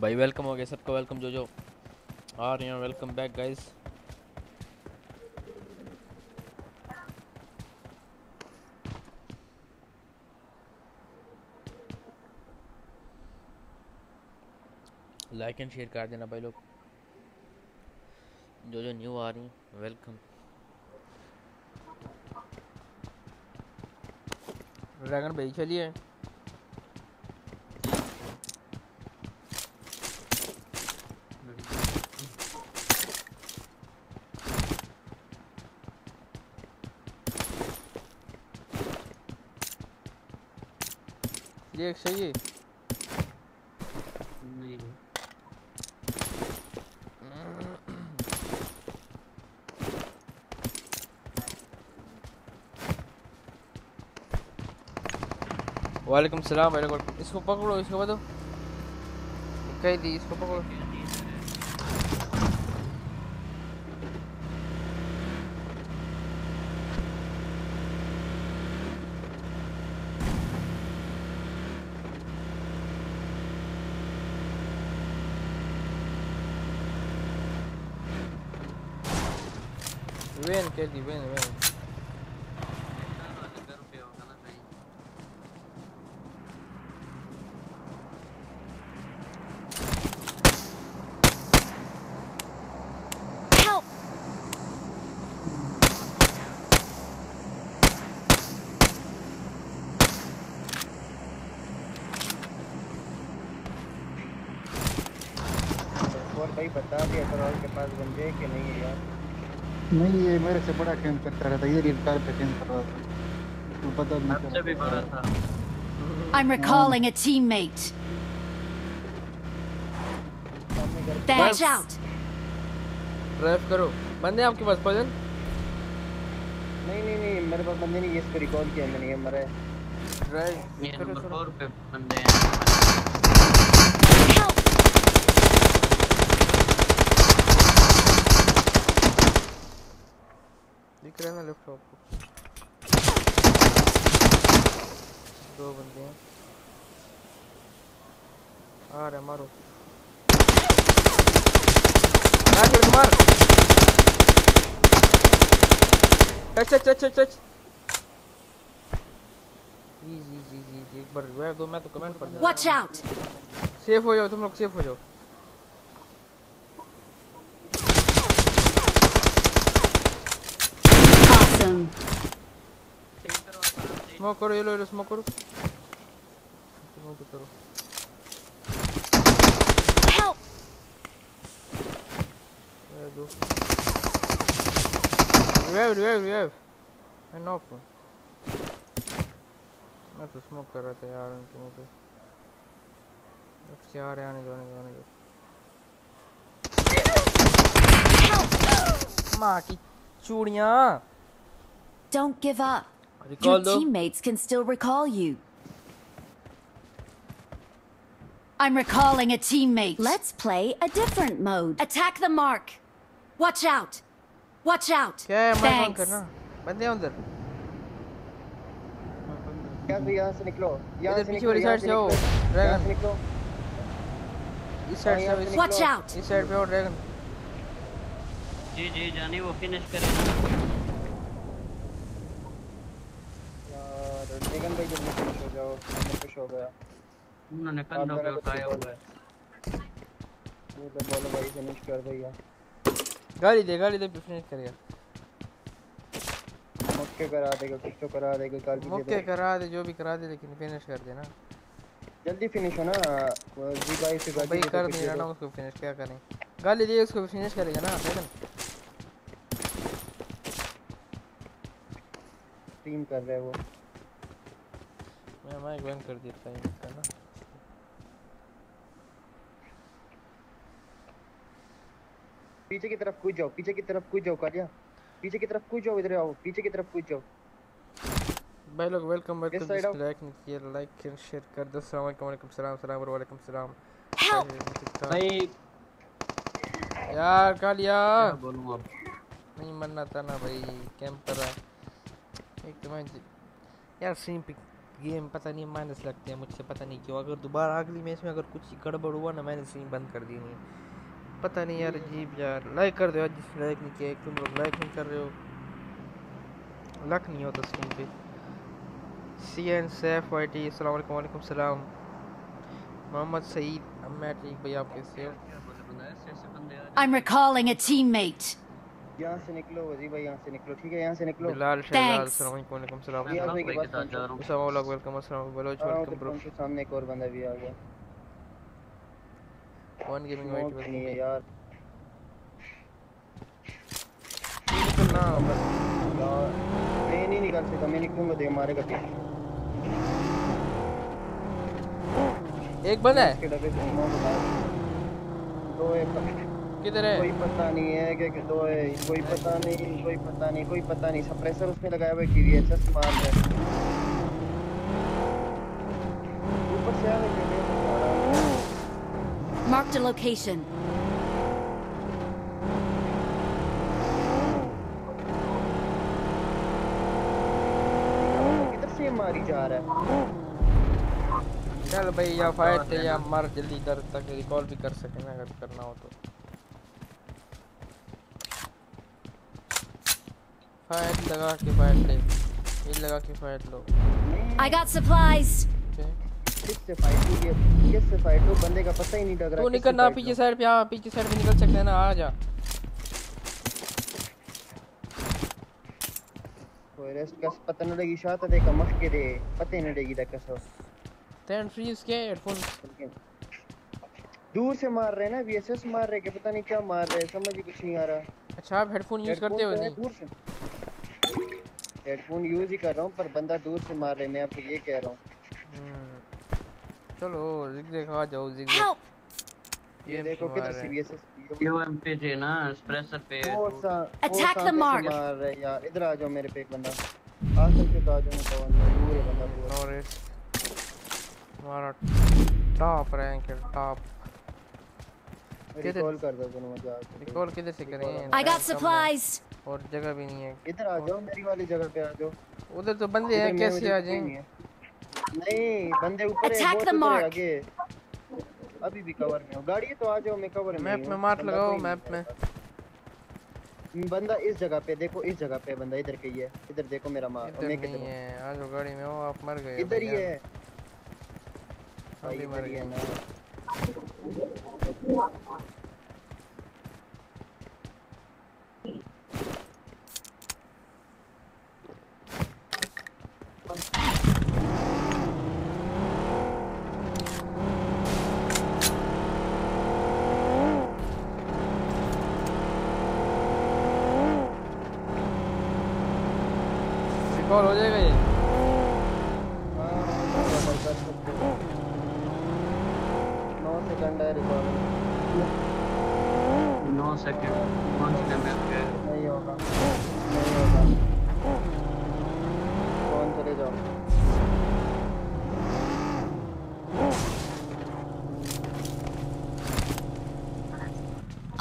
भाई वेलकम हो गया सबका वेलकम जो जो आ रहे welcome back guys like and share कर देना भाई लोग। जो जो न्यू आ रही हैं वेलकम ड्रैगन भाई, चलिए ये एक सही नहीं। वालेकुम सलाम वालेकुम इसको पकड़ो इसको बताओ कह दी इसको पकड़ो। कहीं Help! और भाई बता दिया करो के पास बंदे हैं कि नहीं है यार नहीं ये मेरे से बड़ा कैंप करता रहता है ये कार पे कैंप कर रहा था तो पता नहीं सबसे भी। बड़ा था I'm recalling a teammate. Watch out! Drive करो बंदे आपके पास भजन नहीं नहीं नहीं मेरे पास बंदे नहीं इसको रिकॉल किया मैंने ये मरा है ड्राइव ये करो नंबर करो फोर पे बंदे हैं Help! दिख रहा है ना लेफ़्ट आपको दो बंदे हैं आ रहे हैं, मारो मार फिर मार touch touch touch touch easy easy easy एक बार रिवाइव दो मैं तो कमेंट कर दूँगा Watch out! सेफ़ हो जाओ तुम लोग सेफ़ हो जाओ Awesome. स्मोक करो ये लो ये लो स्मोक करो स्मोक करो Help! ये दो revive revive revive मैं नॉक हूँ मैं तो स्मोक कर रहा था यार उनके मुंह पे लेफ्ट से आ रहे हैं, आने दो आने दो आने दो माँ की चूड़ियाँ Don't give up. Recall Your दो teammates can still recall you. I'm recalling a teammate. Let's play a different mode. Attack the mark. Watch out. Watch out. क्या है मैं फोन Thanks. बंदे हैं उधर। क्या यहाँ से निकलो यहाँ इधर से पीछे निकलो वाली साइड से आओ निकलो ड्रैगन निकलो। इस साइड से इस निकलो। out. इस साइड पे आओ ड्रैगन जी जी जानी वो फिनिश करेगा यार ड्रैगन भाई जल्दी फिनिश हो जाओ मैंने पुश हो गया। उन्होंने कंधों पे उठाया हुआ है। ये तो बोलो भाई फिनिश कर भैया गाली दे गाली दे फिनिश करेगा मुक्के करा देगा कुछ तो करा देगा कल भी मुक्के करा दे जो भी करा दे लेकिन फिनिश कर देना। जल्दी फिनिश हो ना जी भाई से गाड़ी भाई कर नहीं दे रहा ना उसको फिनिश क्या करें? गाली दे उसको फिनिश करेगा ना लेकिन टीम कर रहे हैं वो। मैं माइक बंद कर देता हूँ इसका ना। पीछे की तरफ़ कूद जाओ पीछे की तरफ़ कूद जाओ कालिया। पीछे की तरफ़ कूद जाओ इधर आओ पीछे की तरफ़ कूद जाओ। भाई लोग वेलकम वेलकम side आओ? लाइक नहीं किया लाइक एंड शेयर कर दो। अस्सलाम वालेकुम वालेकुम सलाम सलाम और वालेकुम सलाम! भाई यार कालिया। क्या बोलूँ अब? नहीं मरना था ना भाई कैंपर है एक तो मैं यार स्ट्रीम पे गेम पता नहीं माइनस लगते हैं मुझसे पता नहीं क्यों। अगर दोबारा अगली मैच में अगर कुछ गड़बड़ हुआ ना मैंने स्ट्रीम बंद कर दी नहीं पता नहीं यार अजीब यार। लाइक कर दो यार जिस लाइक नहीं किया तुम लोग लाइक नहीं कर रहे हो। लक नहीं होता स्ट्रीम पे। C N Saif Y T वालेकुम वालेकुम सलाम मोहम्मद सईद मैं ठीक भाई आप कैसे हो? I'm recalling a teammate. यहाँ से निकलो वजी भाई यहाँ से निकलो। ठीक है यहाँ से निकलो। बिलाल शहजाद. अस्सलाम वालेकुम वालेकुम सलाम मैं ये ब्लॉक आदमी भाई के के पास साथ जा रहा हूँ उसामा वाला वेलकम अस्सलाम बलोच वेलकम ब्रो सामने एक और बंदा भी आ गया। वन गेमिंग वाइट भी नहीं है यार ना बस यार मैं नहीं निकाल सकता मैं निकलूँगा देख मारेगा पीछे एक बंदा है। दो है किधर है? कोई पता नहीं है कि कि दो है। कोई पता नहीं कोई पता नहीं कोई पता नहीं। सप्रेसर उसमें लगाया हुआ है टीवीएसएस मार रहा है ऊपर से आ रहे हैं Marked a location. किधर से ये मारी जा रहा है चल भाई या फाइट या मर जल्दी इधर तक रिकॉल भी कर सके ना अगर करना हो तो फाइट लगा के फाइट ले ये लगा के फाइट लो I got supplies. ओके किससे फाइट हुई है? किससे फाइट हो? बंदे का पता ही नहीं लग रहा तू पीछे साइड पे आ पीछे साइड पे निकल सकते हैं ना आ जा। कोई रेस्ट कस पता नहीं लगी शायद देखा मख के दे पता नहीं लगी दा कसो टेन फ्रीज के हेडफोन दूर से मार रहे हैं ना वीएसएस मार रहे हैं पता नहीं क्या मार रहे हैं समझ ही कुछ नहीं आ रहा। अच्छा आप हेडफोन यूज़ करते हो तो है नहीं? दूर से। हेडफोन यूज़ ही कर रहा हूँ पर बंदा दूर से मार रहे मैं आपको ये कह रहा हूँ। हम्म, चलो जिग देखा जाओ जिग Help! ये देखो किधर से वीएसएस यूएमपी ना स्प्रेसर पे वो सा वो Attack the सामने से मार रहे हैं यार। इधर आ जाओ मेरे पे एक बंदा। आ सकते तो आ जाओ मैं तो दूर है बंदा पूरा नो हमारा टॉप रैंक है टॉप रिकॉल कर दो दोनों मज़ा रिकॉल किधर से करें? कम है। supplies. और जगह भी नहीं है। इधर आ जाओ मेरी वाली जगह पे आ जाओ। उधर तो बंदे हैं कैसे आ कोई जाएँ? नहीं बंदे ऊपर है Attack बहुत ऊपर आगे। अभी भी कवर में हो। गाड़ी है तो आ जाओ मैं कवर में मैप में। मार्क लगाओ मैप में। बंदा इस जगह पे देखो इस जगह पे बंदा इधर के ही है। इधर देखो मेरा मार मैं नहीं किधर हूँ? है आ जाओ गाड़ी में हो आप मर गए इधर ही है। भाई अभी मर गए। है ना।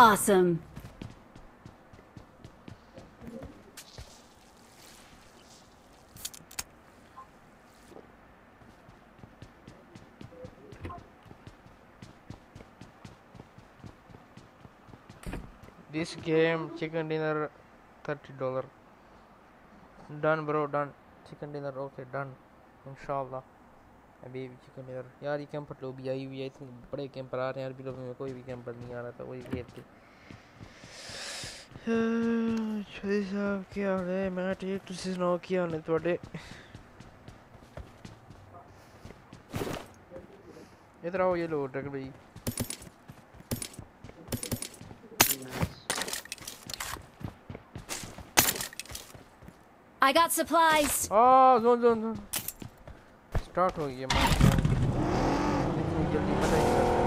Awesome. This game chicken dinner thirty dollar. Done bro done. Chicken dinner okay done. Inshallah. अभी चिकन डिनर यार ये कैंपर लोग भी आई हुई है इतने बड़े कैंपर आ रहे हैं अरबी में कोई भी कैंपर नहीं आ रहा था वही गेट थे छोटी साहब क्या हाल है मैं ठीक तुसी सुनाओ क्या हाल है ਤੁਹਾਡੇ इधर आओ ये लो ट्रक भाई I got supplies. Uh zone zone zone Start हो पता ही नहीं चलता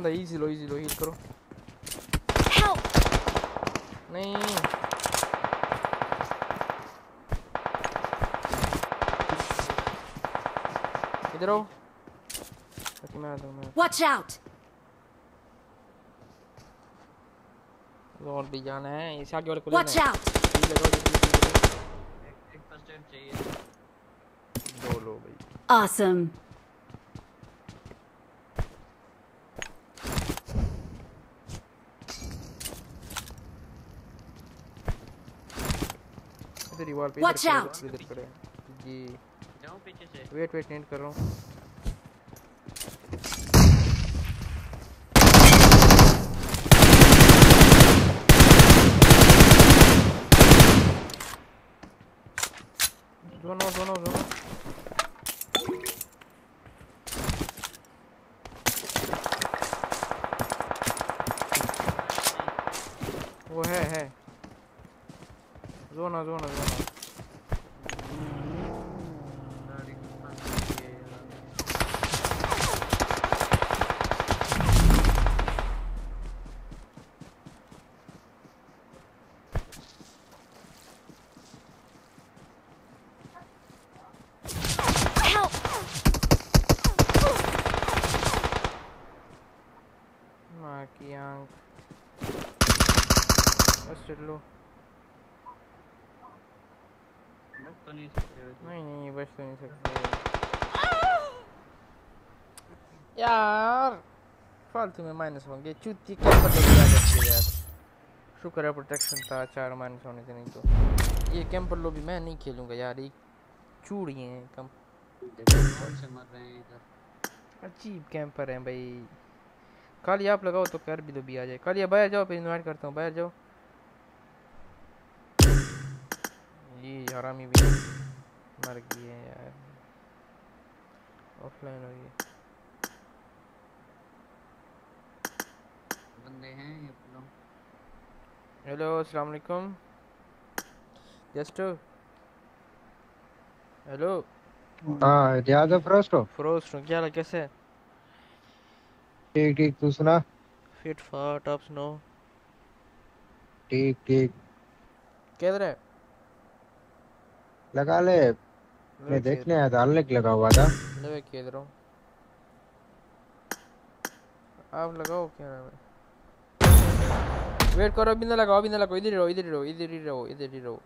बंदा इजी लो इजी लो हील करो Help! नहीं इधर आओ ओके मैं आता हूँ मैं Watch out! और भी जाना है इस आगे वाले को लेना है हील लगाओ। एक एक फ़र्स्ट एड चाहिए दो लो भाई Awesome. ही वॉल पे Watch इधर out. इधर खड़े जी जाऊँ पीछे से वेट वेट नेट कर रहा हूँ। दोनों दोनों दोनों वो है है। जोना जोना जोना गाड़ी फंस गई है यार। Help! माँ की आँख बस चल लो बच तो नहीं सकते हो नहीं नहीं बच तो नहीं सकते यार फालतू में माइनस होंगे चुती क्या पता यार। शुक्र है प्रोटेक्शन था, चार माइनस होने से नहीं तो। ये कैंपर लो भी मैं नहीं खेलूँगा यार, ये चूड़िए हैं कम अजीब कैंपर हैं भाई। कल आप लगाओ तो कर भी भी आ जाए। कल बाहर जाओ, फिर इनवाइट करता हूँ, बाहर जाओ। ये हरामी भी मर गई है यार। ऑफलाइन हो गई बंदे हैं ये लोग हेलो अस्सलाम वालेकुम जस्ट हेलो हाँ है फ़र्स्ट हो। फरोज क्या हाल है? कैसे ठीक ठीक। तू सुना? फिट फाट आप सुनो ठीक ठीक। किधर है? लगा ले। मैं देखने आया था अल्लेक लगा हुआ था। लवे किधर हो? आप लगाओ क्या नाम है? वेट करो अभी ना लगाओ अभी ना लगाओ इधर ही रहो इधर ही रहो इधर ही रहो इधर ही रहो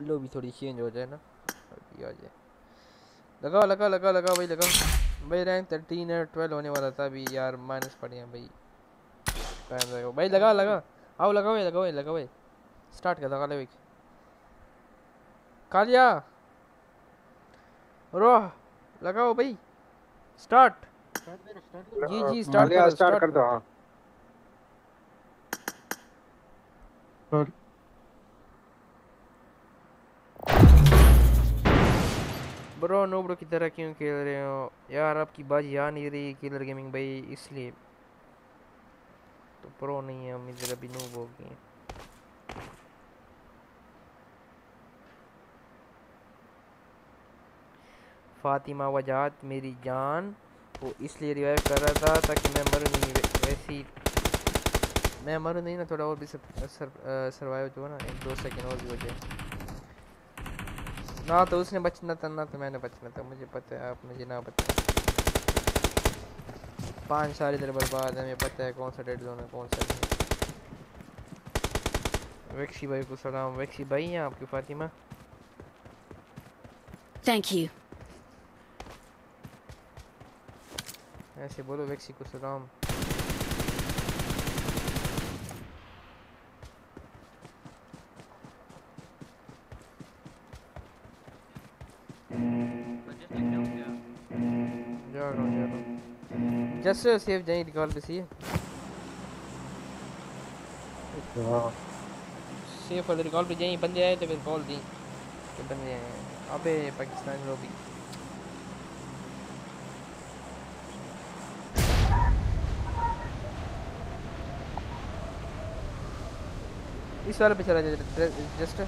लो भी थोड़ी चेंज हो जाए ना। अभी आ जाए। लगाओ लगाओ लगाओ लगाओ भाई लगाओ। भाई रैंक थर्टीन है ट्वेल्व होने वाला था अभी यार माइनस पड़े हैं भाई। लगाओ। भाई लगा लगा। आओ, लगाओ ये लगाओ ये लगाओ ये स्टार्ट कर, लगा ले भाई कालिया! रोह! लगाओ भाई। स्टार्ट जी जी स्टार्ट करो स्टार्ट कर दो हाँ। ब्रो नोबड़ो की तरह क्यों खेल रहे हो? यार आपकी बाजी आ नहीं रही किलर गेमिंग भाई इसलिए। तो प्रो नहीं है हम इधर अभी नूब हो गए फातिमा वजात मेरी जान। वो इसलिए रिवाइव कर रहा था ताकि मैं मरूं नहीं वैसे मैं मरूं नहीं ना थोड़ा और भी सर, सर, सरवाइव जो है ना एक दो सेकेंड और भी हो जाए। ना तो उसने बचना था ना तो मैंने बचना था मुझे पता है आप मुझे ना बता पाँच साल इधर बर्बाद है हमें पता है कौन सा डेड जोन है कौन सा वैक्सी भाई को सलाम वैक्सी भाई हैं आपकी फातिमा। Thank you. ऐसे बोलो वैक्सी को सलाम जस्ट सेव जाइए रिकॉल पे सी सेफ़ वाले रिकॉल पे जाइए बंदे आए तो फिर कॉल दी कि बंदे आए अबे पाकिस्तानी लोग भी इस वाले पे चला जाए just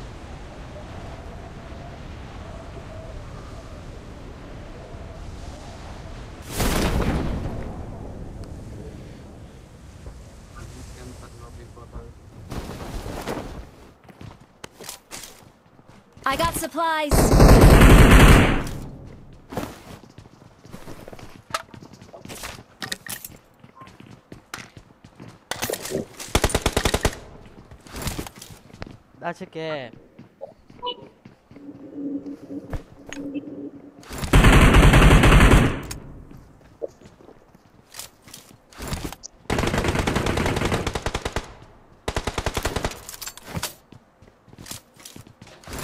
I got supplies. Dá você quer.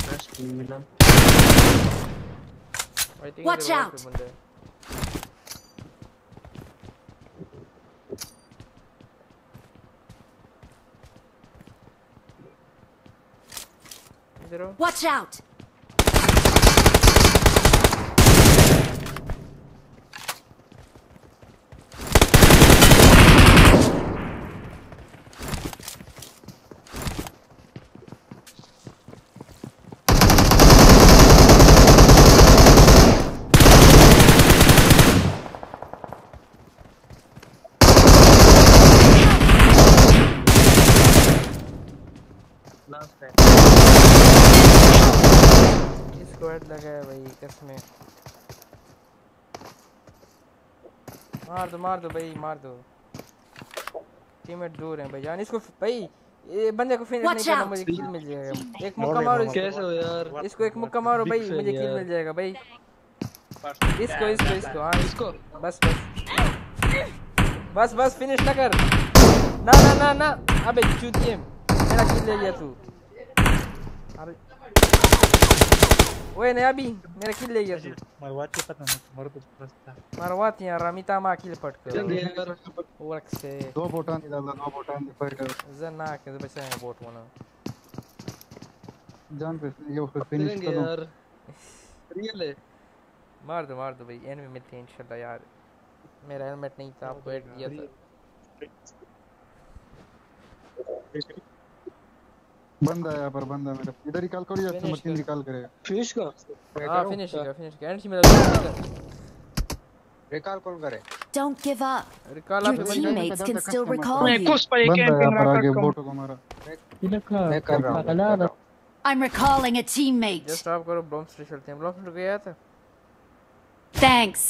बस तीन मिला I think Watch इधर और out. Watch out. मार दो मार दो भाई मार दो। टीममेट दूर हैं भाई जान इसको भाई ये बंदे को फिनिश नहीं करना मुझे किल मिल जाएगा। एक मुक्का मारो इसको। कैसे हो यार? इसको एक मुक्का मारो भाई मुझे किल मिल जाएगा भाई। इसको इसको इसको हाँ इसको। बस बस। बस बस फिनिश ना कर। ना ना ना ना। अबे चूतिए। मेरा किल ले गया तू। अरे ओए नहीं अभी मेरा किल ले गया तू Marwachi pa naman, marupit basta. Marwati ya Ramita ma kill पटक चल यार वर्क से दो बोटा निकाला दो बोटा फाइटर जना के बचाएँगे बोट वना जान पे ये फिर फिनिश करो यार रियल है मार दो मार दो भाई एनिमी मिलते हैं इंशाल्लाह यार मेरा हेलमेट नहीं था आपको ऐड दिया था बंदा है यहाँ पर बंदा मेरा इधर निकाल करो या Finish मशीन निकाल करेगा फिनिश का हाँ फिनिश कर फिनिश कर एंड मेरा रिकॉल कौन करे Don't give up. रिकॉल आप teammates can still customer. recall May you. push pa yung बंदा है camping यहाँ पर आगे. बोटो को मारा ka, मैं कर रहा हूँ मैं. रहा हूँ I'm recalling a teammate. Just आप करो ब्लॉम स्ट्रीट चलते हैं ब्लॉम स्ट्रीट गया था Thanks.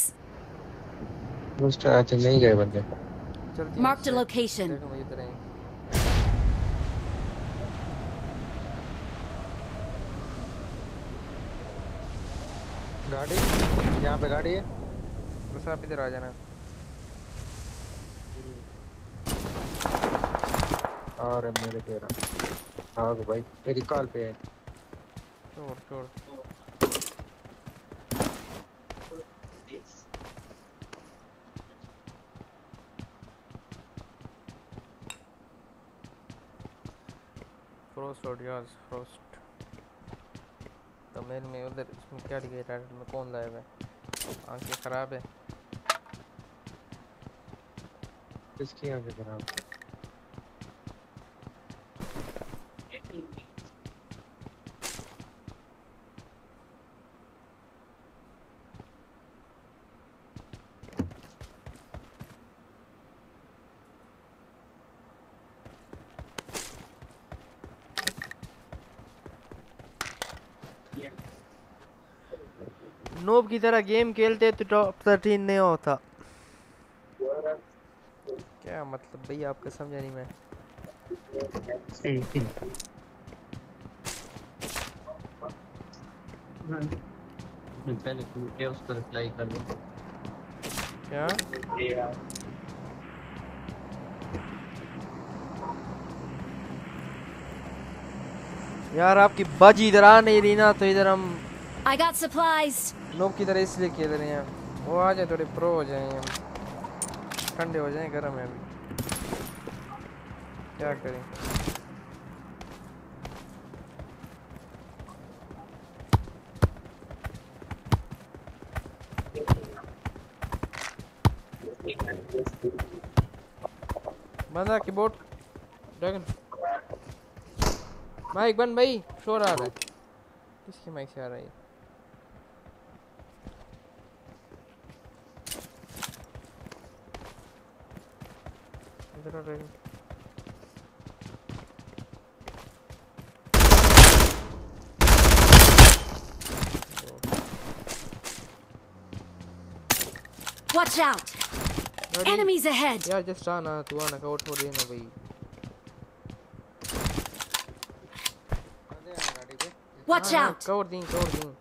दूसरा अच्छा नहीं गए बंदे हैं Marked a location. देखो इधर आएँगे गाड़ी, यहाँ पे गाड़ी है। बस आप इधर आ जाना। और मेरे तेरा। हाँ भाई, मेरी कॉल पे है। छोड़ छोड़। फ्रोस्ट और यार्स फ्रोस्ट तमिल में उधर इसमें क्या है? टाइटल में कौन लाया है? आँखें खराब है। किसकी आँखें खराब नोब की तरह गेम खेलते तो टॉप थर्टीन नहीं होता। क्या मतलब भैया आपका समझा नहीं मैं? पहले तुम उसको रिप्लाई कर दो क्या? यार आपकी बज इधर आ नहीं रही ना तो इधर हम I got supplies. नोब की तरह इसलिए खेल रहे हैं। वो आ जाए, थोड़े प्रो हो जाए हम। ठंडे हो जाए, गर्म है अभी। क्या करें? बंदा की बोट ड्रैगन माइक बंद भाई, शोर आ रहा है। किसकी माइक से आ रहा है Sorry. Watch out! Ready? Enemies ahead! Yeah, just run. Uh, tu ana cover for the enemy. Watch ah, out! Cover din, cover din.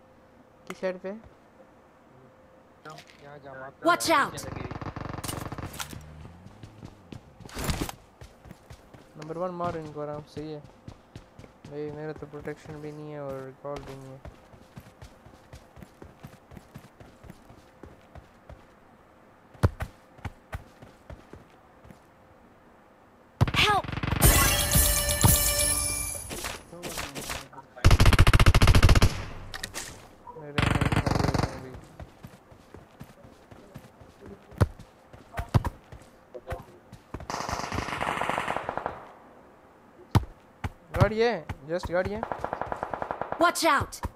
किस साइड पे? Watch out! नंबर वन मार इनको आराम से है भाई मेरा तो प्रोटेक्शन भी नहीं है और रिकॉल भी नहीं है। गाड़ी है जस्ट गाड़ी है वॉच आउट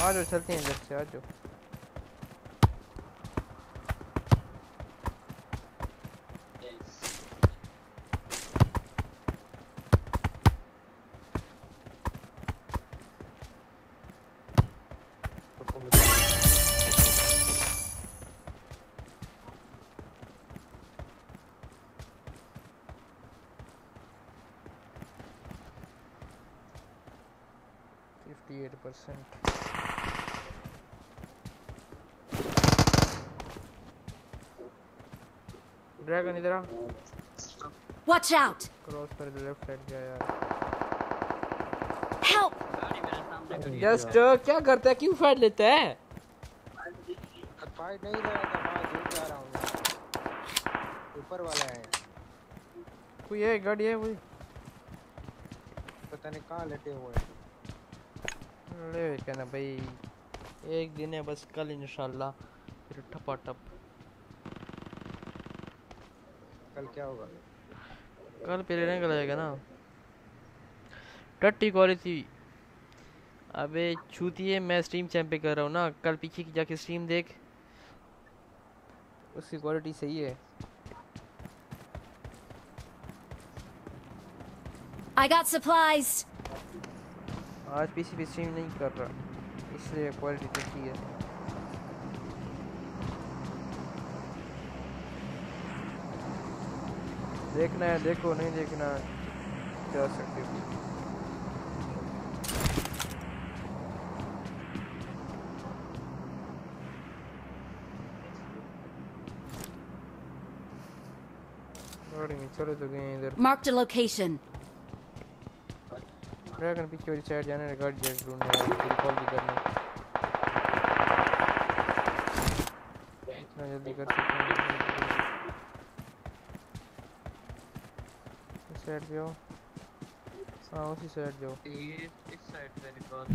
आ जाओ चलते हैं जस्ट आ जाओ फिफ्टी एट परसेंट ड्रैगन इधर आ Watch out! क्रॉस कर दे लेफ़्ट साइड गया यार Help! गाड़ी मेरे सामने खड़ी है। जस्ट क्या करता है क्यों फाइट लेता है फाइट नहीं रहा था वहाँ दूर जा रहा हूँ मैं। ऊपर वाला है कोई है गाड़ी है कोई पता नहीं कहाँ लेटे हुए हैं ले कहना भाई एक दिन है बस कल इंशाल्लाह फिर ठपा टप कल क्या होगा? कल पहले रैंक जाएगा ना। टट्टी क्वालिटी अबे छूती है मैं स्ट्रीम चैंप पे कर रहा हूँ ना। कल पीछे की जाके स्ट्रीम देख। उसकी क्वालिटी सही है। I got supplies! आज पीसी पे स्ट्रीम नहीं कर रहा। इसलिए क्वालिटी अच्छी है। देखना है देखो नहीं देखना जा सकते हो। गाड़ी में चलो तो गए इधर। Marked a location. ड्रैगन पीछे वाली साइड जाना है गाड़ी ढूँढने वाली कॉल भी करना इतना जल्दी कर सकते हैं इस साइड पे आओ हाँ उसी साइड जाओ ये इस साइड पे रिकॉल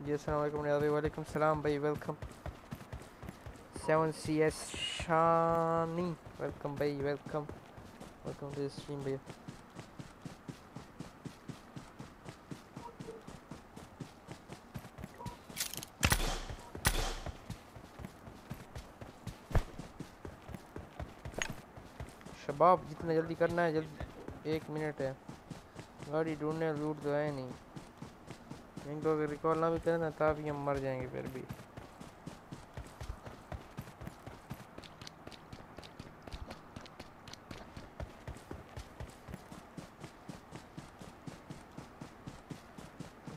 जी अस्सलाम वालेकुम वालेकुम सलाम भाई welcome seven C S Shani welcome भाई वेलकम वेलकम टू स्ट्रीम भैया शबाब जितना जल्दी करना है, जल्दी एक मिनट है। गाड़ी ढूँढने लूट तो है नहीं। इनको अगर रिकॉल ना भी करें ना तभी हम मर जाएँगे फिर भी।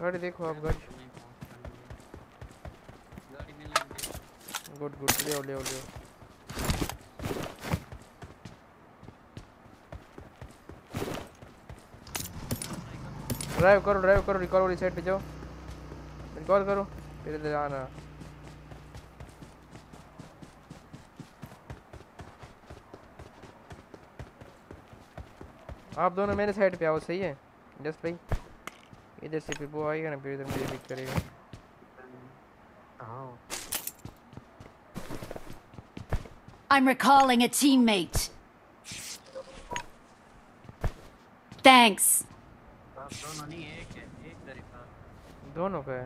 गाड़ी देखो आप गाड़ी गाड़ी, गुड। ले ले ले ड्राइव करो ड्राइव करो रिकॉल वाली साइड पे जाओ। रिकॉल करो फिर इधर आना। आप दोनों मेरे साइड पे आओ, सही है? जस्ट भाई। इधर से भी वो आएगा ना फिर इधर मुझे पिक करेगा I'm recalling a teammate. Thanks. दोनों का है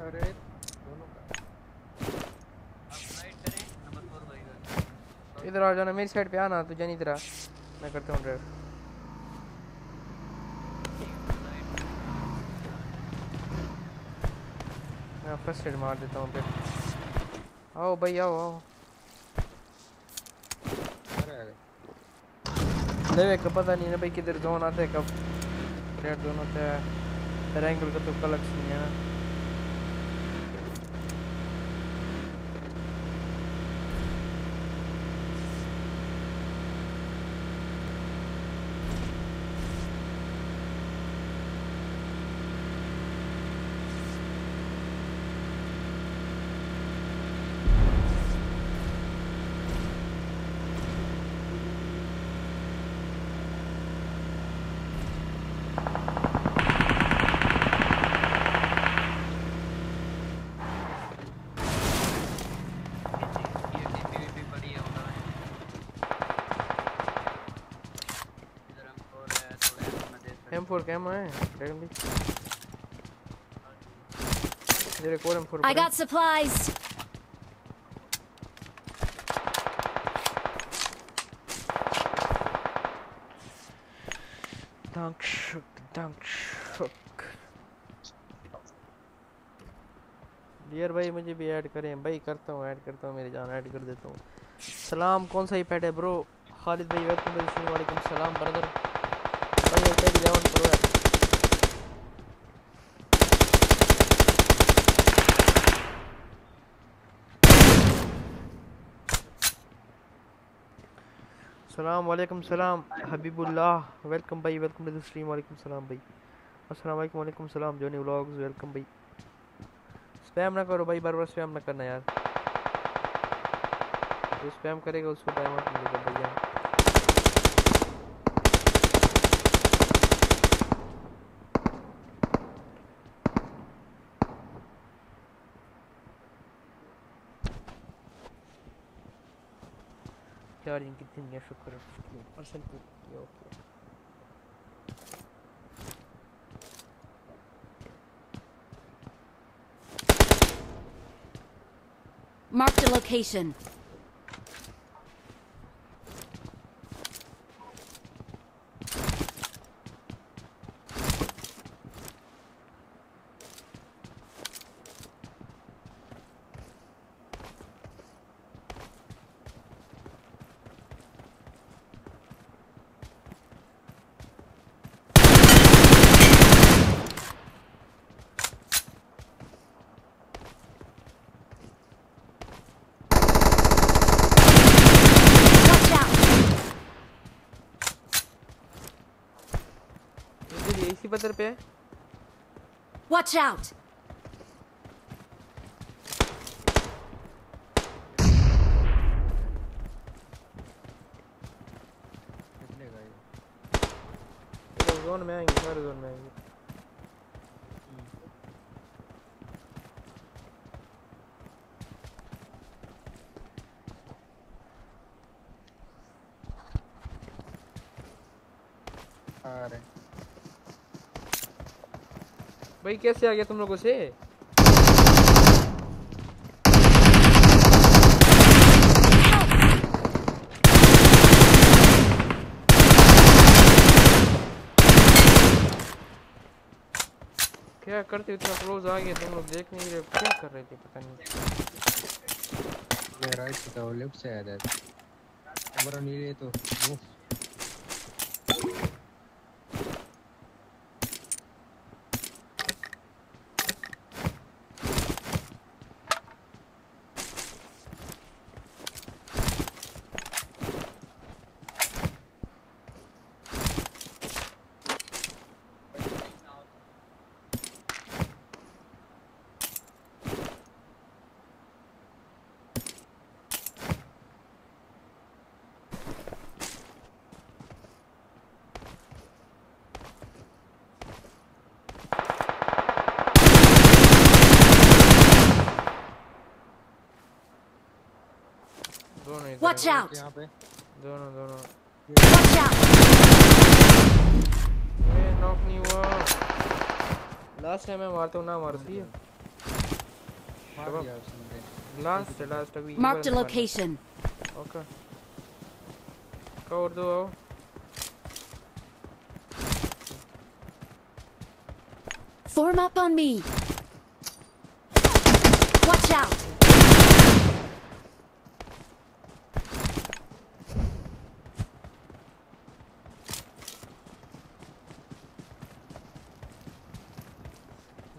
अरे दोनों का इधर आ जाना मेरी साइड पे आना तू जान इधर मैं करता हूँ ड्राइव मैं फ़र्स्ट एड मार देता हूँ फिर। आओ भाई आओ आओ। नहीं लेवे का पता नहीं ना भाई किधर जोन आता है कब। रेड जोन होता है। रैंकल का तो कलक्स नहीं है ना ये टीपी भी बड़ी है उधर इधर हमको है थोड़े में दे सकते M4 कैम है ड्रैगन भी एक और M4 I got supplies. Dank schuk, dank schuk. Dear भाई मुझे भी ऐड करें। भाई करता हूँ ऐड करता हूँ मेरी जान ऐड कर देता हूँ। सलाम कौन सा ही पैड है ब्रो खालिद भाई वेलकम वालेकुम सलाम ब्रदर भाई पैड 11 प्रो है सलाम वालेकुम सलाम हबीबुल्लाह वेलकम भाई वेलकम टू द स्ट्रीम वालेकुम सलाम भाई अस्सलाम वालेकुम वालेकुम सलाम जोनी व्लॉग्स वेलकम भाई स्पैम ना करो भाई, बार बार स्पैम ना करना यार। जो स्पैम करेगा, उसको टाइम आउट मिलेगा भैया चार्जिंग कितनी है शुक्र percent okay Marked a location. Watch out! इधर ये इसी पत्थर पे है Watch out! निकलेगा ये इधर जोन में आएँगे सारे जोन में आएँगे आ रहे भाई, कैसे आ गया तुम लोगों से? क्या करते इतना क्लोज आ गए तुम लोग देख नहीं रहे क्या कर रहे थे पता नहीं। ये राइट से तो लेफ़्ट से आया था। हमारा नहीं रहे तो मूव दोनों इधर Watch हैं। out! यहाँ पे दोनों दोनों Watch out! ये नॉक नहीं हुआ लास्ट टाइम मैं मारता हूँ ना मार दी मार दिया उसने लास्ट लास्ट अभी Marked a location. Okay cover दो आओ Form up on me. Watch out.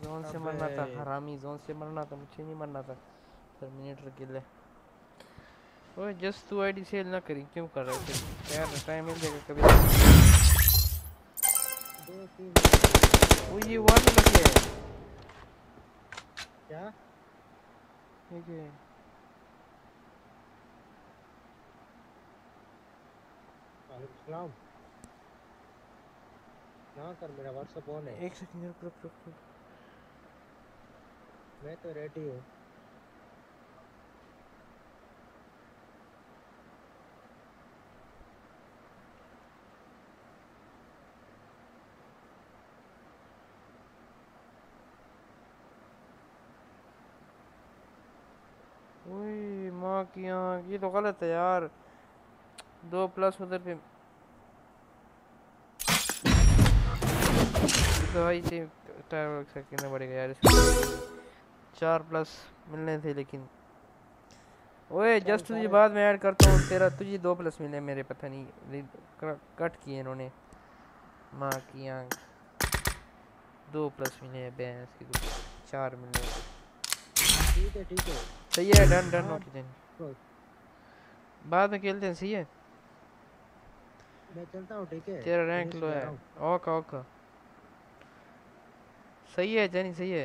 Zone से मरना था। हरामी जोन से मरना था मुझे नहीं मरना था। टर्मिनेटर किल है ओए जस्ट तू आईडी सेल ना करी क्यों कर रहे थे? यार टाइम मिल जाएगा कभी ओ ये वन लग है क्या? ये क्या है। सलाम ना कर मेरा व्हाट्सएप ऑन है। एक सेकंड रुक रुक रुक। मैं तो रेडी हूँ। ये तो गलत है यार। दो प्लस उधर पे। भाई से टाइम करना पड़ेगा यार इसमें चार प्लस मिलने थे लेकिन। ओए जस्ट तुझे बाद में ऐड करता हूँ तेरा तुझे दो प्लस मिले मेरे पता नहीं कट किए इन्होंने। माँ की आँख। दो प्लस मिले भैंस की चार मिले ठीक है ठीक है। सही है डन डन ओके देन बाद में खेलते हैं सही है? मैं चलता हूँ ठीक है। तेरा रैंक लो हूँ। ओका ओका। सही है जनी सही है।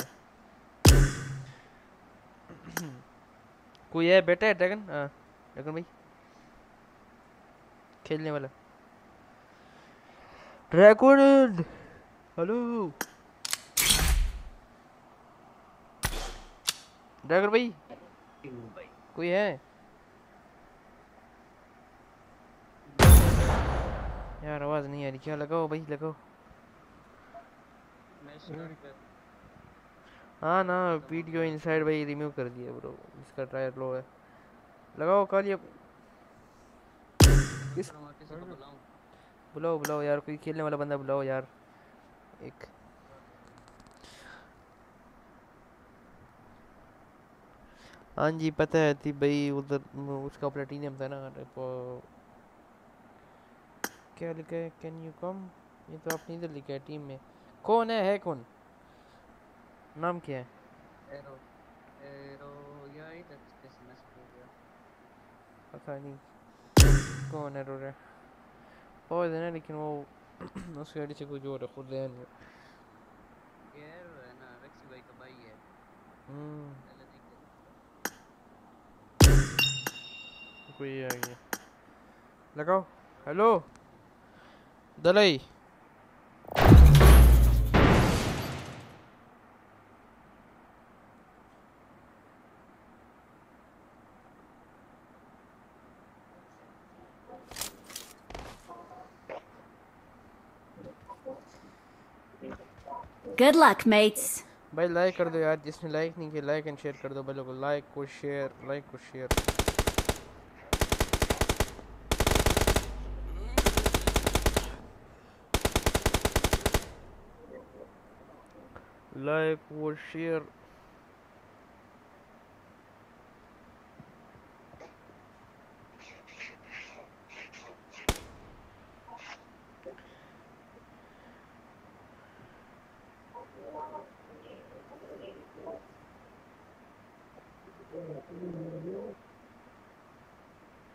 कोई है? बेटा है ड्रैगन? हाँ ड्रैगन भाई। खेलने वाला। ड्रैगन! हेलो। ड्रैगन भाई। कोई है? यार, आवाज़ नहीं आ रही। क्या लगाओ भाई? लगाओ। हाँ ना वीडियो इनसाइड भाई रिमूव कर दिया ब्रो इसका ट्रायल लो है। लगाओ कॉल ये किस बुलाओ बुलाओ यार, कोई खेलने वाला बंदा बुलाओ यार। एक। हाँ जी, पता है थी भाई, उधर उसका प्लेटिनियम था ना क्या लिखा है? कैन यू कम ये तो आपने इधर लिखा है टीम में। कौन है है कौन? नाम क्या है? एरो एरो या इधर कैसे मैसेज हो गया। पता नहीं। कौन है रो? रहा है ना लेकिन वो उसकी गाड़ी से कुछ और है खुद है नहीं। है ना रक्सी भाई का भाई है। हम्म। कोई आ गया लगाओ। हेलो। दलाई। Good luck, mates. भाई लाइक कर दो यार जिसने लाइक नहीं किया लाइक एंड शेयर कर दो भाई लोगों लाइक को शेयर लाइक को शेयर लाइक वो शेयर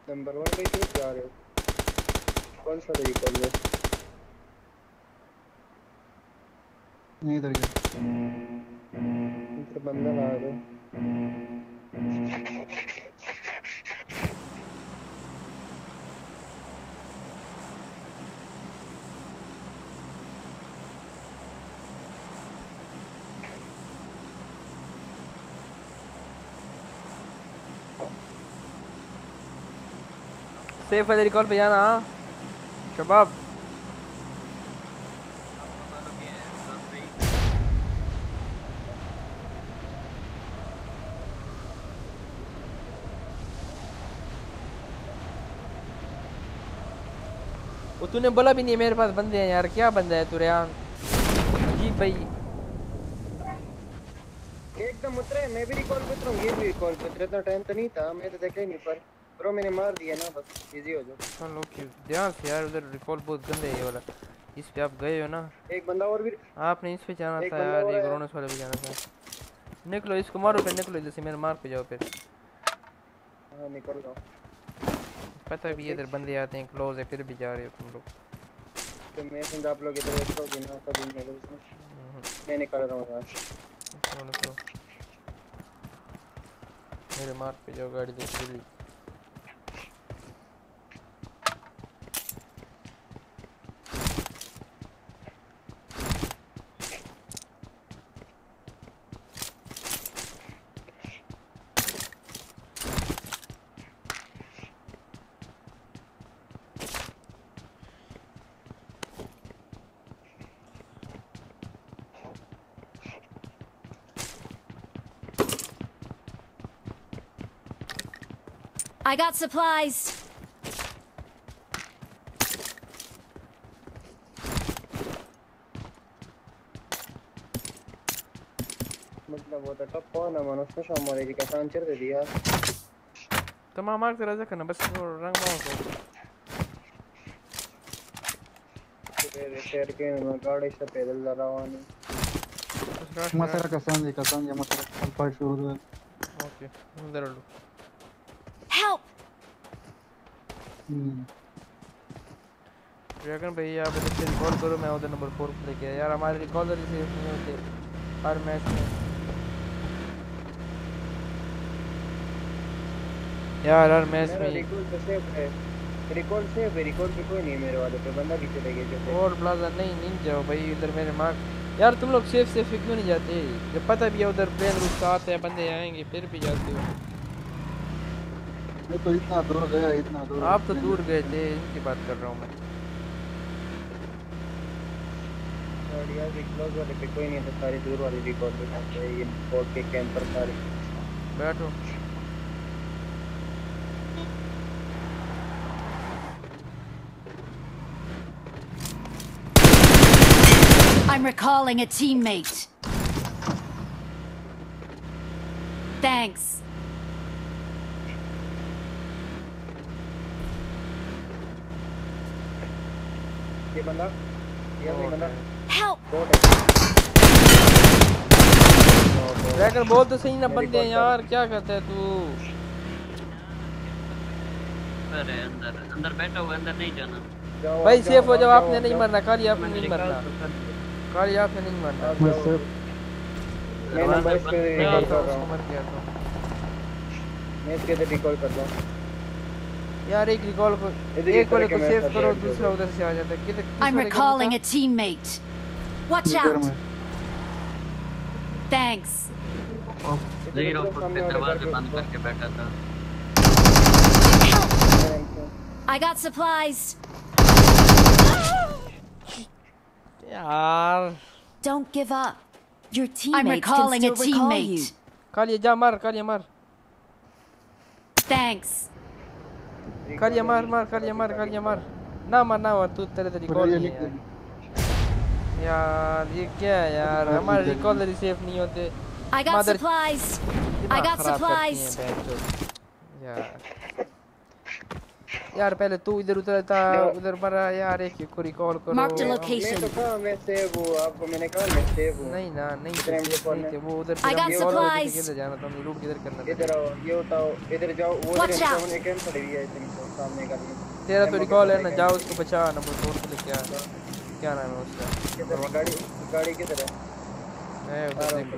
नंबर वन पे क्यों जा रहे हो कौन सा तरीका है नहीं इधर गया इधर बंदा आ रहा सेफ़ वाले रिकॉल पे, जाना। शबाब तूने बोला भी नहीं, मेरे पास बंदे हैं यार, क्या बंदा है तू, रेहान? अजीब भाई। एकदम उतरे, मैं भी रिकॉल पे उतरूँ ये भी रिकॉल पे उतरे, इतना टाइम तो नहीं था, मैं तो देखा ही नहीं पर। ब्रो मैंने मार दिया ना बस इजी हो जाओ। चलो ओके ध्यान से यार उधर रिकॉल बहुत गंदे है ये वाला। इस पे आप गए हो ना? एक बंदा और भी आपने इस पे जाना था यार ये ग्रोनस वाले पे जाना था। निकलो इसको मारो फिर निकलो जैसे मेरे मार पे जाओ फिर। हाँ निकल हूँ पता भी इधर बंदे आते हैं क्लोज है फिर भी जा रहे हो तुम लोग। तो मैं समझ आप लोग इधर बैठोगे ना तभी मैं उसमें मैं निकल रहा हूँ से। चलो मेरे मार्क पे जाओ गाड़ी लेके जल्दी I got supplies. मतलब वो तो टप कौन है मन उसमें शाम वाले जी का सांचर दे दिया तमाम मार्क तेरा करना बस वो रंग माउस हो शेयर के मैं गाड़ी से पैदल जा रहा हूँ Masara Cassandra, Cassandra, Masara Alpha Shuru. Okay अंदर लो Help! ड्रैगन भाई आप इधर से रिकॉल करो मैं उधर नंबर फोर पे लेके यार हमारे रिकॉलर रिसीव नहीं होते। हर मैच में। यार हर मैच में। रिकॉल तो सेफ़ है। रिकॉल सेफ़ है रिकॉल पे कोई नहीं मेरे वाले पे बंदा भी चले। गए और प्लाजा नहीं नहीं जाओ भाई इधर मेरे मार्क यार तुम लोग सेफ़ सेफ़ क्यों नहीं जाते? जब पता भी है उधर प्लेन रूट का आते हैं बंदे आएँगे फिर भी जाते हो। मैं तो इतना दूर गया इतना दूर आप तो दूर गए थे इनकी बात कर रहा हूँ मैं यार रिकॉल वाले पे कोई नहीं है तो सारी दूर वाली रिकॉल पे जाते हैं ये बोर्ड के कैंपर सारे बैठो I'm recalling a teammate. Thanks. ये बंदा। ये नहीं बंदा! ड्रैगन बोल तो सही ना बंदे यार क्या करता है तू? है अंदर अंदर बैठा हुआ अंदर नहीं जाना। भाई सेफ़ हो जाओ, जाओ आपने नहीं मरना खाली आपने नहीं मरना। तो। खाली आपने नहीं मरना। मैं सिर्फ़ मैं नंबर पे रिकॉल तो कर रहा उसको हूँ। मर गया था मैं इसके रिकॉल कर रहा हूँ यार एक रिकॉल को इधर एक वाले करके को मैं सेव ऐसा करो शेयर दूसरा उधर से आ जाता है किधर किस I'm वाले का recalling a बता? teammate. Watch इधर out! में Thanks. जीरो फुट पे दरवाजे बंद करके बैठा था I got supplies. यार Don't give up. Your I'm teammates recalling can a still recall teammate. you. Kaliya जा मार कालिया मार Thanks. कालिया मार मार कालिया मार कालिया मार ना मार ना मार तू तेरे तो रिकॉल ये नहीं है यार ये क्या है यार हमारे रिकॉल रिसीव नहीं होते I got supplies. I got supplies. यार यार पहले तू इधर उधर था उधर मरा यार एक को रिकॉल करो। Marked a हम- मैं तो कहा मैं सेव हूँ आपको मैंने कहा मैं सेव हूँ नहीं ना नहीं इधर नहीं थे वो उधर ये वाला supplies. किधर जाना था? हमें रूट किधर करना था? इधर आओ ये उठाओ इधर जाओ वो इधर सामने कैंप खड़ी हुई है तुमको सामने का तेरा तो रिकॉल है ना जाओ उसको बचा नंबर फोर से लेके आ क्या नाम है उसका? किधर गाड़ी गाड़ी किधर है? है उधर देखो।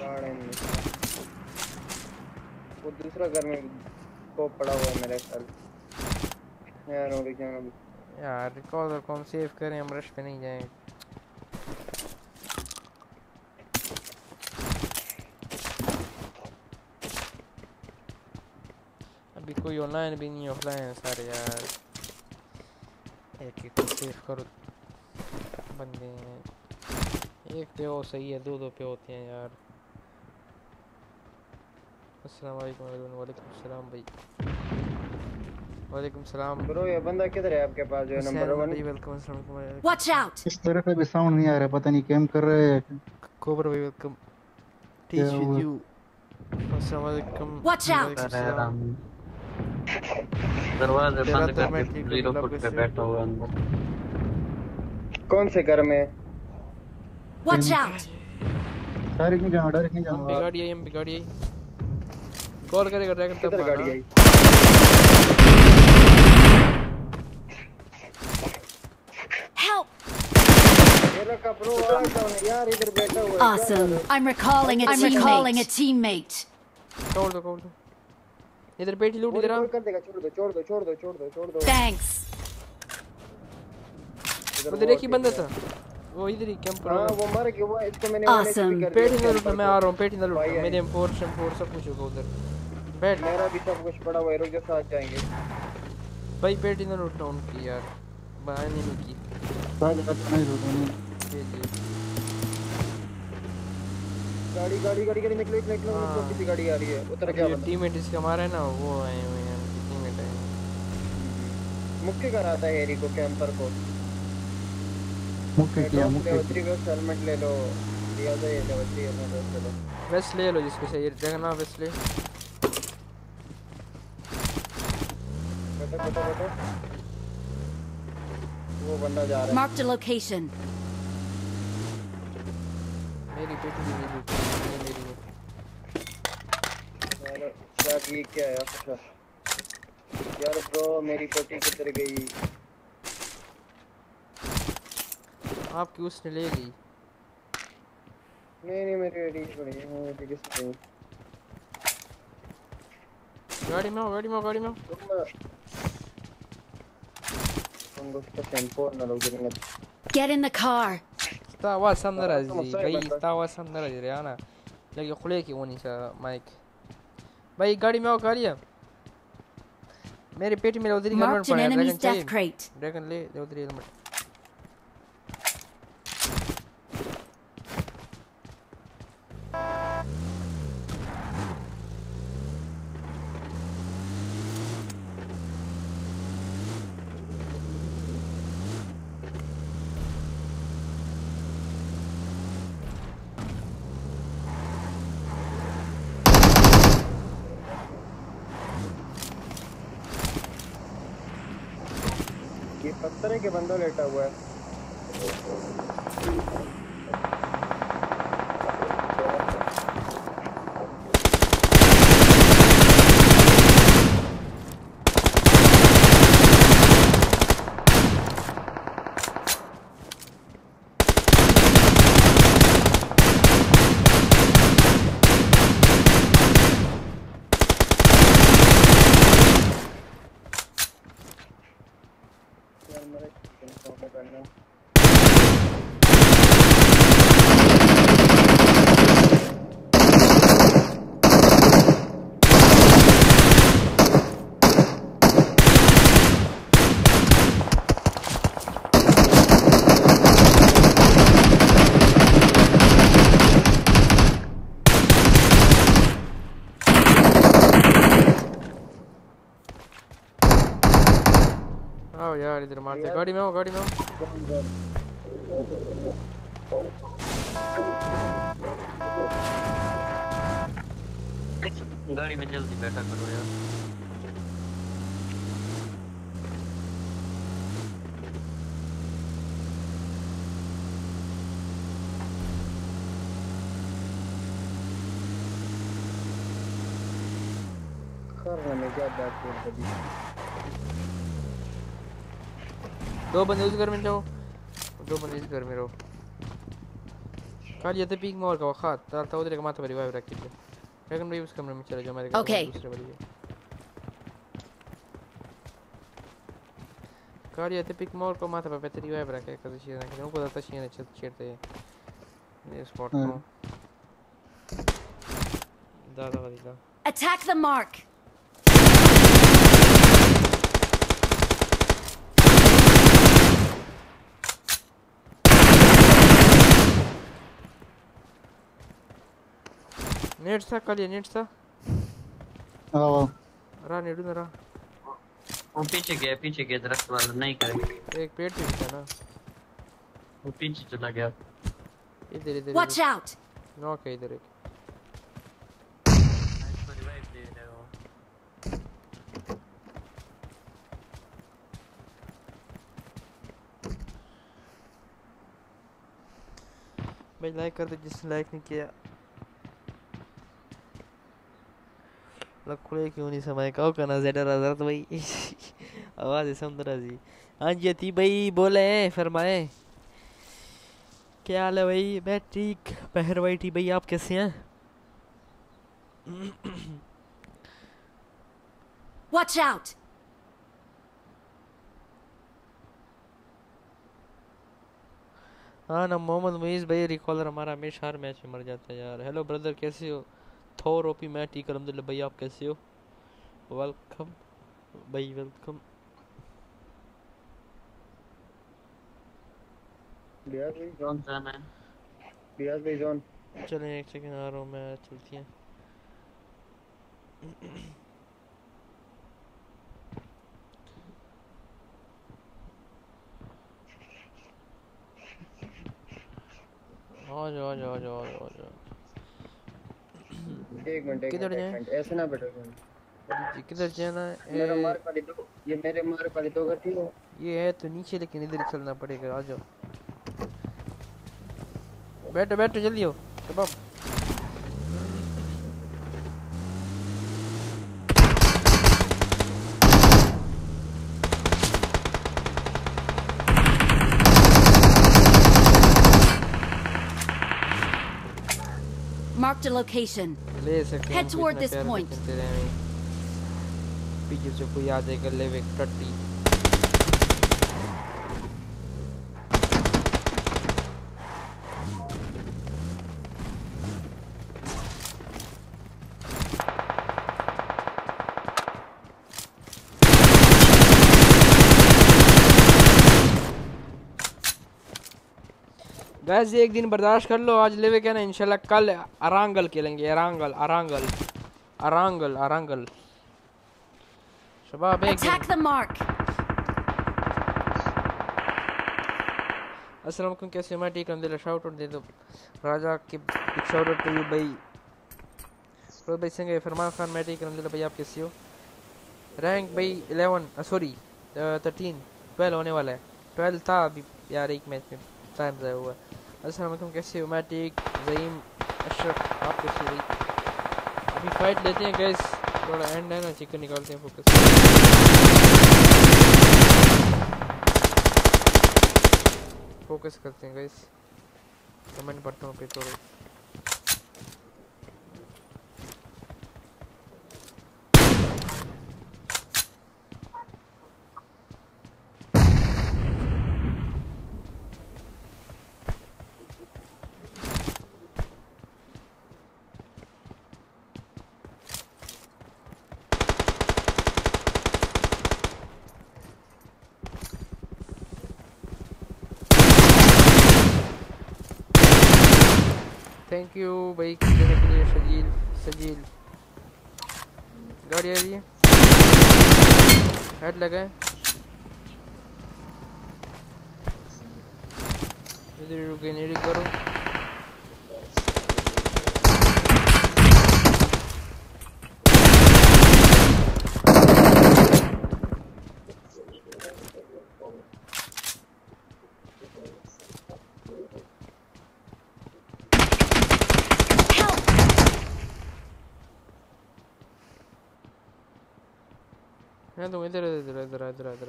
गाड़ी। में वो दूसरा घर में को पड़ा हुआ है मेरे ख्याल यार रुक जाना यार रिकॉल को हम सेव करें, हम रश पे नहीं जाएँगे। अभी कोई ऑनलाइन भी नहीं ऑफलाइन है सारे यार। एक एक सेव करो। बंदे हैं। एक पे हो, सही है, दो दो पे होते हैं यार। अस्सलाम वालेकुम वालेकुम सलाम भाई वालेकुम सलाम ब्रो ये बंदा किधर है आपके पास जो है नंबर वन भाई वेलकम अस्सलाम वालेकुम Watch out! इस तरह का भी साउंड नहीं आ रहा पता नहीं कैम कर रहे हैं। कोबरा भाई वेलकम टीच विद यू अस्सलाम वालेकुम Watch out! वालेकुम सलाम। दरवाजे बंद तो करके ज़ीरो फुट पे बैठा हुआ अंदर। कौन से घर में? Watch out! डायरेक्ट नहीं जाना डायरेक्ट नहीं जाना बिगाड़ी आई हम बिगाड़ी आई कॉल करेगा ड्रैगन तब गाड़ी आई इधर बैठा है Awesome. I'm recalling a I'm teammate. recalling a teammate. Call दो कॉल दो इधर बेटी लूट इधर आ कर देगा छोड़ दो छोड़ दो छोड़ दो छोड़ दो छोड़ दो Thanks. उधर एक ही बंदा था वो इधर ही कैंप पर हाँ। वो मर गया वो इसको मैंने Awesome. पेट ना लूटना मैं आ रहा हूँ पेट ना लूटना मेरे फोर शम फोर सब कुछ होगा उधर बैठ। मेरा भी सब कुछ पड़ा हुआ है रुक जाओ साथ जाएँगे। भाई पेट ही ना लूटना उनकी यार। बहाने नहीं की। नहीं रुको नहीं जी जी। गाड़ी गाड़ी गाड़ी गाड़ी निकलो निकलो निकलो हाँ। किसी गाड़ी आ रही है। उतर क्या बंदा। टीममेट इसके हमारा है ना वो आए हुए हैं टीममेट हैं? मुक्के कराता है हेरी को कैंपर को। मुक्के किया मुक्के। थ्री वेस्ट हेलमेट ले लो। लिया था ये लेवल थ्री हेलमेट ले लो। वेस्ट ले लो जिसको चाहिए देखना वेस्ट ले। बैठो बैठो बैठो वो बंदा जा रहा है. मेरी बेटी। मेरी यार, शायद ये क्या है? अच्छा। यार ब्रो मेरी पट्टी किधर गई? आपकी उसने ले ली? नहीं नहीं मेरी रीच पड़ी है मेरी किस नहीं गाड़ी में हो गाड़ी में हो गाड़ी में हो तुम तुम उसका टेंपो ना लोग गिरेंगे Get in the car. Stava sam na Ah, razi, samo sve भाई बंदा। stava sam na razi, Rihanna. लगे खुले की वो नहीं सा माइक भाई गाड़ी में आओ गाड़ी है मेरे पेट में उधर ही हेलमेट Marked an पड़ा है enemy's ड्रैगन death चाहिए crate. ड्रैगन ले ले उधर हेलमेट कि बंदा लेटा हुआ है यार मेरे टेंपो में करना इधर मारते गाड़ी में आओ गाड़ी में आओ गाड़ी में जल्दी बैठा करो यार करना में क्या बात कर कभी दो बंदे उस घर में जाओ दो बंदे इस घर में रहो। काली तो पीक मोर का वखात ताल था उधर का माथा पर रिवाइव रख दीजिए ड्रैगन भाई उस कमरे में चले जाओ मेरे घर Okay. दूसरे वाली है। काली तो पीक मोर को माथा पर रिवाइव रखे कद चीज़ रखे उनको तो तशीन है छेड़ते ये स्पॉट को हाँ। दादा वाली का। Attack the mark. नेट था काली नेट था आओ रा नेडू ना रा वो पीछे गया पीछे गया दरख्त वाला नहीं करे एक पेट भी था ना। वो पीछे चला गया। इधर इधर Watch out! नॉक है इधर एक। हो। भाई लाइक कर दो जिसने लाइक नहीं किया। लखुड़े क्यों नहीं समय? का करना जेडर हज़रत भाई। आवाज़ समुद्रा जी हाँ जी अति भाई बोले हैं फरमाए। क्या हाल है भाई? मैं ठीक पहर भाई टी भाई आप कैसे हैं? Watch out! हाँ ना मोहम्मद मुईज भाई रिकॉलर हमारा हमेशा हर मैच में मर जाता है यार। हेलो ब्रदर कैसे हो? थोर ओपी मैं ठीक अलहमदिल्ला भाई आप कैसे हो? वेलकम भाई वेलकम बियाज भाई कौन जाना बियाज भाई जोन चलें एक सेकंड आ रहा हूँ मैं चलती हैं। आ जाओ आ जाओ आ जाओ आ जाओ आ जाओ। एक मिनट किधर जाएँ? ऐसे ना बैठो जी, किधर जाना मेरा है मार्क वाली दो ये मेरे मार्क वाली दो गति हो। ये है तो नीचे लेकिन इधर ही चलना पड़ेगा आ जाओ। बैठो बैठो जल्दी हो। कबाब। Marked a location. ले सकते हैं Head हमको toward इतना this प्यार से point. खेलते रहे हैं। पीछे से कोई आ जाएगा लेवे टट्टी गैस एक दिन बर्दाश्त कर लो आज लेवे क्या ना इंशाल्लाह कल अरांगल खेलेंगे अरांगल अरांगल अरांगल अरांगल। शबाब एक! अस्सलाम वालेकुम कैसे हो? मैं ठीक हूँ दिल शाउट आउट दे दो। राजा के शाउट आउट टू यू भाई। रोहित भाई सिंह फरमान खान मैं ठीक दिल भाई आप कैसे हो? रैंक भाई 11 सॉरी 13 12 होने वाला है। 12 था अभी यार एक मैच में टाइम ज़ाया हुआ है। वालेकुम कैसे हो? मैं ठीक, जहीम, अशरफ, आप कैसे हो? अभी फाइट लेते हैं गैस थोड़ा एंड है ना चिकन निकालते हैं फोकस फोकस करते हैं गैस कमेंट पढ़ता हूँ, फिर थोड़े थैंक यू भाई देने के लिए सजील सजील। गाड़ी आ रही है। हेड लगा है। इधर रुके, नहीं करो। मैं तो इधर इधर इधर इधर इधर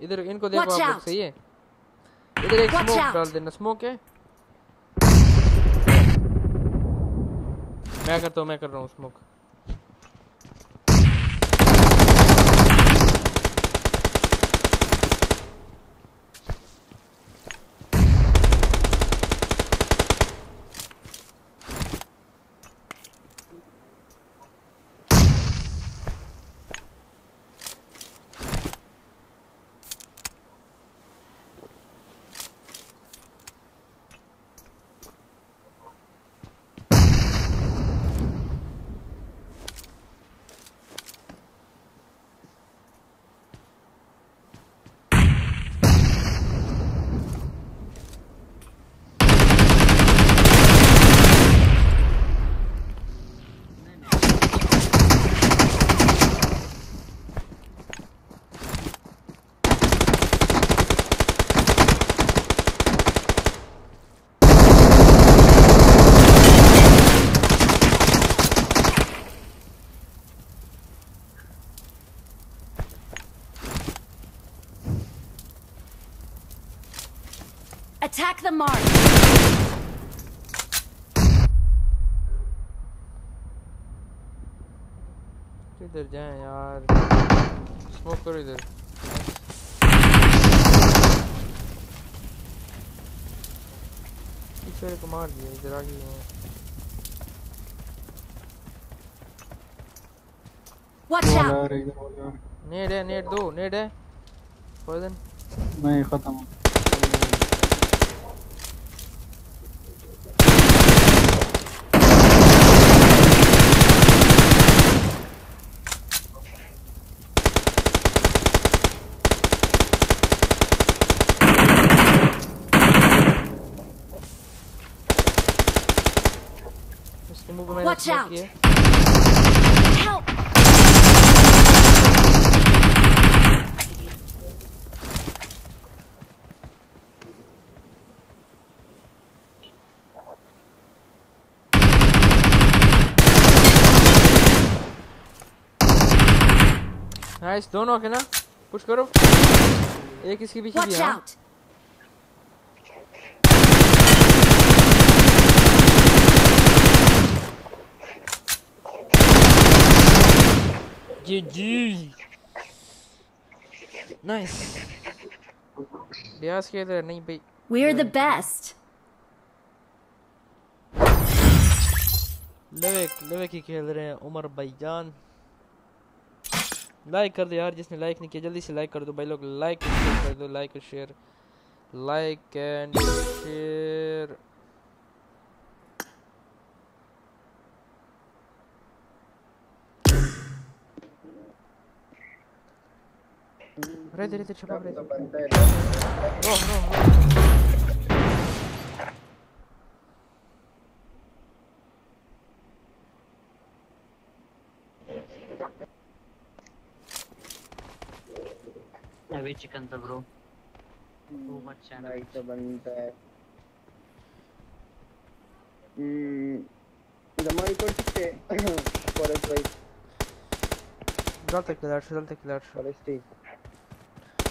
इधर। इनको देखो आप लोग सही है? इधर एक स्मोक डाल देना स्मोक है। मैं करता हूँ मैं कर रहा हूँ स्मोक Attack the mark. इधर जाए यार? स्मोक करो इधर। पीछे को मार दिया इधर आ गई है रही है। नेड दो नेड है। पॉइजन नहीं खत्म। Watch out. किया Help. नाइस दोनों के ना? पुश करो. एक इसके पीछे भी Watch है। जी नाइस ब्यास के इधर नहीं भाई We're the best. लेवेक लेवेक ही खेल रहे हैं उमर भाईजान। लाइक कर दो यार जिसने लाइक नहीं किया जल्दी से लाइक कर दो भाई लोग। लाइक कर दो लाइक और शेयर लाइक एंड शेयर अरे इधर इधर छुपा तो रहे है रो रो Heavy chicken था bro. Too much channel. Like तो बनता है हम्म हमारी कौन सकते फॉरेस्ट भाई चलते किलर चलते किलर फॉरेस्ट ही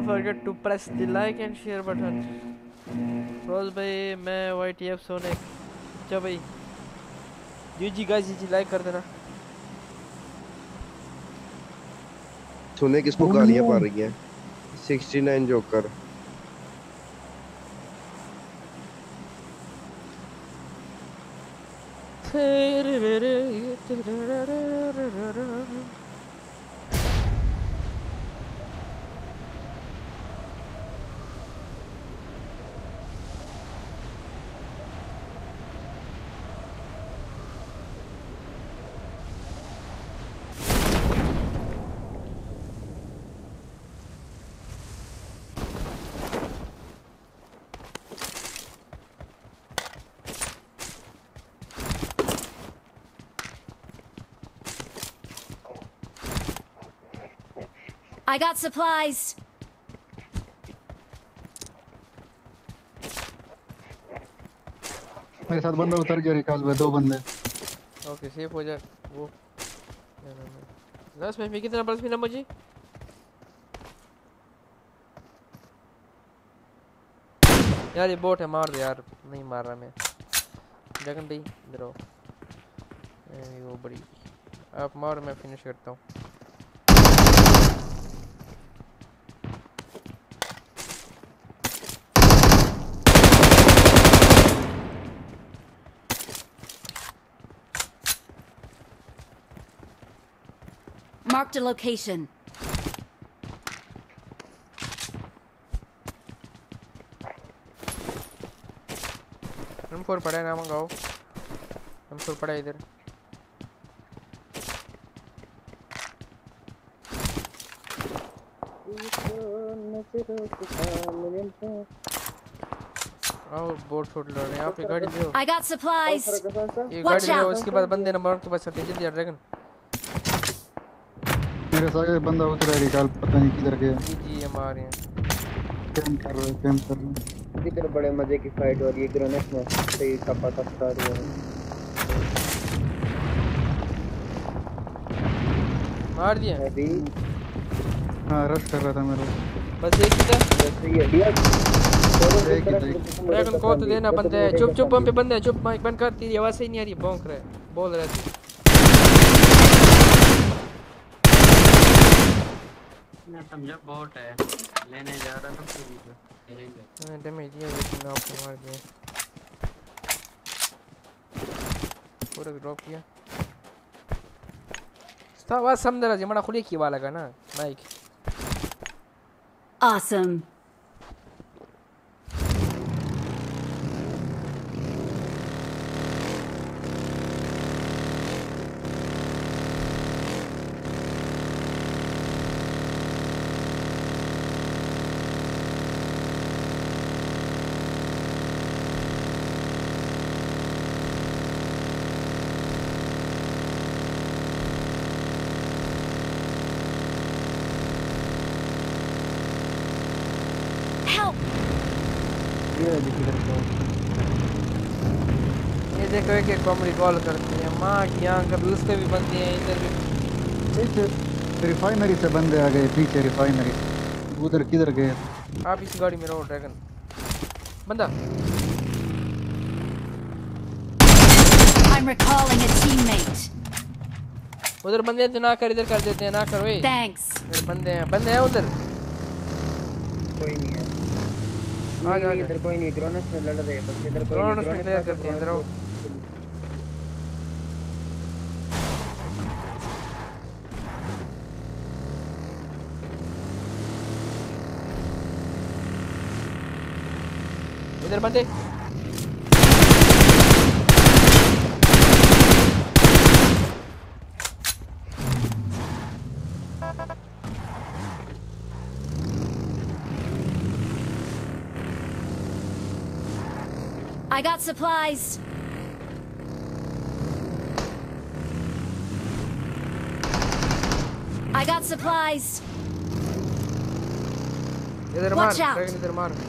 Don't forget to press the like and share button. रोज भाई मैं वाई टी एफ़ सोने अच्छा भाई जी जी गाइस जी लाइक कर देना सुने किसको गालियाँ पा रही हैं 69 जोकर I got supplies. मेरे साथ बंदा उतर गया रिकॉल में दो बंदे। ओके सेफ़ हो जाए वो। दस मिनट में कितना बस मिला मुझे? यार ये बोट है मार दे यार नहीं मार रहा मैं। जगन भाई इधर आओ। ए, वो बड़ी। आप मार मैं फिनिश करता हूँ। Marked a location. M four पड़ा है ना मंगाओ एम फोर पड़ा है इधर आओ बोट छोड़ लो रहे हैं आप ये गाड़ी ले आओ I got supplies. ये Watch गाड़ी ले आओ out. उसके बाद बंदे नंबर के पास चलते हैं, जल्दी ड्रैगन मेरे साथ एक बंदा उतरा है रिकॉल पता नहीं किधर गया। जी जी हम आ रहे हैं। कैंप कर रहा है कैंप कर रहा है। इधर बड़े मज़े की फाइट हो रही है ग्रेनेड में सही टपा टप स्टार्ट हुआ है मार दिया? अभी। हाँ रश कर रहा था मेरे। को बस एक ही था? जैसे ये दिया। दोनों एक ही था, एक। लोकेशन ड्रैगन को तो देना है। चुप चुप हम पे बंदे हैं। चुप माइक बंद कर तेरी आवाज़ सही नहीं आ रही। भौंक रहा है। बोल रहा है। तू मैं समझा बोट है। लेने जा रहा था पूरी पे। हाँ, डैमेज दिया लेकिन आपको मार दिया। पूरा ड्रॉप किया। आवाज़ समझ रहा जी मना खुली की वाला का ना माइक Awesome. Help! ये है किधर का ये देखो एक एक कॉमेडी कॉल करती है। माँ की यहाँ कर उसके भी बनती हैं इधर भी। पीछे रिफाइनरी से बंदे आ गए पीछे रिफाइनरी उधर किधर गए? आप इस गाड़ी में रहो ड्रैगन बंदा। I'm recalling a teammate. उधर बंदे हैं तो ना कर इधर कर देते हैं ना कर वे Thanks. इधर बंदे हैं बंदे हैं उधर। कोई नहीं है। आ जा। इधर कोई नहीं ड्रोनस में लड़ रहे हैं बस इधर कोई नहीं में clear करते हैं, इधर आओ। इधर बंदे I got supplies. I got supplies. इधर मार Watch out.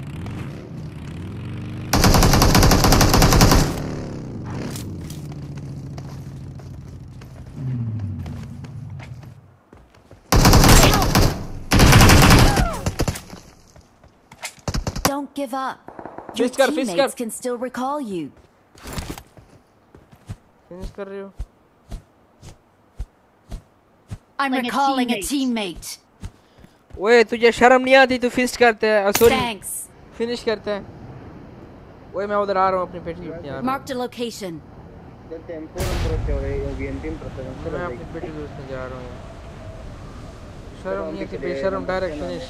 give up. Your Fist कर, fist teammates कर. can still recall you. Finish कर रहे हो I'm Like a recalling a teammate. teammate. ओए तुझे शर्म नहीं आती तू फिस्ट करता है सॉरी Thanks. फिनिश करता है ओए मैं उधर आ रहा हूँ अपनी पेटी लूटने आ रहा Marked a location. चलते हैं पूरा प्रोचे हो रहे हैं अभी अंतिम प्रोसेस हूँ मैं अपनी पेटी लूटने जा रहा हूँ यार। शर्म नहीं आती बेशर्म डायरेक्ट फिनिश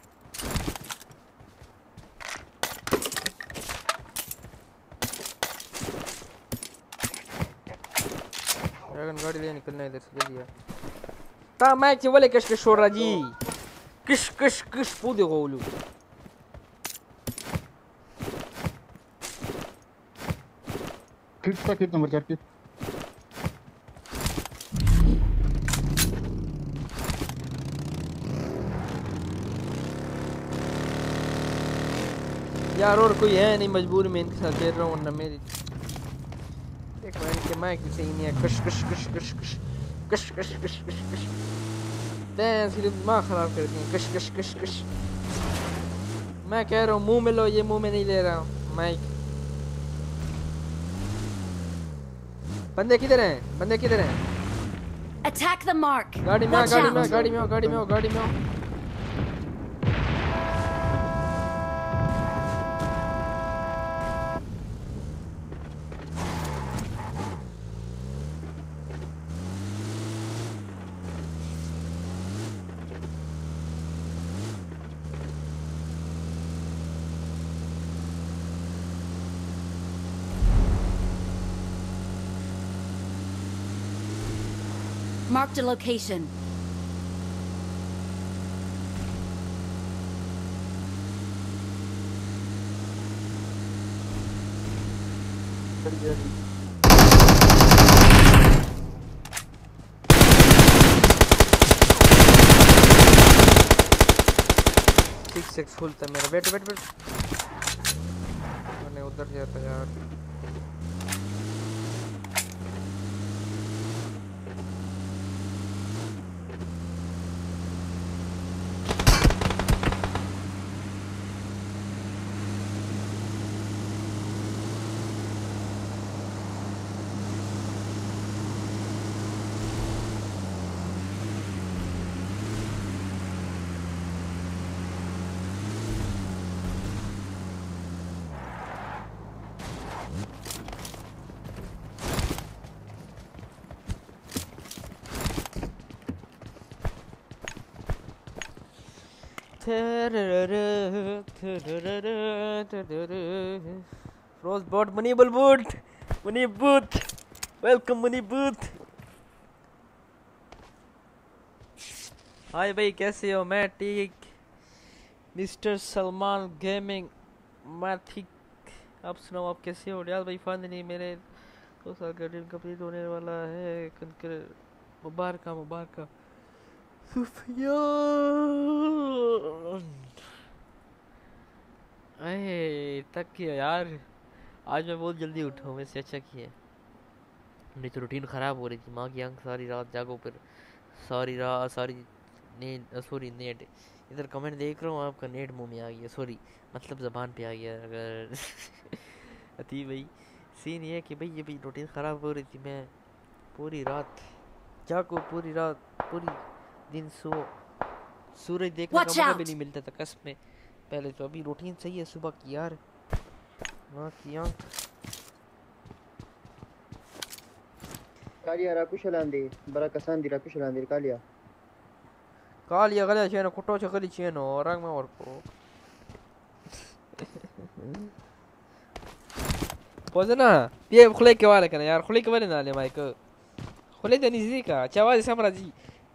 ड्रैगन गाड़ी ले निकलना इधर से जल्दी ता मैं कि वले कश कश शोरा जी किश किश किश पूदे गोलू किट था किट नंबर चार किट यार और कोई है नहीं मजबूर में इनके साथ खेल रहा हूँ ना मेरी Kijk. Kus, kus, kus, kus, kus. Kus, kus, kus, kus, kus. Damn, खराब कर दी कुछ कुछ कुछ कुछ मैं कह रहा हूँ मुँह में लो ये मुँह में नहीं ले रहा हूँ। माइक बंदे किधर हैं? बंदे किधर हैं? अटैक द मार्क गाड़ी में गाड़ी में गाड़ी में गाड़ी में गाड़ी में Marked a location. Six full था मेरा। वेट वेट वेट मैंने उधर जाता यार। Rose bot Munibul boot Munib boot. Welcome Munib boot. हाय भाई, कैसे हो? मैं ठीक। मिस्टर सलमान गेमिंग, मैं ठीक। आप सुनाओ, आप कैसे हो? रियाल भाई फाइनली मेरे दो साल का ड्रीम कंप्लीट होने वाला है। मुबारक मुबारक। सुफियान अरे, तक किया यार। आज मैं बहुत जल्दी उठा हूँ अच्छा किया नहीं तो रूटीन ख़राब हो रही थी, माँ की आँख सारी रात जागो फिर सारी रात सारी नेट सॉरी नेट। इधर कमेंट देख रहा हूँ, आपका नेट मुँह में आ गया सॉरी मतलब ज़बान पे आ गया अगर। अति भाई सीन ये है कि भाई, ये भी रूटीन ख़राब हो रही थी, मैं पूरी रात जागो, पूरी रात, पूरी दिन सो सूरज देखने Watch का मौका भी नहीं मिलता था कसम में। पहले तो अभी रूटीन सही है सुबह की यार। माँ की आँख कालिया राकुशलांदी। बरा कसांदी राकुशलांदी Kaliya. Kali kali ceno kuto kali ceno orang mau orko. Pozna, ये खुले के वाले करना यार खुले के वाले ना ले माइक। खुले तो नहीं जी का चावा जैसा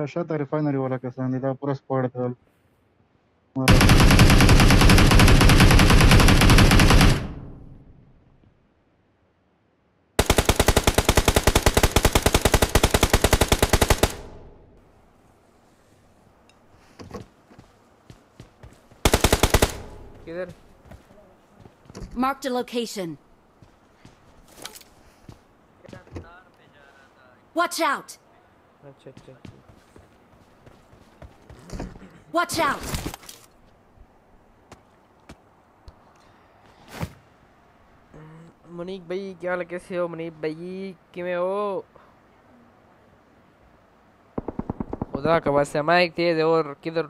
Așa refinery ăla că s-a dat pura spart de किधर Marked a location. Watch out! अच्छा अच्छा Watch out! मुनीक भाई, क्या लगे से हो मुनीक भाई? किमें हो? उधर का से मैं माइक तेज और किधर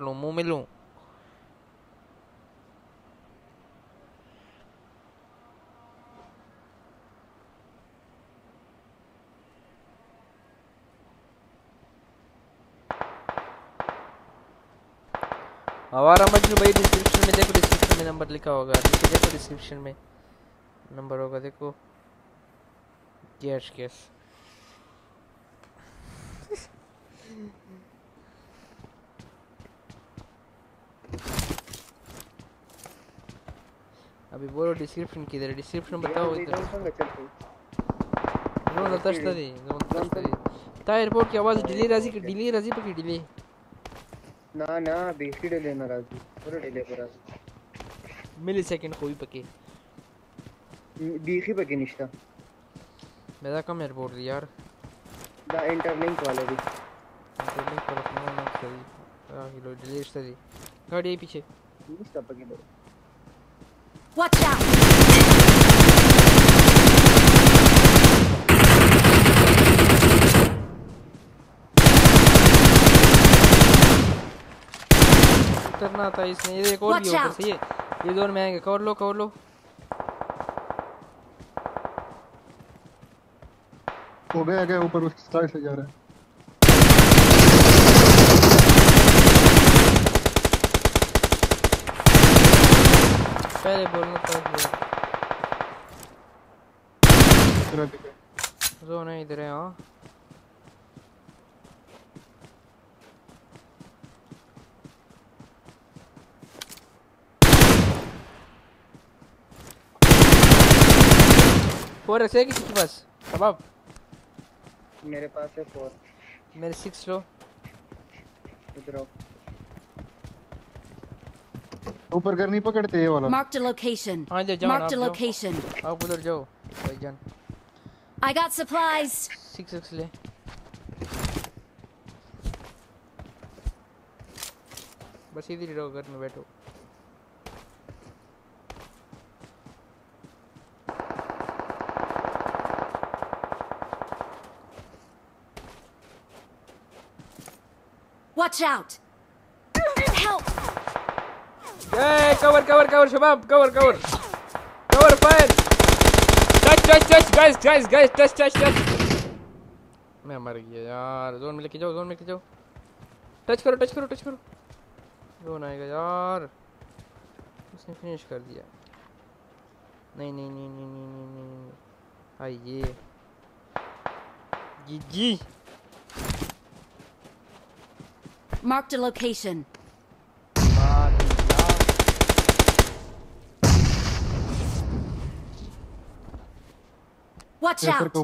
देखो भाई डिस्क्रिप्शन में देखो डिस्क्रिप्शन में नंबर लिखा होगा नीचे देखो डिस्क्रिप्शन में नंबर होगा देखो। यस यस अभी बोलो डिस्क्रिप्शन किधर है? डिस्क्रिप्शन बताओ इधर। नो नतश्ता दी नो नतश्ता दी ता एयरपोर्ट की आवाज़ डिले राज़ी की डिले राज़ी पकी डिले ना ना बेसी डिले ना राज़ी। पूरा डिले पूरा मिली सेकंड कोई पके बीखी पके निश्ता मेरा कम एयरपोर्ट यार द इंटरलिंक वाले भी इंटरलिंक पर अपना ना सही आ किलो डिले सदी गाड़ी पीछे निश्ता पके दो Watch out! उतरना था इसने ये एक और भी ऊपर. से ये ये जोन में आएँगे। कवर लो कवर लो। वो गया गया ऊपर उस साइड से जा रहा है। पहले बोलना था है इधर है हाँ। फोर है किसी के पास? शबाब मेरे पास है फोर। मेरे सिक्स लो। इधर आओ। ऊपर कर नहीं पकड़ते ये वाला? Marked a location. हाँ इधर जाओ ना, Marked आप a जाओ। location. आप उधर जाओ भाईजान I got supplies. Six six ले। बस इधर ही रहो घर में बैठो। Watch out! Help! Hey, cover, cover, cover, Shabab, cover, cover. Cover, fire. Touch, touch, touch, guys, guys, guys, touch, touch, touch. मैं मर गया यार जोन में लेके जाओ जोन में लेके जाओ टच करो टच करो टच करो जोन आएगा यार उसने फिनिश कर दिया नहीं नहीं नहीं नहीं नहीं नहीं नहीं, नहीं। आइए जी जी Marked a location. Watch out.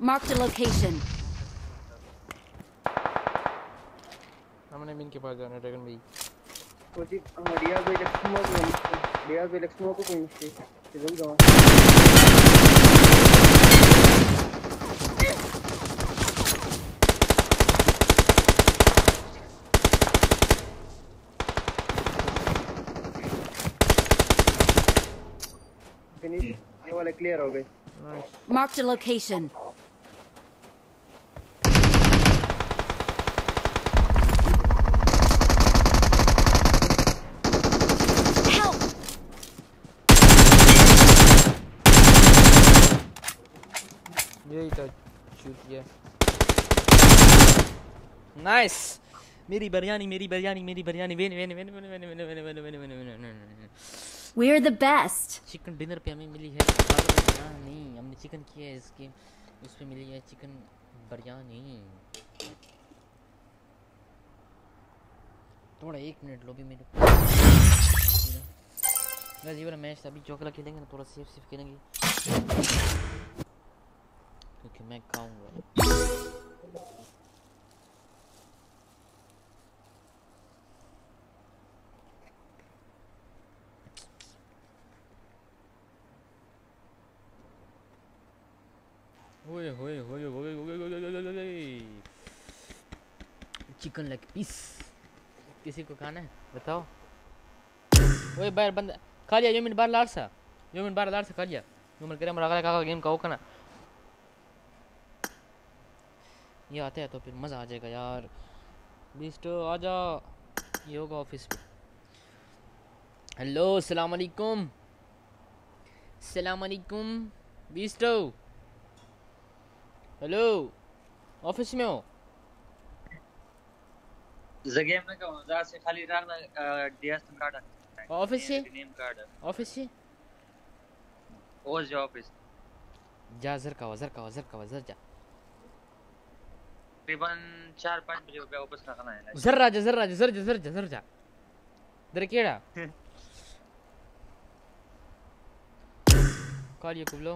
Marked a location. Amine के पास जाना है ड्रैगन भाई कोची रिया भाई लक्ष्मण को रिया भाई लक्ष्मण को कोई से चल जाओ। फिनिश ये वाला क्लियर हो गए। किया नाइस मेरी बिरयानी मेरी बिरयानी मेरी biryani when when when when when when when when when when वेन We're the best. Chicken dinner पे हमें मिली है बिरयानी हमने चिकन किया है इसके उस पे मिली है चिकन बिरयानी थोड़ा एक मिनट लो भी मेरे गाइस ये वाला मैच अभी चौकला खेलेंगे ना थोड़ा सेफ़ सेफ़ खेलेंगे क्योंकि मैं खाऊँगा ओए होए होए होए होए होए चिकन लेग पीस किसी को खाना है? बताओ। ओए बाहर बंदा। खा लिया यो मिनट बार लाड़ सा। यो मिनट बार लाड़ सा खा लिया। जो मिनट करे मरा का गेम का हो खाना। ये आते हैं तो फिर मज़ा आ जाएगा यार। बिस्ट आजा ये होगा ऑफ़िस पे। हेलो सलाम अलैकुम सलाम अलैकुम बिस्टो हेलो ऑफ़िस में हो? जगह में कहूँ जरा से खाली रहना डीएस कार्ड ऑफ़िस से? नेम कार्ड ऑफ़िस से? जाओ ऑफ़िस जा जर का जर का जर का जर जा। तकरीबन चार पाँच बजे रुपया वापस लगाना है जर राजा जर राजा जर जा जर जा जर जा दर केड़ा कालियो कुबलो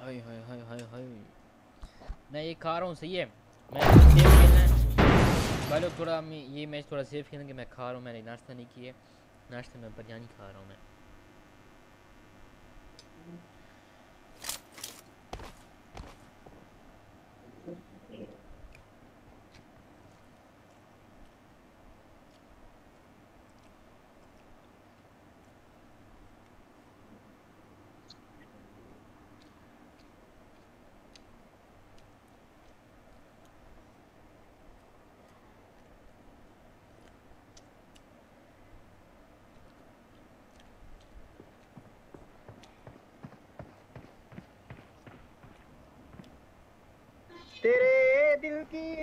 हाय हाय हाय हाय हाय मैं ये खा रहा हूँ सही है मैं सेफ खेलना है भाई लोग थोड़ा ये मैच थोड़ा सेफ़ खेलेंगे। मैं खा रहा हूँ, मैंने नाश्ता नहीं किया। नाश्ते में बिरयानी खा रहा हूँ मैं तेरे दिल की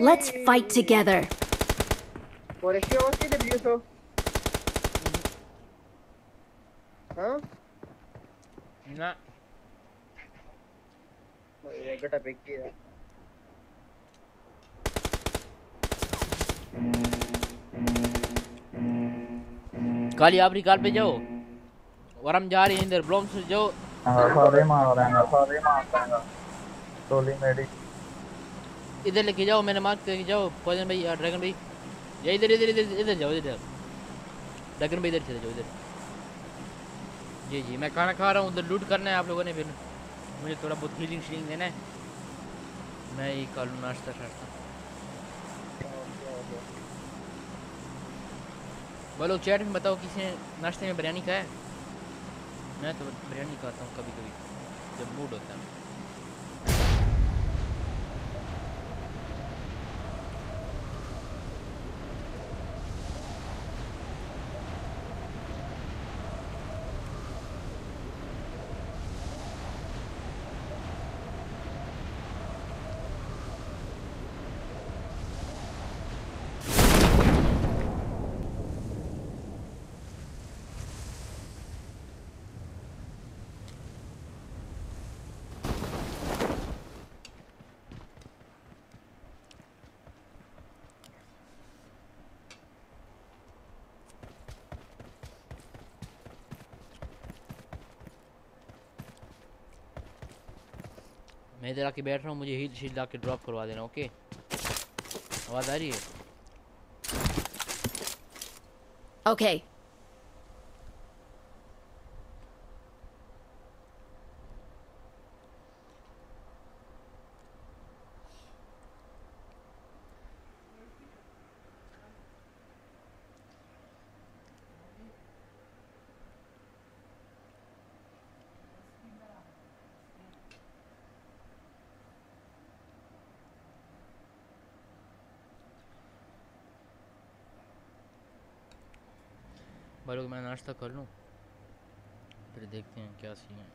Let's fight together. Por eso sí te pienso. हाँ ना ये गटा पे किया काली आप रिकाल पे जाओ और हम जा रहे हैं इधर ब्लॉम से जाओ सारे मार रहे हैं सारे मार रहे हैं टोली मेरी इधर लेके जाओ, मैंने मार्क करके जाओ पॉइजन भाई, या ड्रैगन भाई। या इधर इधर इधर इधर जाओ, इधर। ड्रैगन भाई इधर चले जाओ, इधर। जी जी, मैं खाना खा रहा हूँ, उधर लूट करना है आप लोगों ने फिर। मुझे थोड़ा बहुत हीलिंग शीलिंग देना है। मैं ये खा लूँ नाश्ता शाश्ता। बोलो चैट में बताओ किसी नाश्ते में बिरयानी खाया है? मैं तो बिरयानी खाता हूँ कभी कभी जब मूड होता है। मैं इधर आके बैठ रहा हूँ, मुझे हील शील आके ड्रॉप करवा देना ओके आवाज़ आ रही है ओके Okay. बोलो मैं नाश्ता कर लूँ। फिर देखते हैं क्या सीन है।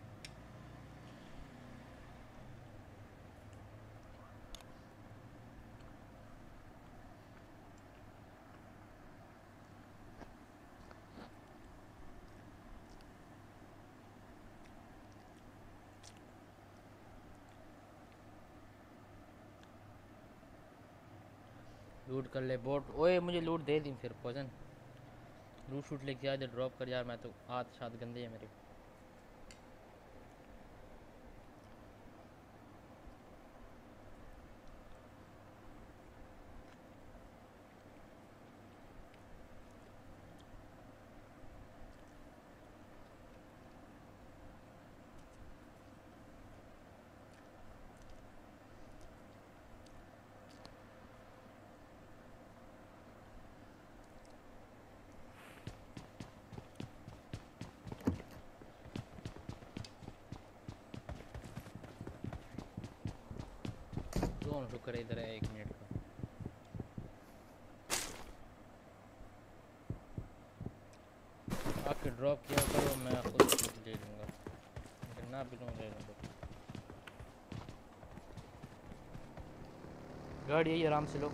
लूट कर ले, बोट। ओए, मुझे लूट दे दी फिर पॉइजन लूट शूट लेके आ इधर ड्रॉप कर यार, मैं तो हाथ शाथ गंदे हैं मेरे कौन शुक्र है इधर है एक मिनट का आके ड्रॉप किया करो मैं खुद ले लूँगा ना भी ले लूँगा गाड़ी यही आराम से लो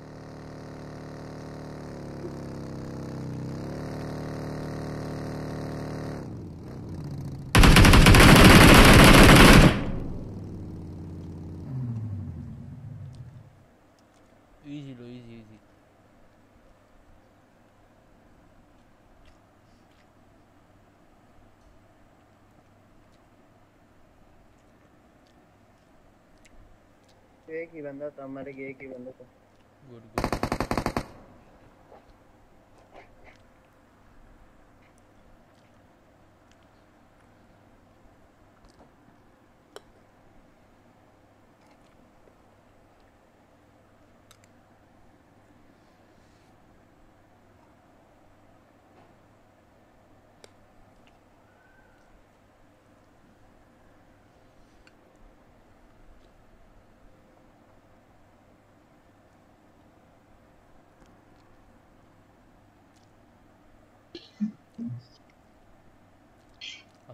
इजी लो इजी इजी ही बंदा था हमारे गे की बंदा था गुड गुड।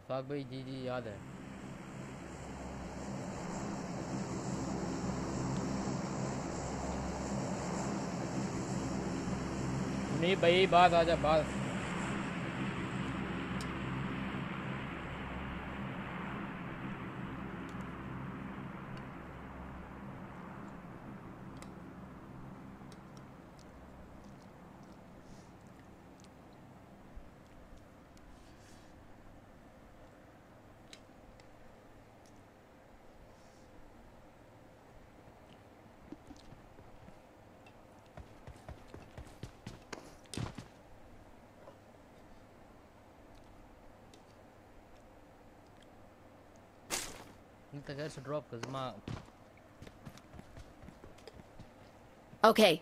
अफाक भाई जी जी याद है। नहीं भाई बात आ जा बात। place to drop because my. Okay,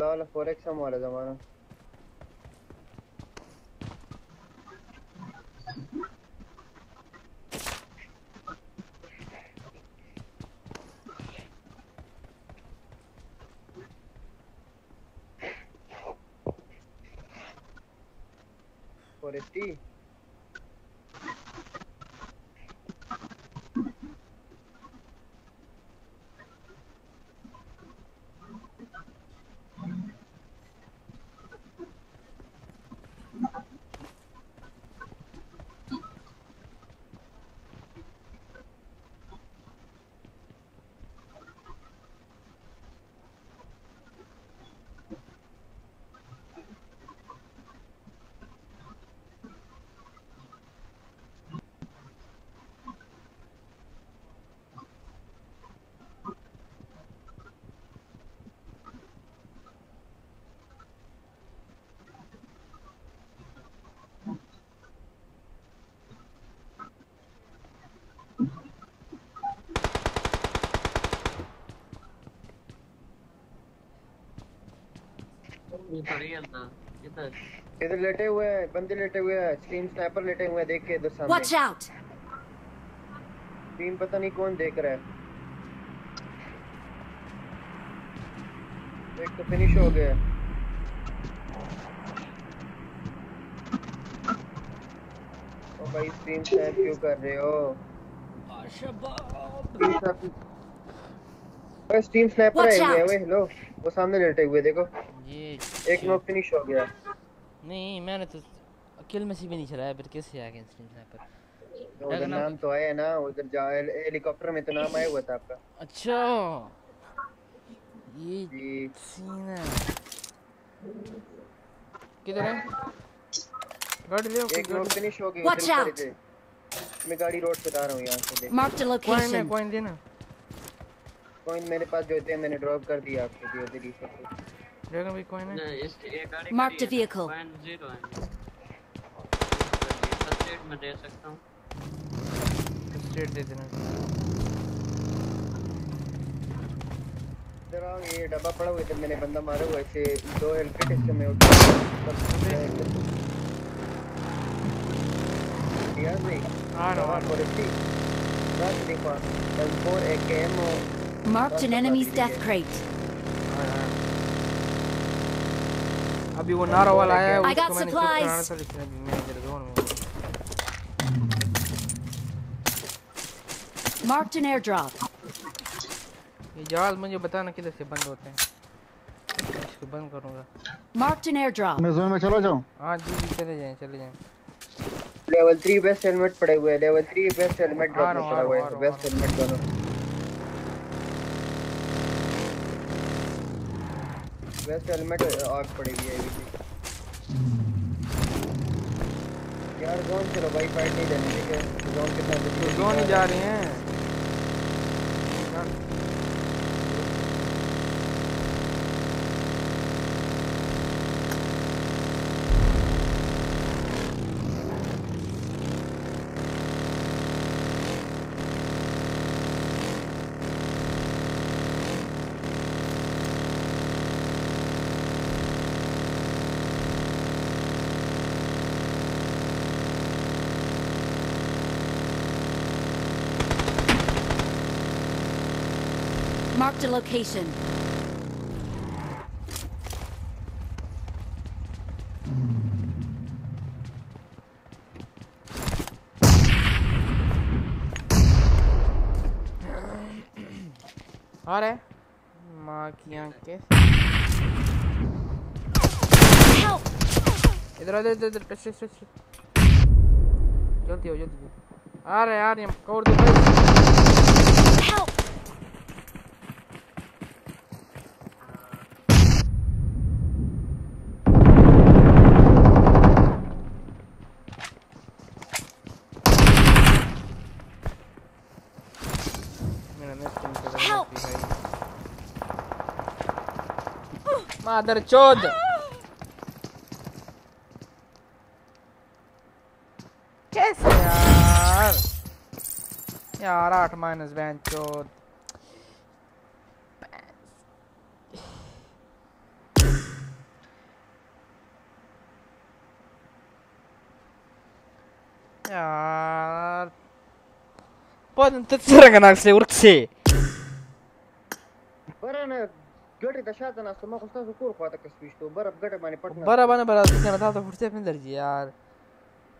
dal forex हमारा जमाना फोरेस्टी ये तो रियल था इधर। इधर लेटे हुए हैं बंदे लेटे हुए हैं स्ट्रीम स्नाइपर लेटे हुए हैं देख के इधर Watch सामने out! स्ट्रीम पता नहीं कौन देख रहा है। एक तो फिनिश हो गया। ओ भाई स्ट्रीम स्नैप क्यों कर रहे हो? भाई स्ट्रीम स्नैपर Watch आए हुए हैं! हेलो वो सामने लेटे हुए देखो। ये एक नॉक फिनिश हो गया। नहीं मैंने तो किल में से भी नहीं चलाया फिर कैसे आ गए स्ट्रीम स्नाइपर उधर नाम तो आया ना उधर जा हेलीकॉप्टर में तो नाम आया हुआ था आपका। अच्छा। ये सीन है। किधर है? गाड़ी ले एक नॉक फिनिश हो गई out! थे। मैं गाड़ी रोड पे ला रहा हूँ यहाँ से देख। Marked a कॉइन है location. देना। कॉइन मेरे पास जो थे मैंने ड्रॉप कर दिया आपको दियो दिल्ली से ड्रैगन भाई कॉइन है नहीं, इस ये गाड़ी Marked खड़ी a vehicle. है, पॉइंट ज़ीरो है फ़र्स्ट एड में दे सकता हूँ स्ट्रेट दे देना इधर आओ ये डब्बा पड़ा हुआ है इधर मैंने बंदा मारा हुआ है ऐसे दो हेल्थ किट इससे मैं उठा रियाज भाई आ रहा हूँ, आ रहा हूँ। और इसकी रात देखो बस फोर एक K M Marked an enemy's death crate. अभी वो नारा वाला आया है उसको मैंने चुप कराना supplies. था लेकिन अभी मैं इधर जोन में हूँ। Marked an airdrop. ये जहाज़ मुझे बताना किधर से बंद होते हैं इसको बंद करूँगा Marked an airdrop. मैं जोन में चला जाऊँ हाँ जी जी चले जाएँ चले जाएँ लेवल 3 बेस्ट हेलमेट पड़े हुए हैं लेवल 3 बेस्ट हेलमेट ड्रॉप पड़ा हुआ है बेस्ट हेलमेट दोनों बेस्ट हेलमेट आग पड़ेगी है यार जोन चलो भाई फाइट नहीं देने ठीक है जोन कितना तो जोन ही जा रहे हैं। Marked a location. है माँ की आँखें इधर इधर इधर इधर टच टच जल्दी हो जल्दी रहे आ रहे कवर दो भाई Help! मेरा नेट कम कर Help! मादर चोद कैसे यार? यार, आठ माइनस बैन चोद यार Potem te crăgănac se urce. बरं गट दशाचा नसतो मग कसं सुकूर होता कसं तो बरं गट माने पटना Bara bana bara तुझ्या दादा फुटते पण दर्जी यार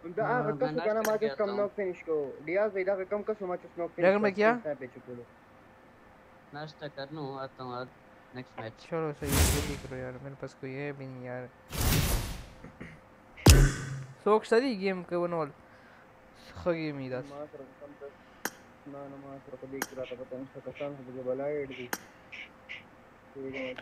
Da, ah, कसं गाना मागे कम नॉक फिनिश को डियाज भाई दा कम कसं मैच नॉक फिनिश Dragon भाई क्या? पे चुके हो नाश्ता कर लूँ आता हूँ नेक्स्ट मैच छोड़ो सही है, जल्दी करो यार मेरे पास कोई है भी नहीं यार सोक सदी गेम के बनोल खगी मीदास मात्र कम तर ना ना मात्र कधी किरा आता पता नाही कसं सांगतो तुझे बला एडी Yeah.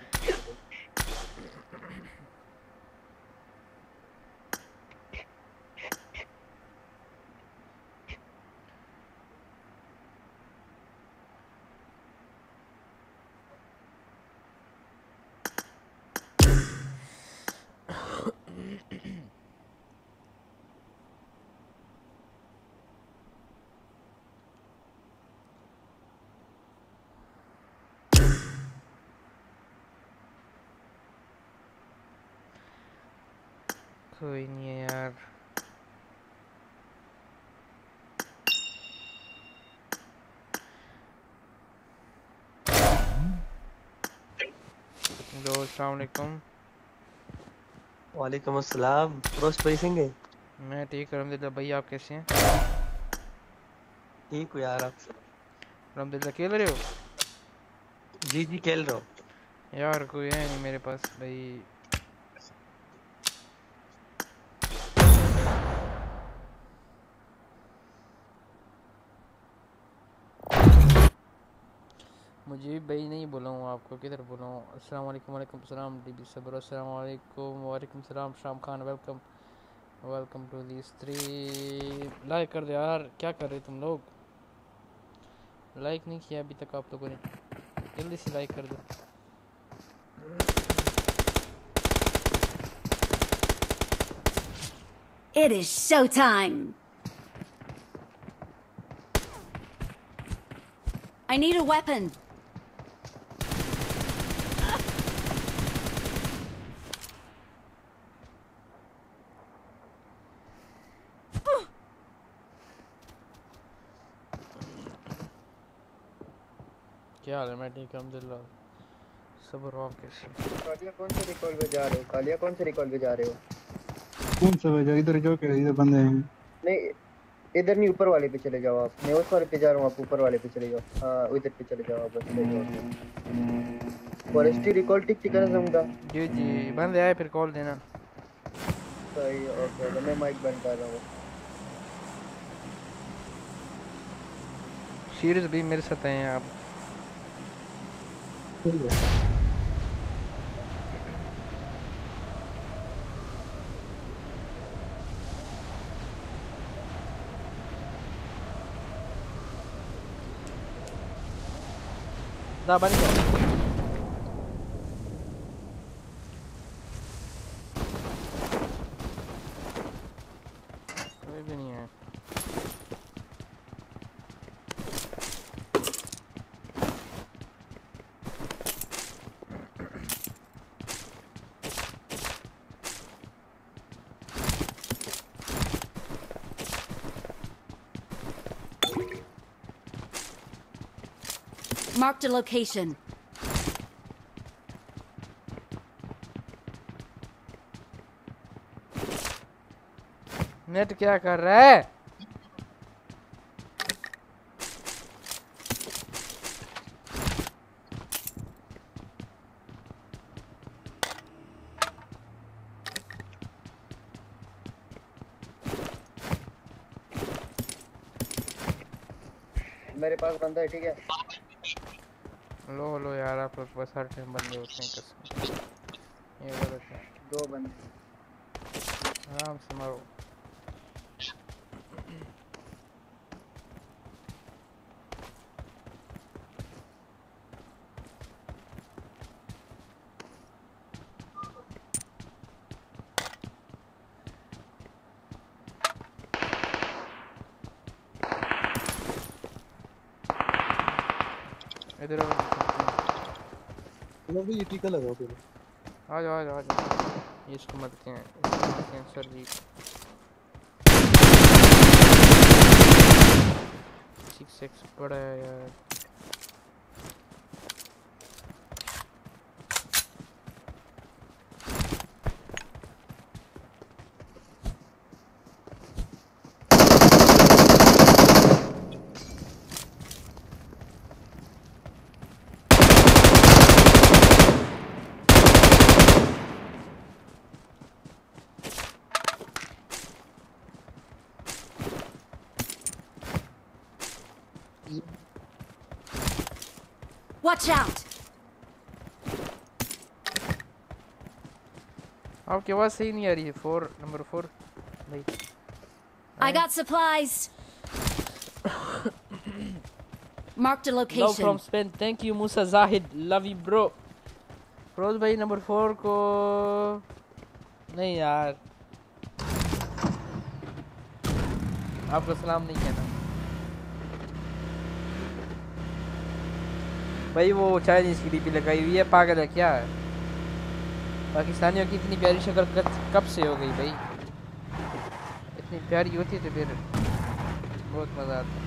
कोई नहीं है यार हेलो अस्सलाम वालेकुम वालेकुम अस्सलाम। रोस्ट भाई सिंह है? मैं ठीक अलहमदिल्ला भाई आप कैसे हैं? ठीक हूँ यार आप अलहमदिल्ला खेल रहे हो? जी जी खेल रहा हूँ। यार कोई है नहीं मेरे पास भाई। मुझे भी भाई नहीं बोला हूँ आपको किधर बोला हूँ अस्सलाम वालेकुम वालेकुम सलाम डी बी सबर अस्सलाम वालेकुम वालेकुम सलाम, Sham Khan, welcome. Welcome to the stream. Like कर दो यार, क्या कर रहे तुम लोग? लाइक नहीं किया अभी तक आप लोगों ने। जल्दी से लाइक कर दो। It is showtime. I need a weapon. हाल है मैं ठीक अलहमदिल्ला हो आप कैसे कालिया कौन से रिकॉल पे जा रहे हो? कालिया कौन से रिकॉल पे जा रहे हो? कौन सा भेजा इधर जो के इधर बंदे हैं। नहीं इधर नहीं ऊपर वाले पे चले जाओ आप। मैं उस वाले पे जा रहा हूँ आप ऊपर वाले पे चले जाओ। हाँ उधर पे चले जाओ आप बस चले जाओ। फॉरेस्ट्री रिकॉल टिक टिक करना समझा जी जी। बंद आए फिर कॉल देना। सही ओके तो मैं माइक बंद कर रहा हूँ। सीरीज़ भी मेरे साथ हैं आप। ना बंद कर कोई भी नहीं है Marked a location. नेट क्या कर रहा है मेरे पास बंदा है ठीक है लो लो यार आप लोग बस हर टाइम बंदे होते हैं कसम। ये गलत है। दो बंदे। आराम से मारो। इधर आओ। लोग भी ये टीका लगाओ पहले। आ जाओ आ जाओ आ जाओ। ये इसको मारते हैं मरते हैं सर जी। सिक्स एक्स पड़ा है यार। Watch out! आपकी आवाज़ सही नहीं आ रही है फोर नंबर फोर भाई I got supplies. Marked a love location. From Spain thank you Musa Zahid love you bro Firoz भाई नंबर फोर को नहीं यार आपको सलाम नहीं कहना भाई वो चाइनीज़ की डीपी लगाई हुई है पागल है क्या? पाकिस्तानियों की इतनी प्यारी शक्ल कब- से हो गई भाई? इतनी प्यारी होती तो फिर बहुत मज़ा आता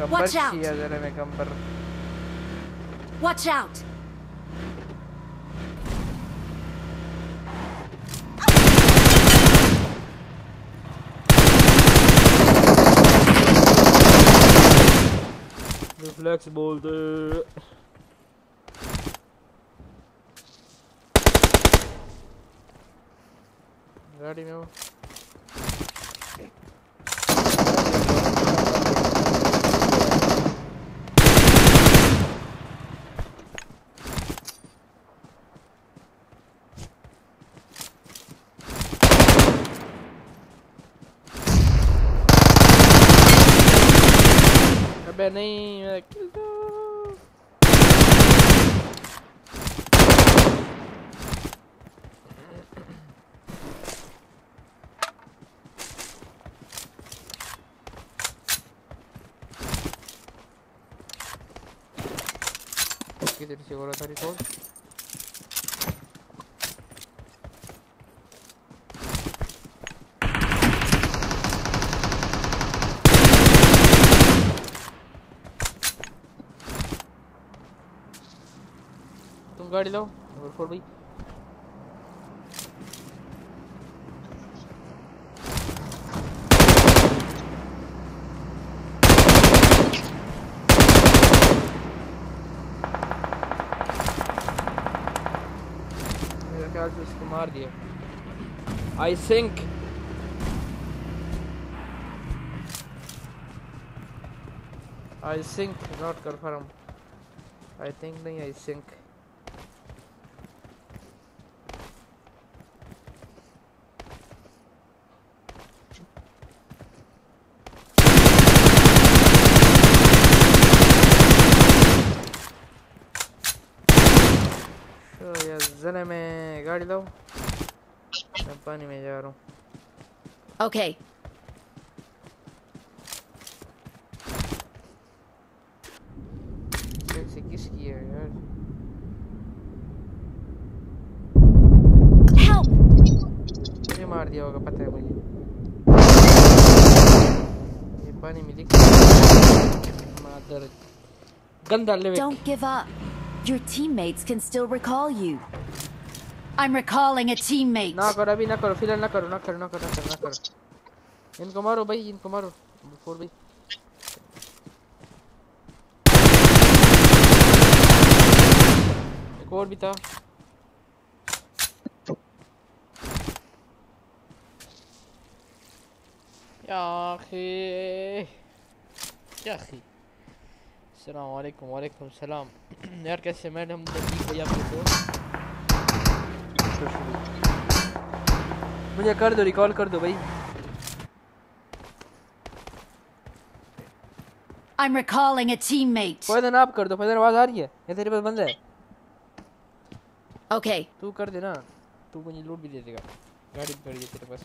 कंबर किया ज़रा मैं कंबर Watch out! बोल दे। गाड़ी में हो अबे नहीं मैं kill दो। से हो रहा तुम गाड़ी लाओ और फोड़ भाई मेरे ख्याल से मार दिया I think I think not confirm I think नहीं I think मैं पानी में जा रहा हूँ Okay, कैसे किसकी है यार help! मुझे मार दिया होगा पता है मुझे ये पानी में दिख मादर गंदा लेवे Don't give up. Your teammates can still recall you. I'm recalling a teammate. ना करो अभी ना करो फ़िलहाल ना करो ना करो ना करो ना करो ना करो इनको मारो भाई इनको मारो फोर भाई एक और भी था या अखी या अखी अस्सलाम वालेकुम वालेकुम सलाम यार कैसे मैडम ठीक भैया आपको मुझे कर दो रिकॉल कर दो भाई। I'm recalling a teammate. Faizan आप कर दो फैजन आवाज़ आ रही है? ये तेरे पास बंदा है। Okay, तू कर देना तू मुझे लूट भी दे देगा। गाड़ी भी खड़ी है तेरे पास।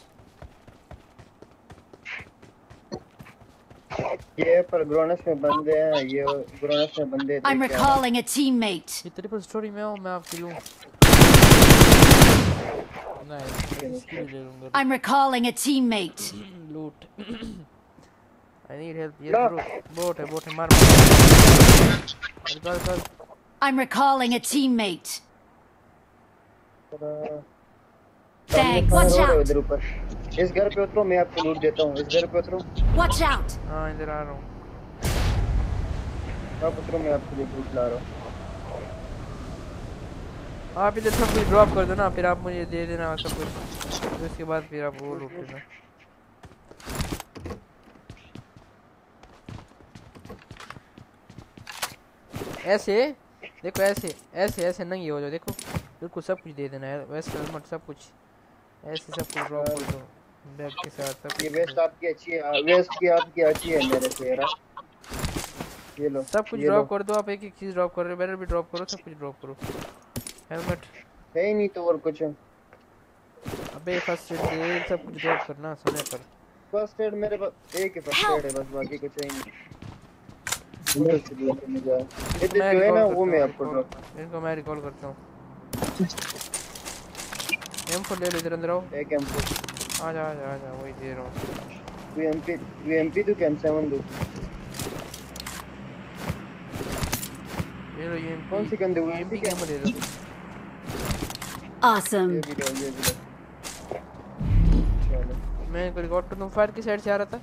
ये पर ग्रोनस में बंदे हैं ये ग्रोनस में बंदे I'm recalling a teammate. ये तेरे पास स्टोरी में आओ मैं आपकी लूँ नहीं इसकी भी ले लूँगा I'm recalling a teammate. लूट आई नीड हेल्प ये लो। बोट है बोट है मार मार कर कर I'm recalling a teammate. है। Thanks. सामने Watch रोड है out. उधर ऊपर इस घर पे उतरो मैं आपको लूट देता हूँ इस घर पे उतरो Watch out. हाँ इधर आ रहा हूँ आप उतरो मैं आपके लिए लूट ला रहा हूँ आप इधर सब कुछ ड्रॉप कर दो ना फिर आप मुझे दे देना सब कुछ। फिर उसके बाद फिर आप वो लूट लेना ऐसे? देखो ऐसे ऐसे ऐसे नहीं हो जाओ देखो। बिल्कुल सब कुछ दे देना है वैसे हेलमेट सब कुछ। ऐसे सब कुछ ड्रॉप कर दो बैग के साथ सब ये वेस्ट आपकी अच्छी है वेस्ट की आपकी अच्छी है मेरे से यार। ये लो सब कुछ ड्रॉप कर दो आप एक एक चीज़ ड्रॉप कर रहे हो बैरल भी ड्रॉप करो सब कुछ ड्रॉप करो। हेलमेट। है ही नहीं तो और कुछ। अबे फ़र्स्ट एड दे सब कुछ ड्रॉप करना समय पर। फ़र्स्ट एड मेरे पास एक ही फ़र्स्ट एड है बस बाकी कुछ है ही नहीं। उधर से दूर से मुझे आया। इसको इधर मैं जो है ना वो मैं आपको ड्रॉप इनको मैं रिकॉल करता हूँ। एम फोर ले लो इधर अंदर आओ। एक एम फोर आ जा आ जा आ जा वही दे रहा हूँ। यूएमपी यूएमपी तो कैम सेवन दो ले लो ये कौन सी गन दूँ एमपी की एमो ले लो। Awesome. ये भी लो ये भी लो। चलो। मैं रिकॉर्ड कर दूँ फायर की साइड से आ रहा था।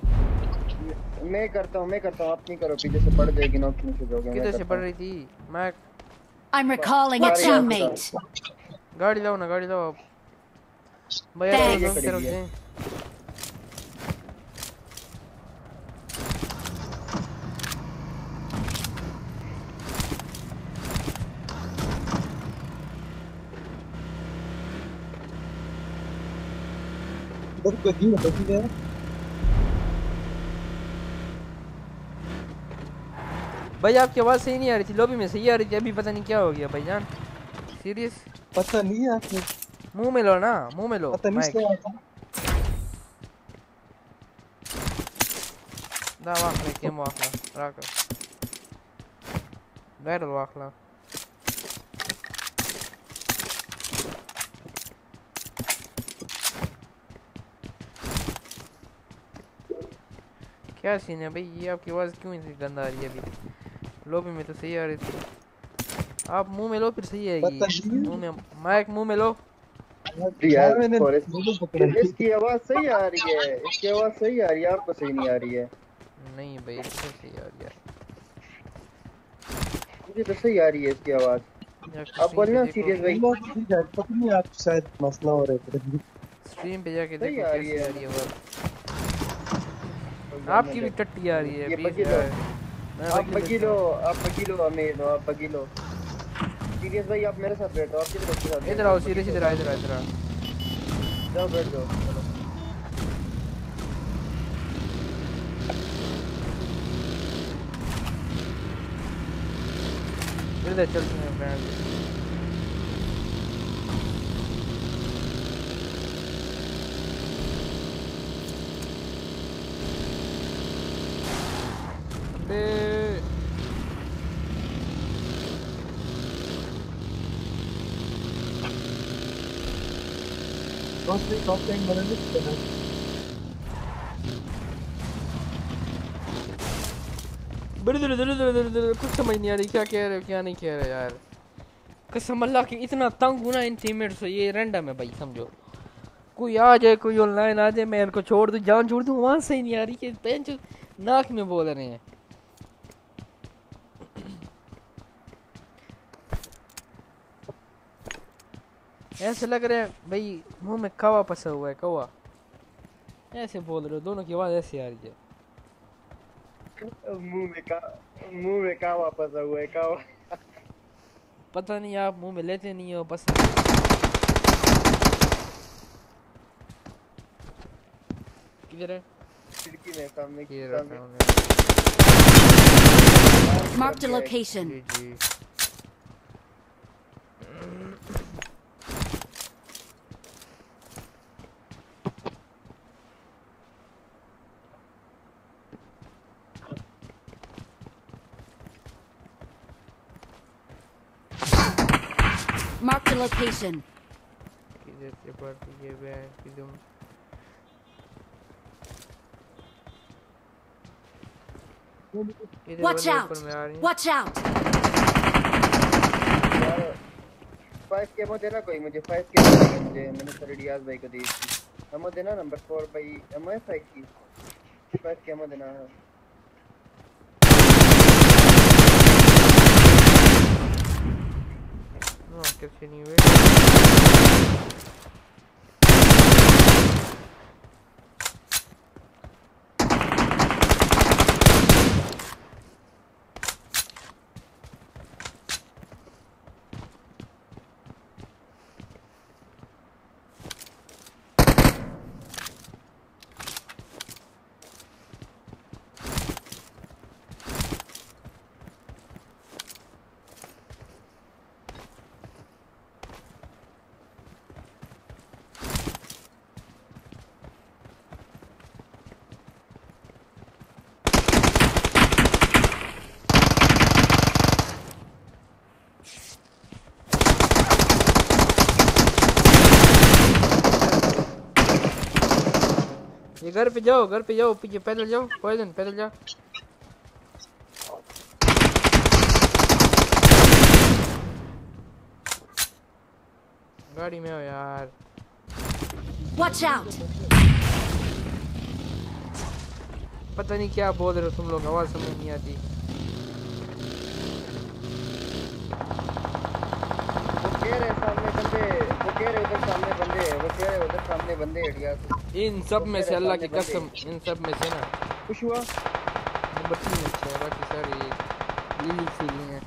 मैं करता हूँ मैं करता हूँ आप नहीं करो पीछे से पड़ जाएगी नॉक नीचे हो जाओगे किधर से पड़ रही थी? मैं I am recalling a teammate गाड़ी लाओ ना गाड़ी लाओ। आप भैया ये दोनों इधर कोई दिन बची भाई आपकी आवाज़ सही नहीं आ रही थी लॉबी में सही आ रही थी अभी पता नहीं क्या हो गया भाईजान सीरियस पता नहीं है आपने मुँह में लो ना मुँह में लो पता नहीं क्या आता दा वाखला केम वाखला राक डायरल वाखला क्या सीन है भाई ये आपकी आवाज़ क्यों इतनी गंद आ रही है अभी लॉबी में तो सही आ रही थी आप मुँह में लो फिर सही आएगी नहीं। मुँह में माइक मुँह में लो यार इसकी आवाज़ सही आ रही है इसकी आवाज़ सही आ रही है आपको सही नहीं आ रही है नहीं भाई इससे सही आ रही है मुझे तो सही आ रही है इसकी आवाज़ आप बोलना सीरियस भाई पता नहीं आप शायद मसला हो रहा है स्ट्रीम पे जाके देखो कैसी आ रही है आवाज़ आपकी भी टट्टी आ रही है बगी लो। आप बगी लो आप बगी लो अमीर आप बगी लो सीरियस भाई आप मेरे साथ बैठो आप किधर साथ इधर आओ सीरियस इधर आ इधर आ इधर आ जाओ बैठ जाओ। चलो इधर चलते हैं फ्रेंड बनाने बड़ी दूर दूर दूर दूर दूर कुछ समझ नहीं आ रही क्या कह रहे हो क्या नहीं कह रहे यार। कसम अल्लाह की इतना तंग हूँ ना इन टीममेट से ये रैंडम है भाई समझो। कोई आ जाए कोई ऑनलाइन आ जाए मैं इनको छोड़ दूँ जान छोड़ दूँ वहाँ से ही नहीं आ रही कि बेंच नाक में बोल रहे हैं। ऐसे लग रहा है भाई मुँह में कवा फंसा हुआ है कवा। ऐसे बोल रहे हो दोनों की आवाज़ ऐसी आ रही है। मुँह में का मुँह में का वापस हुआ है का पता नहीं आप मुँह में लेते नहीं हो बस। किधर है? खिड़की में सामने की सामने। location. जी जी Marked a location. किधर से पड़ती है बैंक की तुम इधर Watch out! ऊपर में आ रही हैं। Watch out! यार फाइव के एमओ देना कोई मुझे फाइव के एमओ देना मुझे मैंने सर रियाज भाई को दी थी एमओ देना नंबर फोर भाई एमओ है फाइव की फाइव के एमओ देना है No, घर पे जाओ घर पे जाओ पीछे पैदल जाओ पैदल पैदल जाओ। गाड़ी में हो यार। वॉच आउट पता नहीं क्या बोल रहे हो तुम लोग आवाज़ समझ नहीं आती। इन सब में से अल्लाह की कसम इन सब में से ना। कुछ हुआ? नंबर तीन अच्छा है बाकी सारी लिली फीलिंग है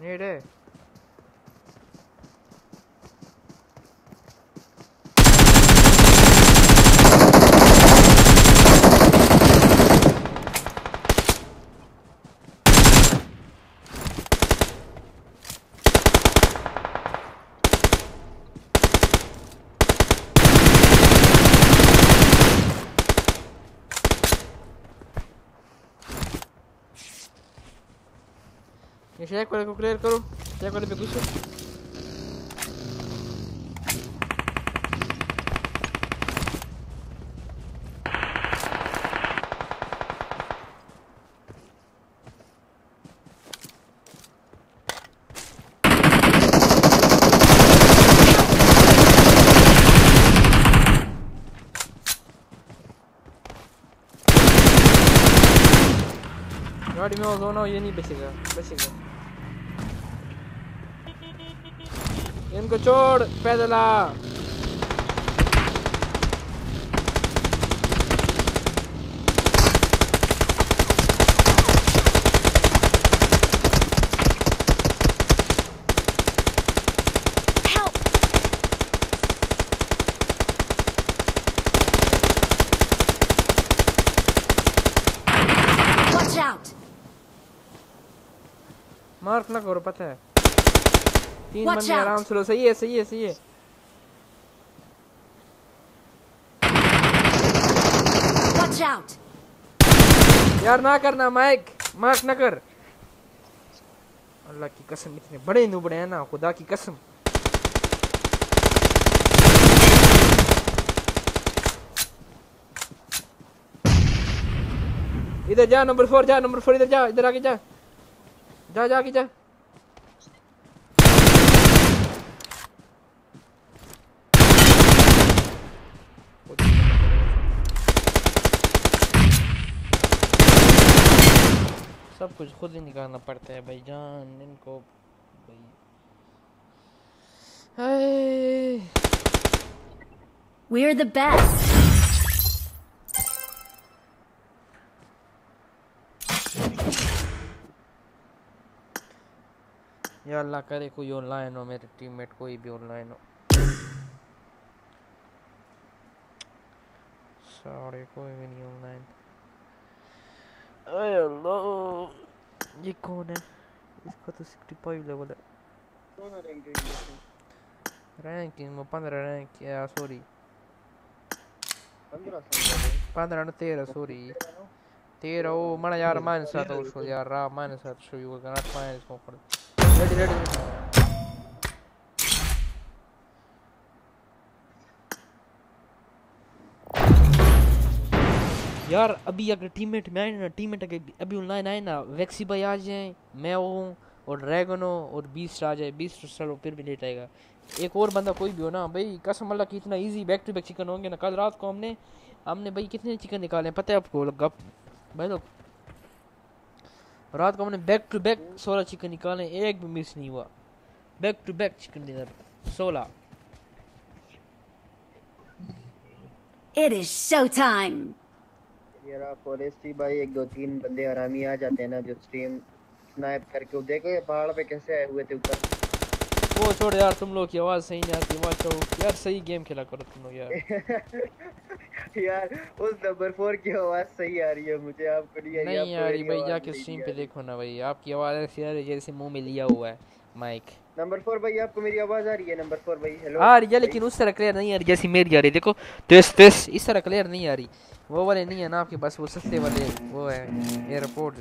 नेड है ये शेक वाले को क्लियर करो शेक वाले पे घुसो गाड़ी में हो दोनों ये नहीं बचेगा बचेगा इनको छोड़ पैदल आ! मार्क ना करो पता है? तीन बंदे आराम से लो। सही है सही है सही है। Watch out! यार ना करना माइक। मार्क ना कर। अल्लाह की कसम इतने बड़े नुबड़े हैं ना खुदा की कसम। इधर जा नंबर फोर जा नंबर फोर इधर जा इधर आके जा। जा जा आगे जा। सब कुछ खुद ही निकालना पड़ता है भाई जान इनको भाई। We're the best. या अल्लाह करे कोई ऑनलाइन हो मेरे टीममेट कोई भी ऑनलाइन हो। सॉरी कोई भी नहीं ऑनलाइन अल्लाह ये कौन है इसका तो 65 लेवल है कौन है रैंकिंग में 15 रैंक या सॉरी 15 साल 15 no 13 sorry 13 oh mana यार minus satu so यार ra minus satu so you cannot minus more ready ready ready यार, अभी अगर टीममेट में आए ना टीममेट अगर अभी ऑनलाइन आए ना वैक्सी भाई आ जाए, मैं हूँ, और ड्रैगन हो, और बीस्ट आ जाए बीस्ट चलो, फिर भी लेट आएगा। एक और बंदा कोई भी हो ना, भाई, कसम अल्लाह की इतना easy back to back chicken होंगे ना। कल रात को हमने हमने भाई कितने चिकन निकाले पता है आपको, गप। भाई लोग, रात को हमने बैक टू बैक सोलह चिकन निकाले एक भी मिस नहीं हुआ। Back to back chicken dinner सोलह। It is showtime. यार फॉरेस्टी भाई एक दो तीन बंदे हरामी आ जाते हैं ना जो स्ट्रीम स्नाइप करके वो देखो ये पहाड़ पे कैसे आए हुए थे ऊपर। वो छोड़ यार तुम लोग की आवाज़ सही नहीं आती वहाँ चलो यार सही गेम खेला करो तुम लोग यार। यार उस नंबर फोर की आवाज़ सही आ रही है मुझे आपको नहीं आ रही नहीं यार भाई जाके स्ट्रीम पे देखो ना भाई आपकी आवाज़ ऐसी आ रही है जैसे मुँह में लिया हुआ है माइक नंबर फोर भाई, आपको मेरी आवाज़ आ रही है नंबर फोर भाई हेलो आ रही है, लेकिन उस तरह क्लियर नहीं आ रही, जैसी मेरी आ रही है। देखो तेस तेस इस तरह क्लियर नहीं आ रही। वो वाले नहीं है ना आपके पास, वो सस्ते वाले, वो है एयरपोर्ट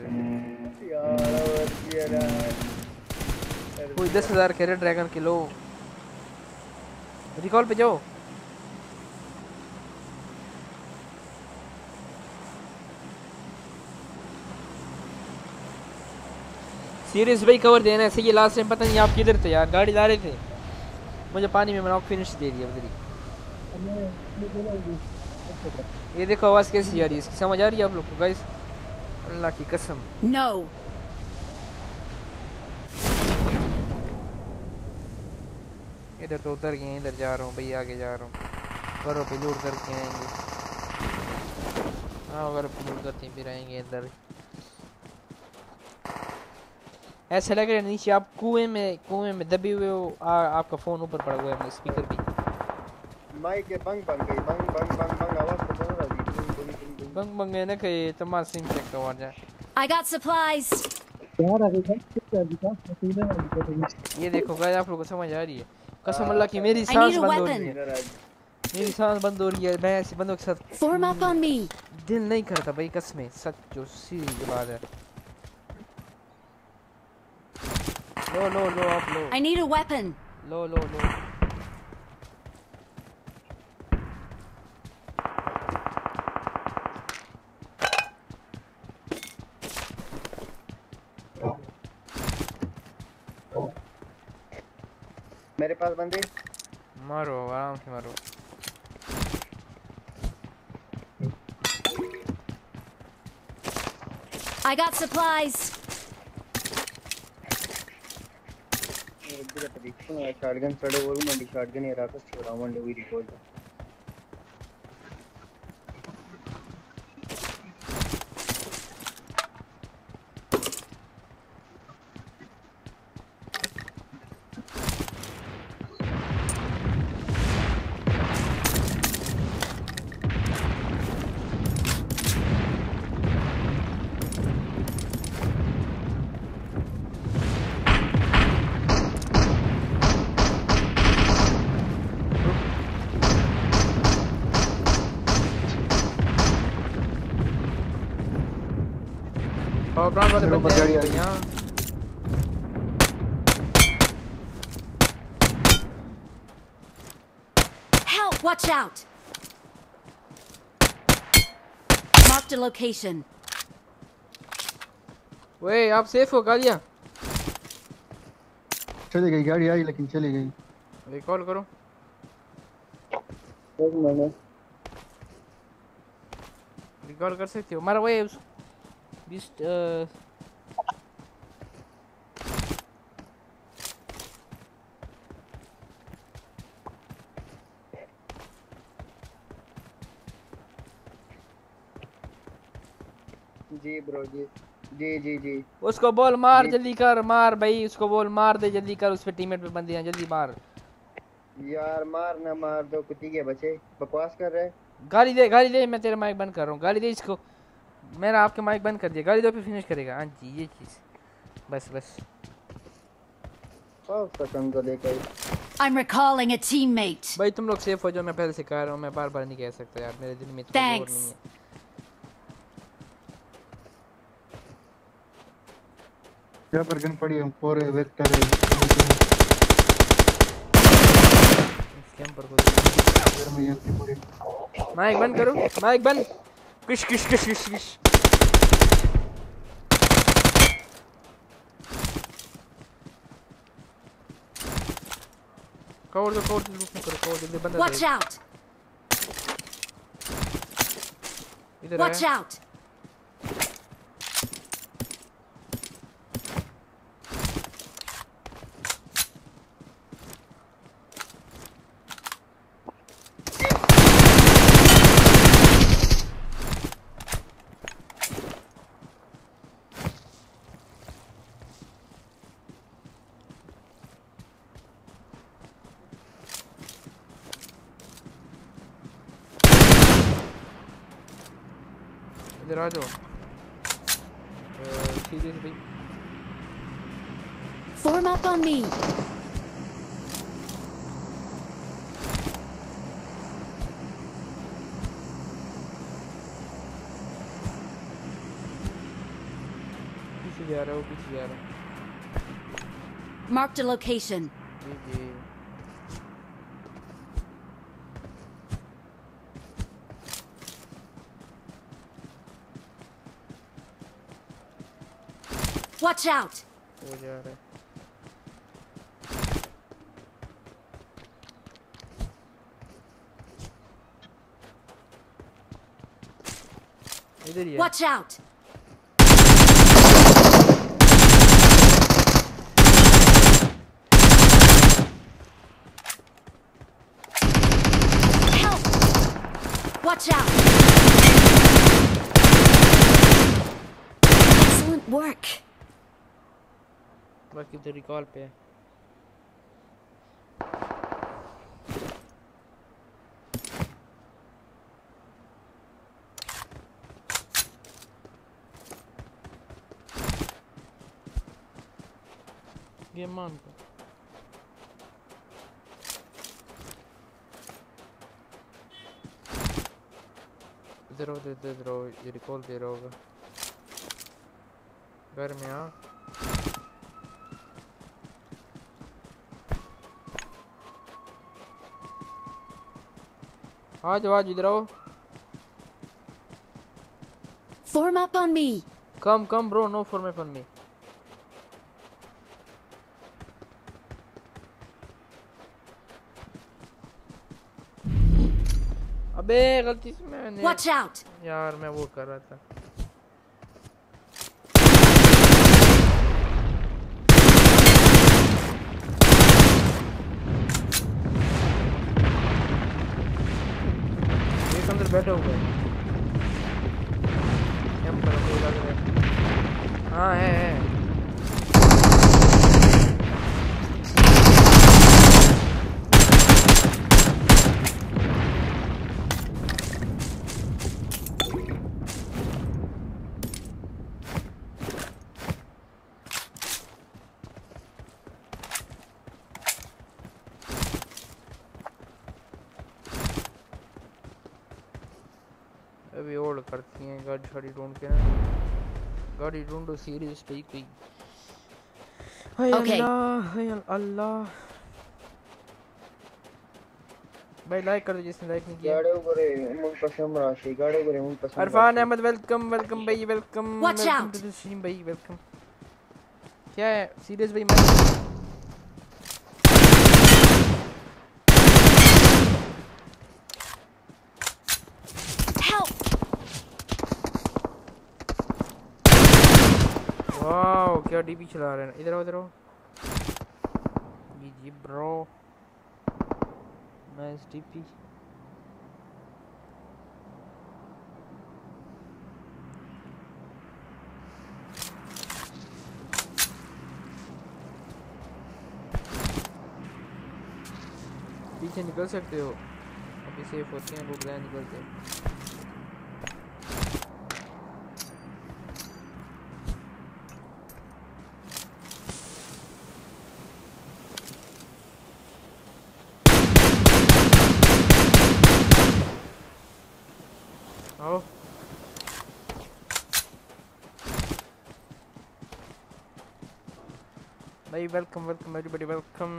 कोई दस हज़ार के रेड ड्रैगन के लो रिकॉल पे जाओ। सीरियस भाई कवर देना सही है लास्ट टाइम पता नहीं आप किधर थे यार गाड़ी ला रहे थे। मुझे पानी में नॉक फिनिश दे दिया उधर ये देखो आवाज़ कैसी आ रही है इसकी समझ आ रही है आप लोग को गाइस अल्लाह की कसम। No No. इधर तो उतर गए इधर जा रहा हूँ भाई आगे जा रहा हूँ। घरों पे लूट करके आएँगे। हाँ पे लूट करते फिर आएँगे इधर ऐसा लग रहा है नीचे आप कुएँ में कुएँ में दबे हुए हो आ, आपका फ़ोन ऊपर पड़ा हुआ है स्पीकर भी माइक के बंग बंग गई बंग बंग बंग बंग आवाज़ तो आ रही है। बंग बंग है ना कि तुम्हारा सिम चेक करवा जाए I got supplies. यार अभी तक है अभी तक ये देखो गाइस आप लोगों को समझ आ रही है। कसम अल्लाह की मेरी सांस बंद हो रही है। मेरी सांस बंद हो रही है मैं ऐसे बंदों के साथ Form up on me. दिल नहीं करता भाई कसमें सच जो सीधी बात है। लो लो लो आप लो I need a weapon. लो लो लो मेरे पास बंदे मारो आराम से मारो I got supplies. इधर देखो షార్ట్ గన్ और मंडी మండి షార్ట్ గన్ ఏ రాక हुई रिकॉर्ड और ब्राउन वाले चलो, बंदे गाड़ी आ आ गए गई। यहाँ Help! Watch out. Marked a location. ओए आप सेफ़ हो गालिया चली गई गाड़ी आई लेकिन चली गई रिकॉल करो एक मैंने रिकॉल कर सकते हो मारा वही उस बीस जी ब्रो जी। जी जी जी। उसको बोल मार जल्दी कर मार भाई। उसको बोल मार दे जल्दी कर उस पे टीममेट पे बंदे हैं जल्दी मार। यार मार ना मार दो कुत्ती के बच्चे। बकवास कर रहे गाली दे गाली दे मैं तेरा माइक बंद कर रहा हूँ। गाली दे इसको। मैंने आपके माइक बंद कर दिया। गाली दो फिर फिनिश करेगा। हाँ जी ये चीज़। बस बस। I'm recalling a teammate. भाई तुम लोग सेफ़ हो जाओ। मैं पहले से कह रहा हूँ मैं बार बार नहीं कह सकता यार। मेरे दिल में इतना ज़ोर नहीं है। यहाँ पर गन पड़ी है पूरे वेक्टर है कैंपर को यहाँ पे माइक बंद करो माइक बंद। किश किश किश किश किश। कवर दो कवर दो लूट करो कवर जल्दी बंद Watch out! इधर Watch आया Hadi hadi o. Ee, şey. Form up on me. Mark the location. Watch out! हो जा रहा है इधर ही है Watch out! Help! Watch out! Excellent work. बाकी तो रिकॉल पे है गेम मान को इधर हो इधर इधर हो ये रिकॉल दे रहा होगा आ आ जाओ आज इधर आओ Form up on me. Come come bro no form up on me अबे गलती से मैंने Watch out! यार मैं वो कर रहा था एक अंदर बैठे है। हाँ है है अभी होल्ड करती हैं गाड़ी ढूंढ के ना गाड़ी ढूंढो सीरियस पे कोई। हाय अल्लाह हाय अल्लाह। भाई लाइक कर दो जिसने लाइक नहीं किया। गाड़े ऊपर मुंतसम राशि गाड़े ऊपर मुंतसम अरफान अहमद वेलकम वेलकम भाई welcome welcome to the stream भाई वेलकम क्या है? सीरियस भाई मैं Help! वाओ क्या डीपी चला रहे हैं। इधर आओ G G bro nice DP पीछे निकल सकते हो। अभी सेफ़ होते हैं, रुक रहे निकलते हैं आओ वेलकम वेलकम एवरीबॉडी वेलकम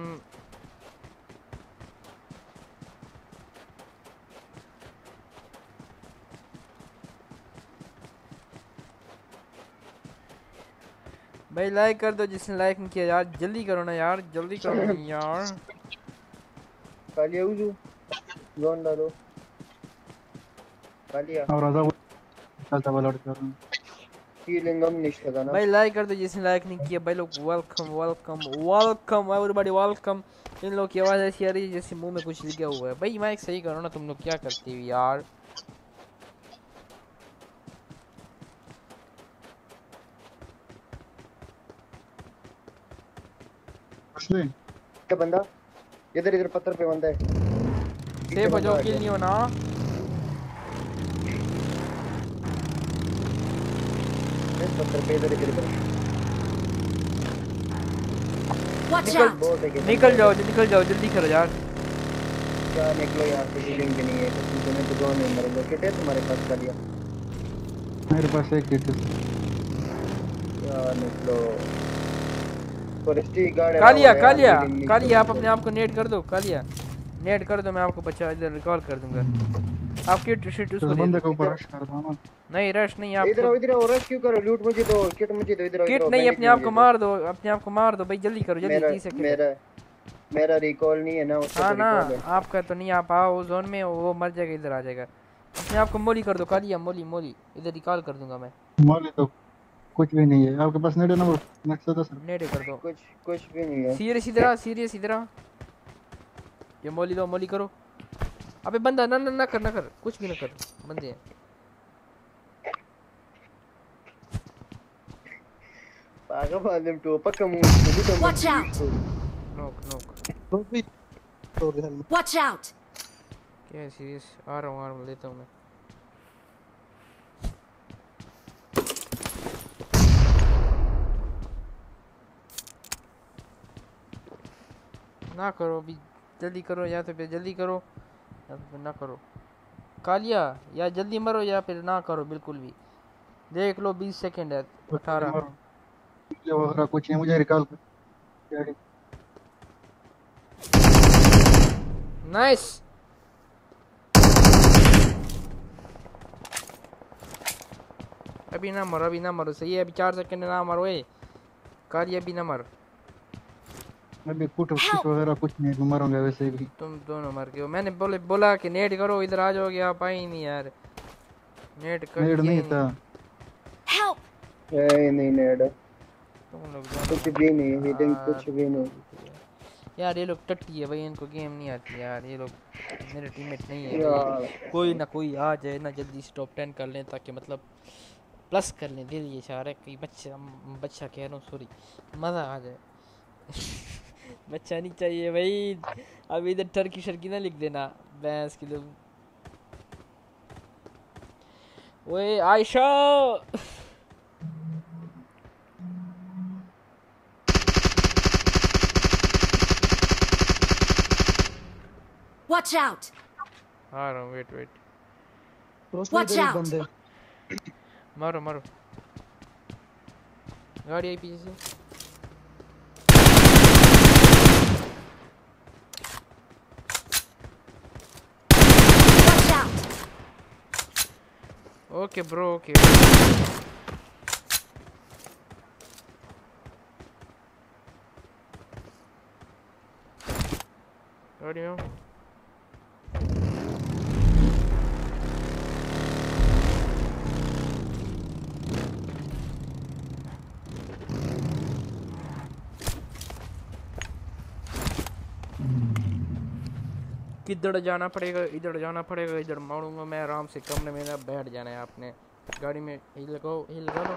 भाई लाइक कर दो जिसने लाइक नहीं किया यार जल्दी करो ना यार जल्दी करो ना यार। कालिया उजू जोन डालो। कालिया और राजा वो चलता वाला लड़का। कर निश्चित ना भाई लाइक कर दो जिसने लाइक नहीं किया भाई लोग welcome welcome welcome everybody welcome इन लोग की आवाज़ ऐसी आ रही है जैसे मुँह में कुछ लिखा हुआ है। भाई माइक सही करो ना तुम लोग क्या करते हो यार? क्या बंदा? इधर इधर पत्थर पे बंदा है। सेफ़ हो जाओ किल नहीं होना इस पत्थर पे इधर इधर इधर Watch निकल निकल जाओ निकल जाओ जल्दी करो यार। क्या निकलो यहाँ से हीलिंग भी नहीं है से मैं तो जोन में मरूँगा किटे तुम्हारे पास कालिया मेरे पास एक किट क्या निकलो। फॉरेस्टी गार्ड कालिया कालिया कालिया आप अपने आप को नेट कर दो कालिया। नेट कर दो मैं आपको बचा इधर रिकॉल कर दूँगा। आप किट शीट उसको तो दे बंदे दो ऊपर रश कर दो ना नहीं रश नहीं आप इधर आओ इधर आओ रश क्यों करो? लूट मुझे दो किट मुझे दो इधर आओ किट नहीं अपने आप को मार दो। अपने आप को मार दो भाई जल्दी करो जल्दी 30 सेकंड मेरा मेरा रिकॉल नहीं है ना उसका हाँ तो ना आपका तो नहीं आप आओ जोन में वो मर जाएगा इधर आ जाएगा। अपने आप को मोली कर दो कालिया मोली मोली इधर रिकॉल कर दूँगा मैं। माले तो कुछ भी नहीं है आपके पास नेड़े नंबर नेक्स्ट दो सर नेड़े कर दो। कुछ कुछ भी नहीं है। सीरियस इधर आ सीरियस इधर आ। ये मोली दो मोली करो। अबे बंदा ना ना ना कर ना कर। कुछ भी ना कर। बंदे हैं। पागल मालूम टोपक का मुँह मुझे तो Watch out! नोक नोक। Watch out! क्या है सीरियस आ रहा हूँ आ रहा हूँ लेता हूँ मैं। ना करो अभी जल्दी करो या तो फिर जल्दी करो। या फिर ना करो। कालिया या जल्दी मरो या फिर ना करो बिल्कुल भी। देख लो बीस सेकेंड है अठारह। वगैरह कुछ नहीं मुझे रिकॉल नाइस अभी ना मरो अभी ना मरो सही है अभी चार सेकंड ना मरो ए। कालिया अभी ना मर। अभी कुछ कुछ वगैरह कुछ नहीं मरूँगा वैसे भी। तुम दोनों मर गए हो। मैंने बोले बोला कि नेट करो इधर आ जाओगे आप आए ही नहीं यार। नेट कर ही नहीं था। Help! ए नहीं नेड तुम लोग कुछ भी नहीं यार, कुछ भी नहीं। यार ये लोग टट्टी है भाई इनको गेम नहीं आती यार। ये लोग मेरे टीममेट नहीं है। कोई ना कोई आ जाए ना जल्दी से टॉप टेन कर लें ताकि मतलब प्लस कर लें। दिल ये चाह रहा है कोई बच्चा बच्चा कह रहा हूँ सॉरी मज़ा आ जाए। बच्चा नहीं चाहिए। भाई अब इधर टर्की शर्की ना लिख देना। भैंस की लोग। ओए आयशा! Watch out! आ रहा हूँ वेट वेट Watch out. बंदे। मारो मारो। गाड़ी आई पीछे से Watch out! Okay bro okay गाड़ी किधर जाना पड़ेगा, इधर जाना पड़ेगा, इधर मारूँगा मैं आराम से, कमरे में ना बैठ जाना है आपने गाड़ी में हिल लगाओ हिल लगा लो।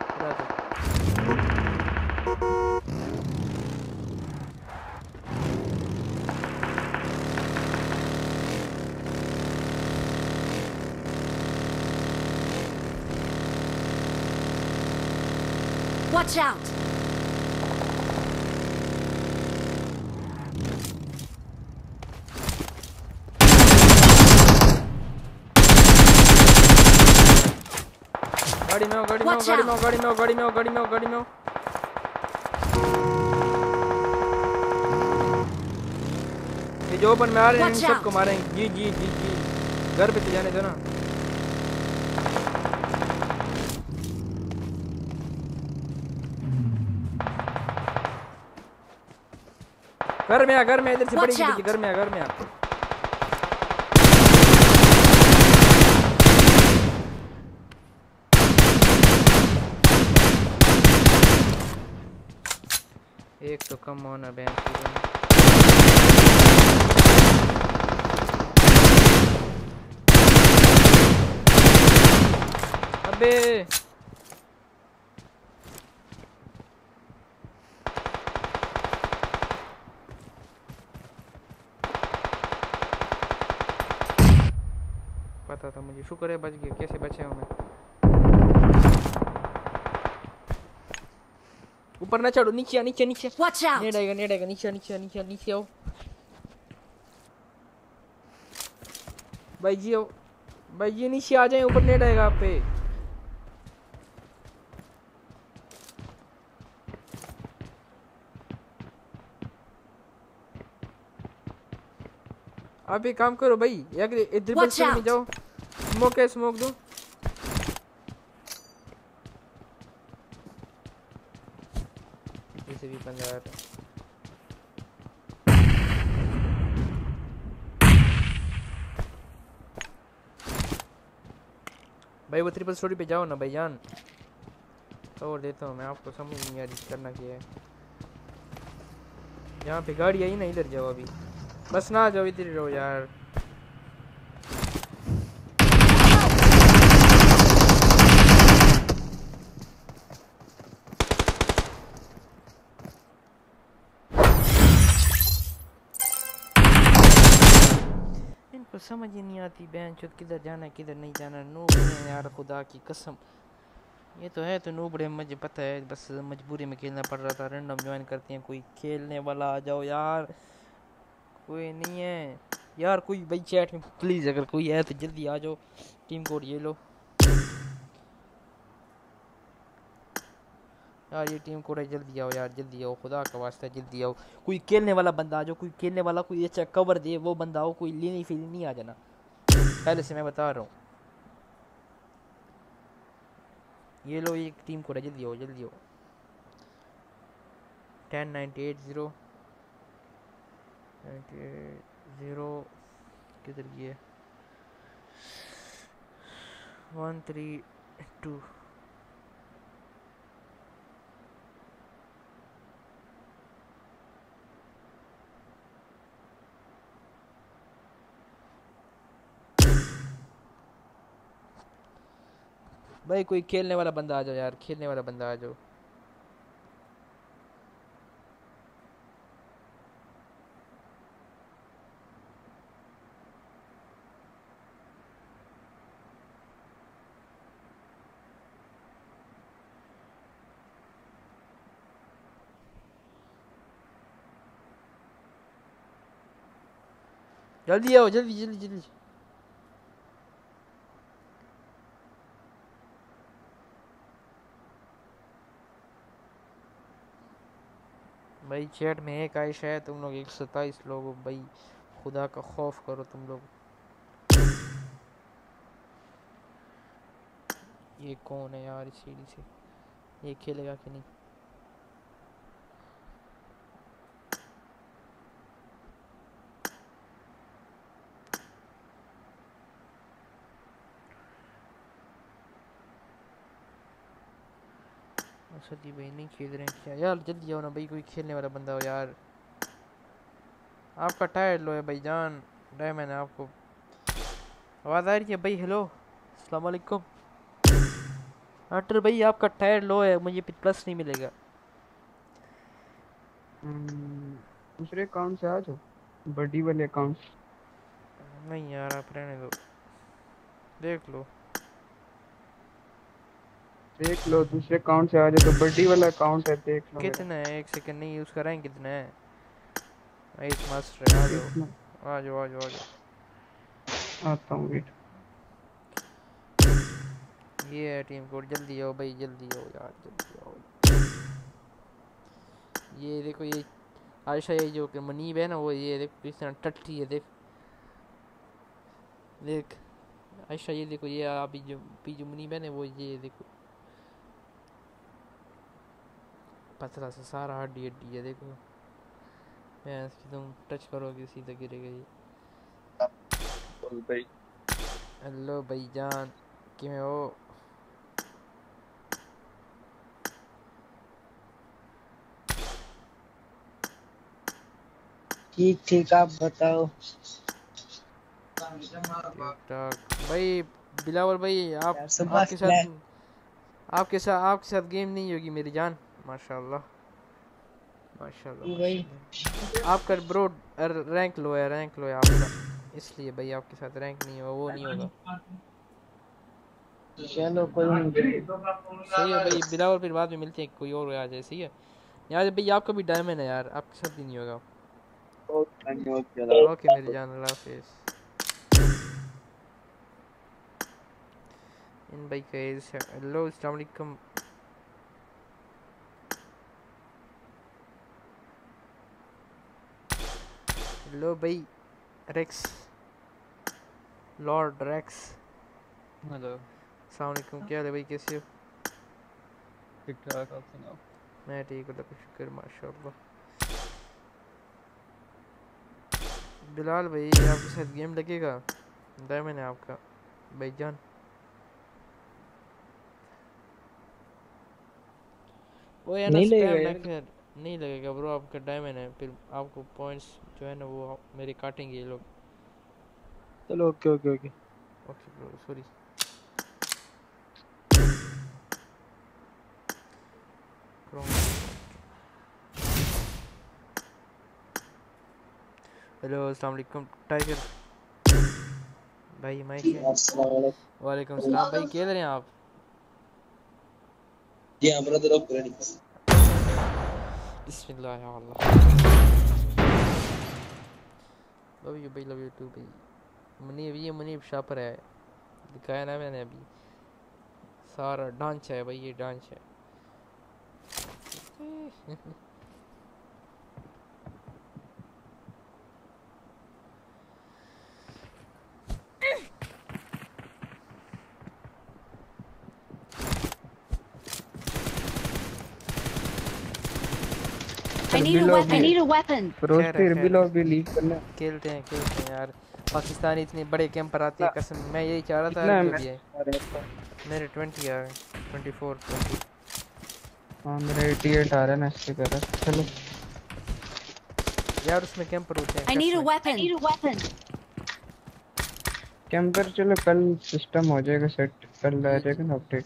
Watch out! गाड़ी में आओ गाड़ी में Watch गाड़ी में आओ गाड़ी में आओ गाड़ी में आओ गाड़ी में आओ गाड़ी में आओ ये जो ओपन में आ रहे हैं इन सबको मारेंगे। जी जी जी जी। घर पे तो जाने दो ना। घर में आ घर में इधर से. पीछे, घर में आ घर में आ। होना बैंक की अबे पता था मुझे। शुक्र है बच गया। कैसे बचे हूँ मैं? ऊपर ना चढ़ो नीचे नीचे नीचे Watch out! नेड आएगा नेड आएगा नीचे नीचे नीचे नीचे आओ भाई जी आओ भाई जी नीचे आ जाए ऊपर नेड आएगा आप पे आप एक काम करो भाई इधर बस में जाओ स्मोक है स्मोक दो था भाई वो ट्रिपल स्टोरी पे जाओ ना भाई जान। और देता हूँ मैं, आपको समझ नहीं आ रही करना क्या है। यहाँ पे गाड़ी आई ना, इधर जाओ अभी। बस ना जाओ, इधर रहो यार। समझ ही नहीं आती बहन चुत किधर जाना है किधर नहीं जाना। नूब यार, खुदा की कसम। ये तो है तो नूबड़े मुझे पता है, बस मजबूरी में खेलना पड़ रहा था। रैंडम ज्वाइन करती हैं, कोई खेलने वाला आ जाओ यार। कोई नहीं है। यार कोई भाई चैट में प्लीज़ अगर कोई है तो जल्दी आ जाओ। टीम कोड ये लो। यार, ये टीम है जल्दी आओ यार, जल्दी आओ, खुदा का वास्ता जल्दी आओ। कोई खेलने वाला बंदा आ जाओ, कोई खेलने वाला, कोई अच्छा कवर दे, वो बंदा हो कोई लेनी फील नहीं आ जाना। पहले से मैं बता रहा हूँ। ये लो, ये टीम है जल्दी आओ जल्दी आओ। Ten ninety eight zero zero किधर ये? वन थ्री टू भाई, कोई खेलने वाला बंदा आ जाओ यार, खेलने वाला बंदा आ जाओ। जल्दी आओ, जल्दी जल्दी जल्दी। भाई चैट में एक आयश है, तुम लोग एक सत्ताईस लोग भाई। खुदा का खौफ करो तुम लोग। ये कौन है यार सीढ़ी से? ये खेलेगा कि नहीं? सदी भाई नहीं खेल रहे हैं क्या? यार जल्दी आओ ना भाई कोई खेलने वाला बंदा हो यार। आपका टायर लो है भाई जान डाय मैंने आपको। आवाज़ आ रही है भाई हेलो अस्सलाम वालेकुम। अटर भाई आपका टायर लो है मुझे प्लस नहीं मिलेगा। हम्म, दूसरे अकाउंट से आ जाओ बड़ी वाले अकाउंट नहीं यार आप रहने दो। देख लो। देख लो दूसरे अकाउंट से आ जाओ तो बड़ी वाला अकाउंट है देख लो कितना है? एक सेकंड नहीं यूज़ कराएँ कितना है? एट मास्टर है आ जाओ। आ जाओ आ जाओ आ जाओ। आता हूँ वेट ये है टीम कोड जल्दी आओ भाई जल्दी आओ यार जल्दी आओ। ये देखो ये आयशा ये जो कि मनीब है ना वो ये देख किस तरह टट्टी है देख। देख आयशा ये देखो ये अभी जो पी जो मनीब है ना वो ये देखो। पतला सा सारा हड्डी हड्डी है देखो। भैंस की तुम टच करोगे सीधा गिरेगा ये। भाई। हेलो भाई जान किमें हो? ठीक ठीक आप बताओ। भाई बिलावल भाई आप आपके साथ आपके साथ आपके साथ गेम नहीं होगी मेरी जान। माशाल्लाह। माशाल्लाह। माशाल्लाह। आपका ब्रो रैंक लो है रैंक लो है आपका। इसलिए भाई आपके साथ रैंक नहीं होगा वो नहीं होगा। चलो कोई नहीं। सही है भाई बिलावल फिर बाद में मिलते हैं कोई और आ जाए सही है यार भाई आपका भी डायमंड है यार आपके साथ भी नहीं होगा। ओके मेरी जान अल्लाह हाफिज़। इन भाई का हेलो अस्सलाम वालेकुम। हेलो भाई रेक्स लॉर्ड रेक्स हेलो अस्सलाम वालेकुम क्या हाल है भाई कैसे हो? ठीक ठाक आप सुनाओ। मैं ठीक हूँ अल्लाह का शुक्र माशाल्लाह। बिलाल भाई आपके साथ गेम लगेगा? बताया मैंने आपका। भाईजान वो है ना नहीं लगेगा यार। नहीं लगेगा ब्रो आपका डायमंड है फिर आपको पॉइंट्स जो है ना वो मेरे काटेंगे ये लोग। चलो okay okay okay okay bro sorry hello अस्सलाम वालेकुम टाइगर भाई माइक है? वालेकुम सलाम। भाई खेल रहे हैं आप? Yeah, brother, up बिस्मिल्लाह या अल्लाह लव यू भाई लव यू टू भाई मुनीब ये मुनीब शापर है दिखाया ना मैंने अभी सारा डांस है भाई ये डांच है रोज फिर भी लोग भी लीक करना खेलते हैं खेलते हैं यार। पाकिस्तानी इतने बड़े कैंपर आते हैं कसम। मैं यही चाह रहा था है कि ये मेरे 20 आ गए 24 20 हाँ मेरे 88 आ रहा है ना इसकी तरह चलो। यार उसमें कैंपर होते हैं I need a कसम। weapon. I need a weapon. Camper चलो कल सिस्टम हो जाएगा सेट कल आ जाएगा ना अपडेट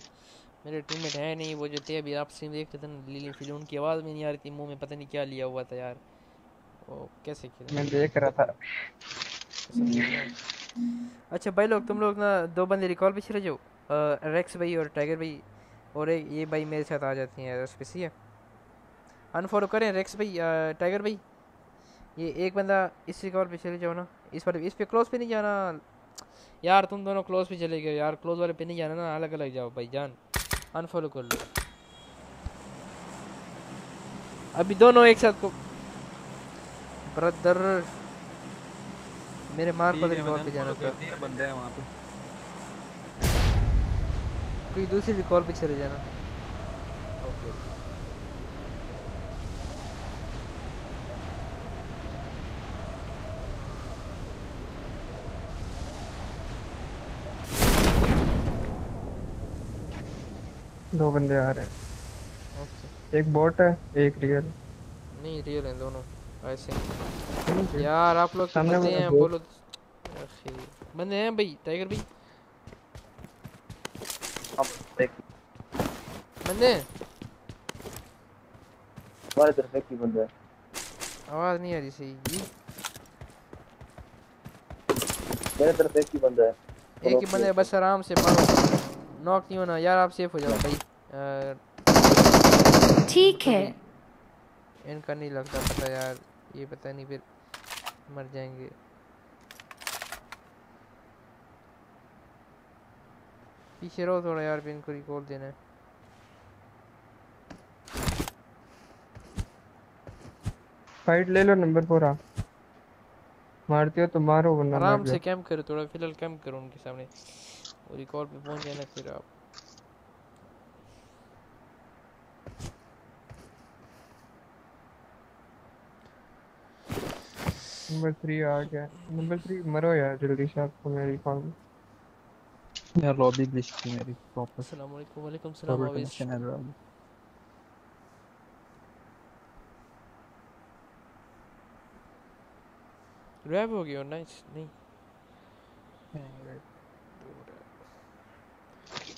मेरे टीममेट है नहीं वो जो थे अभी आप स्ट्रीम देख रहे थे ना लीली फिर उनकी आवाज़ में नहीं आ रही थी मुँह में पता नहीं क्या लिया हुआ था यार। वो कैसे खेल? मैं देख रहा था। अच्छा भाई लोग तुम लोग ना दो बंदे रिकॉल पे चले जाओ रेक्स भाई और टाइगर भाई और एक ये भाई मेरे साथ आ जाती हैं उस पे है? अनफॉलो करें रेक्स भाई टाइगर भाई। ये एक बंदा इस रिकॉल पे चले जाओ ना इस पर इस पे क्लोज पे नहीं जाना। यार तुम दोनों क्लोज पे चले गए यार क्लोज वाले पे नहीं जाना ना अलग अलग जाओ भाई जान। अनफॉलो कर लो। अभी दोनों एक साथ को ब्रदर मेरे मार पड़ रिकॉल पे जाना था। बंदे हैं वहाँ पे। कोई दूसरी रिकॉल पे चले जाना। दो बंदे आ रहे हैं। एक बोट है एक रियल नहीं रियल हैं दोनों ऐसे यार आप लोग सामने बंदे हैं बोलो। बंदे हैं भाई टाइगर भाई। अब देख। बंदे हैं? हमारे तरफ़ एक ही बंदा? है आवाज़ नहीं आ रही सही जी। मेरे तरफ़ एक ही बंदा है एक ही। बंदे बस आराम से मारो नॉक नहीं होना। यार आप सेफ़ हो जाओ भाई। ठीक है। इनका नहीं लगता पता यार। ये पता नहीं फिर मर जाएँगे। पीछे रहो थोड़ा यार इनको रिकॉल देना है। फाइट ले लो नंबर फोर आप। मारते हो तो मारो वरना आराम से कैंप करो थोड़ा। फ़िलहाल कैंप करो उनके सामने। और रिकॉल पे पहुँच जाना फिर आप। नंबर थ्री आ गया। नंबर थ्री मरो यार जल्दी से आपको मेरी कॉल यार लॉबी ग्लिच थी मेरी प्रॉपर अस्सलाम वालेकुम वालेकुम सलाम प्रॉपर अवेश कनेक्शन एरर आ गई रैप हो गया नाइस नहीं।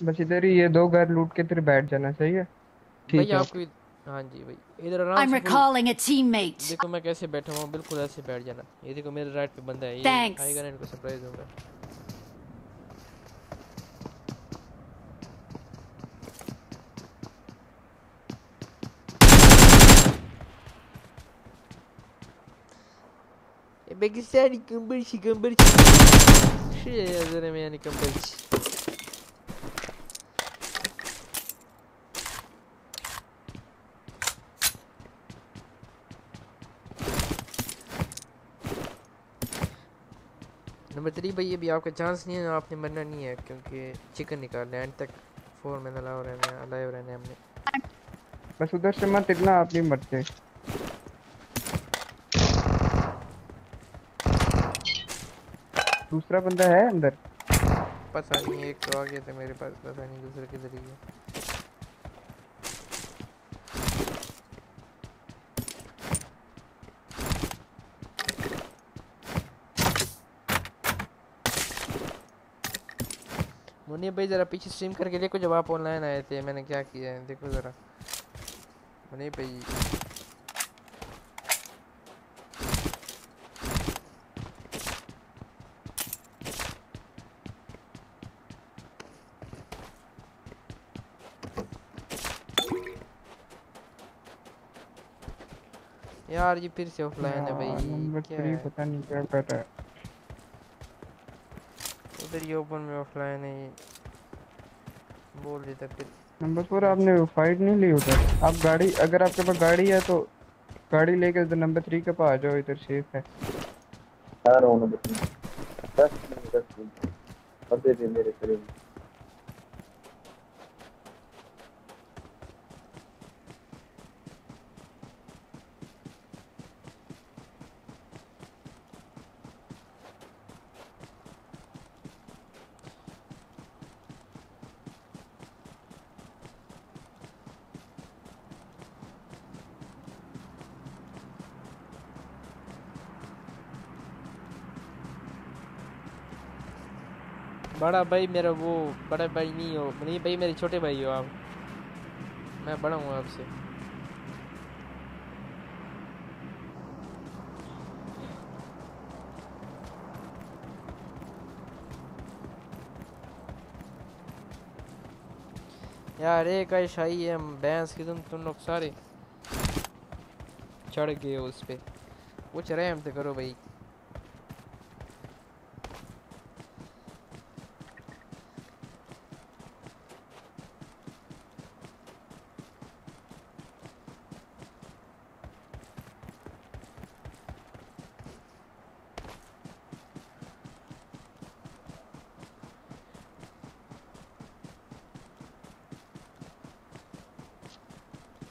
बस इधर ही ये दो घर लूट के फिर बैठ जाना सही है भाई ठीक है आपको हाँ जी भाई इधर आराम से recalling a teammate. देखो मैं कैसे बैठा हूँ बिल्कुल ऐसे बैठ जाना ये देखो मेरे राइट पे बंदा है ये. आएगा ना इनको सरप्राइज़ दूँगा E belki sen kımbırçı kımbırçı. Şuraya yazarım yani kımbırçı. Number three भाई अभी आपका चांस नहीं है आपने मरना नहीं है क्योंकि चिकन निकालना है एंड तक फोर में अलाव रहना है अलाइव रहना है हमने। बस उधर से मत इतना आप नहीं मरते। दूसरा बंदा है अंदर? पता नहीं एक तो आ गया था मेरे पास पता नहीं दूसरा किधर ही। मुन्नी भाई जरा पीछे स्ट्रीम करके देखो जब आप ऑनलाइन आए थे मैंने क्या किया है देखो जरा। मुन्नी भाई। यार ये फिर से ऑफलाइन है भाई क्या पता नहीं क्या कर रहा है। उधर ये ओपन में ऑफलाइन है ये। बोल देता फिर। नंबर फोर आपने फाइट नहीं ली उधर। आप गाड़ी अगर आपके पास गाड़ी है तो गाड़ी लेके इधर नंबर थ्री के पास आ जाओ इधर सेफ़ है। आ रहा हूँ नंबर थ्री दस मिनट दस मिनट अब दे दे मेरे। करीब बड़ा भाई, मेरा वो बड़ा भाई नहीं हो, नहीं भाई, मेरे छोटे भाई हो आप। मैं बड़ा हूँ आपसे। यार, एक आई है भैंस की तुम तुम लोग सारे। चढ़ गए उस पे। कुछ रहम तो करो भाई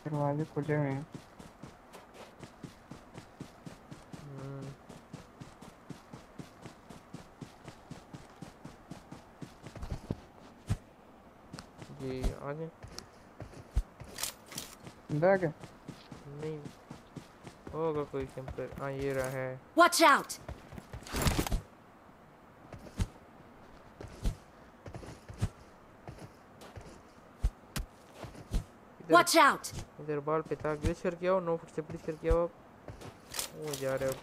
दरवाजे खुले हुए हैं हम्म, जी आ जाए बंदा आ गया नहीं। होगा कोई कैंपर हाँ ये रहा है। Watch out! इधर Watch out! इधर बॉल पे था। ग्लिच करके आओ नो फुट से पुलिस करके आओ वो जा रहे हो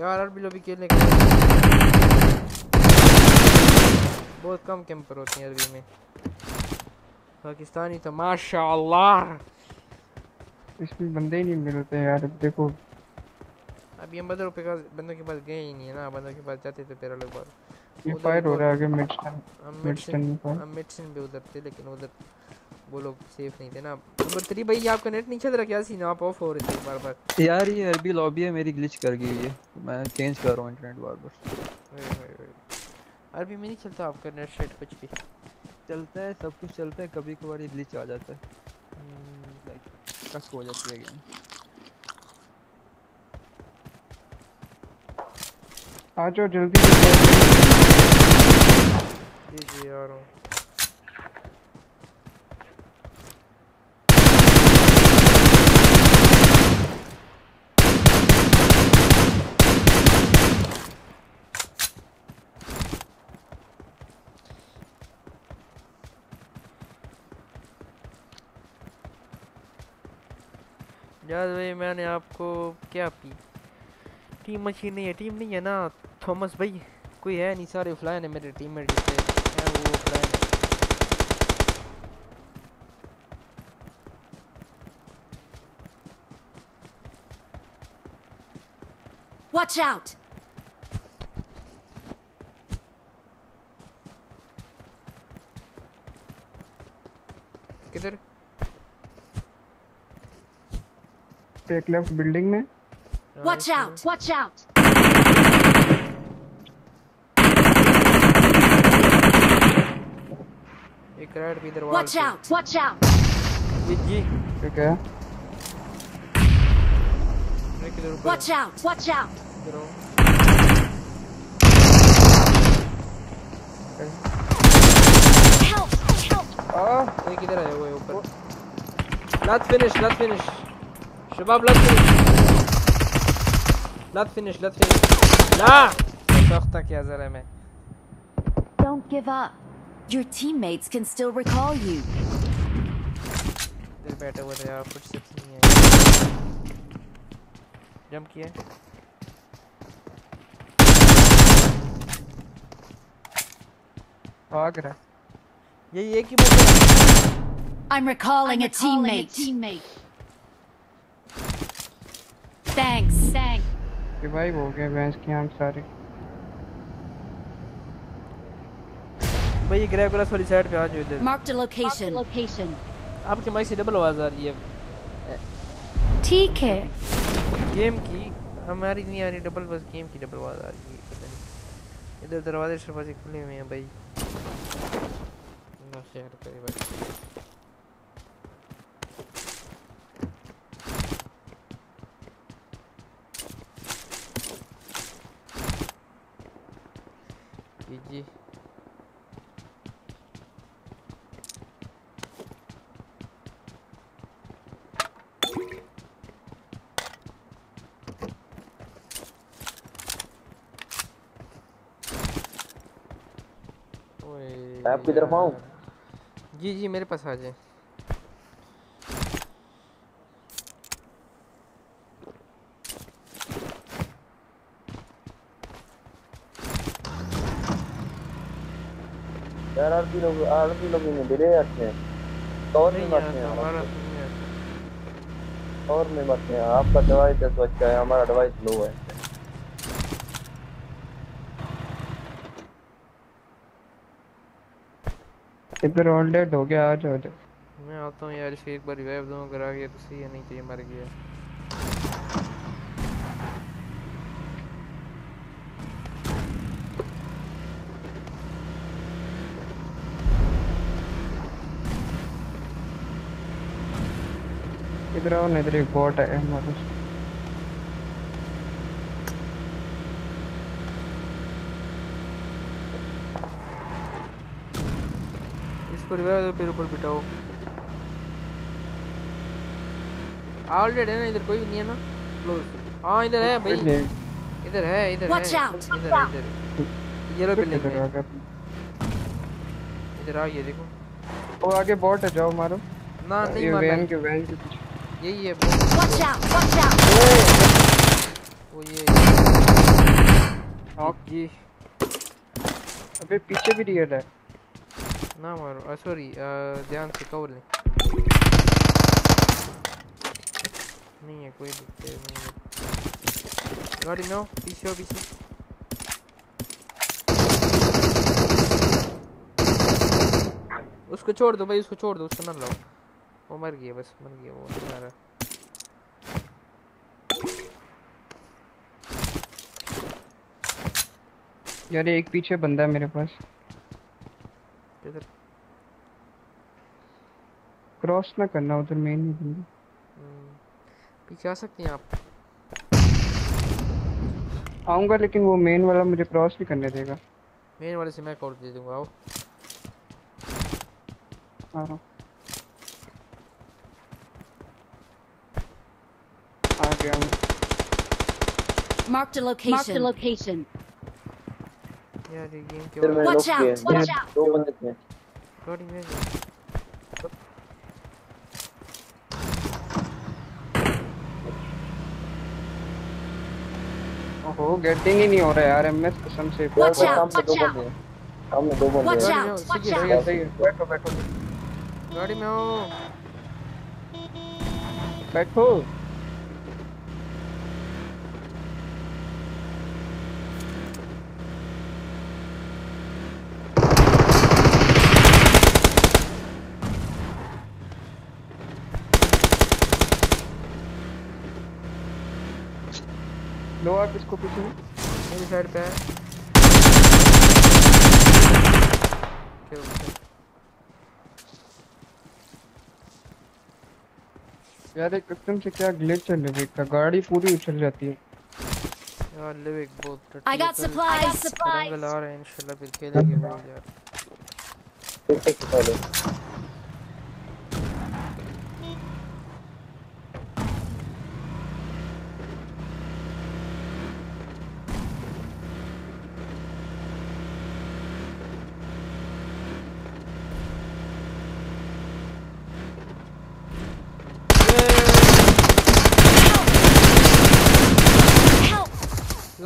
यार अरबी लोबी खेलने के बहुत कम कैंपर होते हैं अरबी में। पाकिस्तानी तो माशाल्लाह। इसमें बंदे ही नहीं मिलते यार अब देखो। अभी हम बंदों पे बंदों के पास गए ही नहीं है ना बंदों के पास जाते तो फिर अलग बात ये फायर हो रहा है आगे मिडस्टन मिडस्टन हम मिडसन पे उधर थे लेकिन उधर वो लोग सेफ़ नहीं थे ना। नंबर थ्री भाई आपका नेट नहीं चल रहा क्या? सीन आप ऑफ़ हो रहे थे बार बार। यार ये अरबी लॉबी है मेरी ग्लिच कर गई है। मैं चेंज कर रहा हूँ इंटरनेट बार बार। अरबी में नहीं चलता आपका नेट सेट कुछ भी। चलता है सब कुछ चलता है कभी कभार ये ग्लिच आ जाता है। कस हो जाती है गेम आ जाओ जल्दी जी जी आ रहा हूँ। यार भाई, मैंने आपको क्या पी? टीम मशीन नहीं है, टीम नहीं है ना। थॉमस भाई, कोई है नहीं, सारे फ्लाइन है मेरे टीम में हैं। Watch out! किधर एक लेफ़्ट बिल्डिंग में Watch out! Watch out! एक रेड भी इधर Watch पे। out! Watch जी जी ठीक है! Watch out! इधर आओ। Help! Help! आ एक इधर आया हुआ है ऊपर let's finish let's finish Shabab let's finish let's finish let's finish ला सख्ता किया जरा मैं Don't give up. Your teammates can still recall you. इधर बैठे हुए थे यार फुटस्टेप्स नहीं है जंप किया भाग रहा है यही एक ही बंदा I'm recalling, a, teammate. Thanks. Thanks. Revive हो गए भैंस की आँख सारे। भाई ये ग्रैब ग्रास वाली साइड पे आ जाओ इधर। Marked a location. location. आपके माइक से डबल आवाज़ आ रही है। ठीक है। गेम की हमारी नहीं आ रही डबल बस गेम की डबल आवाज़ आ रही है पता नहीं। इधर दरवाजे शरवाजे खुले हुए हैं भाई। ना शेयर करे भाई जी जी ओए आपकी तरफ़ आऊँ जी जी मेरे पास आ जाए। यार आरपी लोग आरपी लोग इन्हें रहे अच्छे। हैं में नहीं हैं आता हमारा। हमारा तो नहीं आता में हैं आपका डिवाइस है तो अच्छा है हमारा डिवाइस लो है। इधर ऑल डेड हो गया आ जाओ मैं आता हूँ यार इसे एक बार रिवाइव दूँ अगर आ गया तो सही है नहीं तो ये मर गया। इधर आओ ना इधर एक बॉट है हमारे इसको रिवाइव फिर ऊपर बिठाओ ऑलरेडी है ना इधर कोई नहीं है ना क्लोज हाँ इधर है भाई इधर है इधर है इधर इधर येलो बिल्डिंग गया इधर आ ये देखो वो आगे बॉट है जाओ मारो। ना नहीं मारना। वैन के वैन के पीछे। यही है Watch out! Watch out! वो ये जी अबे पीछे भी रियल है। ना मारो सॉरी ध्यान से कवर ले नहीं है कोई दिक्कत नहीं है गाड़ी में पीछे हो पीछे उसको छोड़ दो भाई उसको छोड़ दो उसको ना लाओ वो मर गया बस मर गया वो मारा यार एक पीछे बंदा है मेरे पास किधर क्रॉस ना करना उधर मेन ही बंदा हम्म, पीछे आ सकते हैं आप? आऊँगा लेकिन वो मेन वाला मुझे क्रॉस नहीं करने देगा। मेन वाले से मैं कॉल दे दूँगा आओ। आ रहा आ गया मैं Marked a location. Marked a location. यार ये गेम के फिर मैंने Watch लोग out, किए watch out. दो बंदे थे। गाड़ी में ओहो गेटिंग ही नहीं हो रहा यार एमएस कसम से यार Watch भाई दो बंदे हैं। सामने दो बंदे में बैठो बैठो गाड़ी में हो बैठो लो आप इसको पीछे मेरी साइड पे है। यार एक कसम से क्या ग्लिच है? लिविक का गाड़ी पूरी उछल जाती है। यार लिविक बहुत I टट्टी got है, कल supplies. रंग ला रहे हैं इंशाल्लाह फिर खेलेंगे यार टिक टिक पहले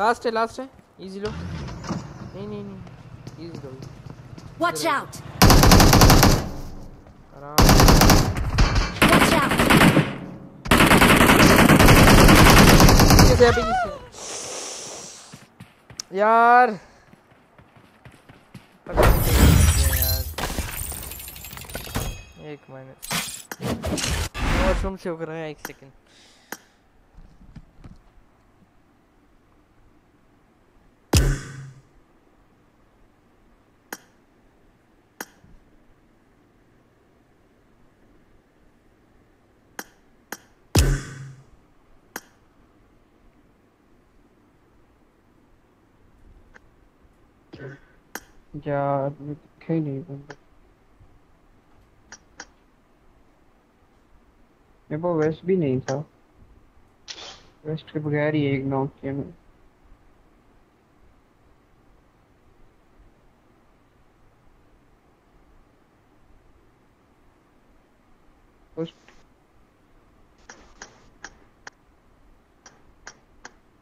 लास्ट है लास्ट है. इजी लो नहीं नहीं नहीं. इजी लो out! आराम. Watch out! कैसे अभी क्या यार. एक मिनट वॉशरूम से होकर आया एक सेकंड मैं दिखा ही बंदा मेरे पास वेस्ट भी नहीं था वेस्ट के बगैर ही एक नॉक किया मैं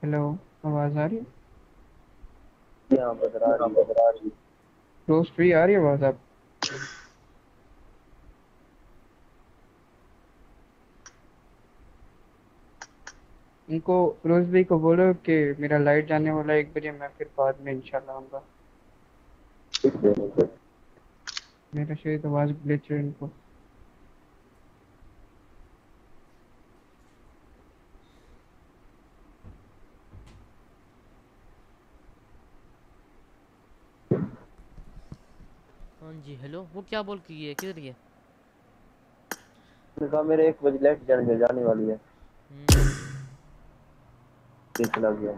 हेलो आवाज़ आ रही है? यहाँ बदरा रही बदरा रोस्ट भी आ रही है आवाज़ आप इनको रोज भाई को बोलो कि मेरा लाइट जाने वाला एक बजे मैं फिर बाद में इंशाल्लाह आऊँगा। मेरा शायद आवाज़ ग्लिच है इनको हाँ जी हेलो वो क्या बोल के गया किधर गया कहा मेरे एक बजे लाइट जाने जाने वाली है। हम्म, चला गया।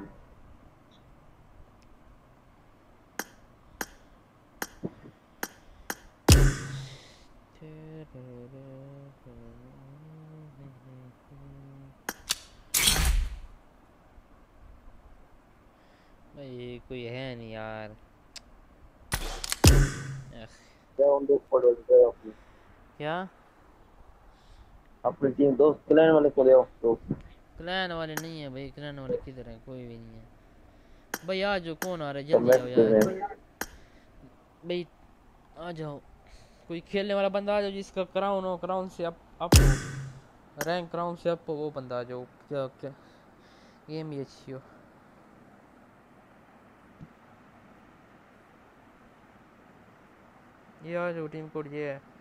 भाई कोई है नहीं यार। अख, क्या अपनी? क्या? अपनी टीम दोस्त क्लैन वाले को दे तो क्लैन वाले नहीं है भाई क्लैन वाले किधर है? कोई भी नहीं है। भाई आ जाओ कौन आ रहा है? जल्दी आओ यार। भाई आ जाओ। कोई खेलने वाला बंदा आ जाओ जिसका क्राउन हो क्राउन से अप अप रैंक क्राउन से अप वो बंदा आ जाओ। क्या क्या? गेम भी अच्छी हो। ये जाओ टीम कोड ये है।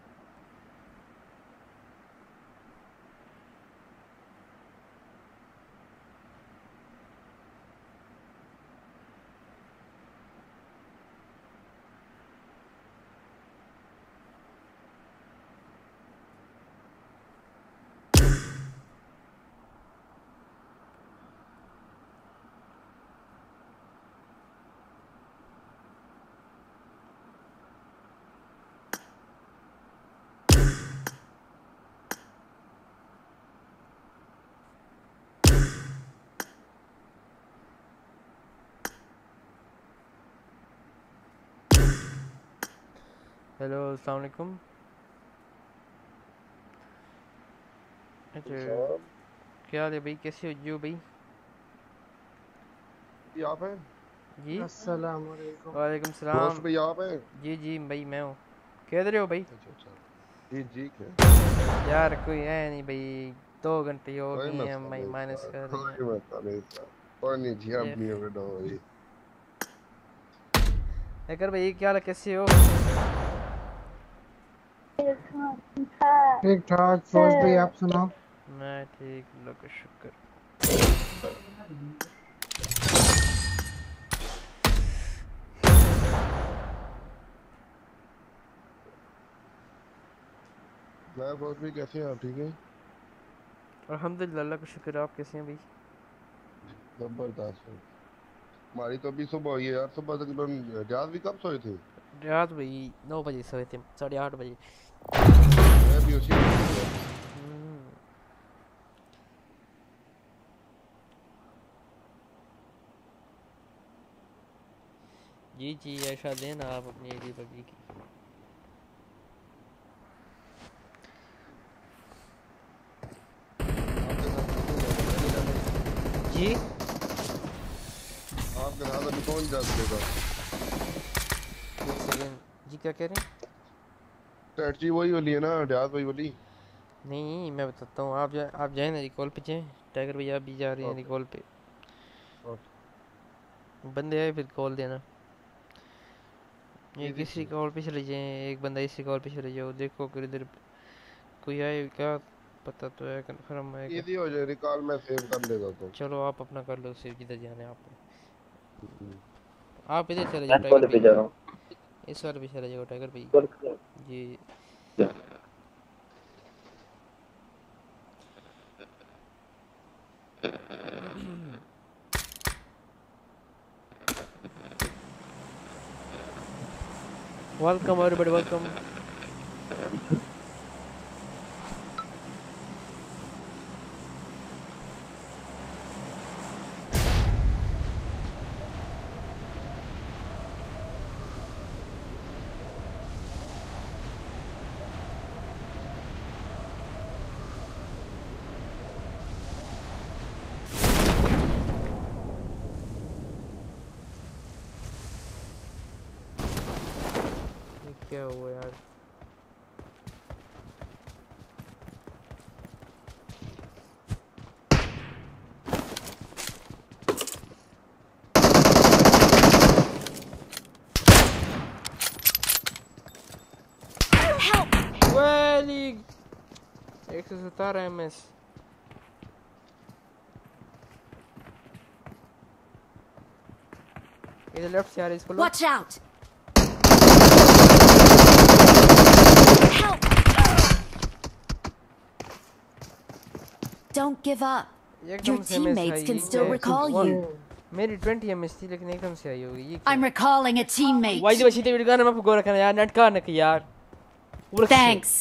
हेलो अस्सलाम वालेकुम अच्छा क्या हाल है भाई? कैसे हो? जियो भाई? ये आप हैं? जी। अस्सलाम वालेकुम वालेकुम दोस्त सलाम। भाई आप हैं? जी जी भाई मैं हूँ। किधर हो भाई? अच्छा अच्छा। जी जी क्या? यार कोई है नहीं भाई। दो घंटे हो गए हैं भाई माइनस कर रही कोई मसला नहीं जी अब नहीं होगा डो भाई। है कर भाई क्या हाल है? कैसे हो? ठीक ठाक सोच भी आप सुनाओ। मैं ठीक लोग का शुक्र। मैं बहुत भी कैसे हैं आप? ठीक हैं? अल्हम्दुलिल्लाह अल्लाह का शुक्र आप कैसे हैं भाई? ज़बरदस्त। हमारी तो अभी सुबह हुई है यार सुबह तकरीबन रात भी कब सोए थे? रात भाई नौ बजे सोए थे। साढ़े आठ बजे। मैं भी उसी वक्त सोया। जी जी ऐसा देना आप अपनी आईडी बगी की। जी? साथ अभी कौन जा सकेगा जी क्या कह रहे हैं? स्ट्रेटजी वही वाली है ना रियाज वही वाली। नहीं मैं बताता हूँ आप जा, आप जाए ना रिकॉल पे जाएँ। टाइगर भैया आप भी जा रहे हैं रिकॉल पे। बंदे आए फिर कॉल देना। ये किसी कॉल पे चले जाएँ एक बंदा इसी कॉल पे चले जाओ। देखो कि इधर कोई आए क्या पता तो है कंफर्म है इजी हो जाए रिकॉल मैं सेव कर लेगा तो चलो आप अपना कर लो सेव जिधर जाना है आपको। आप इधर चले जाओ मैं कॉल पे जा रहा हूँ। इस वाले पे चला जाओ टाइगर भाई। जी। वेलकम एवरीबॉडी everybody welcome ये क्या हुआ यार वेली एक सौ सतारह एम एस इधर लेफ़्ट से आ रही है इसको लो Watch out! Help! Don't give up. Your एकदम से MS teammates आई, can ये still क्या है? recall One. you. मेरी 20 एमएस थी लेकिन एकदम से आई होगी ये I'm recalling a teammate. वाई दी बची वीडियो गाना मैं आपको रखना यार नेट का नक यार उरख से। Thanks.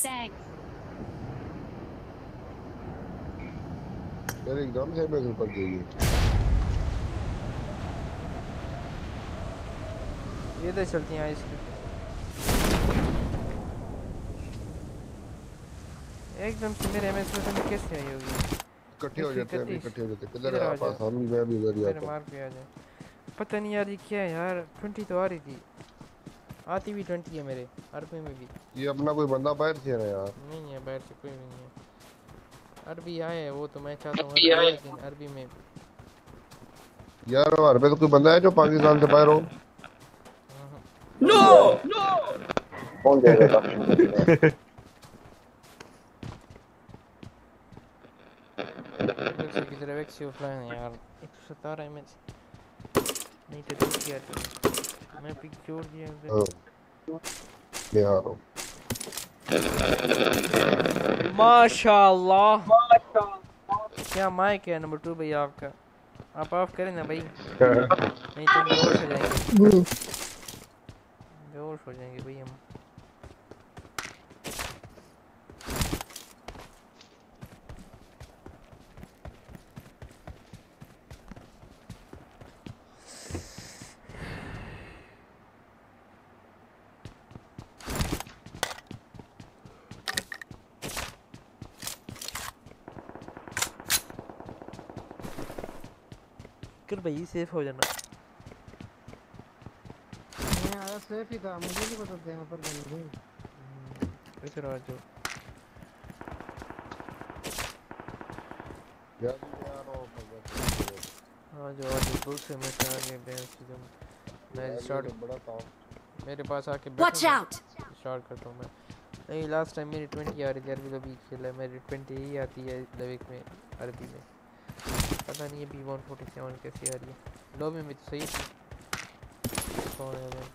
मेरे एकदम से मैं ऊपर गई ये इधर चलती हैं इसकी एकदम से मेरे एमएस में तो कैसे आई होगी? इकट्ठे हो जाते हैं इकट्ठे हो जाते हैं। किधर इधर आ आप। आसाम भी मैं भी उधर ही आता मार पे आ जाए पता नहीं यार ये क्या है यार? 20 तो आ रही थी। आती भी 20 है मेरे अरबी में भी। ये अपना कोई बंदा बाहर से है यार? नहीं है बाहर से कोई नहीं है। अरबी आए है वो तो मैं चाहता हूँ अरबी अरबी आए। लेकिन अरबी में यार हमारे पे तो कोई बंदा है जो पाकिस्तान से बाहर हो? No no. कौन जाएगा इधर से की तरफ़ एक्सी ऑफलाइन है यार। 117 एमएच नहीं तो ठीक है मैं पिक छोड़ दिया हाँ, उधर मैं आ रहा हूँ। माशाल्लाह। क्या माइक है नंबर टू भैया आपका? आप ऑफ़ करें ना भाई। नहीं तो बेहोश हो जाएँगे। बेहोश हो जाएँगे भाई हम। भाई सेफ़ हो जाना। मैं आया सेफ़ ही था। मुझे नहीं पता था यहाँ पर बंदे हैं। इधर आ जाओ यार मैं आ रहा हूँ मगर- आ जाओ आ दूसरे में से आगे बेंच तुम मैं यार, स्टार्ट तो बड़ा मेरे पास आके Watch out! स्टार्ट करता हूँ मैं। नहीं लास्ट टाइम मेरी 20 आ रही थी अरबी लबी खेला है, मेरी 20 ही आती है लविक में अरबी में। पता नहीं अभी 147 कैसे आ रही है। लॉबी में तो सही थी कौन है मैं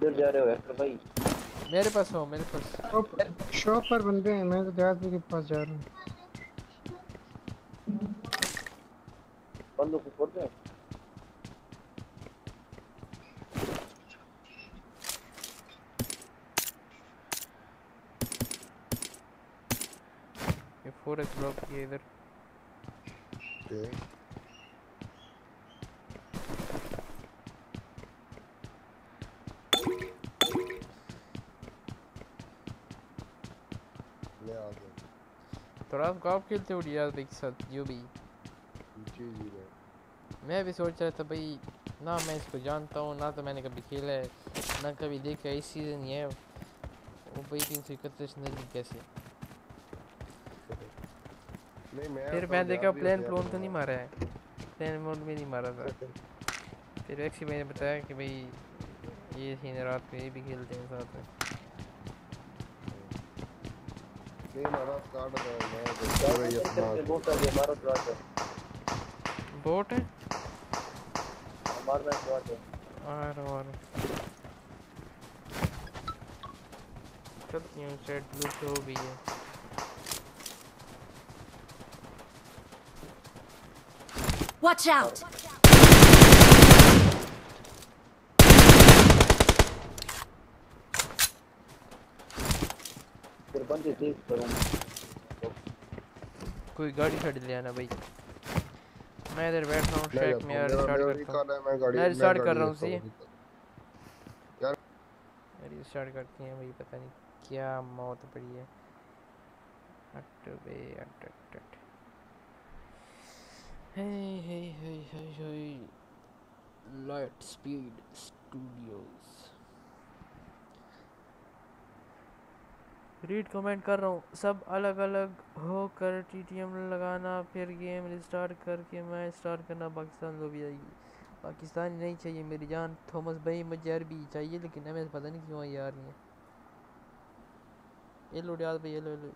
तो जा रहे हो एक्टर भाई। मेरे पास हो मेरे पास। शॉप पर बंदे हैं मैं तो जहाज़ के पास जा रहा हूँ। बंदों को छोड़ दे। ये एक्स ब्लॉक किया इधर को आप खेलते हो यार भाई के साथ जो भी जी जी मैं भी सोच रहा था भाई ना मैं इसको जानता हूँ ना तो मैंने कभी खेला है ना कभी देखा इस सीज़न है वो भाई तीन सौ इकतीस नहीं कैसे नहीं मैं फिर आता मैं देखा प्लेन प्लोन तो नहीं मारा है। प्लेन मोड में नहीं मारा था। फिर वैक्सी मैंने बताया कि भाई ये सीन रात में ये भी खेलते हैं साथ में। तो बोट है तो चलती हूँ। सेट ब्लू तो हो। गई है। Watch out! करूँ कोई गाड़ी छड़ ले आना भाई। मैं इधर बैठ रहा हूँ ट्रैक में यार स्टार्ट मेरा करता हूँ। मैं स्टार्ट कर रहा हूँ सी यार यार स्टार्ट करती हैं भाई पता नहीं क्या मौत पड़ी है। हट बे हट हट। Hey hey hey hey light speed studios read comment कर रहा हूँ। सब अलग अलग होकर टीटीएम लगाना, फिर गेम रिस्टार्ट करके मैच स्टार्ट करना। पाकिस्तान लो भी आएगी पाकिस्तानी नहीं चाहिए मेरी जान। थॉमस भाई, मुझे अरबी चाहिए, लेकिन हमें पता नहीं क्यों ये आ रही हैं। ये लो याद भाई ये लो ये लो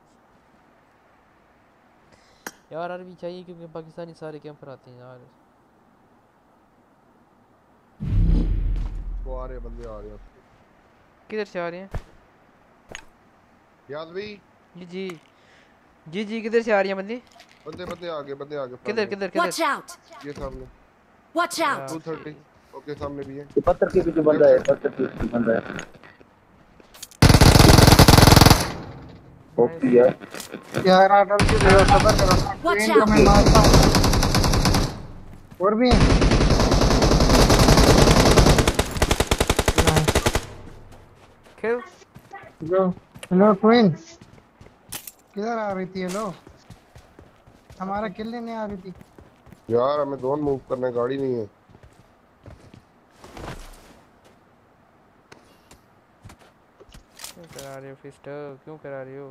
यार अरबी चाहिए क्योंकि पाकिस्तानी सारे कैंप पर आते हैं यार। वो आ रहे बंदे आ रहे हैं। किधर से आ रहे हैं? याद भी? जी जी। जी जी किधर से आ रही हैं बंदी? बंदे बंदे आ गए बंदे आ गए किधर किधर किधर? Watch out! ये सामने। Watch out! 230 ओके सामने भी है। पत्थर के पीछे बंदा है पत्थर के पीछे बंदा है। ओके यार। यार आर्डर लिए सबर करो ट्रेन को मैं मारता हूँ। और भी खेल हेलो हेलो ट्वेन किधर आ रही थी हेलो हमारा किल लेने आ रही थी। यार हमें जोन मूव करना गाड़ी नहीं है क्यों करा रहे हो फिस्टर क्यों करा रहे हो?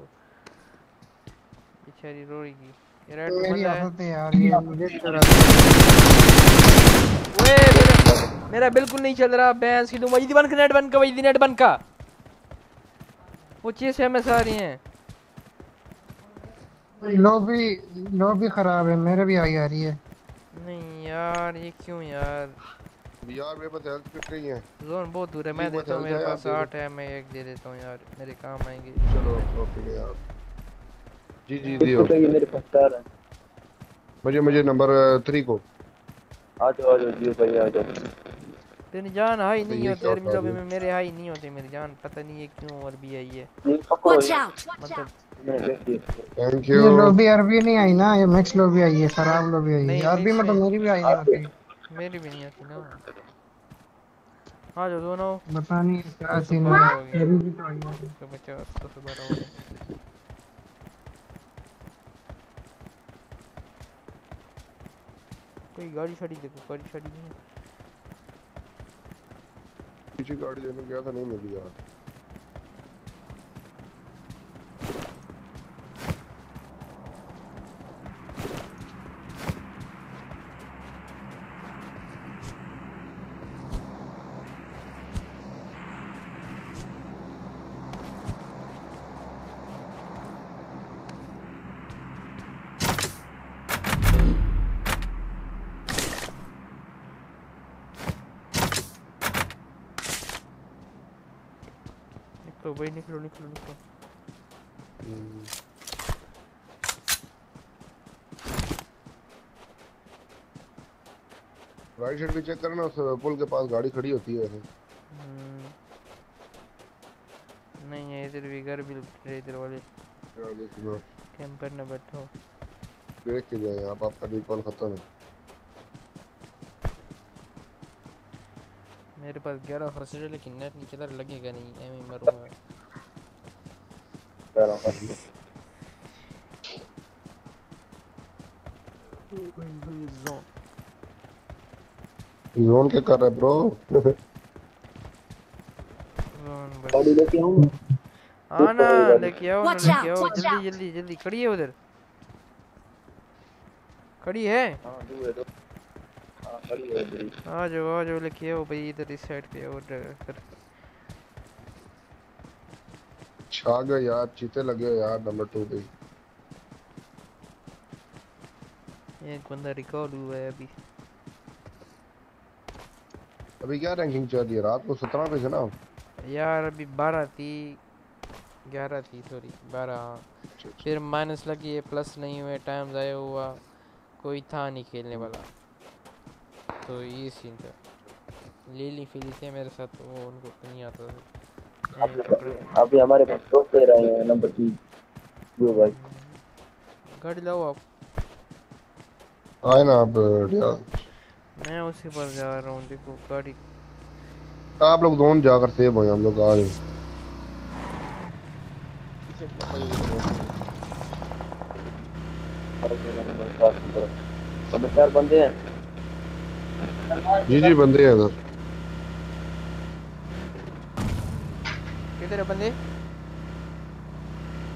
बेचारी रो रही की ये रेड मेरी बंदा है। आदत है यार ये मुझे करा ओए मेरा मेरा बिल्कुल नहीं चल रहा बैंस की तुम वही बन नेट बन का वही नेट बन का। वो चीज़ एमएस आ रही हैं। लॉबी लॉबी खराब है मेरे भी आई आ रही है। नहीं यार ये क्यों यार? यार मेरे पास हेल्थ किट नहीं है। जोन बहुत दूर है मैं देता हूँ मेरे पास आप दे दो। आठ है मैं एक दे देता हूँ यार मेरे काम आएँगे। चलो ओके यार। जी जी दियो मेरे पास चार है। मुझे मुझे नंबर थ्री को। आ जाओ आ जाओ जियो भाई आ जाओ। तेरी जान हाई नहीं ये होती यार मतलब में मेरे हाई नहीं होते मेरी जान पता नहीं है क्यों और भी आई है। ये। ये! मतलब थैंक ये यू लॉबी अरबी नहीं आई ना ये मैक्स लॉबी आई है खराब लॉबी आई है अरबी में तो मेरी भी आई नहीं होती मेरी भी नहीं आती ना। हाँ जो दोनों बता नहीं क्या सीन है गया मेरी भी तो आई है। एक सौ पचास दो सौ बारह हो कोई गाड़ी छड़ी देखो गाड़ी छड़ी नहीं है। पीछे गाड़ी लेने गया था नहीं मिली यार। भाई निकलो निकलो निकलो। राइट साइड भी चेक करना उस पुल के पास गाड़ी खड़ी होती है हम्म, नहीं है इधर भी घर भी इधर वाले। कैंपर न बैठो। देख के जाए आप आपका रिकॉल खत्म है। मेरे पास ग्यारह परसेंट है लेकिन नेट नहीं चला लगेगा नहीं एम ही मरूँगा। जोन जोन क्या कर रहा है ब्रो गाड़ी लेके आऊँ हाँ ना लेके आओ ना लेके आओ जल्दी जल्दी जल्दी खड़ी है उधर खड़ी है हाँ दूर है तो हाँ खड़ी है आ जाओ आ जाओ लेके आओ भाई इधर इस साइड पे और कर छा गए यार चीते लगे हो यार नंबर टू पे एक बंदा रिकॉर्ड हुआ है अभी। अभी क्या रैंकिंग चल रही है रात को? सत्रह पे ना? यार अभी बारह थी ग्यारह थी सॉरी बारह। फिर माइनस लगी है प्लस नहीं हुए टाइम ज़ाया हुआ। कोई था नहीं खेलने वाला। तो ये सीन था। लीली फिली थे मेरे साथ वो उनको नहीं आता था। अभी हमारे पास दोस्त दे रहे हैं नंबर थ्री जो भाई। गाड़ी लाओ आप। आए ना आप यार मैं उसी पर जा रहा हूँ देखो गाड़ी। आप लोग दोनों जाकर सेव हो हम लोग आ रहे हैं। चार बंदे हैं। जी जी बंदे हैं इधर। है बंदे।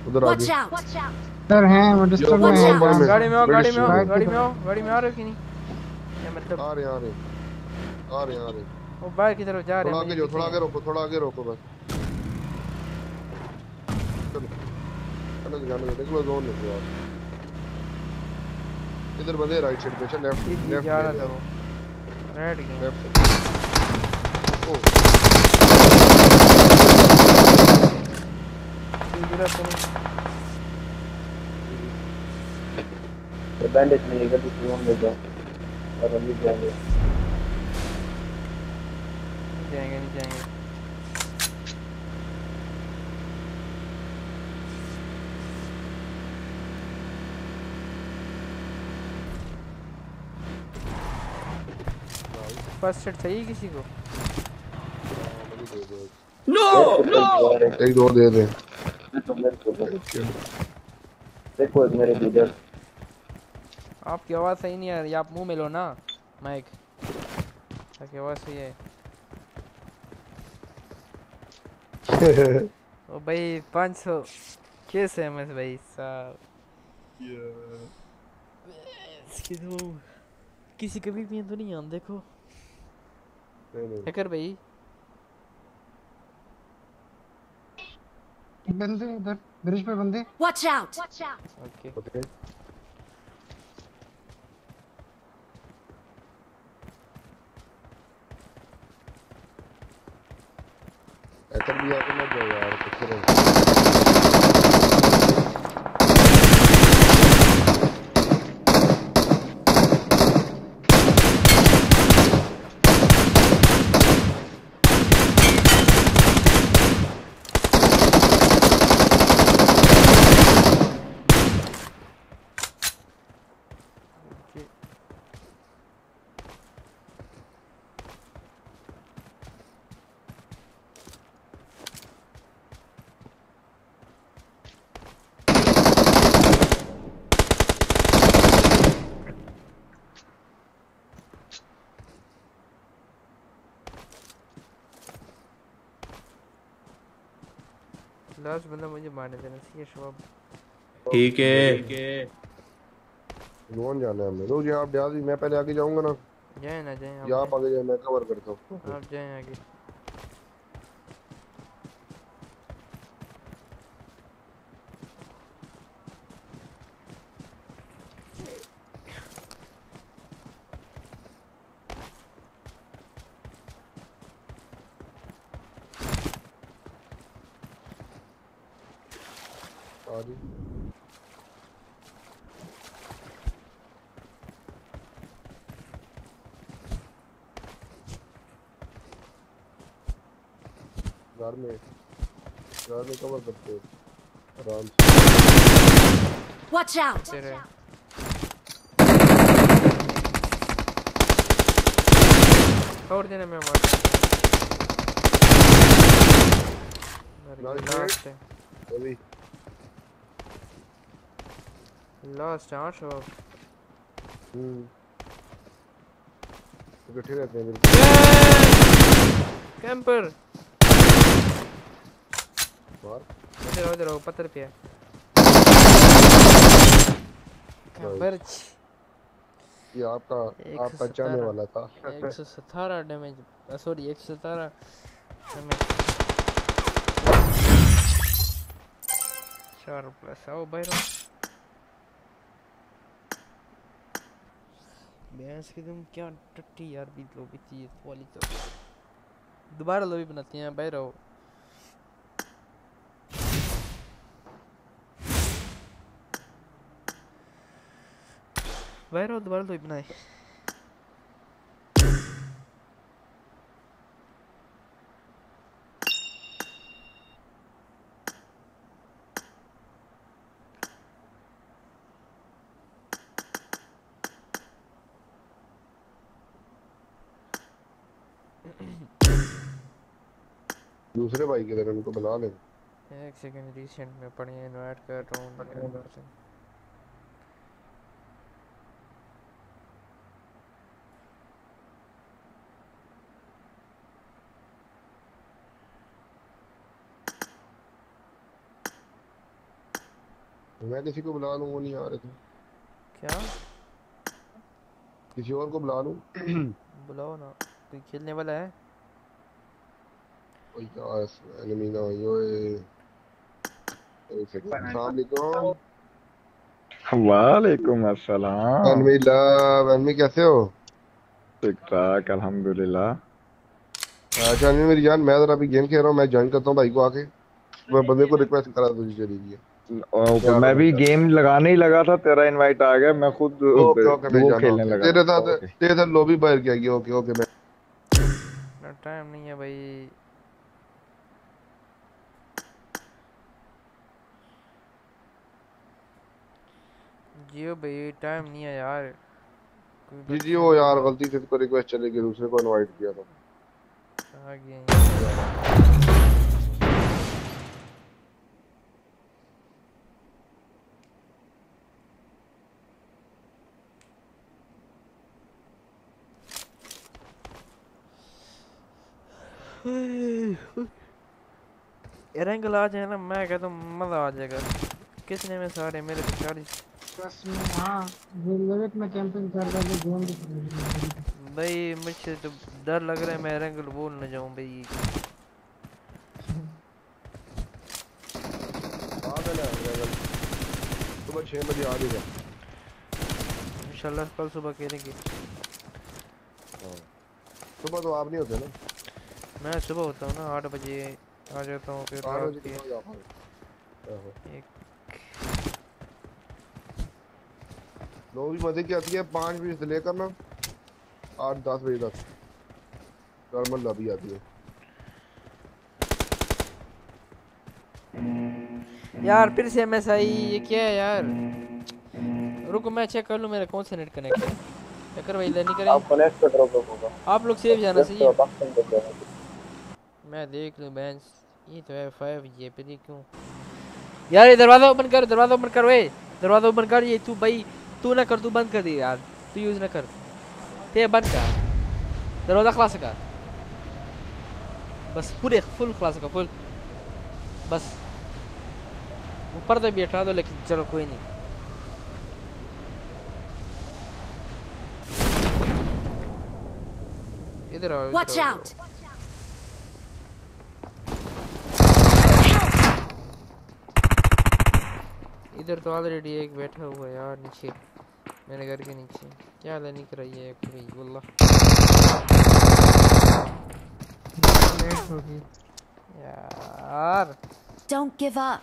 उधर आगे out! सर हैं वो डिस्टर्ब में हैं। गाड़ी में आओ गाड़ी में आओ गाड़ी में आओ गाड़ी में आ रहे हो कि नहीं? क्या मतलब आ रहे आ रहे आ रहे आ रहे। वो बाहर की तरफ़ जा रहे थोड़ा हैं आगे जाओ थोड़ा आगे रोको थोड़ा आगे रोको बस। चलो। चलो जाने दो देख लो जोन निकलो आप इधर बंदे राइट साइड पे चल लेफ़्ट लेफ़्ट जा रहा था वो। रेड गया लेफ़्ट ओ। तो नहीं ये बैंडेज नहीं है गलती से ले जाओ और हम जाएँगे नहीं जाएँगे फ़र्स्ट सेट चाहिए किसी को? नो नो एक दो दे दे। देखो मेरे इधर आपकी आवाज़ सही नहीं आ रही आप मुँह में लो ना माइक ताकि आवाज़ सही है। ओ भाई पाँच सौ। कैसे है मैं भाई साहब। किसी कभी भी तो नहीं आन देखो। नहीं नहीं। हैकर भाई। बंदे इधर। ब्रिज पे बंदे। Watch out Watch out! Okay okay ऐसा भी आके मत जाओ यार कुछ करो ओके लास्ट बंदा मुझे मारने देना चाहिए शबाब ठीक है। कौन जाना है हमें जी आप जा दी मैं पहले आगे जाऊँगा ना। जाए ना जाए आप आगे जाए मैं कवर करता हूँ। आप जाए आगे। Watch out! तेरे छोड़ देना मैं मार Nice लास्ट है अभी लास्ट आठ और हम्म इकट्ठे रहते हैं बिल्कुल कैंपर मार इधर आओ, इधर आओ, पत्थर पे है कैंपर ये आपका आपका सतारह। वाला था। एक सौ सतारह डैमेज सॉरी एक सौ सतारह डैमेज चार प्लस आओ बैरो भैंस की तुम क्या टट्टी यार बीत लो बीती है वाली तो। दोबारा लोबी बनाते हैं बैरो बैरो दोबारा लोबी बनाए दूसरे भाई के तरह उनको बुला ले। एक सेकंड रिसेंट में पढ़े इनवाइट कर रहा हूँ मैं किसी को बुला लूँ वो नहीं आ रहे थे। क्या? किसी और को बुला लूँ? बुलाओ ना कोई खेलने वाला है? ओए यार एनिमी ना यो सेकंड अस्सलाम वालेकुम वालेकुम अस्सलाम। एनिमी लव एनिमी कैसे हो? ठीक ठाक अल्हम्दुलिल्लाह। अच्छा एनिमी मेरी जान मैं जरा अभी गेम खेल रहा हूँ मैं ज्वाइन करता हूँ भाई को आके। मैं बंदे को रिक्वेस्ट करा तुझे चली गई ओके मैं भी गेम लगाने ही लगा था तेरा इनवाइट आ गया मैं खुद ओके ओके मैं वो खेलने लगा। तेरे। साथ तेरे साथ लॉबी बाहर क्या गया ओके ओके मैं ना टाइम नहीं है भाई। जियो भाई टाइम नहीं है यार। जी जी वो यार गलती से इसको रिक्वेस्ट चली गई दूसरे को इनवाइट किया था। आ गए एरेंगल आ जाए ना मैं कहता हूँ मज़ा आ जाएगा। कितने में सारे मेरे तो चालीस बस हाँ में कैंपिंग कर रहा। भाई मुझे तो डर लग रहा है मैं एरेंगल बोल न जाऊँ भाई। आ गया ना सुबह छः बजे आ जाएगा इंशाल्लाह कल सुबह खेलेंगे हाँ। सुबह तो आप नहीं होते ना? मैं सुबह होता हूँ ना आठ बजे। आ जाता हूँ फिर आठ रात बजे के। कहाँ जा पाओगे? आहो। एक। लोग भी मज़े की आती है पाँच बजे से लेकर ना आठ दस बजे तक। नॉर्मल लॉबी आती है। यार फिर से एमएसआई ये क्या है यार? रुको मैं चेक कर लूँ मेरा कौन सा नेट कनेक्ट है। चक्कर भाई नहीं करें। आप कनेक्ट कर रहे हो आप लोग सेफ़ जाना चाहिए बक्सन कर रहे हो। मैं देख लूँ बेंच ये तो है फाइव ये ये क्यों। यार ये दरवाज़ा ओपन कर दरवाज़ा ओपन कर वे। दरवाज़ा ओपन कर ये तू भाई तू ना कर तू बंद कर दे यार। तू यूज़ ना कर। ते बंद कर। दरवाज़ा खलास कर बस पूरे फुल खलास कर फुल बस। ऊपर तो भी हटा दो लेकिन चलो कोई नहीं। इधर आओ इधर Watch इधर तो ऑलरेडी एक बैठा हुआ है यार नीचे। मेरे घर के नीचे। क्या लेने कर रही है एक भाई वल्ला लेट हो गई। यार। Don't give up.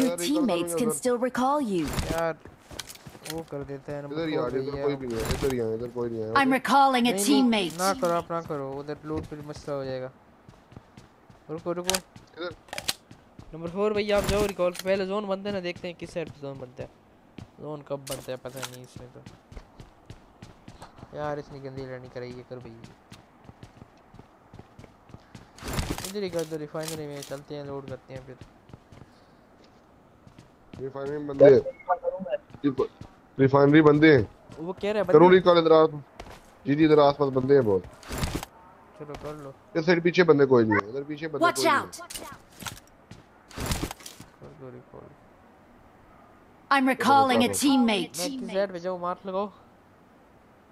Your teammates can still recall you. यार वो कर देते हैं इधर ही जा इधर कोई भी नहीं है इधर ही आ इधर कोई नहीं है। I'm recalling a नहीं, नहीं, teammate. ना करो आप ना करो उधर लूट फिर मसला हो जाएगा। रुको रुको। इधर। नंबर फोर भैया आप जाओ रिकॉल पहले जोन बनते हैं ना देखते हैं किस साइड पे जोन बनता है। जोन कब बनता है पता नहीं इसमें तो। यार इतनी गंदी लड़नी कराइए कर भैया इधर ही कर दो रिफाइनरी में चलते हैं लोड करते हैं फिर। रिफाइनरी में बंदे हैं। रिफाइनरी बंदे हैं। वो कह रहा है करूँ बंदे- रिकॉल इधर आस जी जी इधर आसपास बंदे हैं बहुत। चलो कर लो। इस साइड पीछे बंदे कोई नहीं है इधर पीछे बंदे कोई नहीं out. कर दो रिकॉल I'm recalling a मैं teammate. किस साइड पे जाऊँ मार लगाओ है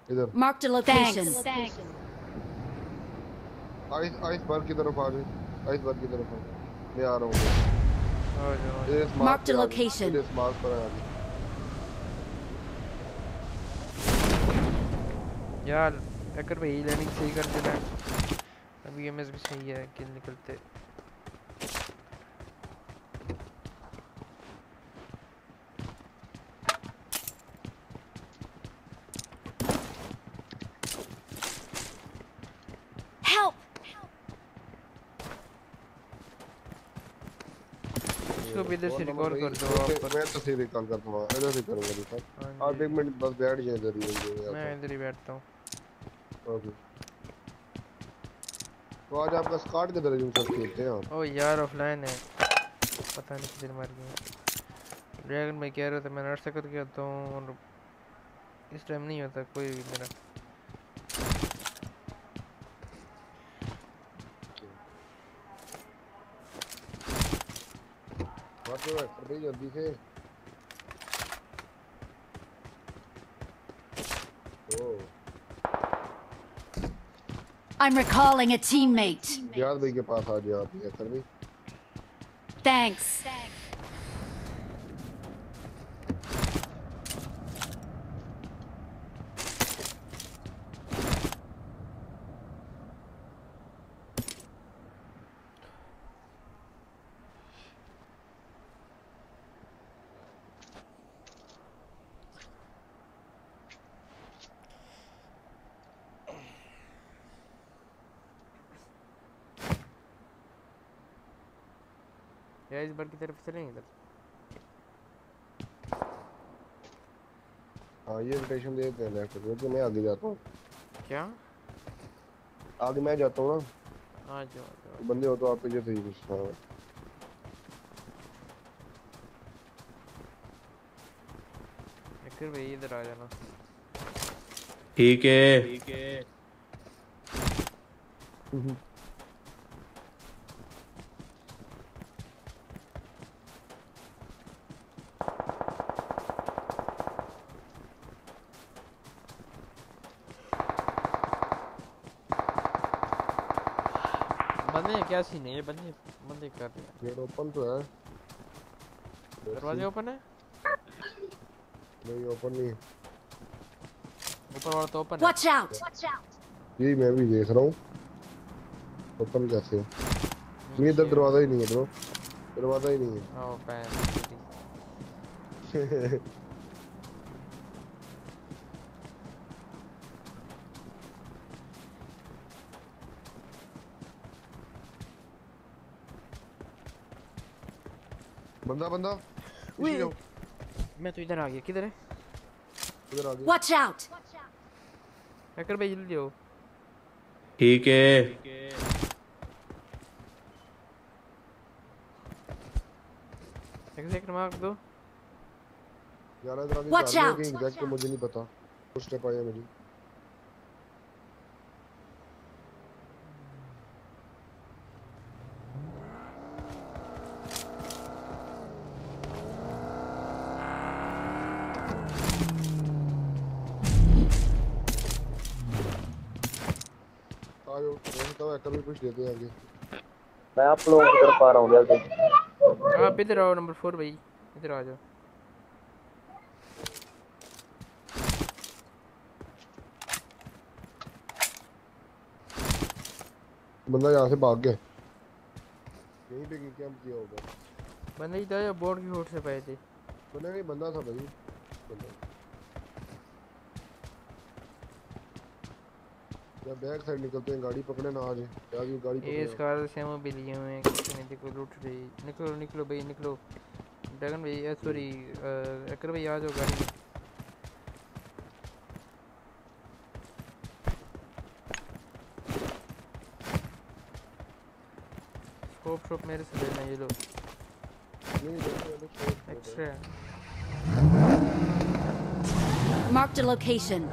इधर Marked a location. Ice ice bar की तरफ़ आ जाए आइस बार की तरफ़ आ जाए मैं आ रहा हूँ आ जाओ इधर इस मार्क Marked पे a आ जाओ, location. इधर इस मार्क पर आ जाओ यार अगर भाई लर्निंग सही कर देना अभी एमएस भी सही है किल निकलते Help! इसको भी इधर से रिकॉल कर दो आप मैं तो सही रिकॉल कर दूँगा इधर से करूँगा रिकॉल आप एक मिनट बस बैठ जाए इधर ही मैं इधर ही बैठता हूँ। ओके। तो आज आपका स्काट किधर है जो सब खेलते हैं आप? ओ यार ऑफलाइन है। पता नहीं किधर मर गया। ड्रैगन भाई कह रहे थे मैं नर्स कर के आता हूँ और इस टाइम नहीं होता कोई भी मेरा। बात तो कर भाई जल्दी से ओ I'm recalling a teammate. Ziyad भाई के पास आ जाओ आप ये कर भाई Thanks. या इस बार की तरफ़ चलें इधर? हाँ ये रोटेशन दे देते हैं लेफ़्ट क्योंकि मैं आगे जाता हूँ। क्या? आगे मैं जाता हूँ ना। आ जाओ जाओ। बंदे हो तो आप पीछे ही कुछ हाँ फिर भाई इधर आ जाना। ठीक है। ठीक है क्या सीन है ये बंदे बंदे कर रहे हैं गेट ओपन तो है दरवाजे ओपन है नहीं ओपन नहीं ऊपर वाला तो ओपन है Watch out! जी मैं भी देख रहा हूँ ओपन कैसे है नहीं इधर दरवाज़ा ही नहीं है ब्रो दरवाज़ा ही नहीं है ओ पैन बंदा बंदा। जाओ मैं तो इधर आ गया। किधर है? इधर आ गया। Watch out! हैकर भाई जल्दी आओ। ठीक है। एक सेकंड मार्क दो। यार इधर गाड़ी है एग्जैक्ट मुझे नहीं पता। कुछ स्टेप आया मेरी आयो मैं तो हैकर भी कुछ देते हैं आगे मैं आप लोगों की तरफ़ आ रहा हूँ जल्दी। आप इधर आओ नंबर फोर भाई इधर आ जाओ। बंदा यहाँ से भाग गया। यहीं पे कैंप किया होगा। बंदा ही था बोर्ड की होट से पाए थे। बंदा नहीं बंदा था भाई। बंदा। या बैक साइड निकलते हैं गाड़ी पकड़े ना आ जाए या भी गाड़ी पकड़े इस कार से हम भी लिए हुए हैं किसी ने देखो लूट रही निकलो निकलो भाई निकलो। ड्रैगन भाई सॉरी अकर भाई आ जाओ गाड़ी स्कोप शॉप मेरे से लेना ये लो नहीं देखो ये लोग extra Marked a location.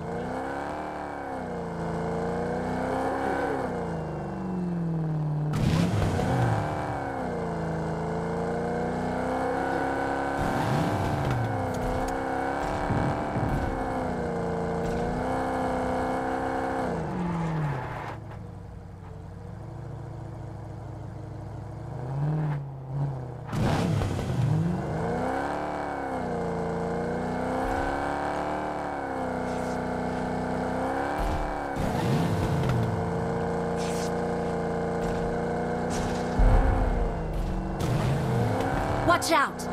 Watch out!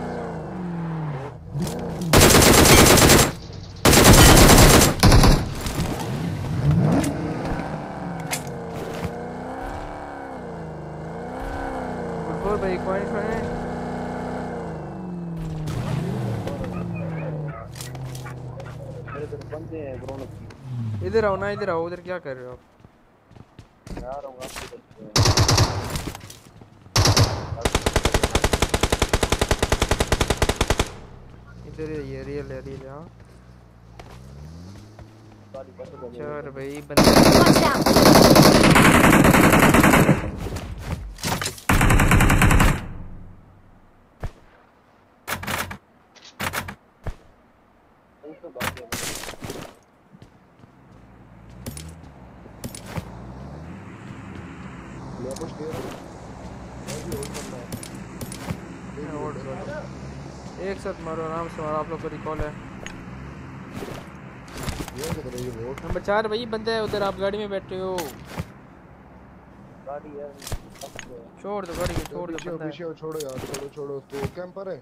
बोल भाई कॉइन है मेरे तरफ़ बंदे हैं ग्राउंड की इधर आओ ना इधर आओ उधर क्या कर रहे हो आप? हूँ इधर ये रियल है रियल हाँ चार भाई बंदे मैं कुछ दे रहा हूँ मैं भी होल्ड कर रहा हूँ मैं होल्ड कर रहा हूँ। एक साथ मारो आराम से मारो आप लोग को रिकॉल है। नंबर चार भाई बंदे है उधर आप गाड़ी में बैठे हो। छोड़ दो गाड़ी को छोड़ दो बंदा। पीछे छोड़ो यार छोड़ो छोड़ो उसको कैंपर है।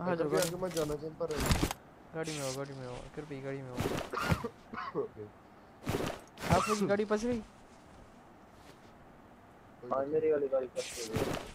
हाँ, जो गाड़ी- मत जाना कैंपर है। गाड़ी में हो गाड़ी में हो फिर भी गाड़ी में हो आप लोग की गाड़ी फंस गई? हाँ मेरी वाली गाड़ी करते हुए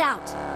Out!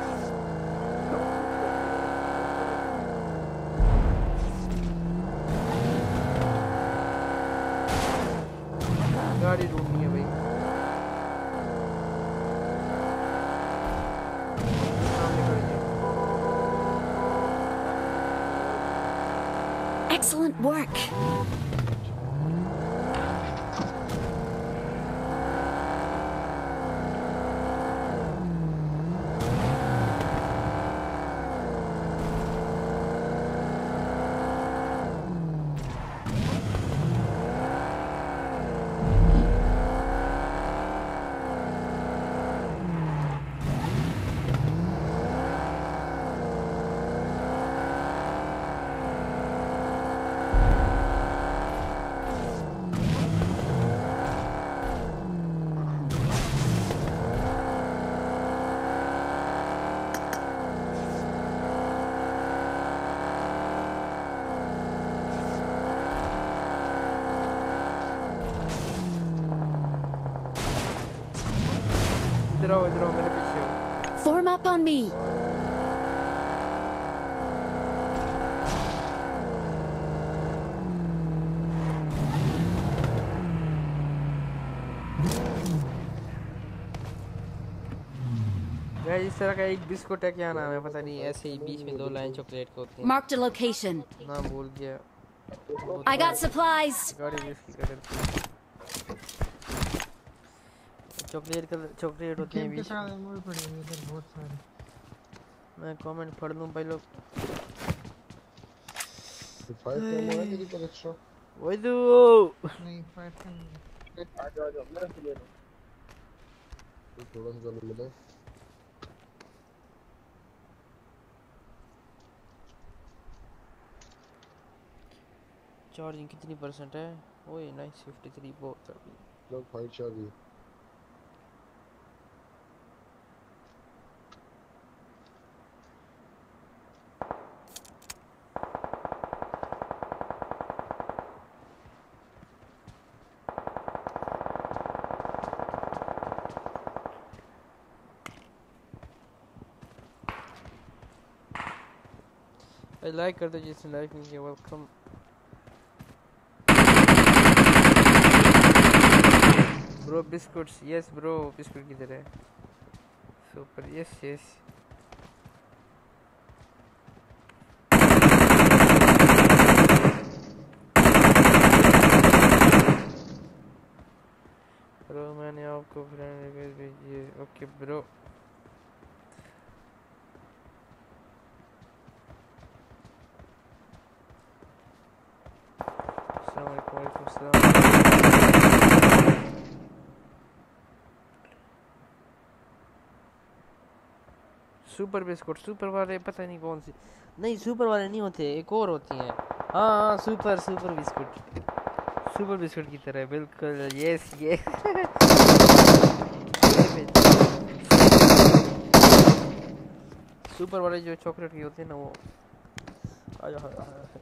Up on me. Guys इस तरह का एक बिस्कुट है क्या नाम है पता नहीं ऐसे ही बीच में दो लाइन चॉकलेट के होती हैं Marked a location. नाम भूल गया I got supplies. गाड़ी भी इसकी कदर चॉकलेट कलर चॉकलेट होते हैं बीच में। पड़े हुए इधर बहुत सारे। मैं कमेंट पढ़ लूँ भाई लोग। फाइव कैम है तेरी पर एक्स्ट्रा वही तो। नहीं फाइव का आ जाओ आ जाओ मेरा से ले लो थोड़ा सा चालू मिला चार्जिंग कितनी परसेंट है? ओए नाइस 53 बहुत है। अभी लोग फाइट चल भाई लाइक कर दो जिसने लाइक नहीं किया welcome bro biscuits yes bro biscuit किधर है? सुपर यस यस ब्रो मैंने आपको फ्रेंड रिक्वेस्ट भेजी है। ओके ब्रो अस्सलाम वालेकुम वालेकुम अस्सलाम सुपर बिस्कुट सुपर वाले पता नहीं कौन सी। नहीं सुपर वाले नहीं होते एक और होती हैं। हाँ हाँ super super biscuit. Super biscuit की तरह बिल्कुल यस ये सुपर वाले जो चॉकलेट की होती है ना वो। आ जाओ आ जाओ, आ जाओ।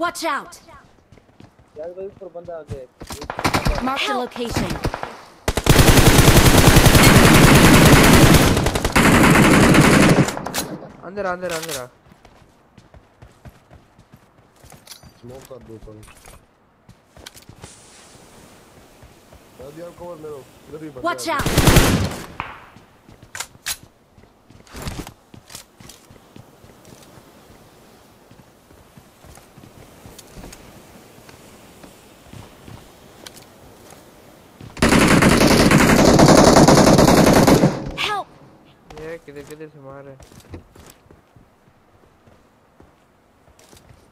Watch out! यार भाई ऊपर बंदा आ गया Mark the location. अंदर आ, अंदर आ, अंदर आ स्मोक कर दो तो दादी आप कवर ले लो इधर भी बंदा Watch है। out!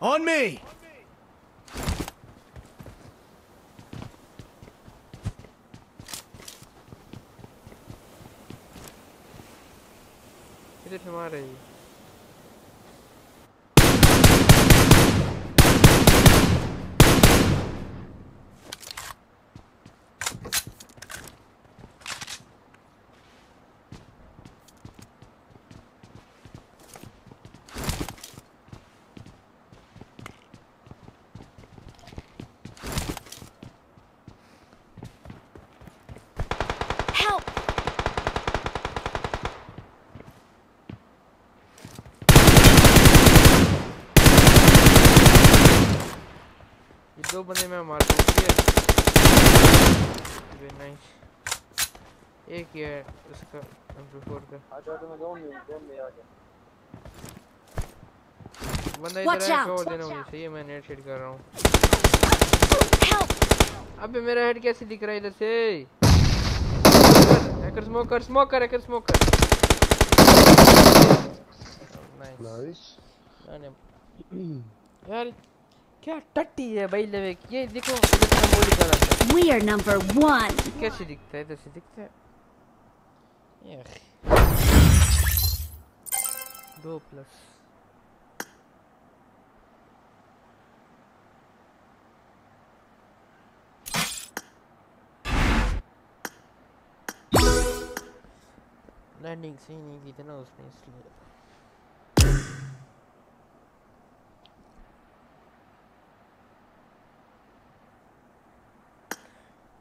On me! दो बंदे मैं मार दूँ ठीक है? वेरी एक ही है उसका M24 का। आ जाओ तो मैं जोन में जोन में आ जाओ। बंदा इधर है! छोड़ देना मुझे चाहिए मैं नेट शेड कर रहा हूँ। अबे मेरा हेड कैसे दिख रहा है इधर से? हैकर स्मोक कर स्मोक कर हैकर स्मोक कर नाइस नाइस यार क्या टट्टी है भाई लेवे ये देखो कर रहा We are number one! कैसे दिखता है इधर से दिखता है? यार दो प्लस लैंडिंग सही नहीं की थी ना उसने इसलिए।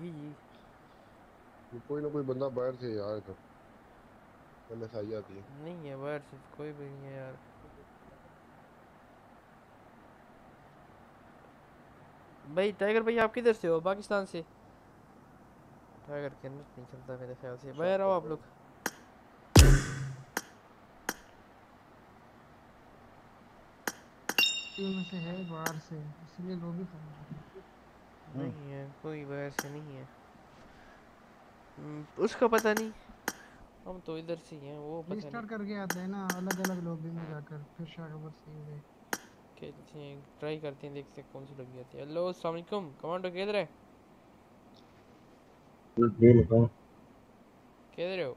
जी जी ये कोई ना कोई बंदा बाहर से यार इधर पहले से आई आती है नहीं है बाहर से तो कोई भी नहीं है यार भाई टाइगर भाई आप किधर से हो पाकिस्तान से टाइगर के नेट नहीं चलता मेरे ख्याल से बाहर आओ आप लोग टीम में से है बाहर से इसलिए लोग भी खाली नहीं है कोई वैसे नहीं है। हम्म, उसका पता नहीं। हम तो इधर से हैं वो पता नहीं। रीस्टार्ट करके आते हैं ना अलग अलग लॉबी में जाकर फिर शाखबर से हुए खेलते हैं ट्राई करते हैं देखते हैं कौन सी लगी आती है। हेलो अस्सलाम वालेकुम कमांडो किधर है। किधर हो।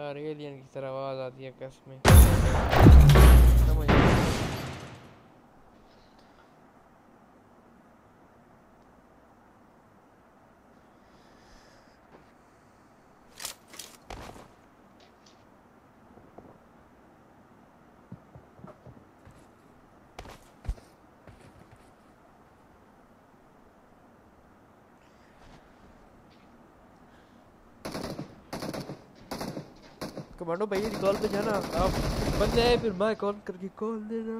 यार एलियन की तरह आवाज़ आती है कस समझ नहीं आ रहा। भैया की कॉल पे जाना। आप बंदे आए फिर मैं कॉल करके कॉल देना।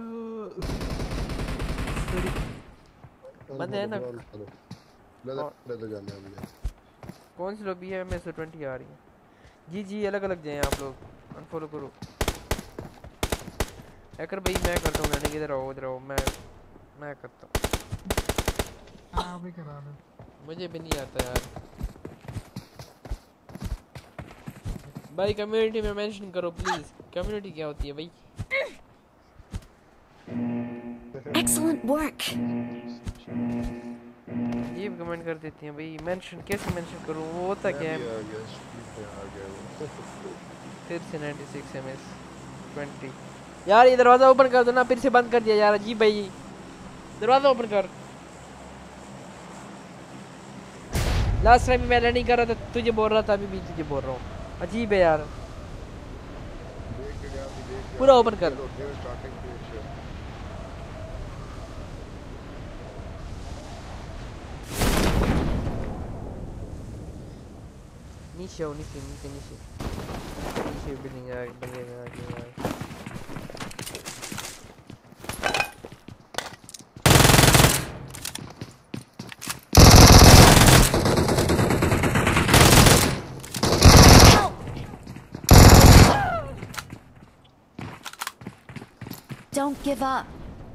Sorry। बंदे है ना? लेदर लेदर जाने हैं कौन सी लॉबी है? मैं से ट्वेंटी आ रही है। जी जी अलग अलग जाए आप लोग। अनफॉलो करो। हैकर भाई मैं करता हूँ मैंने किधर आओ इधर आओ। मैं मैं करता हूँ। हाँ अभी करा मुझे भी नहीं आता यार। भाई कम्युनिटी में मेंशन करो प्लीज़ कम्युनिटी क्या होती है भाई? Excellent work. ये भी कमेंट कर देते हैं भाई. मेंशन कैसे मेंशन करूँ? वो होता क्या है? आ गया स्ट्रीट पे आ गया वो. फिर से 96 एमएस 20 यार ये दरवाज़ा ओपन कर दो ना फिर से बंद कर दिया यार. अजीब भाई. दरवाज़ा ओपन कर. लास्ट टाइम मैं लर्निंग कर रहा था तुझे बोल रहा था अभी भी तुझे बोल रहा हूँ. अजीब है यार। पूरा ओपन कर। नीचे नीचे नीचे नीचे। नीचे बिल्डिंग आ बिल्डिंग आ Don't give up.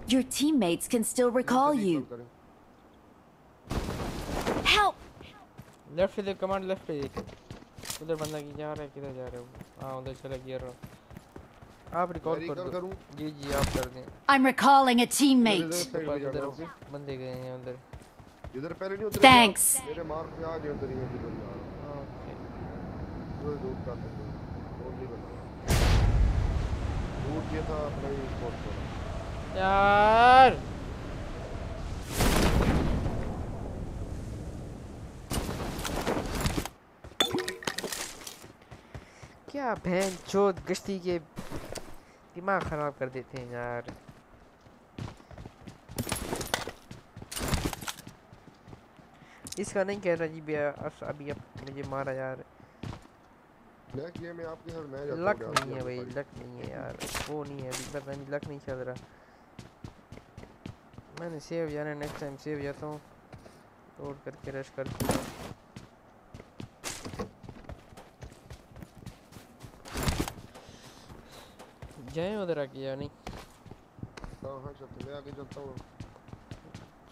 Your teammates can still recall you. Help! Left इधर कमांड लेफ़्ट पे देख उधर बंदा की जा रहा है किधर जा रहे हो हाँ उधर चला गया रहा आप रिकॉर्ड मैं कर recall दो करूँ? जी जी आप कर दें I'm recalling a teammate. Side में उधर जाना होगा। बंदे गए हैं उधर इधर पहले नहीं उतरे Thanks. मेरे मार्क पे आ गए उधर ही मैं जिधर जा रहा हूँ वो रूट का था वो नहीं बना रूट ये था अपना स्पॉट पर यार। क्या बहन चोद गश्ती के दिमाग खराब कर देते हैं यार। इसका नहीं कह रहा जी, भैया अभी अब मुझे मारा यार। नेक्स्ट गेम में आपके साथ मैं लक नहीं है भाई लक नहीं है यार वो नहीं है अभी पता नहीं लक नहीं चल रहा। मैंने सेव जाना नेक्स्ट टाइम सेव जाता हूँ लोड करके रश करके जाए उधर आके या नहीं हाँ हाँ चलते मैं आगे चलता हूँ।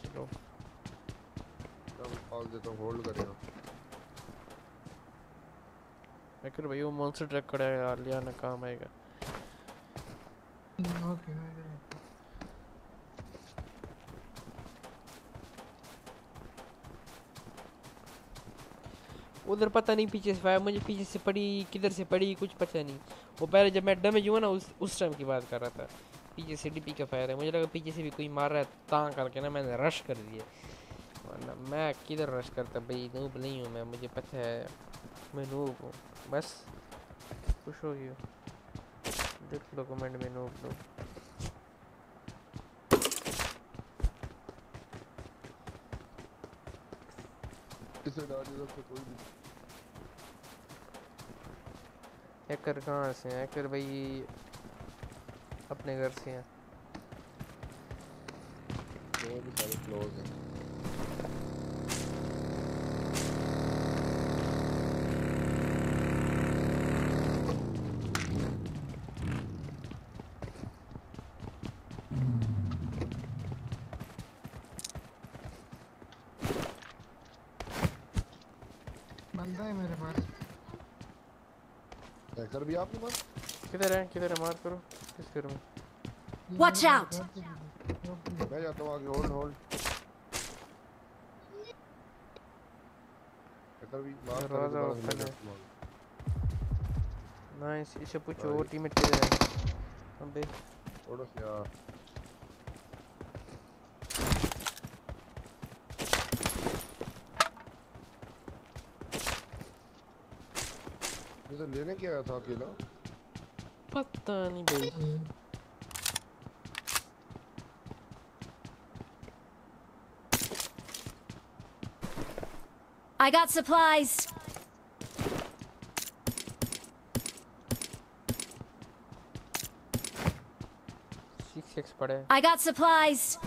चलो। कॉल देता हूँ होल्ड करें आप मैं कर भाई वो मॉन्स्टर ट्रक खड़ा है यार लिया ना काम आएगा ओके उधर पता नहीं पीछे से फायर मुझे पीछे से पड़ी किधर से पड़ी कुछ पता नहीं वो पहले जब मैं डैमेज हुआ ना उस उस टाइम की बात कर रहा था पीछे से डीपी का फायर है मुझे लगा पीछे से भी कोई मार रहा है तां करके ना मैंने रश कर दिया वरना मैं किधर रश करता भाई? नूब नहीं हूँ मैं मुझे पता है। मैं नूब हूँ। बस खुश हो गई देख लो कमेंट में नूब भी हैकर कहाँ से हैं? हैकर भाई अपने घर से हैं। वो भी सारे क्लोज हैं बंदा है मेरे पास हैकर भी आपके पास? किधर है? किधर है? मार करो। किस घर में? वॉच आउट मैं जाता हूँ आगे। होल्ड होल्ड इधर भी मार रहा दरवाज़ा ओपन है। नाइस इसे पूछो टीममेट किधर है? अबे छोड़ो से यार। ये तो लेने क्या था अकेला पता नहीं भाई I got supplies. Six X पड़े हैं। I got supplies.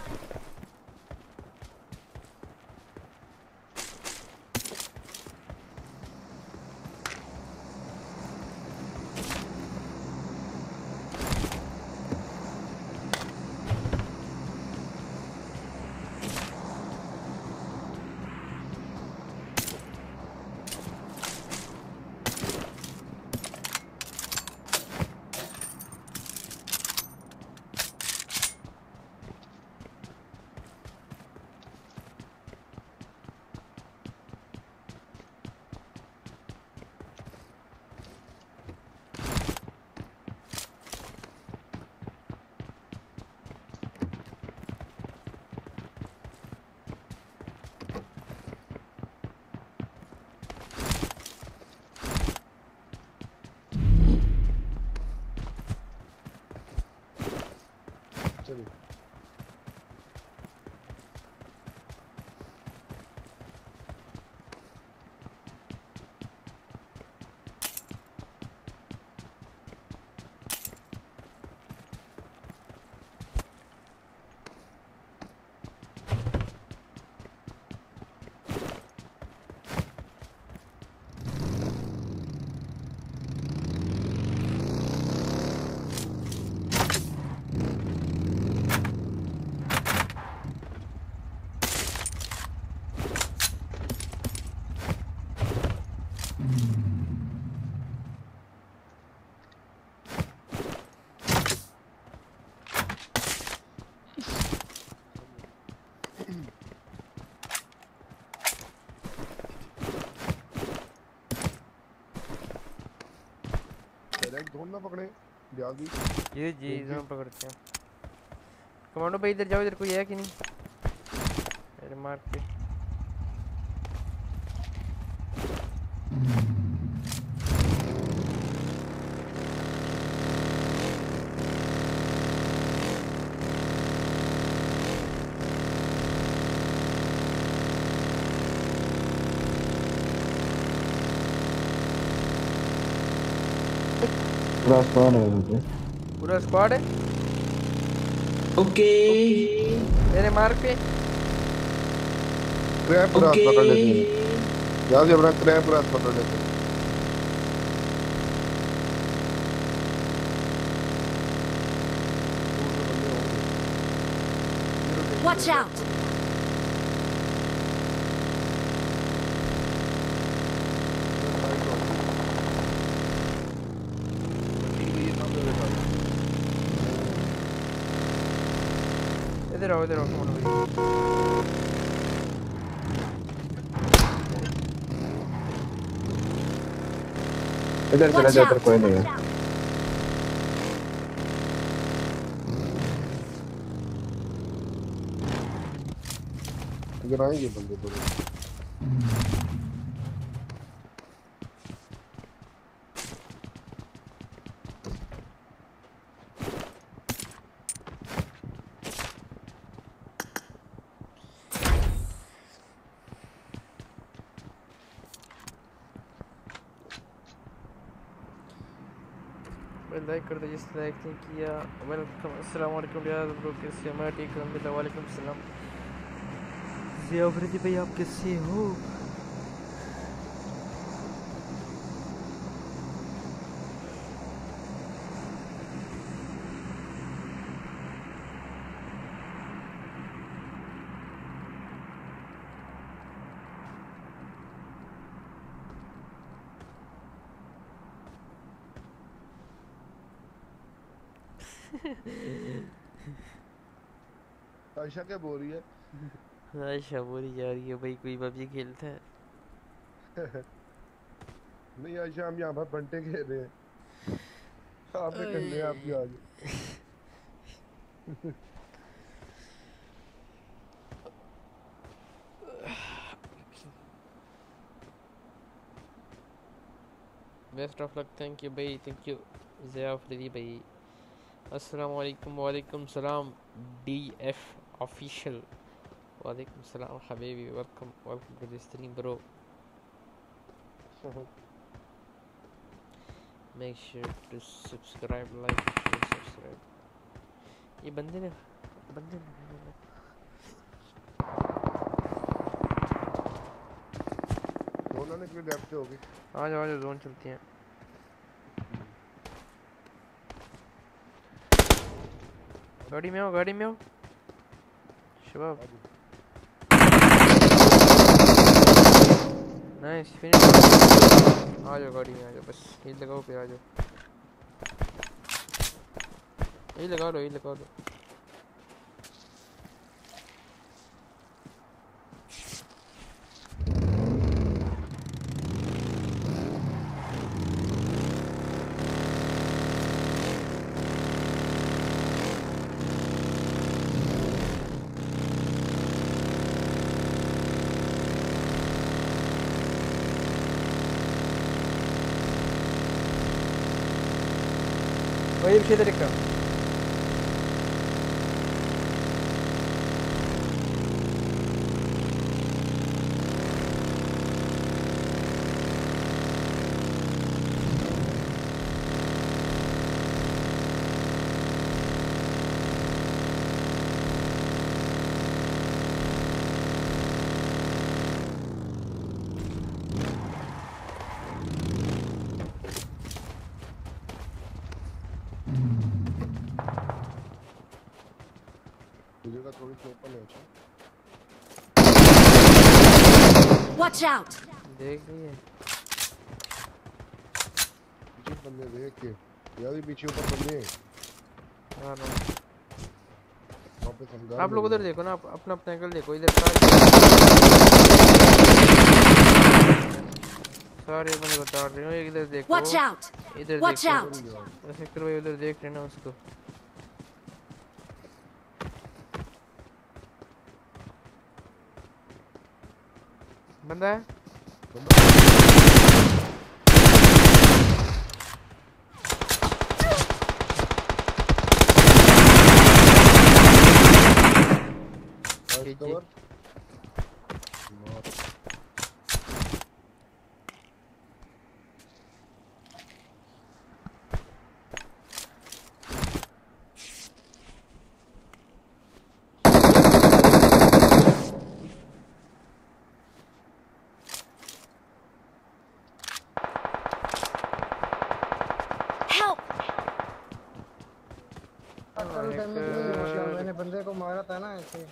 ना पकड़े। ब्याज भी ये जी इधर पकड़ते हैं कमांडो भाई इधर जाओ इधर कोई है कि नहीं? अरे मार के पूरा स्पॉन है मुझे पूरा स्क्वाड है? ओके। मेरे मार पे। क्रैप पूरा पकड़ लेते हैं। ब्याज अपना क्रैप पूरा पकड़ लेते हैं। Watch out! इधर आओ इधर आओ कमांडो भाई इधर चला जा इधर कोई नहीं है इधर आएँगे बंदे थोड़े भाई लाइक नहीं किया वेलकम यार ब्रो कैसे मैं ठीक हूँ वालेकुम सलाम। जिया भाई, आप कैसे हो? आयशा क्या बोल रही है? आयशा बोली जा रही है भाई कोई पबजी खेलता है। नहीं आयशा हम यहाँ पर बंटे खेल रहे हैं। आप भी कर ले आप भी आ जाओ। Best of luck thank you भाई थैंक यू जया अफरीदी भाई। अस्सलाम वालेकुम वालेकुम सलाम डी एफ़ ऑफिशियल वालेकुम सलाम Habibi welcome welcome to this stream bro make sure to subscribe like share subscribe ये बंदे ने बंदे ने दोनों ने क्यों लेफ़्ट हो गई आ जाओ आ जाओ जोन चलती हैं गाड़ी में हो गाड़ी में हो शबाब नाइस फिनिश आ जाओ गाड़ी में आ जाओ बस ये लगाओ पे आ जाओ ये लगा लो ये लगा लो Watch out! देख रही है। पीछे बंदे देख के। यार पीछे ऊपर बंदे हैं। आप लोग उधर देखो ना आप अपना अपना एंगल देखो इधर सारे बंदे बता रहे हो। एक इधर देखो। Watch out! इधर देखो। भाई उधर देख रहे ना उसको। बंदा है जी, जी। Help! कल डैमेज नहीं हुआ मैंने बंदे को मारा ऐसे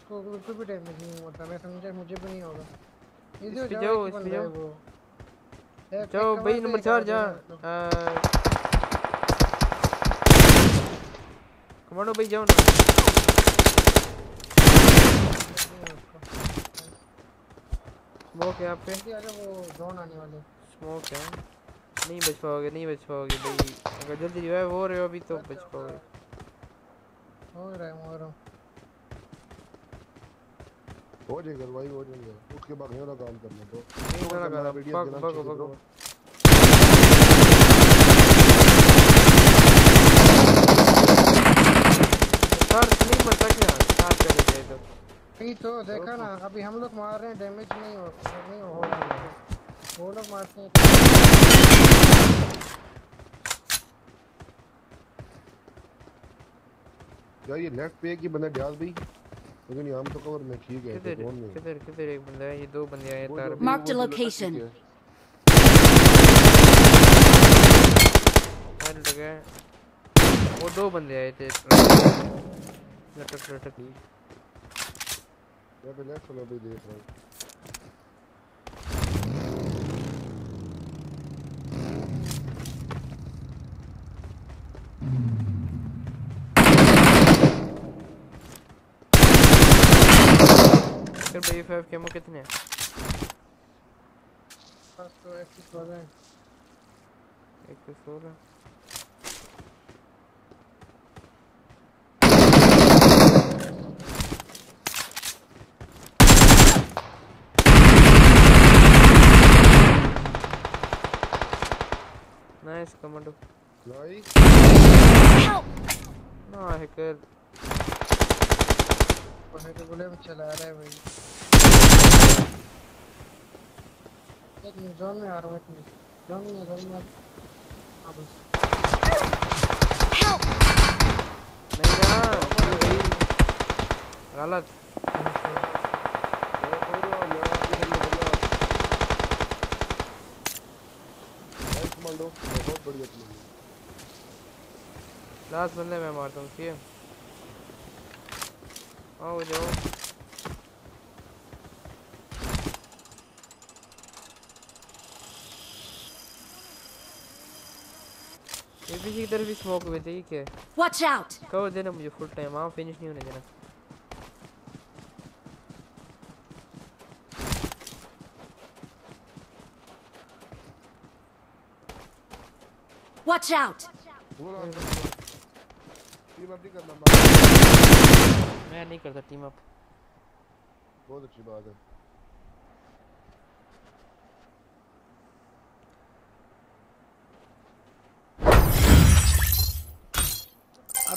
उसको बिल्कुल भी डैमेज नहीं हुआ था मैं समझा मुझे भी नहीं होगा। इधर जाओ जाओ, इस पे जाओ। वो। जाओ भाई नंबर पे चार जा। आदमी कमांडो भाई जाओ ना। स्मोक है आप पे। जाओ वो जोन आने वाले स्मोक है। नहीं बच पाओगे नहीं बच पाओगे भाई। अगर जल्दी रिवाइव हो रहे हो अभी तो बच पाओगे। हो रहा है हो रहा हूँ। हो जाएगा भाई हो जाएगा। उठ के भागने वाला काम करना तो। नहीं ना वीडियो भाग देना चाहिए भागो bro। सर नहीं मर सकते साथ चले गए तो। नहीं तो देखा ना अभी हम लोग मार रहे हैं डैमेज नहीं हो नहीं हो रहा है। वो लोग मारते हैं। यार ये लेफ़्ट पे एक ही बंदा डाल भी लेकिन यहाँ तो कवर में ठीक है किधर किधर किधर एक बंदा है ये दो बंदे आए वो तार। Marked a location. यार लगा वो दो बंदे आए थे लटक लटक ही यहाँ पे लेफ़्ट वाला भी देख रहा हूँ हैकर भाई 5 के कितने हैं? एक सौ सोलह नाइस कमांडो। ना हैकर बोले तो बोले वो चला रहा है भाई। एक मिनट जोन में आ रहा हूँ एक मिनट जोन में जोन में हाँ बस नहीं ना गलत बहुत बढ़िया लास्ट बंदे मैं मारता हूँ ठीक है आओ जाओ पीछे की तरफ़ भी स्मोक हुए थे क्या? है Watch out! कवर देना मुझे फुल टाइम वहाँ फिनिश नहीं होने देना। Watch out! टीम अप नहीं करना मैं नहीं करता टीम अप बहुत अच्छी बात है।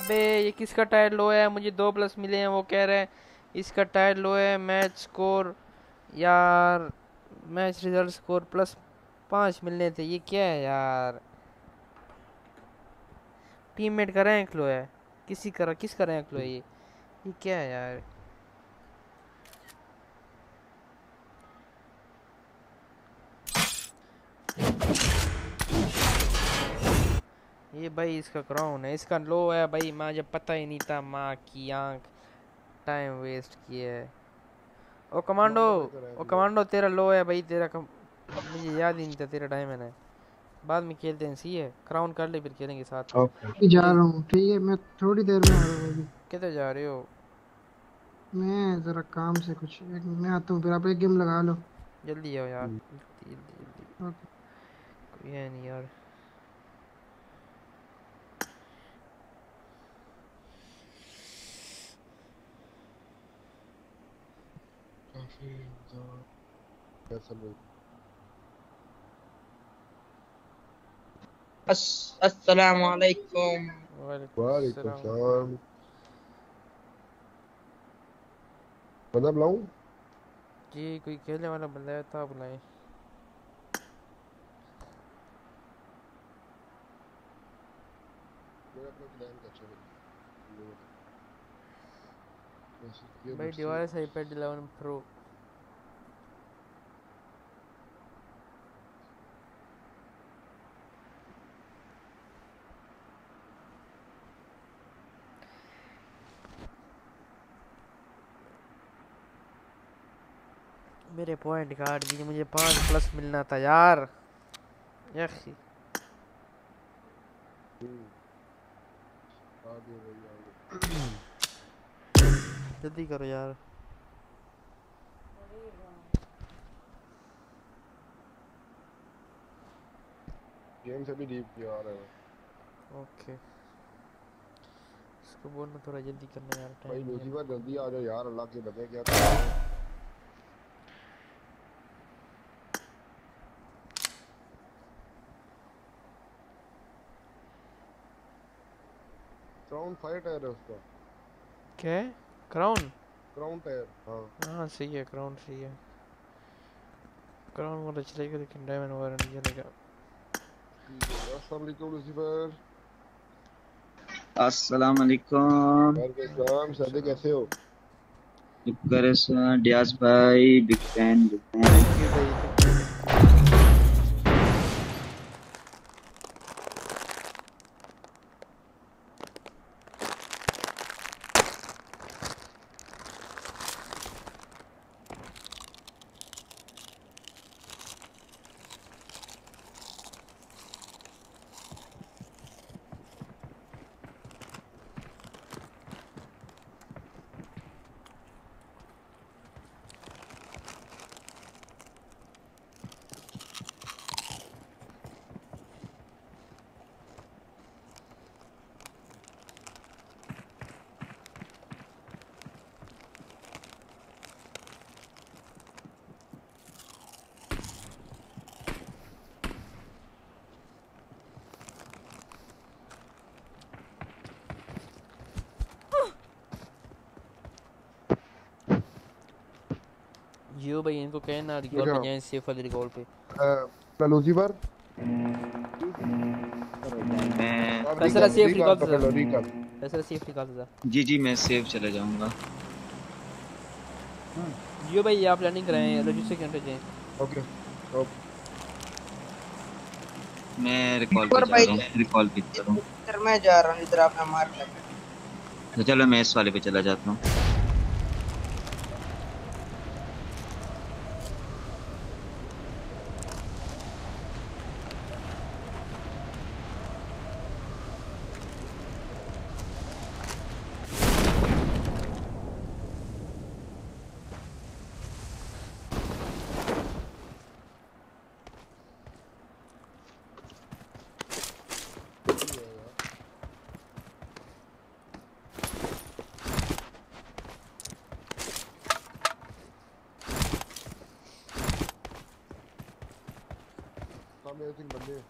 अबे ये किसका टायर लो है? मुझे दो प्लस मिले हैं, वो कह रहे हैं, इसका टायर लो है मैच स्कोर यार मैच रिज़ल्ट स्कोर प्लस पाँच मिलने थे, ये क्या है यार? टीममेट का रैंक लो है, किसी का किस का रैंक लो है ये? ये क्या है यार? ये भाई इसका क्राउन है। इसका लो है भाई। माँ जब पता ही नहीं था माँ की आँख टाइम वेस्ट किया है। ओ कमांडो ओ कमांडो तेरा लो है भाई। तेरा कम मुझे याद ही नहीं था तेरा टाइम है ना। बाद में खेलते हैं सी है? क्राउन कर ले फिर खेलेंगे साथ। में अभी जा रहा हूँ ठीक है? मैं थोड़ी देर में आ रहा हूँ अभी। किधर जा रहे हो? मैं जरा काम से कुछ एक मैं आता हूँ फिर आप एक गेम लगा लो। जल्दी आओ यार। जल्दी जल्दी जल्दी। ओके कोई है नहीं यार काफ़ी कैसा लोग अस अस्सलाम वालेकुम वालेकुम सलाम बंदा बुलाऊं? जी कोई खेलने वाला बंदा है तो आप बुलाएँ। अच्छा भाई डिवाइस आईपैड 11 प्रो मेरे पॉइंट काट दिए मुझे पाँच प्लस मिलना था यार। यखी। जल्दी करो यार। गेम से भी डीप किया आ रहा है? ओके इसको बोलना थोड़ा जल्दी करना यार भाई टाइम लूसीफर जल्दी आ जाओ यार अल्लाह के बंदे क्या क्राउन फायर टायर है उसका। क्या? है क्राउन क्राउन टायर हाँ। हाँ सही है क्राउन सही है। क्राउन वाला चलेगा लेकिन डायमंड वगैरह नहीं चलेगा। ठीक है अस्सलाम वालेकुम लूसीफर अस्सलाम वालेकुम वालेकुम सलाम कैसे हो? शुक्र है सर डियाज भाई बिग फ़ैन बिग फ़ैन। कहना रिकॉल पे जाएँ सेफ़ वाले रिकॉल पे अ, लूसीफर फैसला सेफ़ रिकॉल से फैसला सेफ़ रिकॉल से जी जी मैं सेफ़ चला जाऊँगा जियो भाई आप लैंडिंग कराएँ लॉजिस्टिक सेंटर जाएँ ओके ओके मैं रिकॉल पे जा रहा हूँ रिकॉल पे जा रहा हूँ इधर मैं जा रहा हूँ इधर आपने मार लगा तो चलो मैं इस वाले पे चला जाता हूँ सामने तीन बंदे हैं।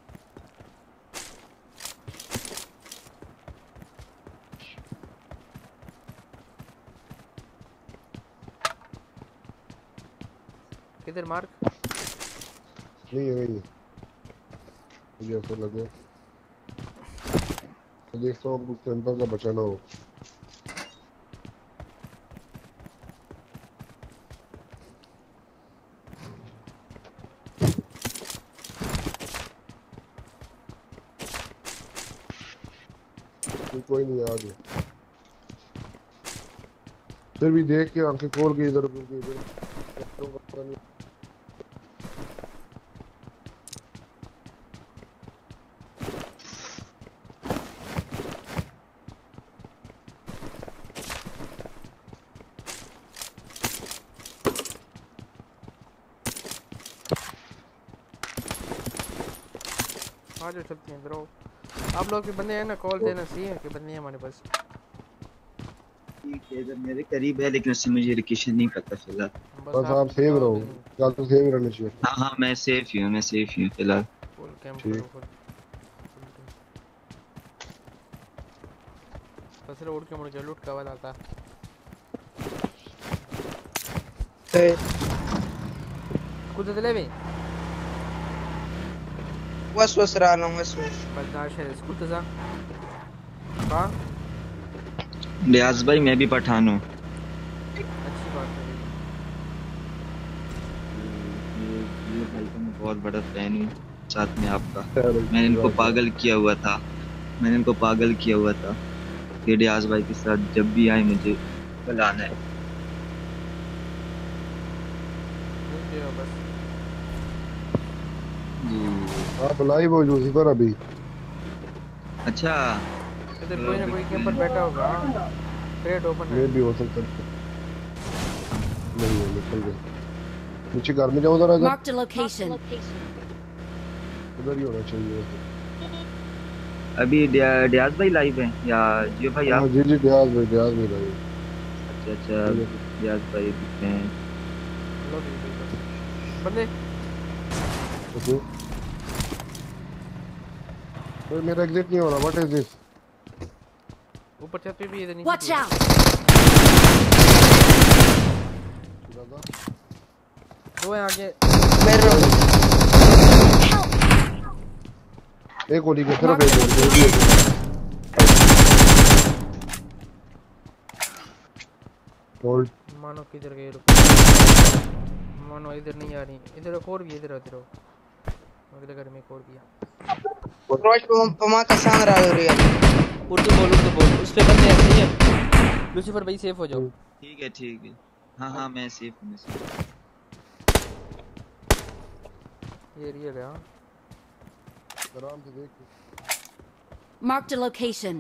किधर मार्क। नहीं है नहीं। मुझे ऐसा लगे मैं देखता हूँ कुछ टेम्पर का बचाना हो। कोई- कोई नहीं, आ गया। फिर भी देख के आँखें खोल के इधर उधर इधर पता नहीं आ जाओ चलते हैं आओ आप लोग के बंदे हैं ना कॉल देना सही है कि बंदे हैं हमारे पास? ठीक है इधर मेरे करीब है लेकिन उससे मुझे लोकेशन नहीं पता फ़िलहाल। बस आप सेव रहो। या तो सेव रहना चाहिए हाँ हाँ मैं सेफ़ ही हूँ मैं सेफ़ ही हूँ फ़िलहाल। फुल कैंप करो फ़सल उड़ के मुड़ के लूट का वाला आता। कुछ दे भी। वस वस रहा हूँ वस वस बर्दाश्त है स्कूल तो जा। हाँ लियाज भाई मैं भी पठान हूँ। अच्छी बात है ये ये भाई का मैं बहुत बड़ा फ़ैन हूँ साथ में आपका। मैंने इनको पागल किया हुआ था। मैंने इनको पागल किया हुआ था। कि लियाज भाई के साथ जब भी आए मुझे बुलाना है घूमते हो बस आप लाइव हो लूसीफर अभी। अच्छा। इधर कोई ना कोई कैंपर बैठा होगा। क्रेट ओपन है। मैं भी हो सकता है। नहीं है निकल गए नीचे घर में जाओ जरा इधर Marked a location. इधर ही होना चाहिए। अभी डियाज भाई लाइव है या जियो भाई हाँ आप जी जी डियाज में डियाज भाई अच्छा अच्छा डियाज भाई दिखते हैं। भाई। बंदे। ओके। कोई मेरा एग्जिट नहीं हो रहा व्हाट इज़ दिस ऊपर छत पे भी इधर नीचे Watch भी है। out! दो हैं आगे। एक गोली के तरफ़ एक गोली एक गोली। होल्ड मानो किधर गए रुको मानो इधर नहीं आ रही। इधर एक और भी इधर इधर। अगले घर में एक और भी है। रोज पमा का सांग रहा हो रही है उर्दू बोल उर्दू बोल। उस पे बंदे ऐसे ही है? लूसीफर भाई सेफ़ हो जाओ। ठीक है ठीक है। हाँ हाँ मैं सेफ़ हूँ मैं ये हूँ। है। गया आराम से देख। Mark the location.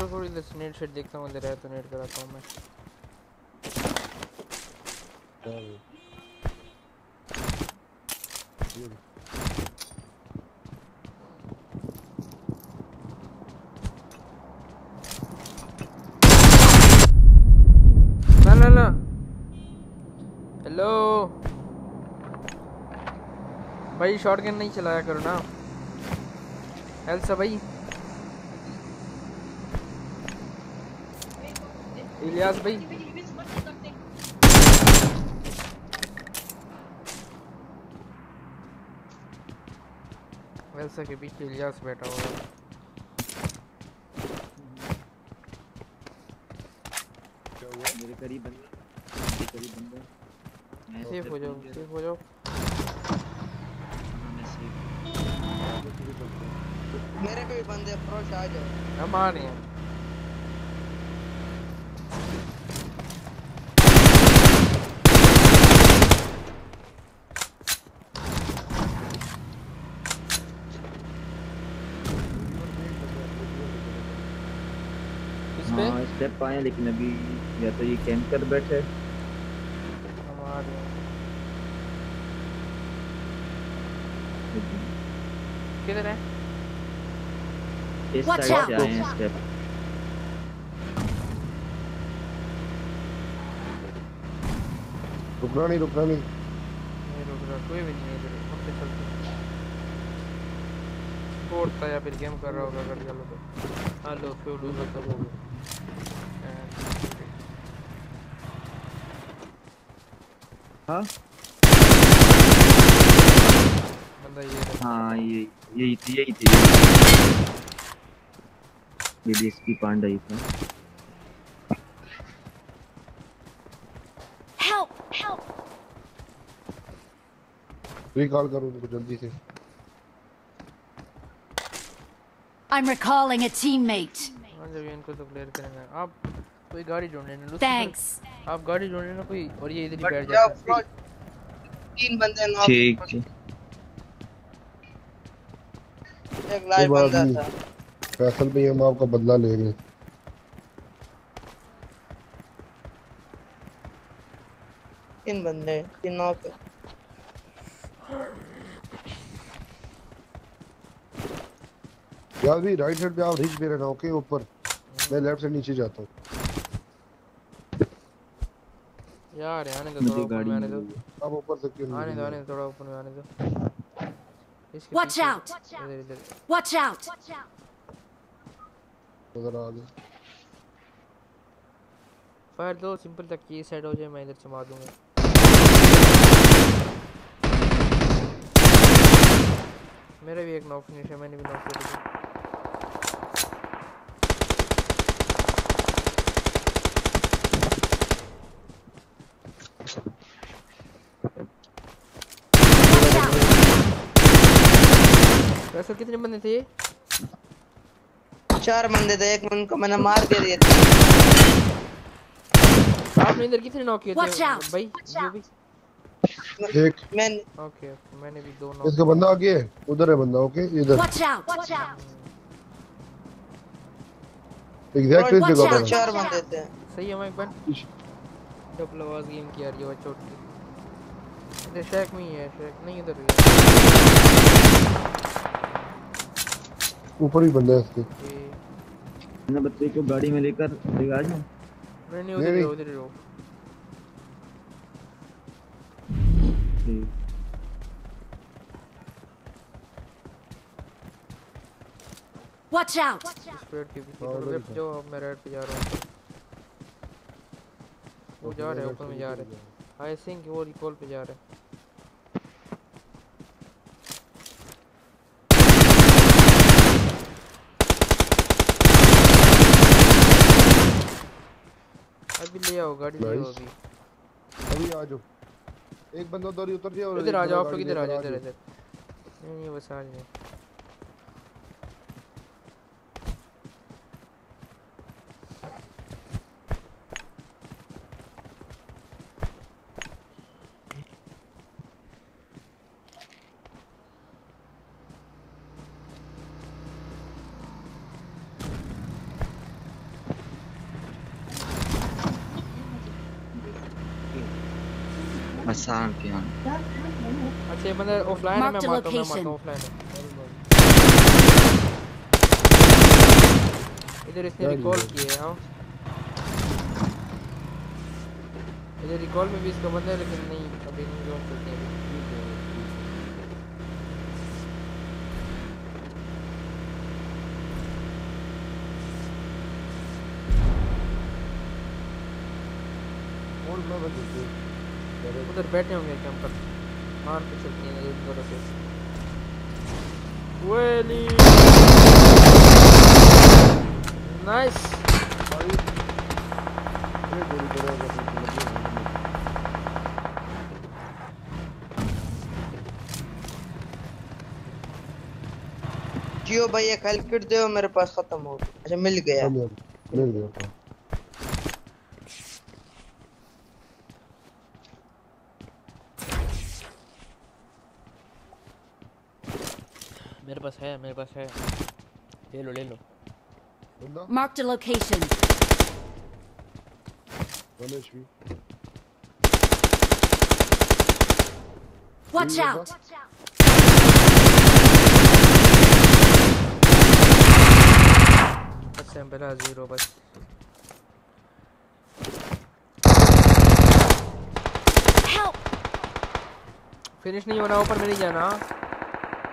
रुको रुको इधर से नेट शेट देखता हूँ, इधर है तो नेट कराता हूँ मैं। हेलो भाई शॉटगन नहीं चलाया करो ना। एल्सा भाई। इलियास भाई। एल्सा के पीछे इलियास बैठा हुआ है। मेरे करीब बंदा मेरे करीब बंदा मैं सेफ़ हो जाओ सेफ़ हो जाओ हाँ, मेरे पे भी बंदे अप्रोच आ जाओ हम आ रहे हैं। पे हाँ स्टेप आए लेकिन अभी या तो ये कैंप कर बैठे हैं। किधर है? इस साइड से आए हैं स्टेप रुकना नहीं रुकना नहीं। नहीं रुक रहा कोई भी नहीं है इधर चलते हैं। छोड़ता या फिर गेम कर रहा होगा अगर चलो तो। हेलो फ्यूल यूज़ सब हो गया हाँ बंदा ये हाँ ये यही थी यही थी डीडीएसपी पांडा ही था Help! Help! रिकॉल करो उनको जल्दी से I'm recalling a teammate. हाँ जब इनको तो क्लियर करेंगे आप कोई गाड़ी ढूँढने ना Thanks. आप गाड़ी ढूँढने ना कोई और ये इधर ही बैठ जाते हैं तीन बंदे नॉक ठीक है। एक लाइव बंदा था। फैसल भी हम आपका बदला लेंगे तीन बंदे तीन नॉक यार भी राइट साइड पे आप रिच पे रहना ओके ऊपर। मैं लेफ़्ट से नीचे जाता हूँ। यार आने दो थोड़ा ऊपर में आने दो। आप ऊपर से क्यों आने दो आने दो थोड़ा ऊपर में आने दो। पीछे- out! इधर इधर Watch out! उधर आ गए। फायर दो सिंपल तक ये साइड हो जाए मैं इधर मार दूँगा। मेरा भी एक नॉक फिनिश है मैंने भी नॉक कर दिया वैसे कितने बंदे थे ये। चार बंदे थे एक उनको मैंने मार दिए थे। आपने इधर कितने नॉक किए थे? भाई ये भी। एक। मैंने ओके मैंने भी दो नॉक इसका बंदा आगे है? उधर है बंदा ओके इधर। Watch out! Watch out! Exact इस जगह पर चार बंदे थे। सही है माइक बन डबल आवाज़ गेम की आ रही है चोट की। इधर शैक में ही है शैक। नहीं उधर ही है। ऊपर ही बंदा है इसके। ये- ना बच्चे को गाड़ी में लेकर ले आ जाओ नहीं नहीं उधर ही रहो, उधर ही रहो। Watch out! स्प्रेड के पीछे हाँ, ही अब मैं राइट पे जा रहा हूँ। वो जा रहे हैं ऊपर में जा रहे हैं। आई थिंक वो रिकॉल पे जा रहे अभी ले आओ गाड़ी ले आओ अभी। अभी आ जाओ। एक बंदा उधर ही उतर गया और इधर आ जाओ आप लोग इधर आ जाओ इधर इधर। नहीं नहीं बस आ जाए बंदे ऑफलाइन है मैं मारता हूँ मैं मारता हूँ इधर इसने रिकॉल किए हाँ इधर रिकॉल में भी इसका बंदा लेकिन नहीं अभी नहीं जोन करते उधर बैठे होंगे कैंपर मार के चलती हैं एक दो से। वेली नाइस ये गोली करेगा जियो भाई एक हेल्प किट दो मेरे पास खत्म हो गया। अच्छा मिल गया मिल गया। है मेरे पास है ले लो ले लो Marked a location. One HP Watch out! बस सैंपल है ज़ीरो बस Help! फिनिश नहीं होना ऊपर में नहीं जाना नहीं ऊपर में नहीं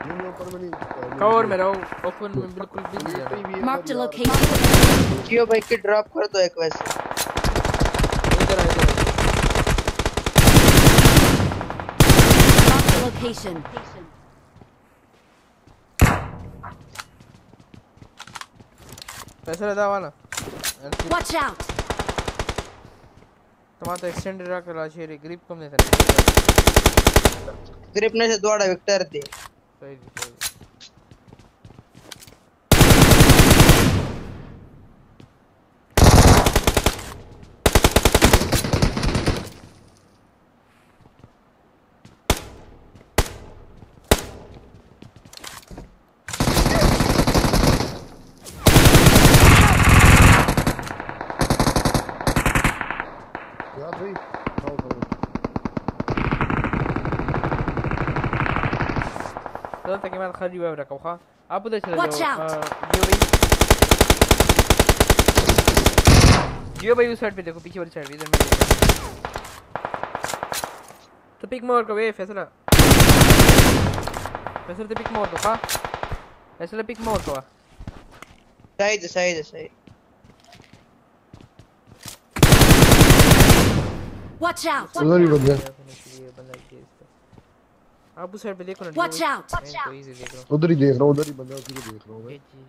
कवर में रहो। ओपन में बिल्कुल भी नहीं जाना। Marked a location. जियो भाई किट ड्रॉप कर दो एक वैसे। इधर आ इधर Marked a location. पैसा रहता वाला Watch out! तुम्हारा एक्सटेंडेड रहा करा शेरी। ग्रिप कम नहीं था ग्रिप ने से दौड़ा विक्टर दे सही जी, सही जी। याद भाई आओ करो खाली हुआ आप उधर चले जाओ out. जियो भाई जियो भाई उस साइड पे देखो पीछे वाली साइड इधर मैं तो पिक मोर को वे फैसला फैसला तो पिक मोर को खा फैसला पिक मोर को सही है सही है सही Watch out! उधर ही बंदा ये बंदा ये इसका आप उस साइड पे देखो ना Watch out. देख रहा हूँ उधर ही देख रहा हूँ उधर ही बंदा उसी को देख रहा हूँ मैं ये जी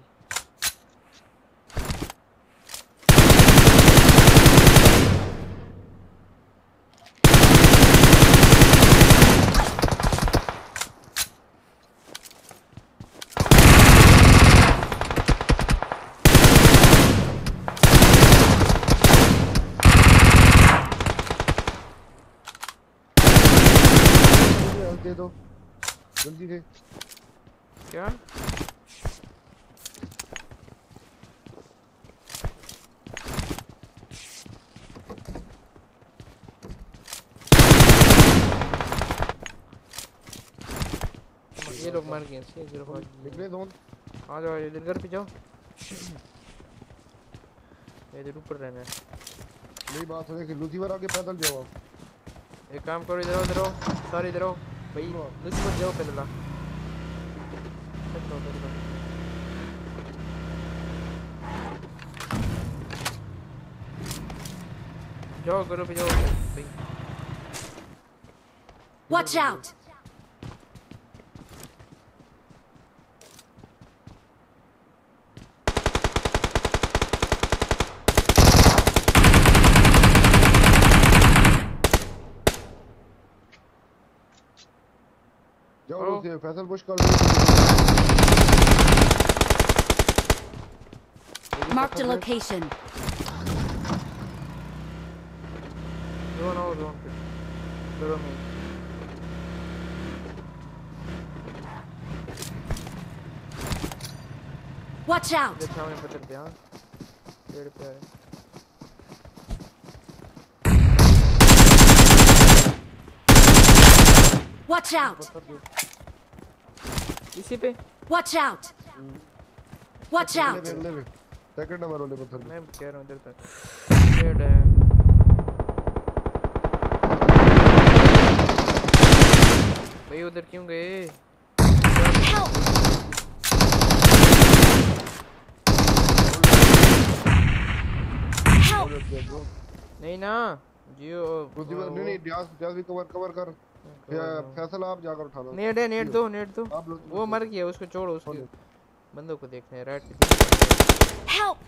हेल्प दे दो जल्दी दे क्या मर गए ज़ीरो फाइव निकले दोन आ जाओ इधर घर पे जाओ। इधर ऊपर रहना है। मेरी बात सुने कि लूसीफर आके पैदल जाओ आप। एक काम करो इधर आओ इधर सारे इधर आओ। भाई लुसिफर जाओ पहले ला। जाओ करो पे जाओ। भाई। Watch out! Ee, Fetal boş kaldı. Marked a location. One hour long. They're Watch out! Watch out! इसी पे। Watch out! Watch out! Second number वाले पत्थर मैं कह रहा हूँ इधर तक। पेड़ है। भाई उधर क्यों गए? नहीं ना। जियो नहीं नहीं डियास डियास भी कवर कवर कर। फैसल आप जाकर उठा लो। नेट है नेट दो नेट दो। वो मर गया उसको छोड़ो उसके बंदों को देखने राइट Help!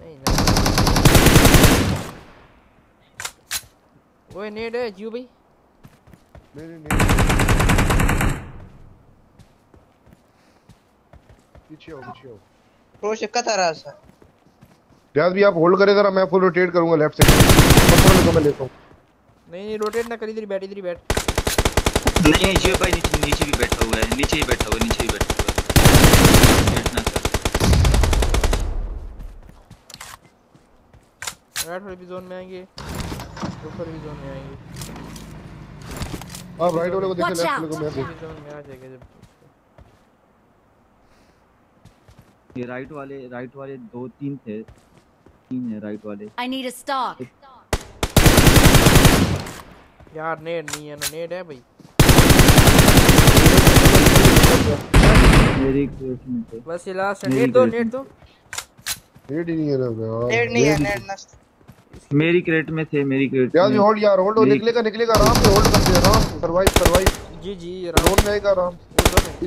नहीं नहीं। ओए नेट है जियो भाई। नहीं नहीं नहीं पीछे हो पीछे हो रोश कता रहा सर डियास भी आप होल्ड करें जरा मैं फुल रोटेट करूँगा लेफ़्ट से पत्थर को मैं लेता हूँ। नहीं नहीं रोटेट ना कर इधर ही बैठ इधर ही बैठ। नहीं जियो भाई नीचे नीचे भी बैठा हुआ है नीचे ही बैठा हुआ है नीचे ही बैठा हुआ है। वेट ना राइट वाले भी जोन में आएँगे ऊपर भी जोन में आएँगे। आप राइट वाले को देखें लेफ़्ट वाले को मैं भी देख जोन में आ जाएगा जब ये राइट वाले राइट वाले दो तीन थे। तीन है राइट वाले। I need a stock. यार नेट नहीं है ना नेट है भाई। मेरी क्रेट में थे बस ये लास्ट है। मेरी नेट दो नेट दो। नेट ही नहीं है ना यार नेट नहीं है नेट नस्ट मेरी क्रेट में थे मेरी क्रेट भी होल्ड यार होल्ड निकलेगा निकलेगा आराम से होल्ड करते हैं आराम से सर्वाइव सर्वाइव जी जी जोन में आएगा आराम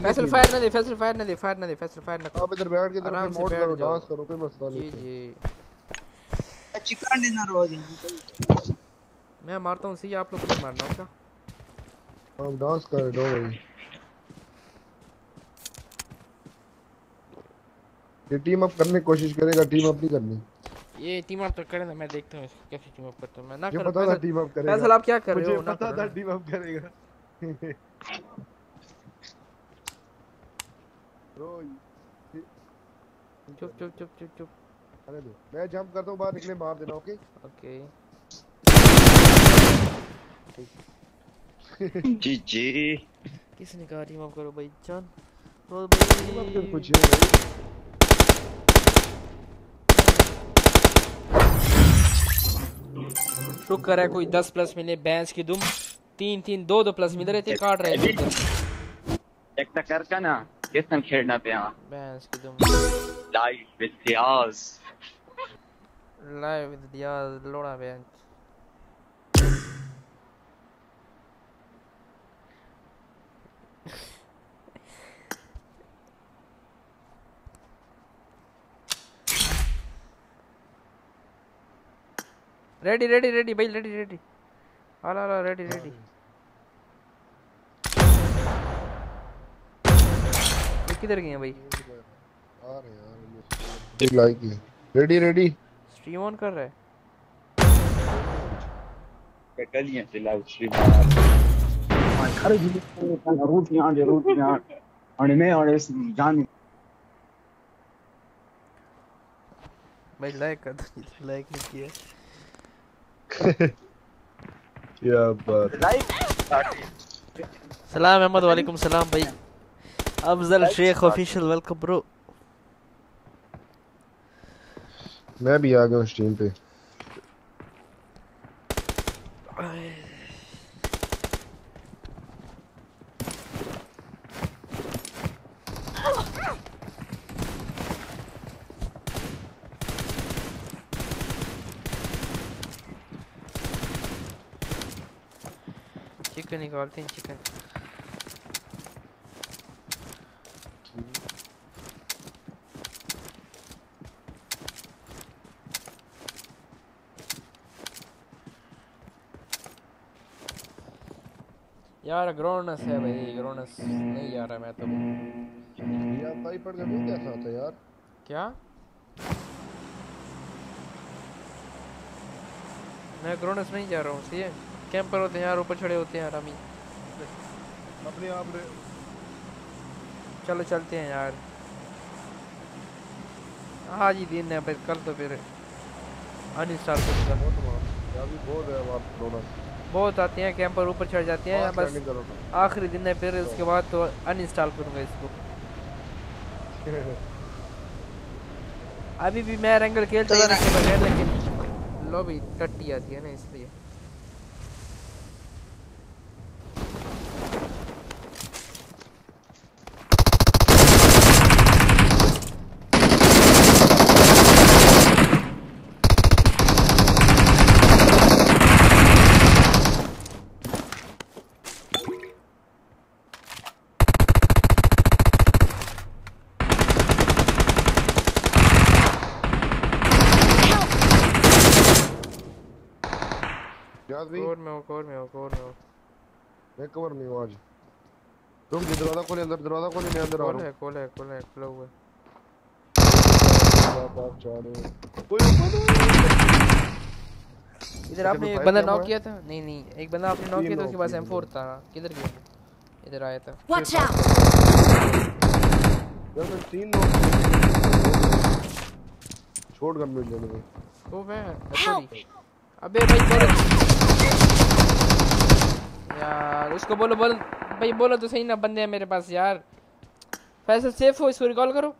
फैसल फायर ना दे फैसल फायर ना दे फायर ना दे फैसल फायर ना आप इधर बैठ के इधर आराम से मोड करो डांस करो कोई मसला जी नहीं जी चिकन डिनर हो गया मैं मारता हूँ सी आप लोग को मारना होगा हम डांस कर दो भाई। ये टीम अप करने की कोशिश करेगा टीम अप नहीं करनी। ये टीम अप तो करे ना मैं देखता हूँ इसको कैसे टीम अप करता हूँ। मैं ना मुझे करूँ पता था टीम अप करेगा। फैसल आप क्या कर रहे हो ना पता था टीम अप करेगा। ब्रो चुप चुप चुप चुप चुप। अरे दो मैं जंप करता हूँ बाहर निकले मार देना ओके ओके। जी जी। किसने कहा टीम अप करो भाई? जान। तो टीम अप कर भाई कुछ है भाई। शुक्र है कोई दस प्लस मिले बैंस की दुम। तीन तीन दो दो प्लस मिल रहे थे काट रहे थे एक तक कर का ना किस टाइम छेड़ना पे हाँ बैंस की दुम। Live with Diaz live with Diaz लोड़ा बैंस रेडी रेडी रेडी भाई रेडी रेडी हाला हाला रेडी रेडी किधर गए हैं भाई? आ रहे यार ये लाइक है। रेडी रेडी स्ट्रीम ऑन कर रहा है गलियाँ से लाइव स्ट्रीम अरे जी रोटियाँ दे रोटियाँ और मैं और इस जान भाई लाइक कर दो लाइक नहीं किया। क्या बात सलाम अहमद वालेकुम सलाम भाई Afzal Sheikh official welcome bro मैं भी आ गया हूँ स्ट्रीम पे। निकालते हैं चिकन यार ग्रोनस है भाई ग्रोनस नहीं आ रहा मैं तो यार भाई के नहीं कैसा था यार क्या मैं ग्रोनस नहीं जा रहा हूँ है कैंपर होते हैं यार ऊपर चढ़े होते हैं आरामी अपने आप रे चलो चलते हैं यार। आज ही दिन है फिर कल तो फिर अनइंस्टॉल कर दूँगा यार भी बहुत है वहाँ दोनों। बहुत आते हैं कैंपर ऊपर चढ़ जाते हैं बस आखिरी दिन है फिर उसके बाद तो अनइंस्टॉल करूँगा इसको। अभी भी मैं रंगल खेलता हूँ इसके बगैर लेकिन लॉबी टट्टी आती है ना इसलिए क्या भी कोर में हो कोर में हो कोर में हो मैं कवर में हूँ आज तुम जी दरवाज़ा खोले अंदर दरवाज़ा खोले मैं अंदर आ रहा है कॉल है कॉल है खुला हुआ है बाप जा रहे कोई इधर आपने एक बंदा नॉक किया था नहीं नहीं एक बंदा आपने नॉक किया था उसके पास किए M4 था किधर गया इधर आया था Watch out! यार मैं तीन नॉक छोड़ गन मिल जाने में ओ मैं अबे भाई यार उसको बोलो बोलो। भाई बोलो तो सही ना बंदे हैं मेरे पास यार। फैसल सेफ़ हो इसको रिकॉल करो।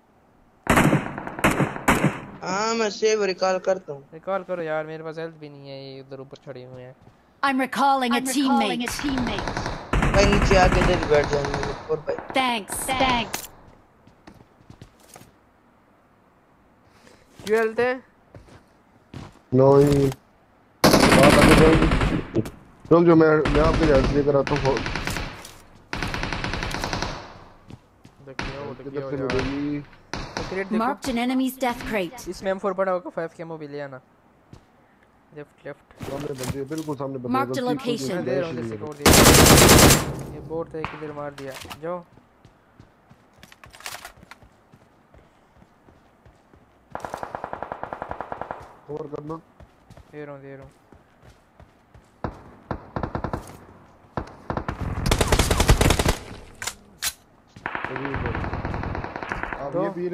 हाँ मैं सेव रिकॉल करता हूँ। रिकॉल करो यार मेरे पास हेल्थ भी नहीं है ये उधर ऊपर चढ़े हुए हैं। I'm recalling a teammate. भाई नीचे आके इधर बैठ जाएँगे और भाई। Thanks. Thanks. क्यों हेल्थ है नहीं बात आगे जाएगी रुक जो मैं मैं आपके हेल्प लेकर आता हूँ। देखो। Marked an enemy's death crate. इसमें M4 पड़ा होगा 5 केमो भी ले आना लेफ़्ट लेफ़्ट सामने बंदे हैं, बिल्कुल सामने बंदे Marked a location. दे रहा हूँ जैसे कोड दिया। ये बोट है किधर मार दिया। जाओ। कवर करना। दे रहा हूँ दे रहा हूँ। तो? ये पी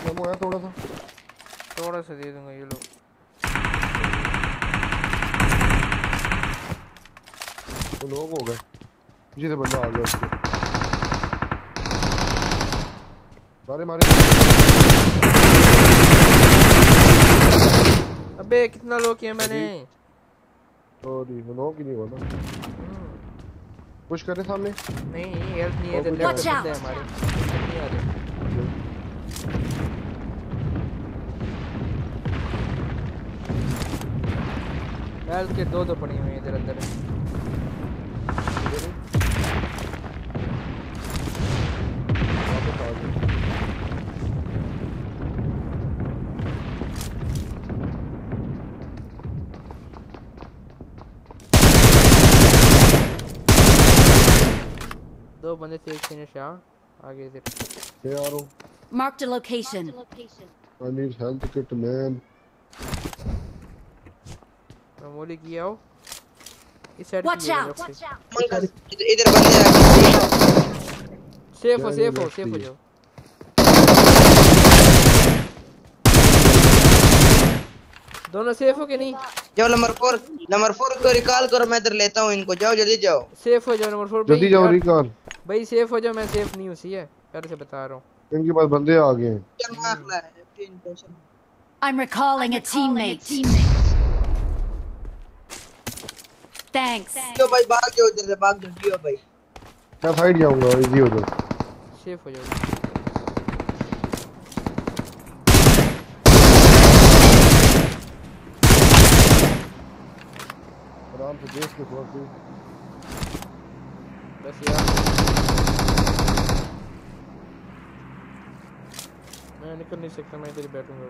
कैमो है थोड़ा सा थोड़ा सा दे दूँगा ये लो तो लोग हो गए। पीछे से बंदा आ गया उसके। मारे मारे। अबे कितना लो किया मैंने? सॉरी नो की नहीं हुआ ना। पुश रहे सामने। नहीं हेल्थ नहीं है जल्दी आते हैं हमारे। नहीं आ रहे। हेल्थ के दो दो पड़ी हुई हैं इधर अंदर वापस आ गए दो बंदे थे एक फिनिश यहाँ आगे इधर मैं आ रहा हूँ। Marked a location. I need health kit man. मामूली किया हो इस साइड Watch out. इधर इधर बंदे आके सेफ़ हो। सेफ़ हो सेफ़ हो जाओ। दोनों सेफ़ हो कि नहीं? जाओ नंबर फोर नंबर फोर को रिकॉल करो मैं इधर लेता हूँ इनको। जाओ जल्दी जाओ। सेफ़ हो जाओ नंबर फोर जल्दी जाओ रिकॉल भाई सेफ़ हो जाओ मैं सेफ़ नहीं हूँ सी है? पहले से बता रहा हूँ। इनके पास बंदे आ गए। हैं I'm recalling a teammate. Thanks. जो भाई भाग जाओ इधर से भाग जाओ भाई। मैं साइड जाऊँगा इजी हो जाए सेफ़ हो जाओ। आराम से देख के थोड़ा बस यार मैं निकल नहीं सकता मैं इधर ही बैठूँगा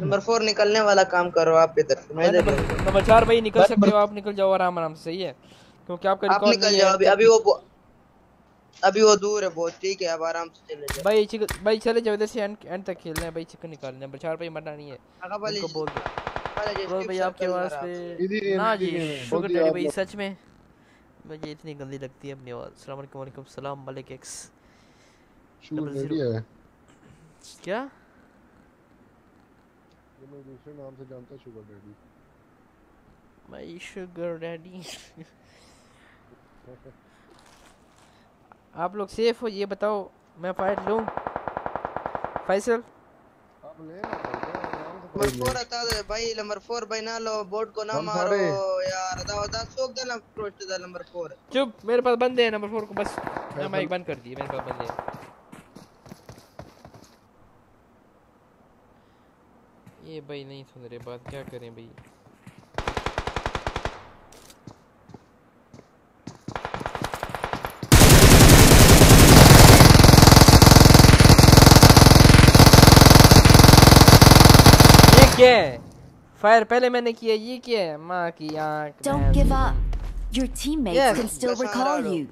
नंबर फोर निकलने वाला काम करो आप इधर मैं इधर नंबर चार भाई निकल सकते हो आप निकल जाओ आराम आराम से सही है? क्योंकि आपका आप रिकॉर्ड निकल जाओ अभी अभी वो अभी वो दूर है बहुत ठीक है आप आराम से चले जाओ। भाई चिकन भाई चले जाओ इधर से एंड एंड तक खेलना है भाई चिकन निकालना है बचार भाई मरना नहीं है। आगा उनको बोल दो। भाई आपके आवाज़ पे ना जी इधर शुगर डैडी भाई सच में। मुझे इतनी गंदी लगती है अपनी आवाज़। अस्सलाम वालेकुम वालेकुम सलाम मलिक एक्स। Double zero. क्या? ये मैं दूसरे नाम से जानता sugar daddy. My sugar daddy. आप लोग सेफ़ हो ये बताओ मैं फाइट लूँ? फैसल? आप ले ना नंबर फोर हटा है भाई नंबर फोर भाई ना लो बोर्ड को ना मारो यार हटा हटा सोक देना अप्रोच द नंबर फोर चुप मेरे पास बंदे हैं नंबर फोर को बस मैं माइक बंद कर दी मेरे पास बंदे हैं ये भाई नहीं सुन रहे बात क्या करें भाई क्या है फायर पहले मैंने किया ये क्या है माँ की आँख give up. Your teammates Yes. can still recall you.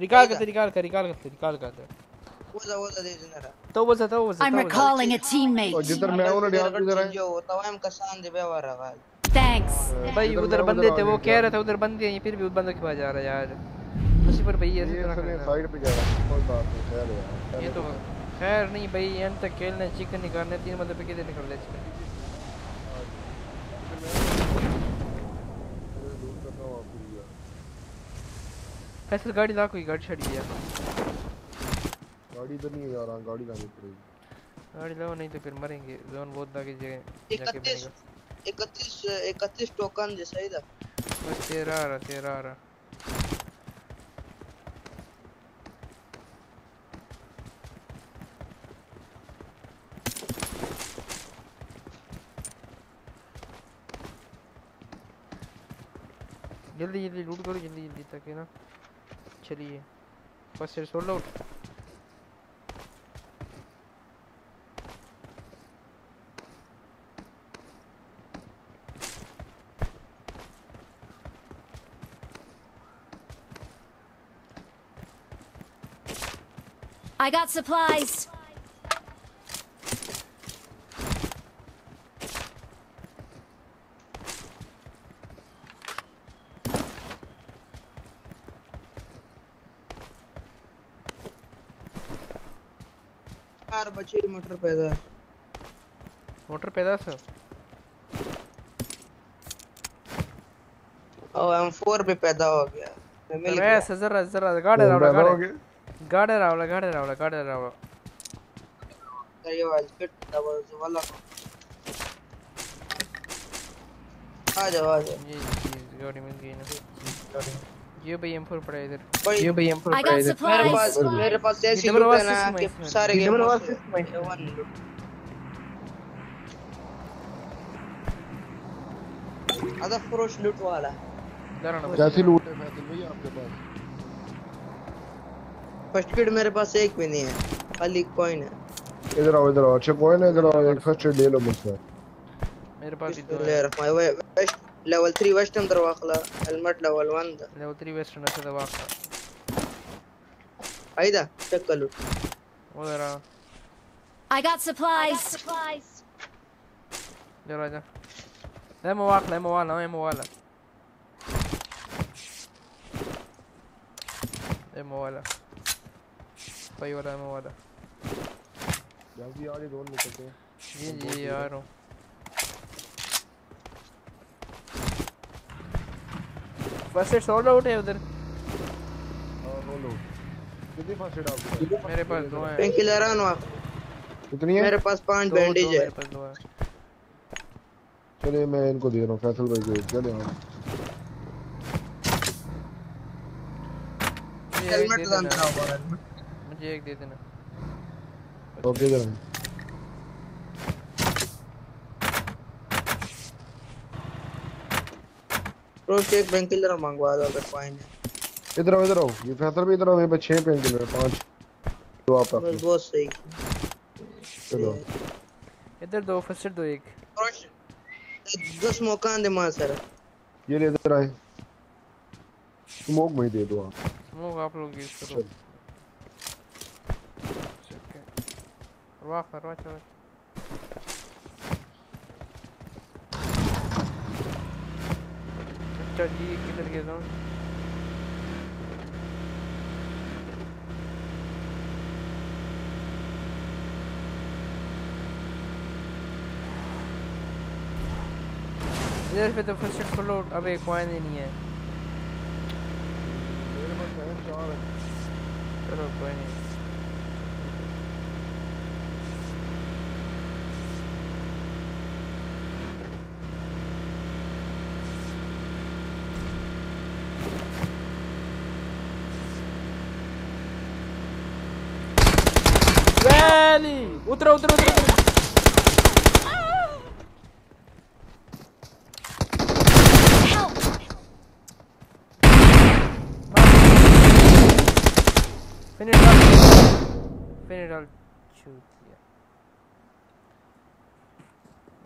Recall करते रिकॉल कर रिकॉल करते रिकॉल करते Uza uza de dinara. तो बोल सकता वो I'm recalling a teammate. और जिधर मैं हूँ ना ध्यान इधर है जो तवाम का सान दे व्यवहार है Thanks. भाई उधर बंदे थे वो कह रहा था उधर बंदे हैं फिर भी उस बंदे के पास जा रहा है यार उसी पर भाई ऐसे ये तो साइड पे जा रहा है कोई बात नहीं खैर यार ये तो खैर नहीं भाई एंड तक खेलना चिकन निकालना तीन बंदे पे कितने निकल रहे चिकन फैसल गाड़ी ला कोई गाड़ी छड़ी दिया गाड़ी तो नहीं है यार हाँ, गाड़ी लानी पड़ेगी। गाड़ी लाओ नहीं तो फिर मरेंगे। जोन बहुत आगे जगह जाके बनेगा। इकतीस इकतीस टोकन जैसा इधर बस तेरा आ रहा तेरा आ रहा। जल्दी जल्दी लूट करो जल्दी जल्दी ताकि ना। चलिए बस फिर sold out I got supplies. चार बचे मोटर पैदा मोटर पैदा सर और एम पे पैदा हो गया। मैं ऐसे जरा जरा गाड़े रावला हो गाड़े। गाड़े रावला गाड़े रावला गाड़े रावला। ये वाला फिट डबल वाला आ जाओ आ जाओ। ये गाड़ी मिल गई ना। ये भाई M4 पड़ा है इधर ये भाई M4 पड़ा है इधर मेरे पास मेरे पास ऐसी डबल लूट है ना कि सारे गेम है वन लूट आधा फरोश लूट वाला कैसी लूट है फैसल भैया आपके पास फ़र्स्ट किट मेरे पास एक भी नहीं है खाली कॉइन है इधर आओ इधर आओ अच्छा कोई ना इधर आओ एक फ़र्स्ट ले लो मुझसे मेरे पास दो ले रखा है वेस्ट लेवल 3 वेस्ट अंदर वाखला हेलमेट लेवल 1 दा लेवल 3 वेस्टर्न से दवा का आइदा चेक कर लूट उधर आ I got supplies. जरा जा लेमो वाक लेमो वाला लेमो वाला लेमो वाला भाई वाला लेमो वाला जल्दी आ रही दोनों निकलते हैं जी जी आ रहा हूँ बस इट्स ऑल आउट है उधर। हाँ हो कितनी फ़र्स्ट एड आपके पास मेरे पास दो हैं। पेन किलर आन वा कितनी है? मेरे पास पाँच दो- दो बैंडेज है। मेरे पास दो है। चलिए मैं इनको दे रहा हूँ। फैसल भाई को चले हाँ? मुझे एक हेलमेट दे देना। मुझे एक दे देना। ओके इधर आओ। रोज एक पेन किलर मंगवा दो अगर कॉइन है इधर आओ इधर आओ। ये फैसल भी इधर आओ ये पे छह पेन किलर पाँच। दो आप बस बहुत सही। चलो। इधर दो फ़र्स्ट दो एक। रोश दस मौका दे माँ सर। ये ले इधर आए। स्मोक में दे दो आप। स्मोक आप लोग यूज़ करो। वाह करवा चलो। अच्छा जी किधर गया था इधर पे तो फ़र्स्ट एड खोलो अबे कॉइन ही नहीं है। मेरे पास चार है। चलो कोई नहीं वैली उतरो उतरो उतरो उतरो। Finish all. Finish all. Shoot. Yeah.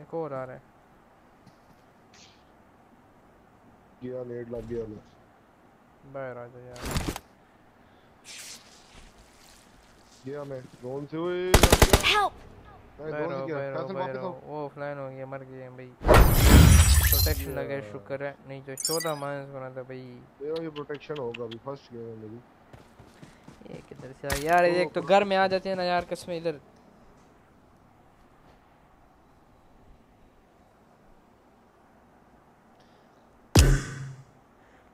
एक और आ रहा है गया नेट लग गया मैं बाहर आ जा यार गया मैं। ड्रोन से हुए? Help! मैं ड्रोन से गया? फैसल वापस आओ आओ वो ऑफलाइन हो गया मर गए भाई। प्रोटेक्शन लगा शुक्र है। नहीं तो चौदह माइनस होना था भाई। मेरा ये प्रोटेक्शन होगा अभी फ़र्स्ट गेम है मेरी। ये किधर से आ यार एक तो घर में आ जाते हैं ना यार कसम इधर।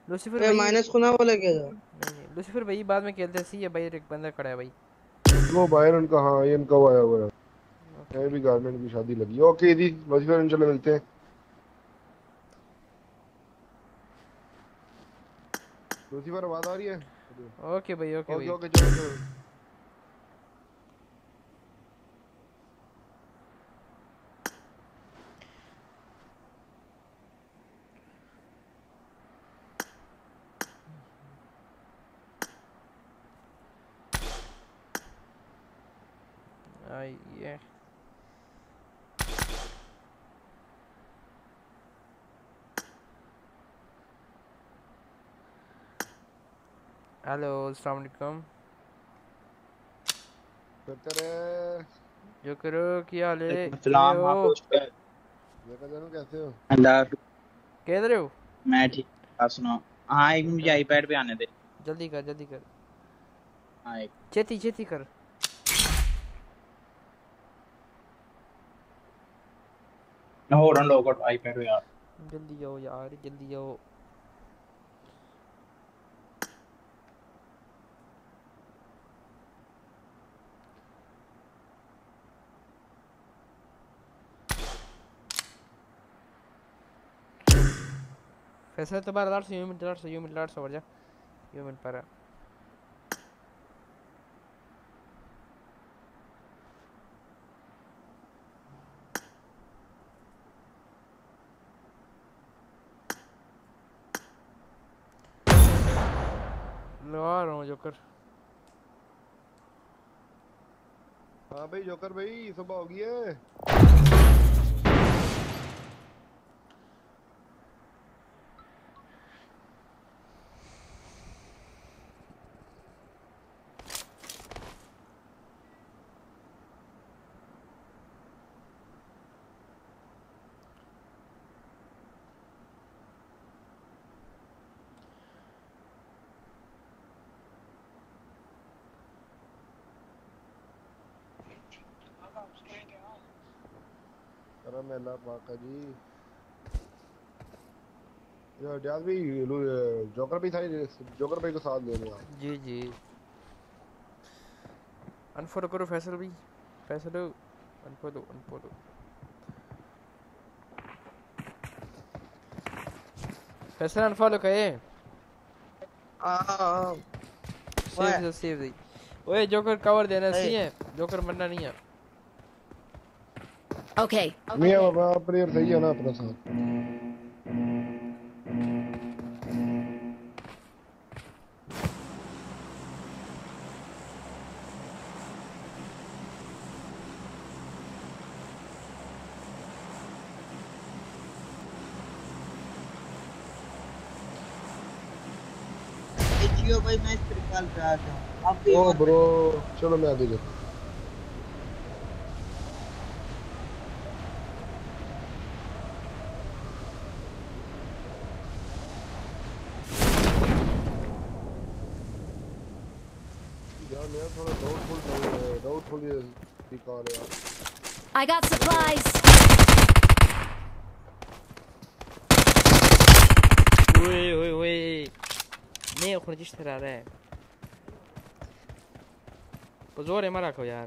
लूसीफर माइनस खुना बोले क्या नहीं लूसीफर भाई बाद में खेलते सी है भाई एक बंदा खड़ा है भाई। वो बाहर उनका हाँ ये इनका वो आया हुआ है। भी गारमेंट की शादी लगी। ओके जी बस फिर इंशाल्लाह मिलते हैं। लूसीफर आवाज़ आ रही है? ओके भाई ओके ओके भाई। ओके चलो चलो आई ये हेलो अस्सलाम वालेकुम। बेहतर है। जो करो क्या हाल है? सलाम हो? जानो कैसे हो? अल्लाह। किधर हो? मैं ठीक आप सुनाओ। हाँ एक मुझे आईपैड पे आने दे। जल्दी कर जल्दी कर। हाँ एक। छेती छेती कर। Hold on log out iPad पे यार जल्दी जाओ यार जल्दी जाओ से यू मिनट लाट से यू मिनट लाट से और जा यू मिनट पर लगा रहा हूँ जोकर हाँ भाई जोकर भाई सुबह हो गई है करम है अल्लाह पाक का जी। यार डियाज भाई लो- जोकर भाई था जोकर भाई को साथ ले लिया। जी जी। अनफॉलो करो फैसल भाई। Faisal unfollow unfollow. Faisal unfollow कहे आ सेव दे सेव दे। ओए जोकर कवर देना. सही है। जोकर मरना नहीं है। Okay. मियाँ बाबा प्रेयर सही है ना अपना साथ ए जियो भाई मैं इस त्रिकाल पे आ जाऊँ अब भी ओ ब्रो चलो मैं आगे जाता I got supplies. Ui, ui, ui. Ne, khunjish thara raha hai. Bazor hai mara ko yaar.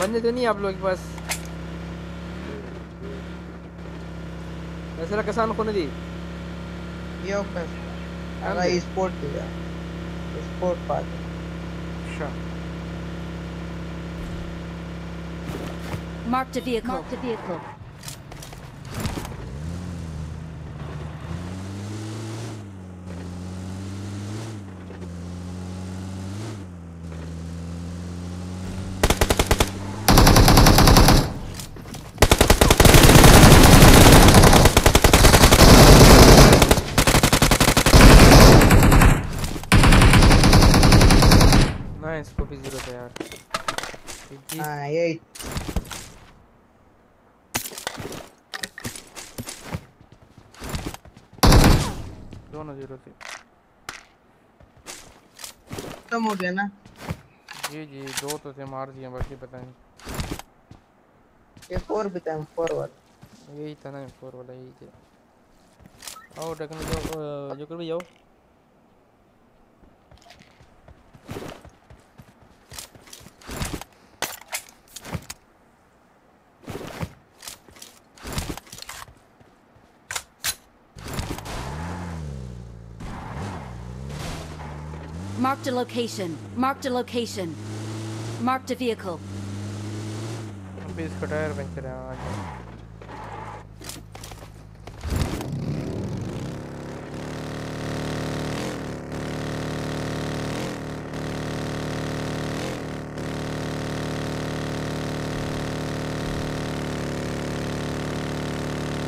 बंदे तो नहीं आप लोग के पास? ऐसा किसान को नहीं ये यो कर अगर स्पोर्ट दिया स्पोर्ट पार्ट अच्छा। Marked a vehicle. Marked a vehicle. Nice को भी ज़ीरो था यार हाँ यही दोनों ज़ीरो थे खत्म हो गया ना? जी जी दो तो थे मार दिए बाकी पता नहीं। ये फोर भी था फोर वाला। यही था ना फोर वाला यही थे। आओ डकन दो जो कर भी जाओ Marked a location. Marked a location. Marked a vehicle. अभी इसका टायर पंचर है आज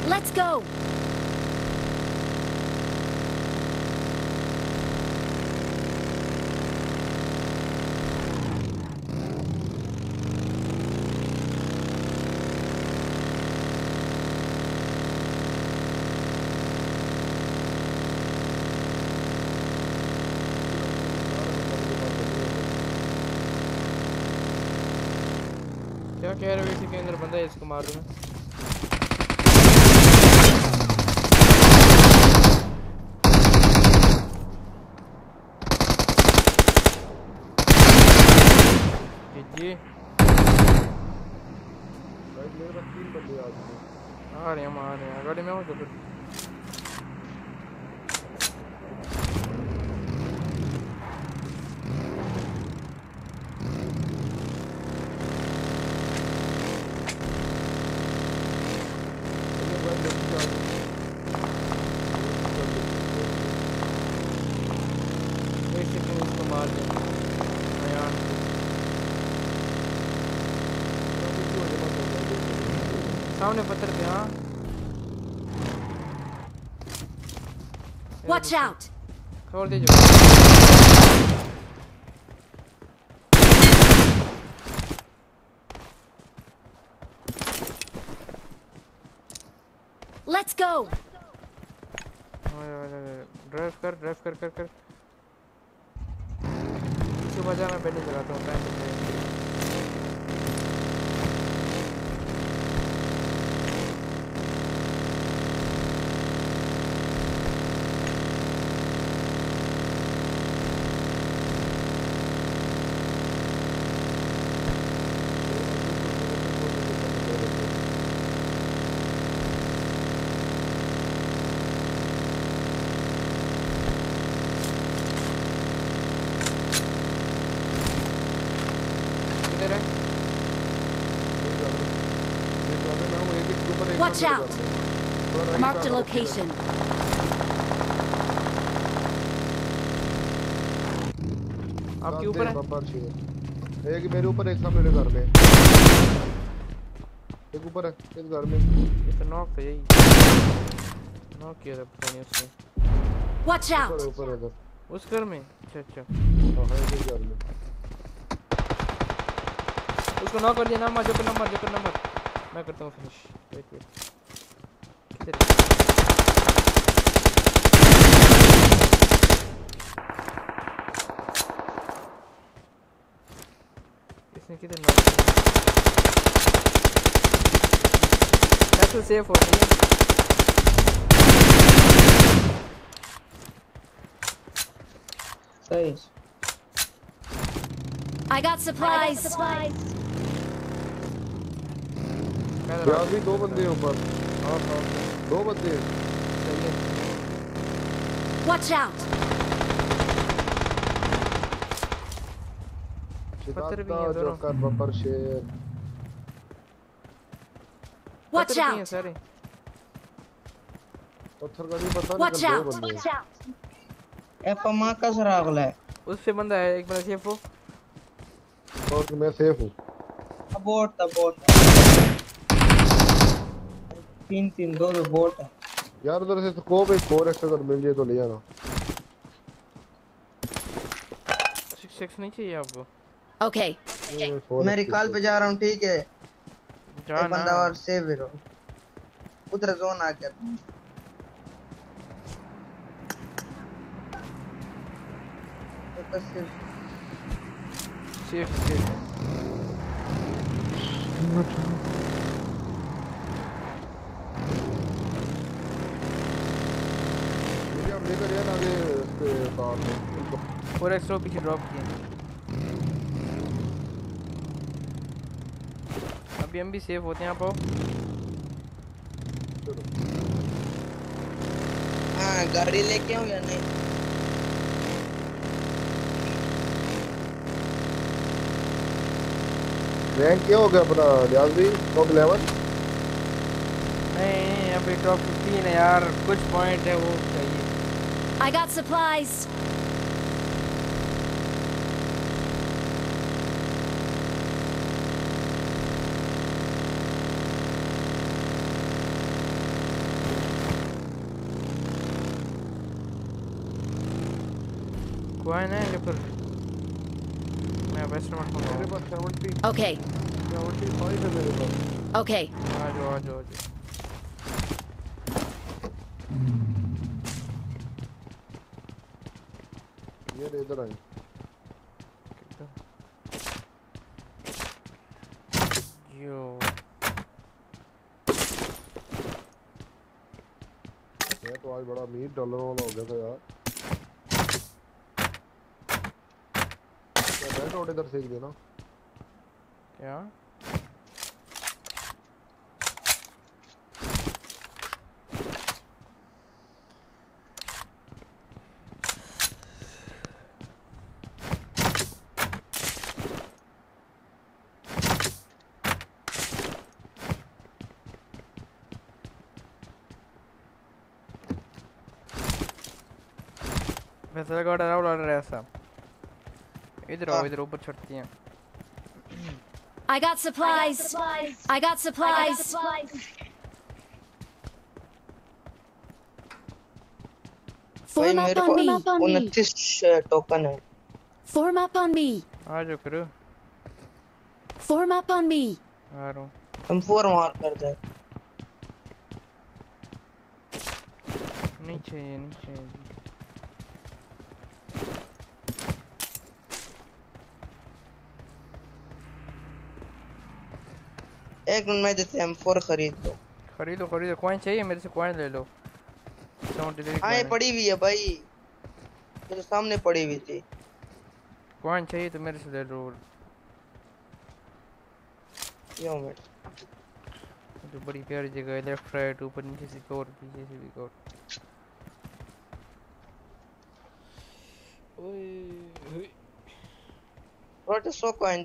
Let's go! अंदर बंदा है इसको मार दूँगा जी जी भाई मेरे पास तीन बंदे आ चुके हैं आ रहे हैं हम आ रहे हैं गाड़ी में हो तो फिर एक सेकंड इसको मार दे अयान को सामने पत्थर पे हाँ Watch out! छोड़ दे जो Let's go! ड्राइव कर ड्राइव कर कर कर सुबह जा मैं पहले चलाता हूँ टाइम किधर है Watch out! Marked a location. आपके ऊपर है? एक मेरे ऊपर एक सामने घर में। एक ऊपर है इस घर में। ये तो नॉक था यही। नॉक किया था पता नहीं उसने। Out! है, ऊपर है इधर। उस घर में? अच्छा अच्छा। हाँ है इस घर में। उसको नॉक कर दिया ना मार जो करना मार जो करना मार मैं करता हूँ फिनिश वेट वेट किधर है? इसने किधर नॉक किया कैसे सेफ़ हो रही है सही I got supplies. यार भी दो बंदे हैं ऊपर दो बंदे Watch out! पत्थर भी हैं। जोकर बब्बर शेर Watch भी out! सारे पत्थर का नहीं पता Watch लेकिन दो out! बंदे हैं ए पमा का सरागला है उस पे बंदा है एक बंदा सेफ़ हो और मैं सेफ़ हूँ बोट था बोट तीन तीन दो दो बोट है। यार उधर से स्कोप एक फोर एक्स अगर मिल जाए तो ले जाना सिक्स सिक्स नहीं चाहिए आपको? Okay. मैं रिकॉल पे जा रहा हूँ ठीक है। जा एक बंदा और सेव ही रहो उधर जोन आ गया। सिर्फ़ सेफ़ सेफ़ ये हम लेकर यार आगे इसके कार में फोर एक्स पीछे ड्रॉप किए अभी हम भी सेफ़ होते हैं आप आओ हाँ गाड़ी लेके आऊँ या नहीं? रैंक क्या हो गया अपना लियाज भी टॉप इलेवन नहीं अभी टॉप फिफ्टीन है यार कुछ पॉइंट है वो चाहिए। I got supplies. कोई ना या फिर मैं वेस्ट मत मेरे पास सेवेंटी Okay. सेवेंटी फाइव है मेरे पास ओके आ जाओ आ जाओ आ जाओ ये ले इधर आई यो मैं तो आज बड़ा अमीर डॉलर वाला हो गया था यार बैठ और इधर सेक देना क्या? वैसे लगा ऑर्डर आउट ऑर्डर ऐसा इधर आओ इधर ऊपर चढ़ती हैं I got supplies. I got supplies. भाई Form up मेरे on me. को उनतीस टोकन है Form up on me. आ जाओ करो Form up on me. आ रहा हूँ हम फोर मार कर दे नहीं चाहिए नहीं चाहिए एक मिनट में देते हम फोर खरीद दो खरीदो खरीदो कॉइन चाहिए मेरे से कॉइन ले लो हाँ ये पड़ी हुई है भाई तो सामने पड़ी हुई थी कॉइन चाहिए तो मेरे से ले लो यो मिनट तो बड़ी प्यारी जगह है लेफ़्ट राइट ऊपर नीचे से कवर पीछे से भी कवर ओए व्हाट इज़ सो कॉइन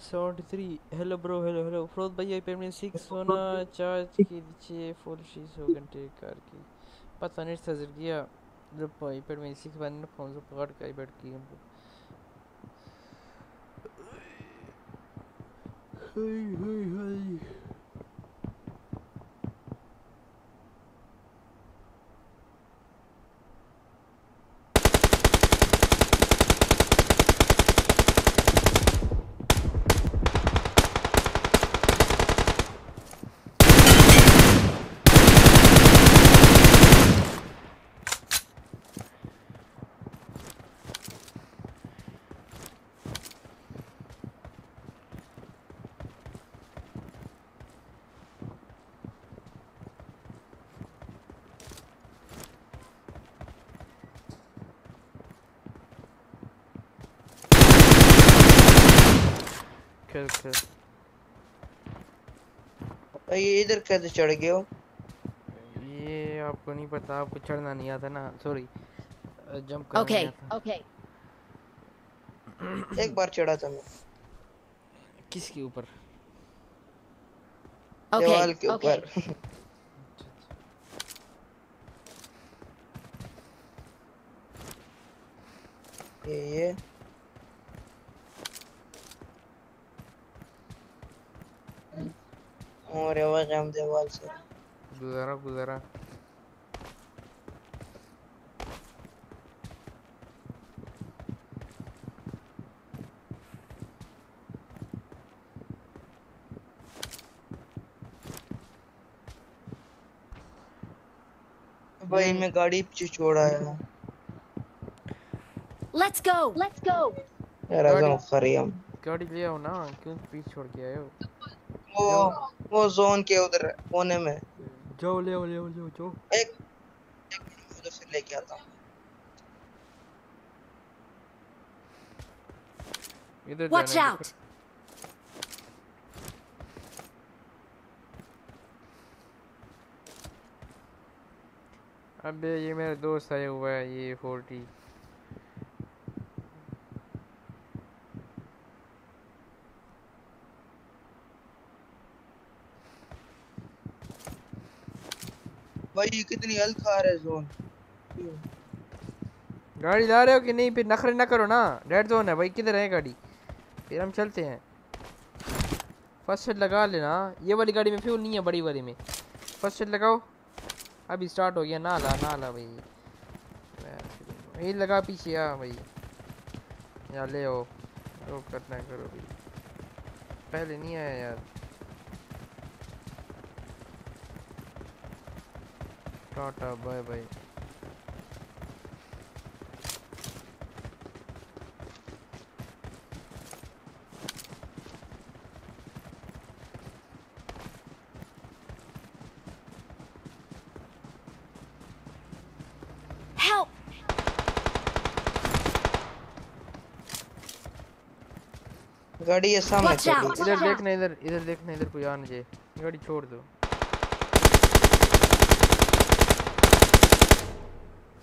जी 73 हेलो ब्रो हेलो हेलो फ्रोज भाई आई पेमेंट 6 होना चार्ज कीजिए फुल शीस हो घंटे कार की पता नहीं सजर गया जब भाई पेमेंट 6 बंद फ़ोन से पकड़ के बैठ की हम हाय हाय हाय रुक रुक भाई ये इधर कैसे चढ़ गए हो? ये आपको नहीं पता आपको चढ़ना नहीं आता ना सॉरी जंप करना ओके ओके एक बार चढ़ा था मैं। किसके ऊपर? ओके Okay, के ऊपर। ये ये आवाज़ हम दीवार से। गुजारा गुजारा। भाई मैं गाड़ी पीछे छोड़ आया हूँ। Let's go. Let's go. यार आज़म खरियम गाड़ी ले आओ ना क्यों पीछे छोड़ के आए हो? वो वो जोन के उधर कोने में जाओ ले ले ले जाओ एक एक उधर से लेके आता हूँ इधर out. फिर। अबे ये मेरा दोस्त आया हुआ है ये फोर्टी भाई कितनी हेल्थ खा रहा है जोन गाड़ी ला रहे हो कि नहीं? फिर नखरे ना करो ना। रेड जोन है भाई, किधर है गाड़ी? फिर हम चलते हैं। फ़र्स्ट एड लगा लेना। ये वाली गाड़ी में फ्यूल नहीं है बड़ी वाली में। फ़र्स्ट एड लगाओ। अभी स्टार्ट हो गया। ना ला ना ला भाई। यही लगा पीछे आ भाई। या ले आओ। करना करो भाई। पहले नहीं आया यार। टाटा बाय बाय गाड़ी out. है। इधर देखना इधर इधर देखना इधर कोई आ ना जाए गाड़ी छोड़ दो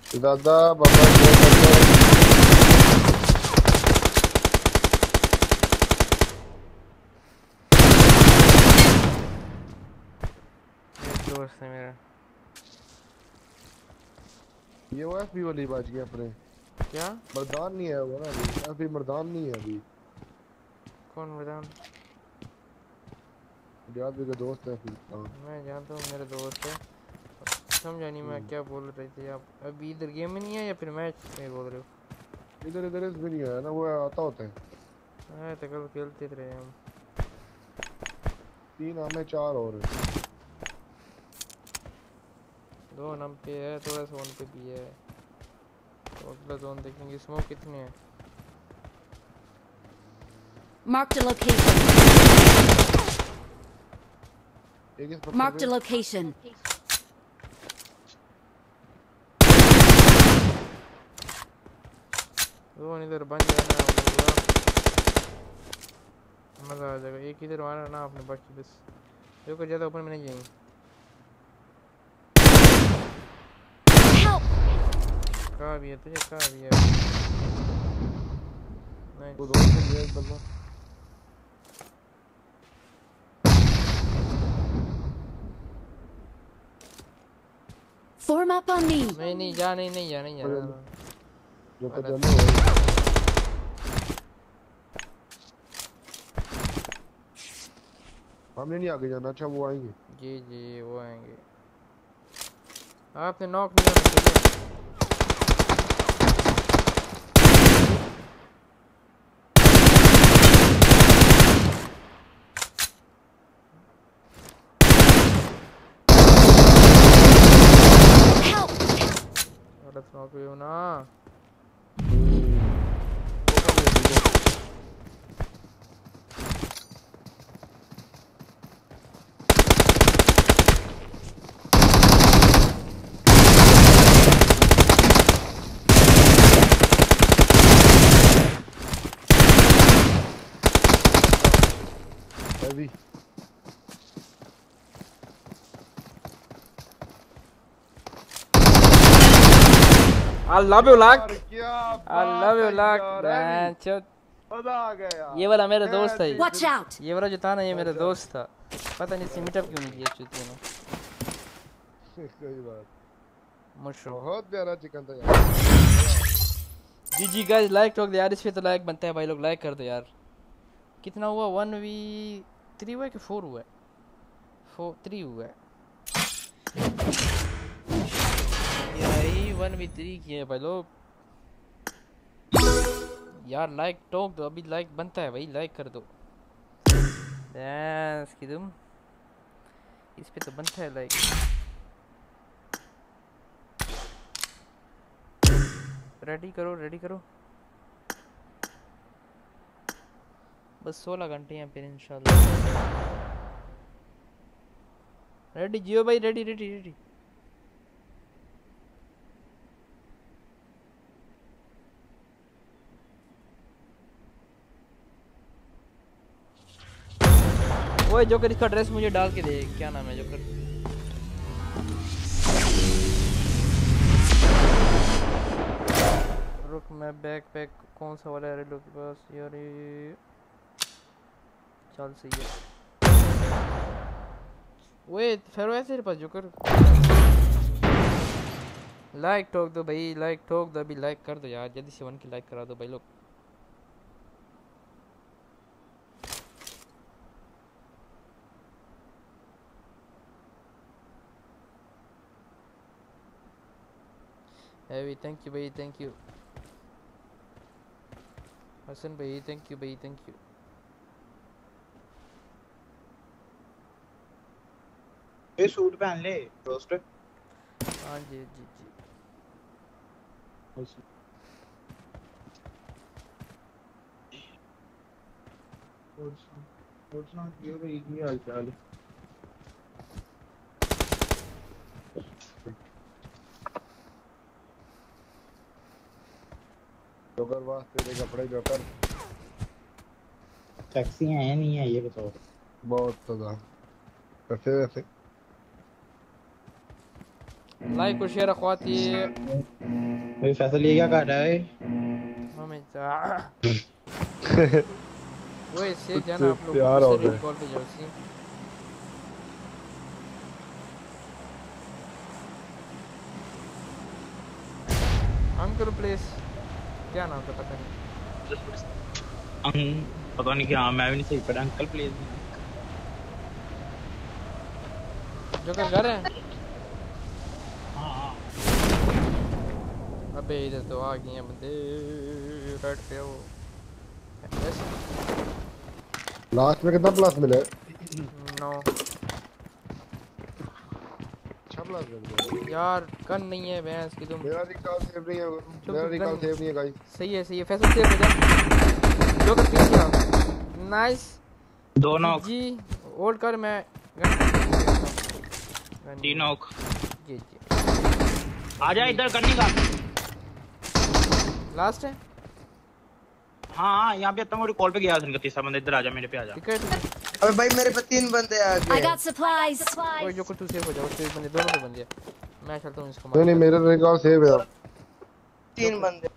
दादा बाबा दोस्त है मेरा। ये वो एफबी वाली बच गया अपने। क्या? मर्दान नहीं है वो ना अभी। एफबी मर्दान नहीं है अभी। कौन मैदान याद भी का दोस्त है हाँ। मैं जानता हूँ मेरा दोस्त है। समझा नहीं मैं क्या बोल रहे थे आप। अभी इधर गेम में नहीं है या फिर मैच में बोल रहे हो? इधर इधर इसमें नहीं आया ना वो आता होता है। हाँ तो कल खेलते रहे हम। तीन हमें चार और दो नम पे है थोड़ा सा वन पे भी है। तो अगला जोन देखेंगे स्मोक कितने हैं। Marked a location. एक इस पत्थर Marked a पे location. जोन इधर बन जाना होगा मज़ा आ जाएगा। एक इधर मारा ना आपने बाकी बस। देखो ज़्यादा ऊपर में नहीं जाएँगे। कहाँ भी है तुझे कहाँ भी है? नहीं वो दोस्त है एक बंदा। Form up on me. नहीं नहीं जा नहीं नहीं जा नहीं जा। जो तो। चलो हमने नहीं आगे जाना। अच्छा वो आएँगे। जी जी वो आएँगे। आपने नॉक नहीं होना चाहिए गलत knock I love you luck. क्या I love you luck. Man, नहीं? चुप। मज़ा आ गया यार। ये वाला मेरा दोस्त है। Watch out! ये वाला जो था ना ये मेरा दोस्त था। पता नहीं इसने मीटअप क्यों नहीं किया चुतिया ने। कोई बात। मुशरो बहुत प्यारा चिकन था यार। जी जी गाइस लाइक ठोक दो यार। इस पे तो लाइक बनता है भाई लोग लाइक कर दो यार। कितना हुआ? वन वी थ्री हुआ कि फोर हुआ है? फोर थ्री हुआ है। वन वी थ्री किए भाई लोग। यार लाइक ठोक दो, अभी लाइक बनता है भाई लाइक कर दो। यस तुम इस पे तो बनता है लाइक रेडी करो रेडी करो। बस सोलह घंटे हैं फिर इंशाल्लाह रेडी जियो भाई रेडी रेडी रेडी ओए जोकर इसका ड्रेस मुझे डाल के दे। क्या नाम है जोकर रुक, मैं बैक पैक कौन सा वाला है? रेडो के पास यार, ये चल सही है। ओए, फेरो है तेरे पास जोकर लाइक ठोक दो भाई लाइक ठोक दो, अभी लाइक कर दो यार, जल्दी से वन की लाइक करा दो भाई लोग। हैवी थैंक यू भाई थैंक यू हसन भाई थैंक यू भाई थैंक यू ये सूट पहन ले दोस्त हाँ जी जी जी। हाल चाल जोकर वाह तेरे कपड़े जोकर टैक्सी है नहीं है ये बताओ। बहुत सदा कैसे वैसे। लाइक और शेयर अखवाती भाई फैसल ये क्या कर रहा है? हमें जा। ओए से जाना आप लोग प्यार हो गए। कॉल पे जाओ सी। अंकल प्लीज़ क्या नाम था पता नहीं। अंग पता नहीं क्या मैं भी नहीं सही पढ़ा अंकल प्लीज़ जो कर घर है? अबे इधर तो आ गए हैं बंदे रेड पे हो लास्ट में कितना प्लस मिले? नो अच्छा प्लस मिल यार गन नहीं है भैंस की तुम। मेरा रिकॉल सेव नहीं है मेरा रिकॉल सेव नहीं है गाइस सही है सही है। फैसल सेव हो जा। जो कर पीछे आओ नाइस दो नॉक। जी होल्ड कर मैं। गन तीन नॉक। जी जी। आ जा इधर करने का। लास्ट है? हाँ हाँ यहाँ पे तमोरी कॉल पे गया था तीसरा बंदा। इधर आ जा मेरे पे आ जा। है है। अबे भाई मेरे पे तीन बंदे आ I गए got supplies. ओए जो कर तू सेव हो जा उसके बंदे दोनों पे बंदे। मैं चलता हूँ इसको नहीं नहीं मेरा रिकॉल सेव है। तीन बंदे।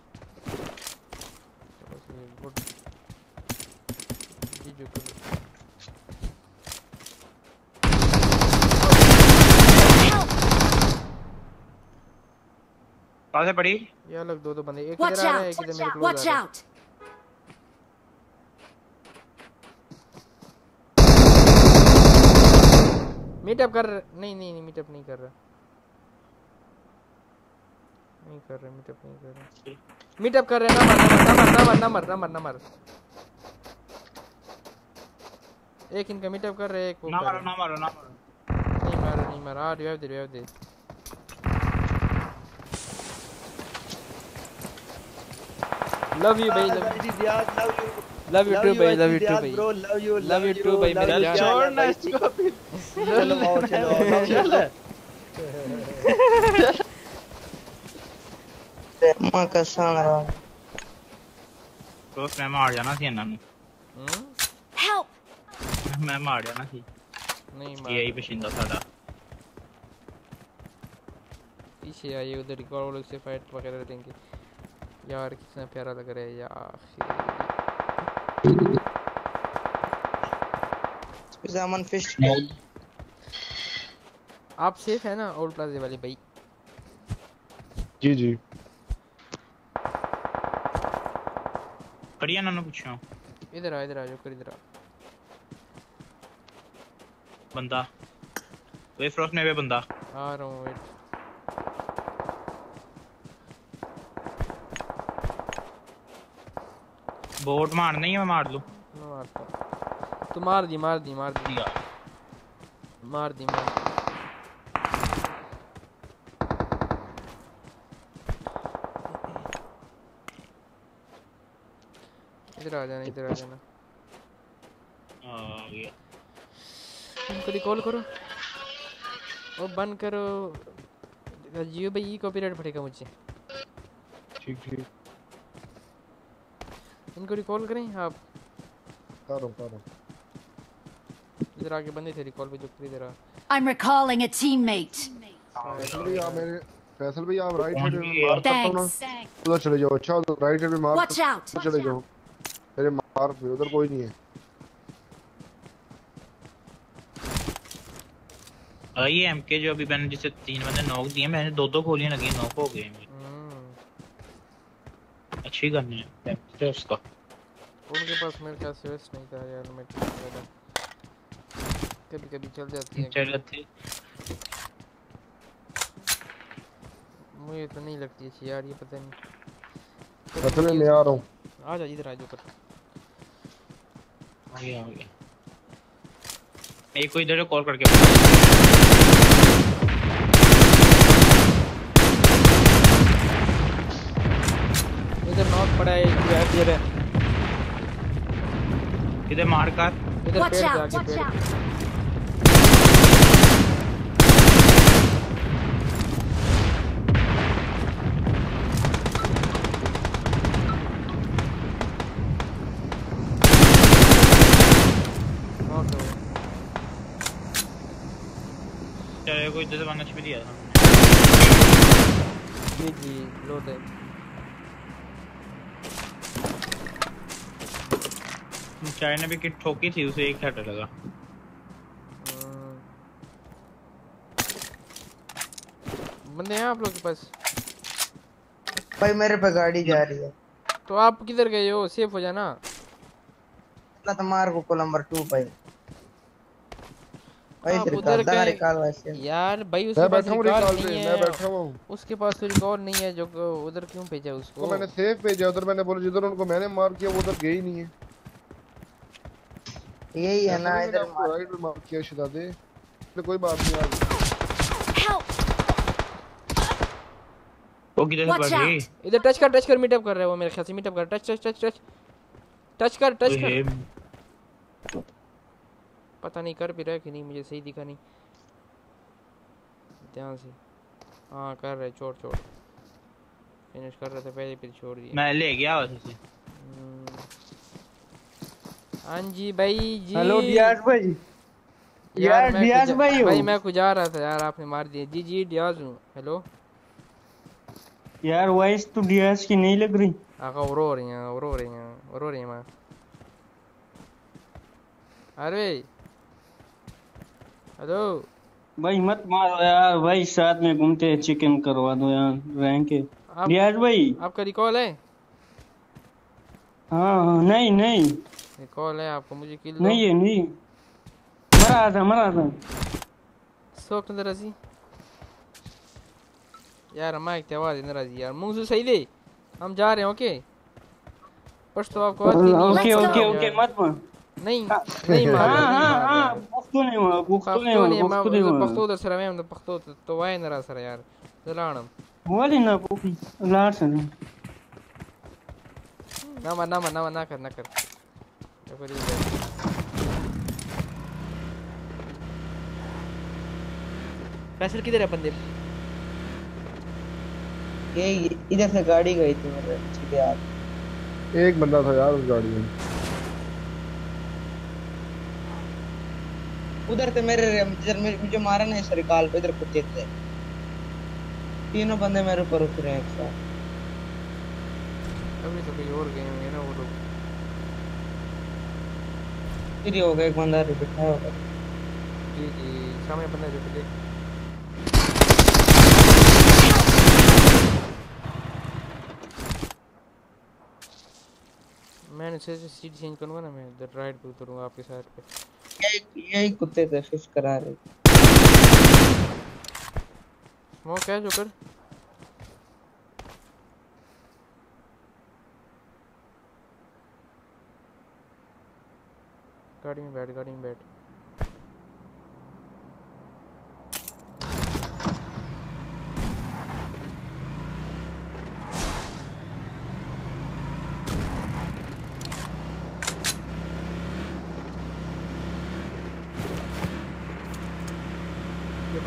कहाँ से पड़ी? ये अलग दो दो बंदे। एक इधर आ रहा है एक इधर मेरे क्लोज Watch आ रहा है। मीटअप कर नहीं नहीं नहीं मीटअप नहीं कर रहा। नहीं कर रहे मीटअप नहीं कर रहे। मीटअप कर रहे हैं number number number number number number एक इनका मीटअप कर रहे हैं एक वो ना मारो ना मारो ना मारो। नहीं मारा नहीं मारा रिवाइव दे रिवाइव दे। लव यू भाई love you love you too भाई लव यू टू भाई। लव यू टू भाई मेरे जान। छोड़ना इसको चलो आओ, चलो, आओ, चलो। मां का सारा दोस्त मैं मार जाना सी इन्हां ਨੂੰ Help! ਮੈਂ ਮਾਰਿਆ ਨਾ ਸੀ नहीं ਇਹ मार ਹੀ ਪਛਿੰਦਾ ਸਾਡਾ पीछे आइए उधर रिकॉर्ड लोग से फाइट वगैरह देंगे यार कितना प्यारा लग रहा है यार जामन फिश आप सेफ़ है ना ओल्ड प्लाजे वाले भाई? जी जी। बढ़िया नाना पूछो। इधर आ इधर आ जो कर इधर आ बंदा। वे फ्रॉस्ट में वे बंदा। आ रहा हूँ वेट बोट मारना ही मैं मार लूँ। मारता तू तो मार दी मार दी मार दी। मार दी मार दी। आ जाना इधर आ जाना। इनको रिकॉल करो। वो बंद करो। जियो भाई ये कॉपीराइट पड़ेगा मुझे। ठीक ठीक। इनको रिकॉल करें आप। करो करो। इधर आके बंदे थे रिकॉल पे जो इधर आ। I am recalling a teammate Faisal भाई मेरे फैसल भाई आप राइट हैंड में मार सकते हो ना। उधर चले जाओ अच्छा राइट हैंड में मार चले जाओ। मार पे उधर कोई नहीं है। आ, ये एमके जो अभी मैंने जिसे तीन बंदे नॉक दिए मैंने दो दो गोलियाँ लगी नॉक हो गए मेरे। अच्छी करनी है है उसका। उनके पास मेरे से वेस्ट नहीं था यार मैं ठीक कभी कभी चल जाती है। चल थे मुझे तो नहीं लगती अच्छी यार ये पता नहीं। फैसल भाई मैं आ रहा हूँ। आ जा इधर आ जाओ कर आ गया। आ गया एक को इधर कॉल करके। इधर नॉक पड़ा है एक है इधर मार कर। इधर पेड़ पे आगे पेड़ out. नॉक है वो। चलो कोई इधर से मारना भी दिया था। जी जी लोड है चाय ने भी किट ठोकी थी उसे एक हेड लगा। बंदे हैं आप लोग के पास? भाई मेरे पे गाड़ी जा रही है। तो आप किधर गए हो? सेफ़ हो जाना। ना तो मार को नंबर टू भाई। भाई आप का गए। वैसे। यार भाई उसके पास हूँ रिकॉल नहीं है। मैं बैठा हुआ हूँ। उसके पास तो रिकॉल नहीं है जो उधर क्यों भेजा तो उसको मैंने सेफ़ भेजा उधर मैंने बोला जिधर उनको मैंने मार किया वो उधर गए ही नहीं है। यही है ना इधर राइट में मार किया शिदादे। तो कोई बात नहीं यार। वो किधर से गई इधर टच कर टच कर मीटअप कर रहा है वो मेरे ख्याल से मीटअप कर। Touch touch touch touch touch कर टच कर। पता नहीं कर भी रहा है कि नहीं मुझे सही दिखा नहीं। ध्यान से। हाँ कर रहे छोड़ छोड़। फिनिश कर रहा था पहले फिर छोड़ दिया मैं ले गया वैसे से। हम्म। हाँ जी भाई जी। हेलो डियाज भाई। यार डियाज भाई भाई मैं कुछ आ रहा था यार आपने मार दिया। जी जी डियाज हूँ। हेलो। यार वॉइस तो डियाज की नहीं लग रही। आका रो रही हैं रो रही हैं रो रही हैं माँ। अरे! हेलो। भाई मत मारो यार भाई साथ में घूमते हैं चिकन करवा दो यार रैंक के। आप डियाज भाई। आपका रिकॉल है? हाँ हाँ नहीं नहीं। रिकॉल है आपको मुझे किल नहीं है नहीं। मरा था मरा था सोक नज़र अजी यार माइक ते आवाज़ नज़र अजी यार। मुँह से सही दे हम जा रहे हैं ओके पछ तो आपको। ओके ओके ओके मत मार। नहीं नहीं हाँ मार हाँ हाँ पुख्तो नहीं हुआ पुख्तो नहीं पख्तो नहीं हुआ मैं पुख्तो नहीं हुआ पख्तो उधर सर मैं पख्तो तो वाय नरा सर यार जलाणम वाली ना पुखी लार से नहीं ना मर ना मर ना मर ना कर ना कर देखो ये देख। फैसल किधर है बंदे ये इधर से गाड़ी गई थी मेरे ठीक है यार एक बंदा था यार उस गाड़ी में उधर से मेरे जिधर मुझे मारा ना इस रिकॉल पे इधर कुत्ते थे तीनों बंदे मेरे ऊपर उतरे हैं एक साथ। अभी तो कोई और गए होंगे ना वो लोग। फिर हो गया एक बंदा बिठा होगा जी जी सामने बंदा जो देख। मैंने सोचा सीट चेंज करूँगा ना मैं राइट पे उतरूँगा आपके साथ पे। यही कुत्ते से फ़िश करा रहे वो क्या जो कर गाड़ी में बैठ, गाड़ी में बैठ।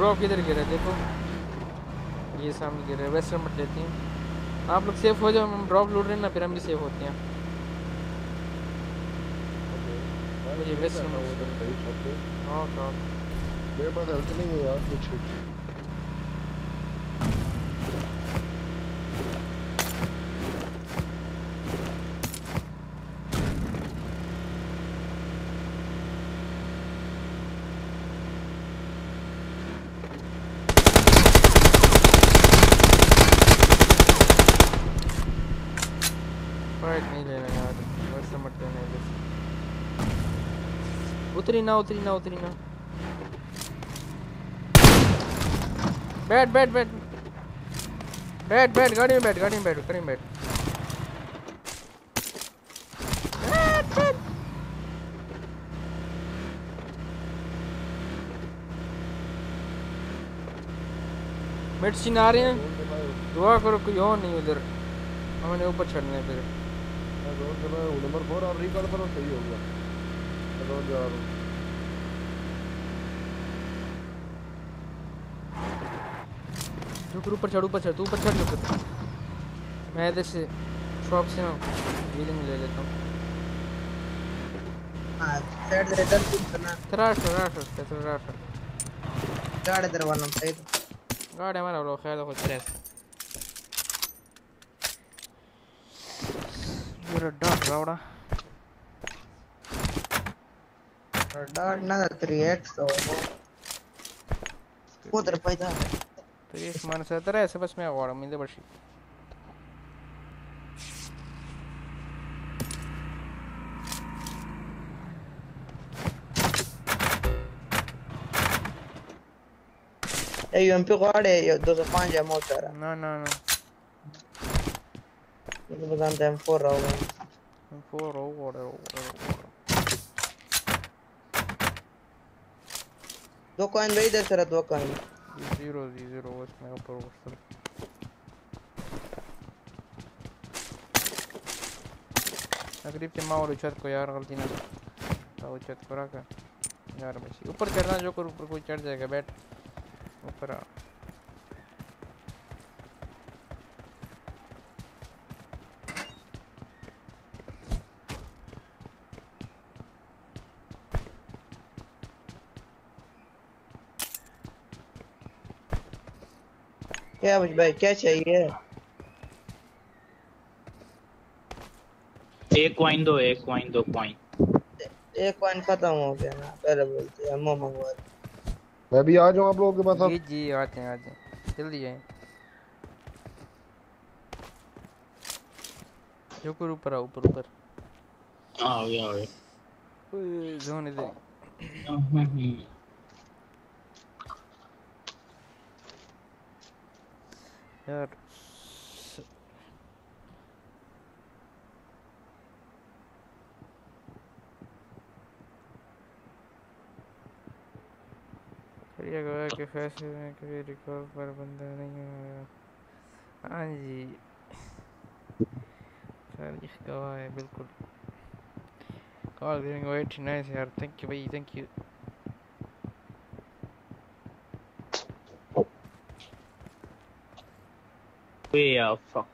ड्रॉप किधर गिरा है? देखो। ये सामने गिर रहा है वेस्टर्न मत लेती हैं। आप लोग सेफ़ हो जाओ। हम ड्रॉप लूट रहे हैं ना फिर हम भी सेफ़ होते हैं। मुझे वेस्टर्न हाँ ओके मेरे पास हेल्थ नहीं है यार कुछ फाइट नहीं लेना यार वेस्टर्न मत लेना है उतरी ना उतरी ना उतरी ना बैठ बैठ बैठ बैठ बैठ गाड़ी में बैठ गाड़ी में बैठ गाड़ी में बैठ। मेडिसिन आ रहे हैं दुआ करो कोई और नहीं उधर हमने ऊपर चढ़ना है फिर मैं रोड से मैं हूँ नंबर फोर और रिकॉल पर सही होगा मैं रोड जा रहा हूँ रुक ऊपर चढ़ ऊपर चढ़ तू ऊपर चढ़ ऊपर मैं इधर से शॉप से ना हीलिंग ले लेता हूँ। हाँ तराश तराश तराश गाड़ी दरवाना सही गाड़ी हमारा लोग खैर हो। चले मेरा डॉट रावड़ा डॉट ना 3x उधर पैदा तो ये मन से तरह ऐसे बस मैं agora me deu baixo E io in più guarda io do dove mangia molto era. No, no, no. Io tante un po' roba. Un po' roba, दो कॉइन भाई इधर से दो कॉइन ज़ीरो ज़ीरो उसमें ऊपर ऊपर अगर इतने माहौल छत को यार गलती ना तो छत को रखा यार बस ऊपर चढ़ना जो कर ऊपर कोई चढ़ जाएगा बैठ ऊपर क्या मुझ भाई क्या चाहिए? एक कॉइन दो एक कॉइन दो कॉइन एक कॉइन खत्म हो गया ना पहले बोलते हैं अम्मा मंगवा मैं भी आ जाऊँ आप लोगों के पास जी जी आते हैं आते हैं। जल्दी आए जो कर ऊपर आओ ऊपर ऊपर। आ गया आ गया। जोन इधर यार करिए गया कि फैसले में कभी रिकॉर्ड पर बंदा नहीं आया। हाँ जी। तारीख गवाह है, बिल्कुल। कॉल देंगे एटी नाइन यार। थैंक यू भाई थैंक यू वे यार फक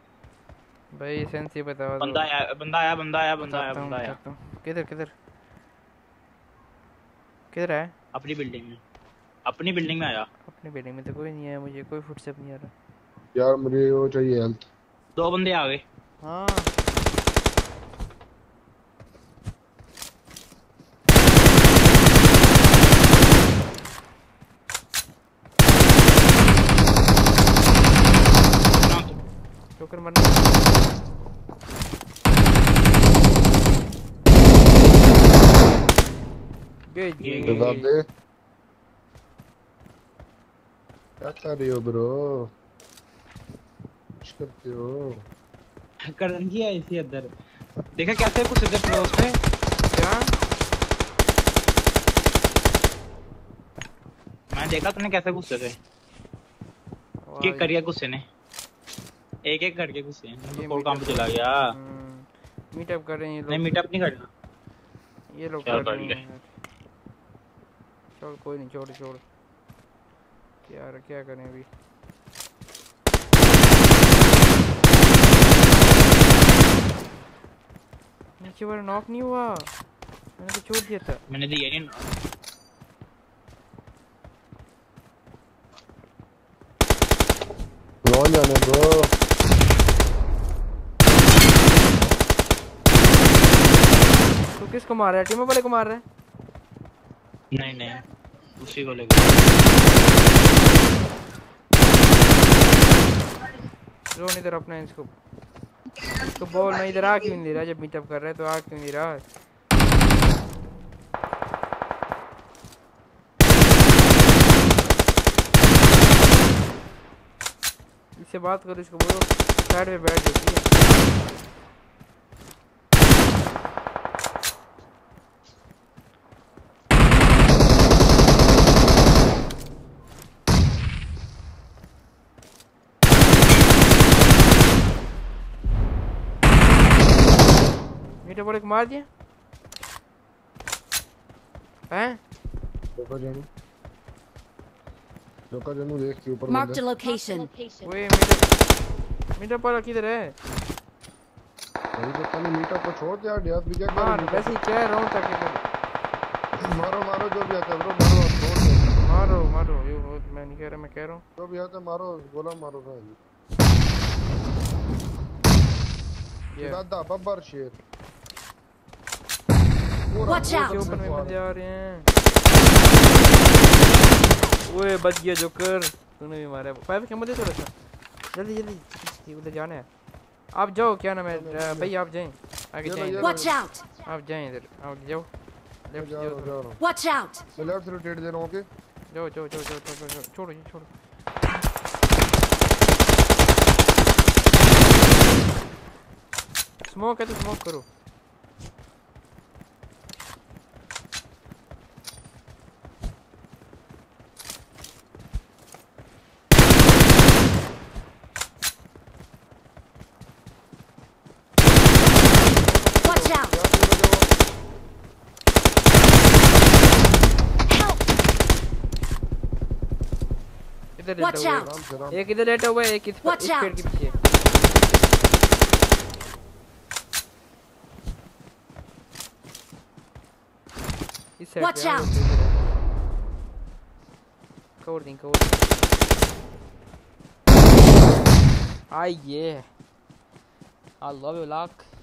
भाई सेंसी बता दो बंदा आया बंदा आया बंदा आया बंदा आया बंदा आया। किधर किधर? किधर है? अपनी बिल्डिंग में। अपनी बिल्डिंग में आया। अपनी बिल्डिंग में तो कोई नहीं आया मुझे कोई फुटस्टेप नहीं आ रहा। यार मुझे वो चाहिए हेल्थ दो बंदे आ गए। हाँ जोकर मरना जवाब दे क्या कर रही हो ब्रो कुछ करते हो करन की आई थी अंदर देखा कैसे कुछ इधर क्लोज पे क्या मैं देखा तूने कैसे घुसे थे किक करिया गुस्से ने एक एक करके घुसे हैं कोल काम पे चला गया मीटअप कर रहे हैं ये लोग नहीं मीटअप नहीं करना ये लोग कर कर रहे हैं चल कोई नहीं छोड़ छोड़। यार क्या करें अभी? नीचे वाला नॉक नहीं हुआ? मैंने तो छोड़ दिया था। मैंने दिया नहीं जाने ब्रो तू किसको मार रहा है? टीम वाले को मार रहा है? नहीं नहीं। उसी को लेकर जोन इधर अपना इसको। इसको बॉल मैं इधर आ क्यों नहीं रहा? जब मीटअप कर रहा है तो आ क्यों नहीं रहा? इससे बात करो, इसको बोलो। साइड में बैठ जाती है? बोले को मार दिया? हैं? जोकर जानू जोकर जानू देख के ऊपर a बंदा location. ओए मीटर मीटर पर किधर है? भाई तो तने मीटर को छोड़ दे यार डियास भी क्या मार कर वैसे ही कह रहा हूँ ताकि मारो मारो जो भी आता है ब्रो मारो छोड़ दे। मारो मारो ये मैं नहीं कह रहा मैं कह रहा हूँ। जो भी आता है मारो गोला मारो भाई। ये दादा बब्बर शेर। Watch out. ऊपर में बंदे आ रहे हैं। ओए बच गया जोकर। तूने भी मारा। फाइव कैमरा दे थोड़ा सा जल्दी जल्दी। उधर जाना है। आप जाओ क्या नाम है? भाई आप जाएँ। आगे जाएँ। Watch out. आप जाएँ इधर। आप जाओ। लेफ़्ट जाओ। Watch out. मैं लेफ़्ट से रोटेट दे रहा हूँ ओके जाओ जाओ जाओ जाओ जाओ जाओ। छोड़ो ये छोड़ो। स्मोक है तो स्मोक करो Watch out. इधर Watch लेटा out. एक इधर लेटा हुआ है एक इस पेड़. के पीछे इस साइड Watch out. कवर दें कवर love you luck मैं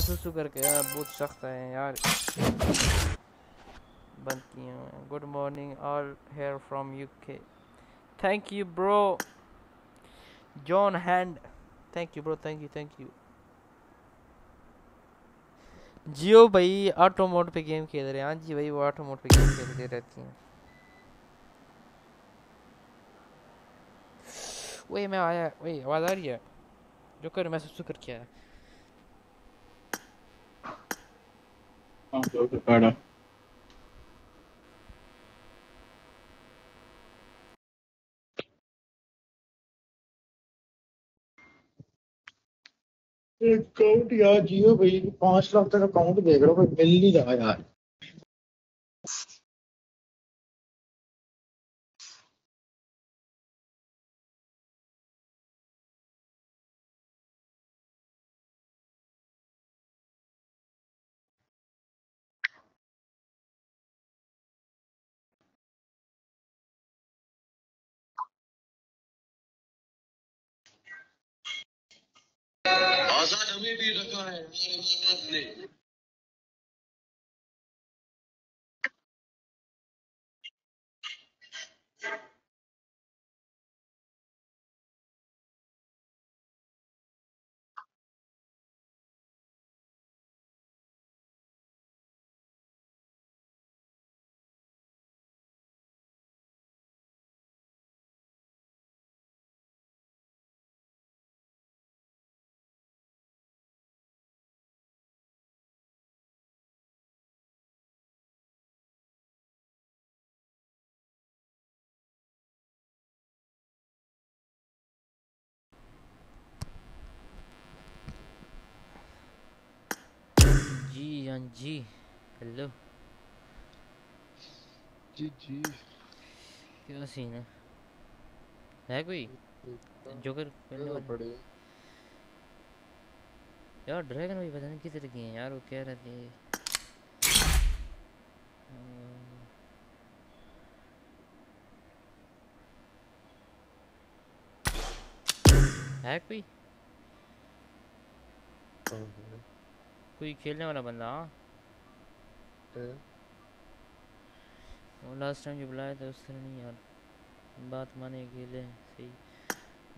सुसु करके यार बहुत सख्त है यार। बंद किए हुए good morning all here from UK thank you bro John hand thank you bro thank you thank you जियो भाई ऑटो मोड पे गेम खेल रहे हैं। हाँ जी भाई, वो ऑटो मोड पे गेम खेलते रहती हैं। वही मैं आया, वही आवाज़ आ रही है? जो कर, मैं सुसु करके आया। अकाउंट यार जियो भाई, पाँच लाख तक अकाउंट देख रहा हूँ मिल नहीं रहा यार। हमें भी रखा है। हमारे माँ बाप ने। हाँ जी हेलो जी जी क्या सीन है है कोई जोकर बड़े यार ड्रैगन भाई पता नहीं किधर गए हैं यार वो कह रहे थे है कोई कोई खेलने वाला बंदा हाँ। वो लास्ट टाइम जो बुलाया था उस नहीं यार। बात माने खेले सही।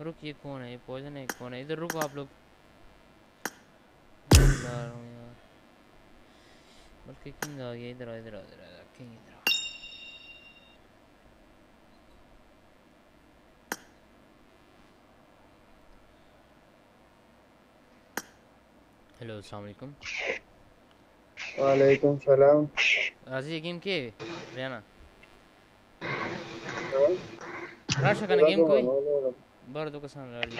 रुक ये कौन है? ये पॉइजन है कौन है? इधर रुको आप लोग। बल्कि किंग आ गया इधर आ इधर आ इधर आ किंग इधर। हेलो अस्सलाम वालेकुम वालेकुम सलाम आज ये गेम के रियाना राशा का गेम कोई बार दो कसान राली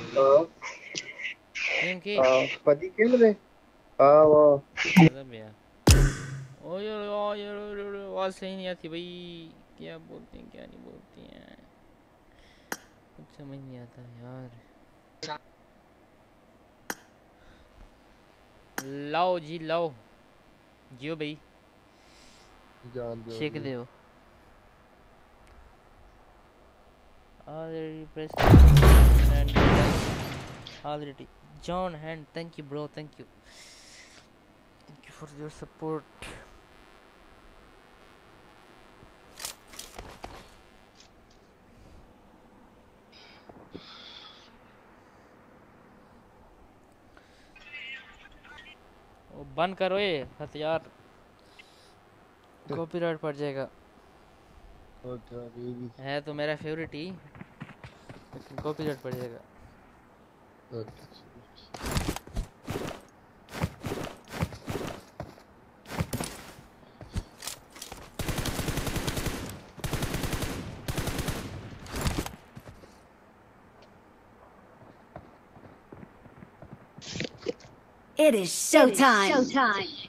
गेम के पति खेल रहे हाँ वो गजब यार ओ यार ओ यार ओ यार, आवाज़ सही नहीं आती भाई क्या बोलते हैं क्या नहीं बोलते हैं कुछ समझ नहीं आता यार Low, G, low, ਜਿਓ Check ਜਾਨ ਦਿਓ already pressed already john hand thank you bro. Thank you. Thank you for your support. बंद करो ये हथियार। कॉपीराइट पड़ जाएगा। अच्छा है तो मेरा फेवरेट ही लेकिन कॉपीराइट पड़ जाएगा। It is showtime. showtime.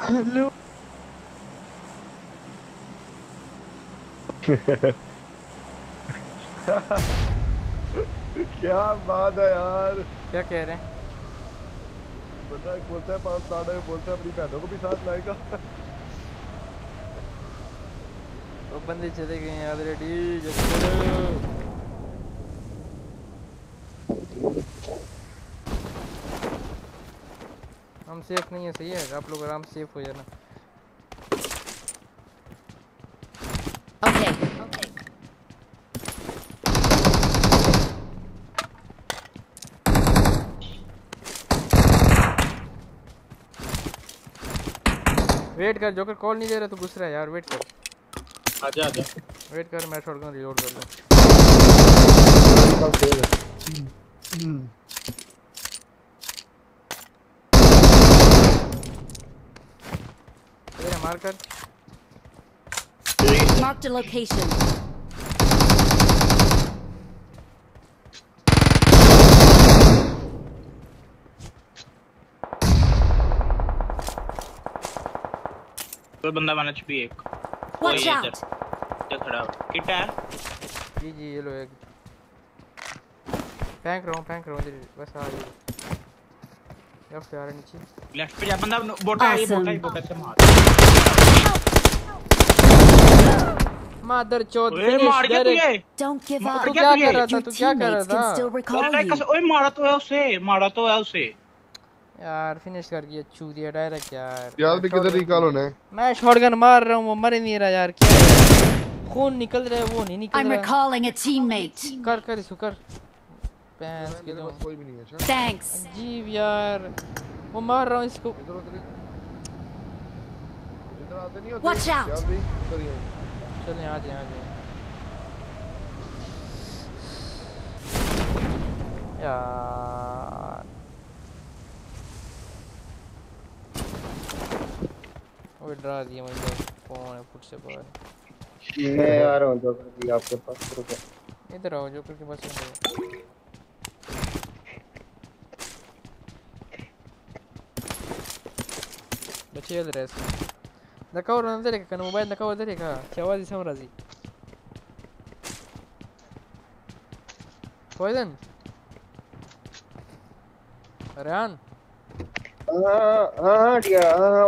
Hello क्या बात है यार। क्या कह रहे हैं? बोलता है पाँच साढ़े बोलता है अपनी बहनों को भी साथ लाएगा। वो बंदे चले गए ऑलरेडी जल्दी हम सेफ़ नहीं है सही है? आप लोग आराम सेफ़ हो जाना Okay. वेट कर जोकर कॉल नहीं दे रहा तो घुस रहा है यार वेट कर। आजा आजा वेट कर मैं शॉटगन रिलोड कर लूँ है, मार कर। Marked a location. कोई बंदा बना छुपी एक। Watch ये इधर। खड़ा हो। किट है? जी जी ये लो एक। फेंक रहा हूँ फेंक रहा हूँ इधर बस आ ये लेफ़्ट पे आ रहा नीचे। लेफ़्ट पे जा बंदा बोटा है ये बोटा है बोटा से मार। मादर चौथ मार के तुझे give मार तू क्या कर रहा था तू क्या कर रहा था? ओए मारा तो है उसे मारा तो है उसे। यार फिनिश कर दिया छू दिया डायरेक्ट यार। यार भी किधर रिकॉल होना है मैं शॉटगन मार रहा हूँ वो मर नहीं रहा यार क्या खून निकल रहा है वो नहीं निकल रहा I'm रहा। recalling a teammate. कर कर इसको कर। पैंस के दो। कोई भी नहीं है शायद। Thanks. अजीब यार। वो मार रहा हूँ इसको। इधर आते नहीं होते? Watch out. यार भी इधर ही है। आ जाए आ जाए। यार। वो डरा दिया मुझे कौन है फुट से बाहर? मैं आ रहा हूँ जो भी आपके पास रुको इधर आओ जो करके बस में आओ। बच्चे इधर है नका और अंदर है कन मोबाइल नका उधर है। का चवाजी समराजी पॉइजन रेहान? हाँ हाँ हाँ डिया हाँ। हाँ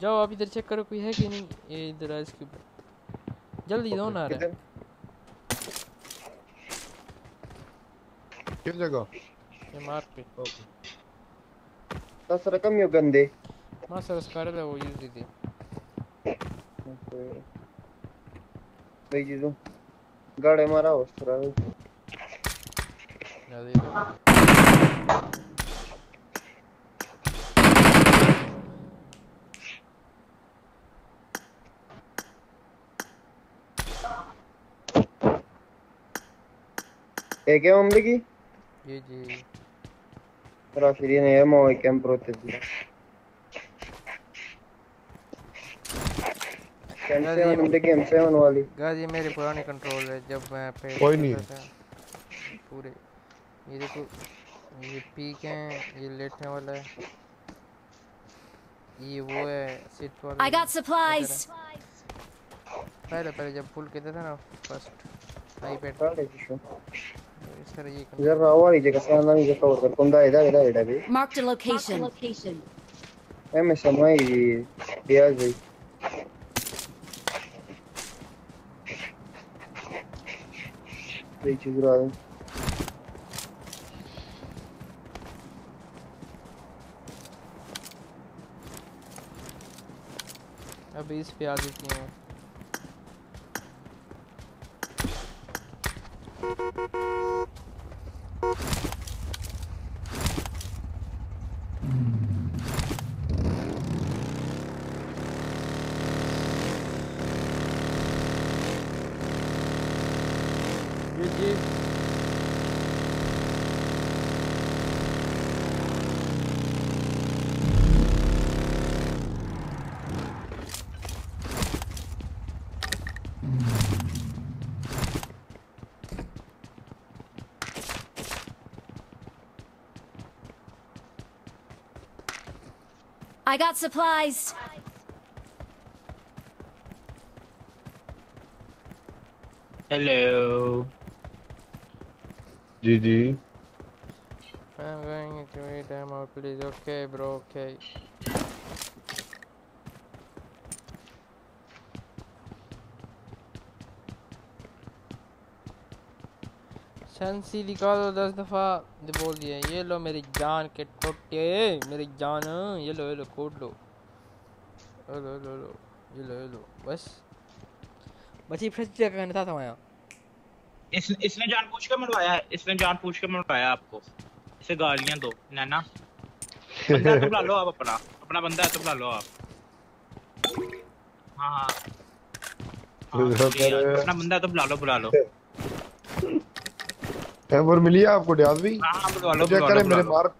जाओ आप इधर चेक करो कोई है कि नहीं। ये इधर है इसके ऊपर। जल्दी दो ना रहा किस जगह? ये मार पे। ओके दस रकम यो गंदे। माँ सर स्कार है वो यूज़ दी थी भाई जीजू गाड़े मारा उस तरह या दे। है हमले की जी जी राशिदी ने एमो कैंप रोते थे कैंप से हमले की हमसे होने वाली गाजी मेरी पुरानी कंट्रोल है जब मैं पे कोई नहीं पूरे ये देखो ये पीक है ये लेटने वाला है ये वो है सिट वाला I got supplies. पहले पहले जब फुल कहते थे ना फ़र्स्ट आईपैड साढ़े छह इस तरह ये इधर रहो वाली जगह से अंदर नीचे कवर कर कुंदा इधर इधर इधर भी Marked a location. location. ए मैं समय दिया जी Reach grado. अभी इस पे आ देती हूँ जी I got supplies. Hello. GG. I'm going to read them out, please. Okay, bro. Okay. Sensi दिखा दो दस दफ़ा दे बोल दिया ये लो मेरी जान के टोटे। मेरी जान। ये लो ये लो कोड लो। ये लो लो ये लो ये लो ये लो। बस। बची फ्रेश जगह कहना था था इस इसने जानबूझ के मरवाया है। इसने जानबूझ के मरवाया आपको। इसे गालियाँ दो नैना। बंदा तो बुला लो आप अपना। अपना बंदा है तो बुला लो आप। हाँ हाँ। अपना बंदा तो बुला लो बुला लो। एमर मिली है आपको डियाज भी हाँ बुलवा लो चेक करें मेरे लो। मार्क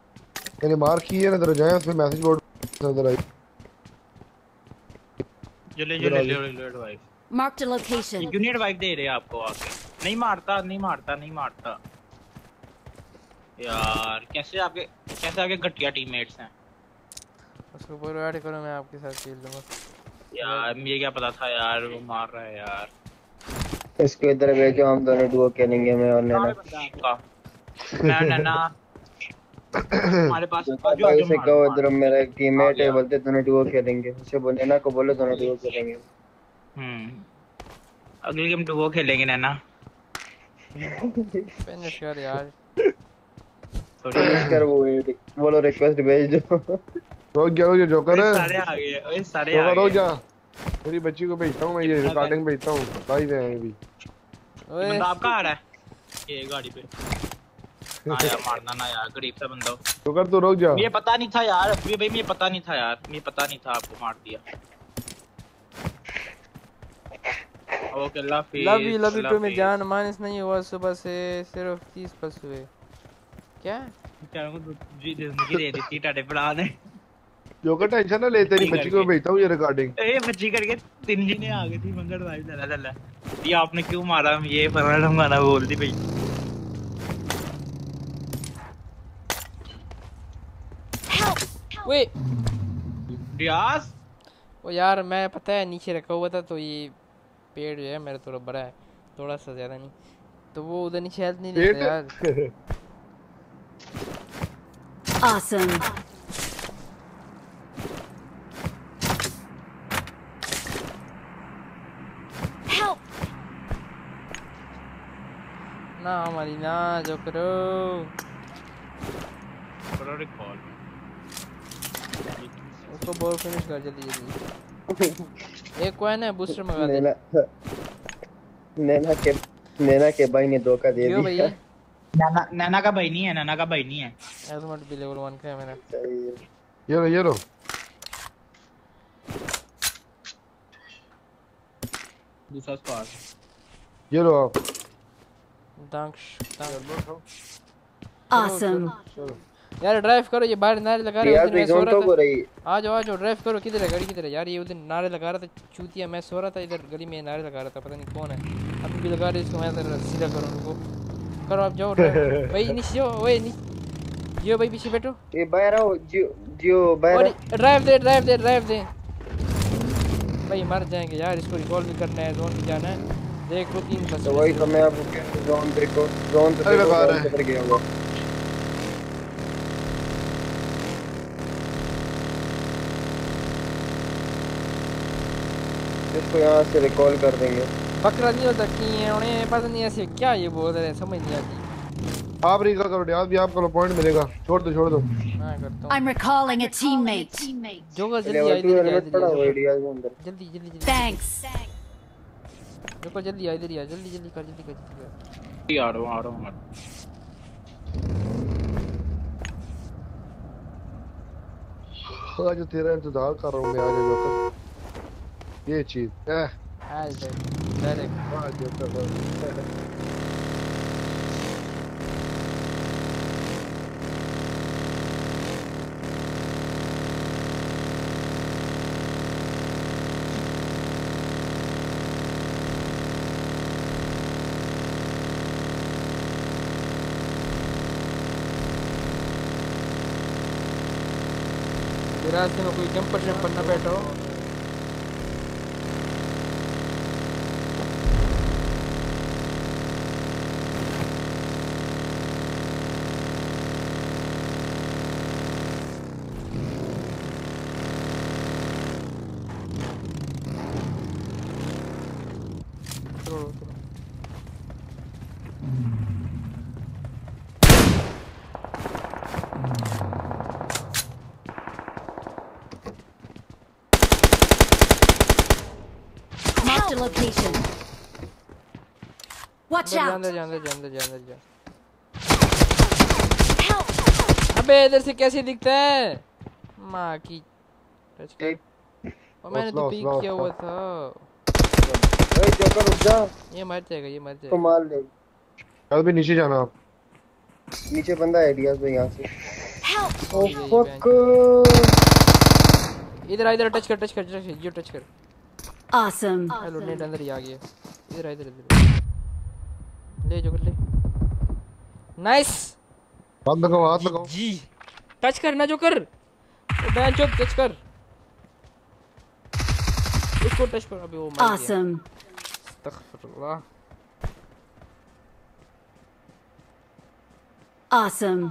मैंने मार्क की है नज़र जाए उसमें मैसेज बोर्ड नज़र आई। जो ले जो ले ले ले। Advice Marked a location. क्यों नहीं एडवाइस दे रहे आपको आके। नहीं मारता नहीं मारता नहीं मारता। यार कैसे आपके कैसे आपके घटिया टीममेट्स हैं? उसको बोलो ऐड करो मैं आपके साथ खेल लूँगा। यार मुझे क्या पता था यार वो मार रहा है यार। इसको इधर भेजो हम दोनों डुओ खेलेंगे मैं और नैना। मैं नैना हमारे पास आजू भाई आजू कहो इधर मेरा एक टीममेट है बोलते दोनों डुओ खेलेंगे। उसे बोल नैना को बोलो दोनों डुओ खेलेंगे। हम्म। अगली गेम वो खेलेंगे नैना। फिनिश कर यार। फिनिश कर वो बोलो रिक्वेस्ट भेज दो। रुक जा रुक जा जोकर ओए सारे आ गए ओए सारे आ गए। जा। मेरी बच्ची को भेजता हूँ मैं ये रिकॉर्डिंग भेजता हूँ। लाइव है अभी। ये बंदा आपका आ रहा है? ये गाड़ी पे। हाँ यार मारना ना यार गरीब सा बंदा हो। जोकर तू रुक जा। मुझे पता नहीं था यार अभी भाई मुझे पता नहीं था यार मुझे पता नहीं था आपको मार दिया। Okay love you love you too में जान माइनस नहीं हुआ सुबह से सिर्फ़ 30 बस हुए। क्या? बेचारों को जी ज़िंदगी दे दी टाटे पड़ा ने जोकर टेंशन ना ले तेरी बच्ची को भेजता हूँ ये रिकॉर्डिंग ए बच्ची करके तीन जी ने आ गई थी मंगल भाई लला लला ये आपने क्यों मारा ये फरहान गाना बोल दी भाई वे रियाज ओ यार मैं पता है नीचे रखा हुआ था तो ये पेड़ जो है मेरा थोड़ा बड़ा है थोड़ा सा ज़्यादा नहीं तो वो उधर नीचे हेल्थ नहीं देता यार Awesome. Help! ना हमारी ना जो करो करो रिकॉल उसको बॉल फिनिश कर जल्दी जल्दी एक कॉइन है बूस्टर मंगा दे नैना नैना के नैना के भाई ने धोखा दे दिया भैया नैना नैना का भाई नहीं है नैना का भाई नहीं है एलमट भी लेवल 1 का है मेरा ये लो ये लो दूसरा स्क्वाड ये लो आप डंक्स Awesome. यार ड्राइव करो ये बाहर नारे लगा रहे यार उधर मैं सो रहा था। आ जाओ आ जाओ ड्राइव करो किधर है गाड़ी किधर है? यार ये उधर नारे लगा रहा था चूतिया मैं सो रहा था इधर गली में नारे लगा रहा था पता नहीं कौन है। अभी भी लगा रहे इसको मैं इधर सीधा करो उनको। करो आप जाओ। भाई नीचे जाओ ओए नी जियो भाई पीछे बैठो। ये बाहर आओ जियो जियो बाहर ड्राइव दे ड्राइव दे ड्राइव दे। भाई मर जाएँगे यार इसको रिकॉल भी करना है जोन भी जाना है। देख लो तीन बस तो वही तो मैं हूँ, जोन ब्रेको जोन तो अरे देखो, लगा जोन रहा गया हुआ। इसको यहाँ से रिकॉल कर देंगे। बकरा नहीं होता की है उन्हें पता नहीं ऐसे क्या ये बोल रहे हैं समझ नहीं आती। आप रिकॉल करो डियाज भी आपको पॉइंट मिलेगा। छोड़ दो छोड़ दो। मैं करता हूँ। I'm recalling a teammate. जोगा जल्दी लेवल आई टू इधर हेलमेट पड़ा हुआ जल्दी डियाज जल्दी जल्दी। जल्दी Thanks. रुको जल्दी आ इधर ही आ जल्दी जल्दी कर जल्दी कर जल्दी कर। आ रहा हूँ आ रहा हूँ आ जो आज तेरा इंतज़ार कर रहा हूँ मैं आज जोकर ये चीज़ है आज डायरेक्ट आज जोकर रास्ते में कोई जंपर जंपर ना बैठो छोड़ो, छोड़ो। Marked a location. Watch out. अंदर जा अंदर जा अंदर जा अंदर जा। अबे इधर से कैसे दिखता है? माँ की टच कर। और मैंने तो पीक किया हुआ था। ओए जोकर रुक जा। ये मर जाएगा ये मर जाएगा। तो मार ले। यार भी नीचे जाना आप। नीचे बंदा है रियाज भाई यहाँ से। ओ फक इधर आ, इधर टच कर टच कर टच कर जो टच कर। Awesome. हेलो नेट अंदर ही आ गया इधर आ, इधर इधर। ले जो कर ले। नाइस हाथ लगाओ हाथ लगाओ। जी। टच करना जो कर बैन चो टच कर। उसको टच कर अबे वो मर गया। Awesome. अस्तगफुरुल्लाह। Awesome.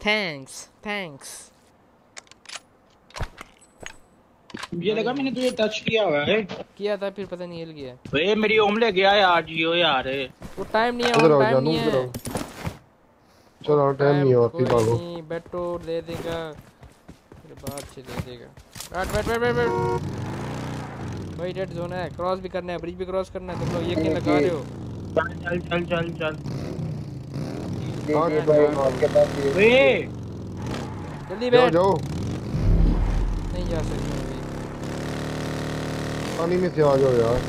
थैंक्स थैंक्स मुझे लगा मैंने तुझे टच किया हुआ है। किया था फिर पता नहीं हिल गया। वे मेरी ओम ले गया यार जियो यार। वो टाइम नहीं है वो टाइम नहीं है। चलो टाइम नहीं है और फिर भागो। नहीं बैठो दे देगा। फिर बाद से दे देगा। बैठ बैठ बैठ बैठ बैठ। भाई डेड जोन है क्रॉस भी करना है ब्रिज भी क्रॉस करना है तुम लोग ये क्या लगा रहे हो? चल चल चल चल। ये जल्दी बैठ। जाओ। नहीं जा सकते। पानी में से आ जाओ यार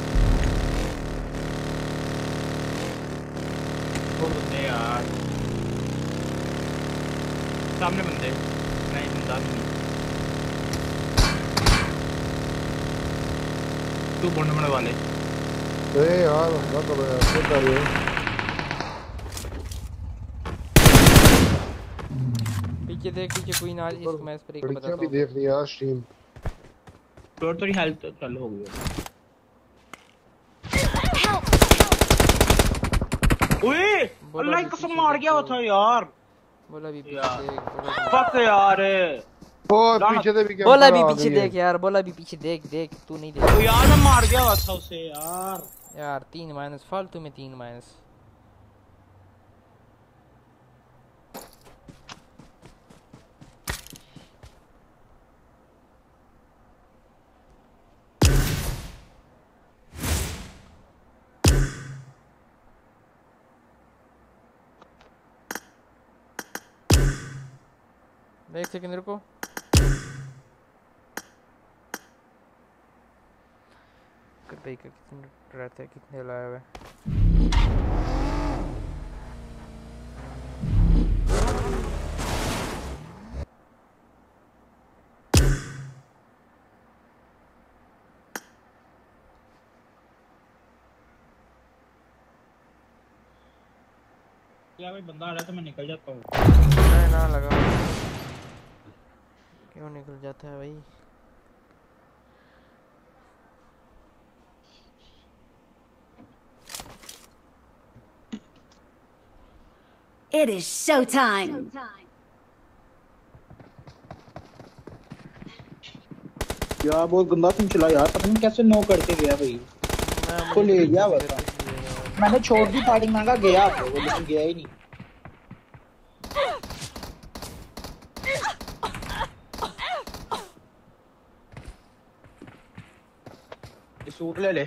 वो बंदे यार सामने बंदे नहीं बंदा नहीं तू बोलने वाले ए यार क्या कर रहे हो क्या कर रहे हो पीछे देख पीछे कोई ना इस मैच पर एक भी देख लिया स्ट्रीम थोड़ी थोड़ी हेल्थ चालू हो गई ओए अल्लाह की कसम मार गया वो था यार। बोला भी पीछे देख फक यार। ओ पीछे से भी क्या बोला भी पीछे देख यार बोला भी पीछे देख देख तू नहीं ओ देख। यार मैं मार गया हुआ था उसे यार। यार तीन माइनस फालतू में तीन माइनस एक सेकंड रुको भाई का कितने रहते हैं कितने लाया हुआ भाई बंदा आ रहा है तो मैं निकल जाता हूँ। ना लगा क्यों निकल जाता है भाई? It is showtime. यार बहुत गंदा तुम चला यार। पता नहीं कैसे नो करके गया भाई। को ले गया। बता मैंने छोड़ दी पार्टी मांगा गया वो लेकिन गया ही नहीं। सूट ले ले।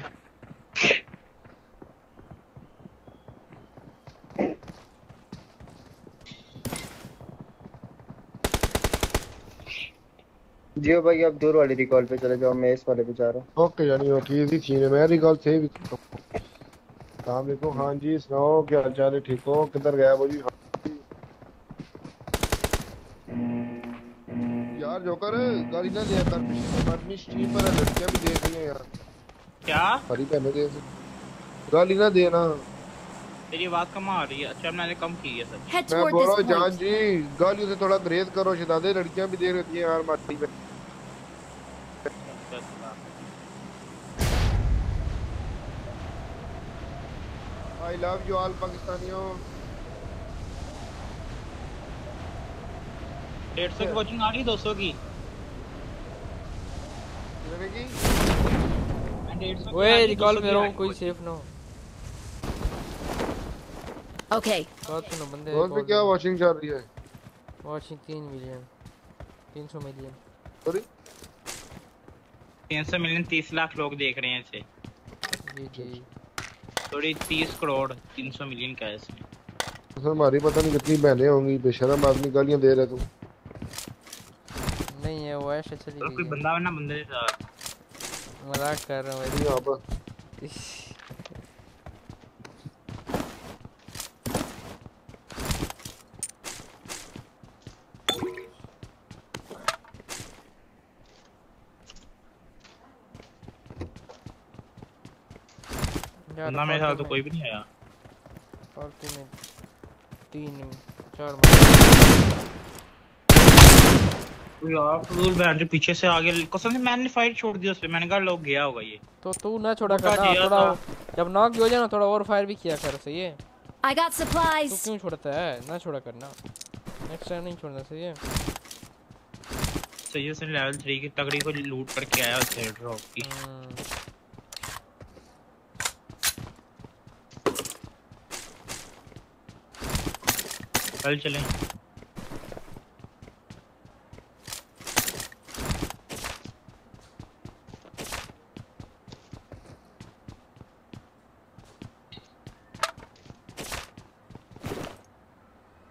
जियो भाई आप दूर वाली रिकॉल पे चले जाओ मैं इस वाले पे जा रहा हूँ। ओके यानी ओके इजी थी मैं रिकॉल से भी सलाम अलैकुम हाँ जी सुनाओ क्या हाल चाल है ठीक हो? किधर गया वो जी? हाँ यार जोकर गाड़ी ना लिया कर पीछे अपनी स्ट्रीम पर है, लड़कियाँ भी देख रही हैं यार। क्या? हरी पहने देख गाली ना देना। तेरी आवाज़ कम आ रही है। अच्छा मैंने कम की है सर मैं बोल रहा हूँ जान जी गालियों से थोड़ा ग्रेज करो शहजादे लड़कियाँ भी देख रही हैं यार माटी में। आई लव यू ऑल पाकिस्तानियों। डेढ़ सौ की वॉचिंग आ रही दो सौ की? ओए रिकॉल 200 की करो आ रही कोई। सेफ़ ना हो। Okay. बात सुनो बंदे रोज पे क्या वॉचिंग चल रही है? वॉचिंग तीन मिलियन तीन सौ मिलियन सॉरी तीन सौ मिलियन तीस लाख लोग देख रहे हैं इसे जी जी। थोड़ी तीस करोड़ तीन सौ मिलियन का है इसमें। तो हमारी पता नहीं कितनी बहनें होंगी बेशरम आदमी गालियाँ दे रहे तुम। नहीं है वो ऐसे चली और गई कोई है। बंदा है ना बंदे के साथ मज़ाक कर रहा हूँ यहाँ पर ना मेरे पार्टी तो कोई भी नहीं आया। पार्टी में तीन चार यार फजूल बहन पीछे से आगे कसम से मैंने फाइट छोड़ दी उस पे मैंने कहा लोग गया होगा ये। तो तू ना छोड़ा कर ना थोड़ा जब नॉक हो जाए ना थोड़ा और फायर भी किया कर सही है? I got तू क्यों छोड़ता है? ना छोड़ा करना। नेक्स्ट टाइम नहीं छोड़ना सही है? सही है उसने लेवल 3 की तगड़ी को लूट करके आया उससे ड्रॉप की। कल चलें।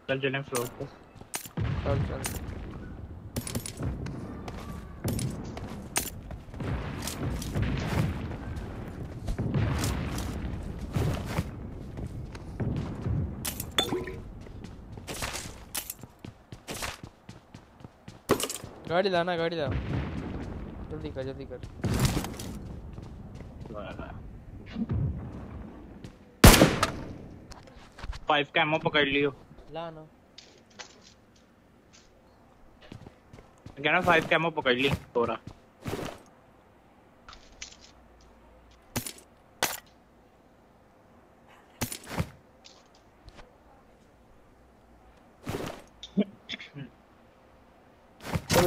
कल चलें फ्लोर पे। चल चल। गाड़ी लाना गाड़ी ला। जल्दी कर जल्दी कर। फाइव का एमओ पकड़ लियो। ला ना फाइव का एमओ पकड़ ली थोड़ा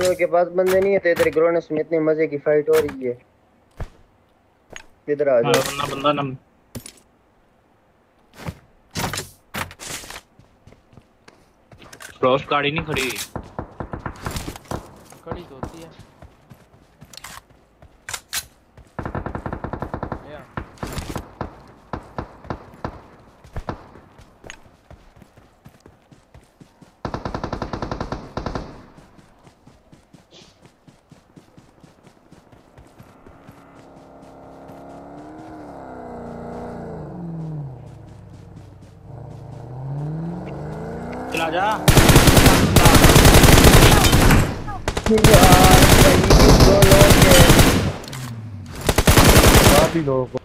लोगों के पास बंदे नहीं है तो इधर ग्रोनस में इतनी मज़े की फाइट हो रही है। इधर आ हाँ, जाओ बंदा बंदा नम क्रॉस गाड़ी नहीं खड़ी कड़ी तो होती है। या चला जा। काफ़ी लोगों को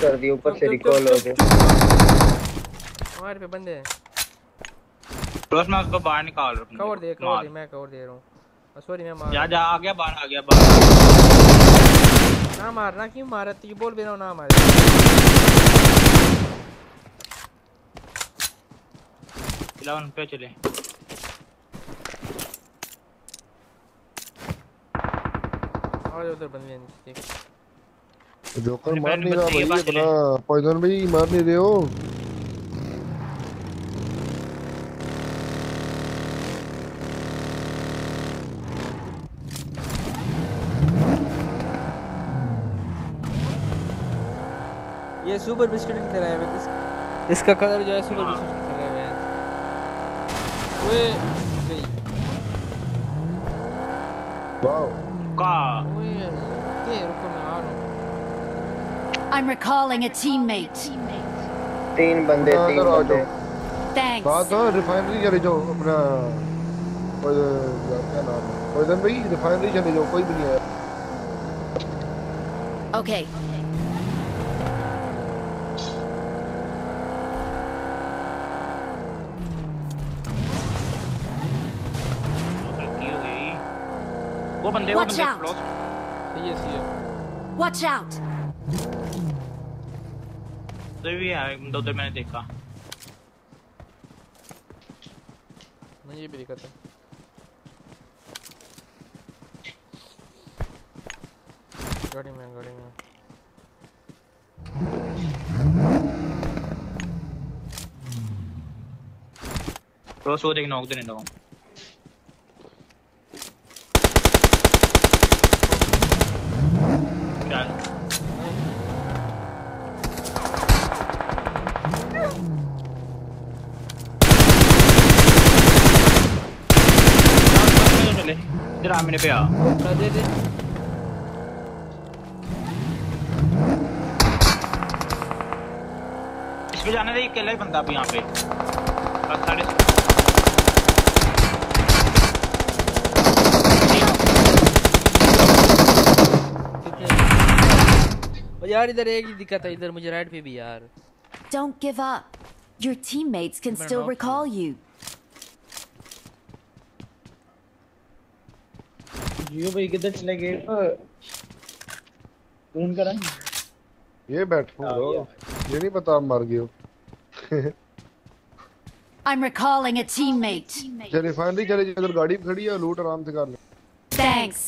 कर दी ऊपर से रिकॉल हो गए हमारे पे बंदे हैं क्रॉस मैं उसको बाहर निकाल रहा हूँ। कवर दे कवर दे मैं कवर दे रहा हूँ। सॉरी मैं मार जा जा आ गया बाहर आ गया। बाहर ना मारना क्यों मारा? तू बोल भी रहा हूँ ना मारे। इलेवन पे चले। उधर हैं जोकर मार नहीं रहा भाई। अपना पॉइजन भाई मार नहीं रहे हो ये सुपर बिस्किट की तरह है इस, इसका कलर जो है सुपर बिस्किट की तरह है ओए गई वाओ का ओए ये रुको मैं आ रहा हूँ I'm recalling a teammate. तीन बंदे हाँ, तीन इधर आ बंदे जाओ Thanks. बात हो रिफाइनरी चले जाओ अपना पॉइजन क्या नाम है पॉइजन भाई रिफाइनरी चले जाओ कोई भी नहीं है Okay. वो बंदे वो बंदे out. सही है सही है। Watch out. तो भी है दो दो मैंने देखा। नहीं ये भी दिक्कत है गाड़ी में गाड़ी में। क्रॉस वो देख नॉक देने दो। चल मेरे पे आ। दे दे। इस पे जाने दे ये अकेला ही बंदा अभी यहाँ पे। बस साढ़े यार इधर एक ही दिक्कत है इधर मुझे राइट पे भी यार। Don't give up. Your teammates can Better still not recall you. जियो भाई किधर चले गए? फ़ोन करा ये बैठो ब्रो ये नहीं पता मर गए हो। I'm recalling a teammate. चले फाइनली चले जाओ इधर गाड़ी खड़ी है लूट आराम से कर ले। Thanks.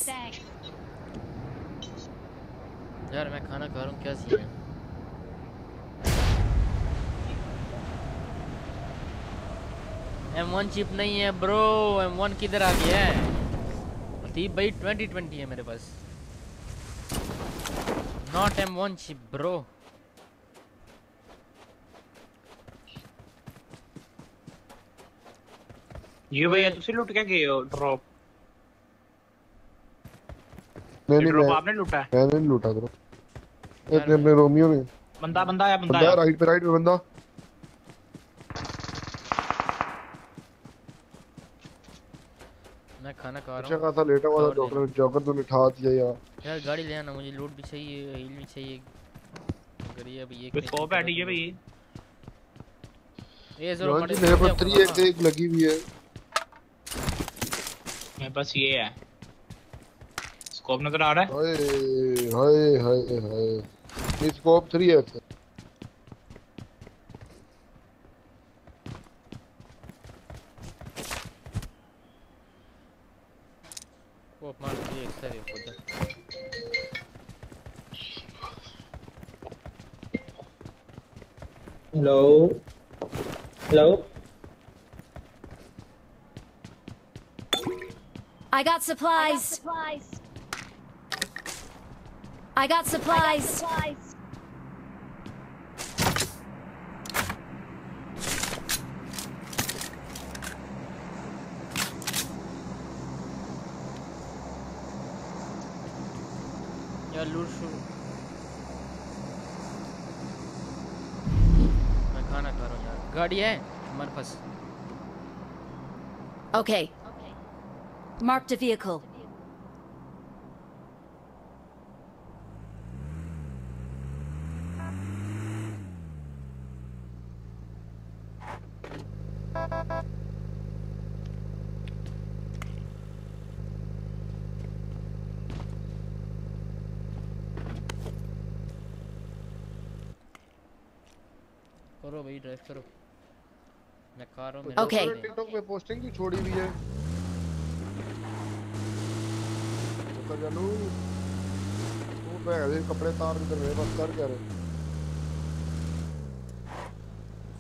यार मैं खाना खा रहा हूँ क्या सीन है? M1 चिप नहीं है ब्रो M1 किधर आ गया है? लतीफ भाई 2020 है मेरे पास। नॉट M1 चिप ब्रो ये भैया ਤੁਸੀਂ लुट के गए हो ड्रॉप नहीं ड्रॉप आपने लूटा है? मैंने लूटा ब्रो एक ने अपने रोमियो ने बंदा बंदा आया बंदा बंदा आया। राइट पे राइट पे बंदा। मैं खाना खा अच्छा रहा हूँ। खासा लेटा हुआ था डॉक्टर ने जॉगर तो उठा दिया यार। यार गाड़ी ले आना मुझे लूट भी चाहिए हील भी चाहिए। अगर ये अभी एक कोई है भाई। ये ज़रूर जी मेरे पास थ्री एक एक लगी हुई है। मेरे पास ये है। स्कोप नज़र आ रहा है? हाय हाय हाय हाय। ये स्कोप 3 है Hello? Hello? I got supplies. I got supplies. Supplies. Yeah, loot shoot. गाड़ी है हमारे पास। ओके मार्क द व्हीकल सामने। टिकटॉक पे पोस्टिंग की छोड़ी हुई है। तो चलो वो बैग कपड़े तार के मेरे पास कर क्या रहे।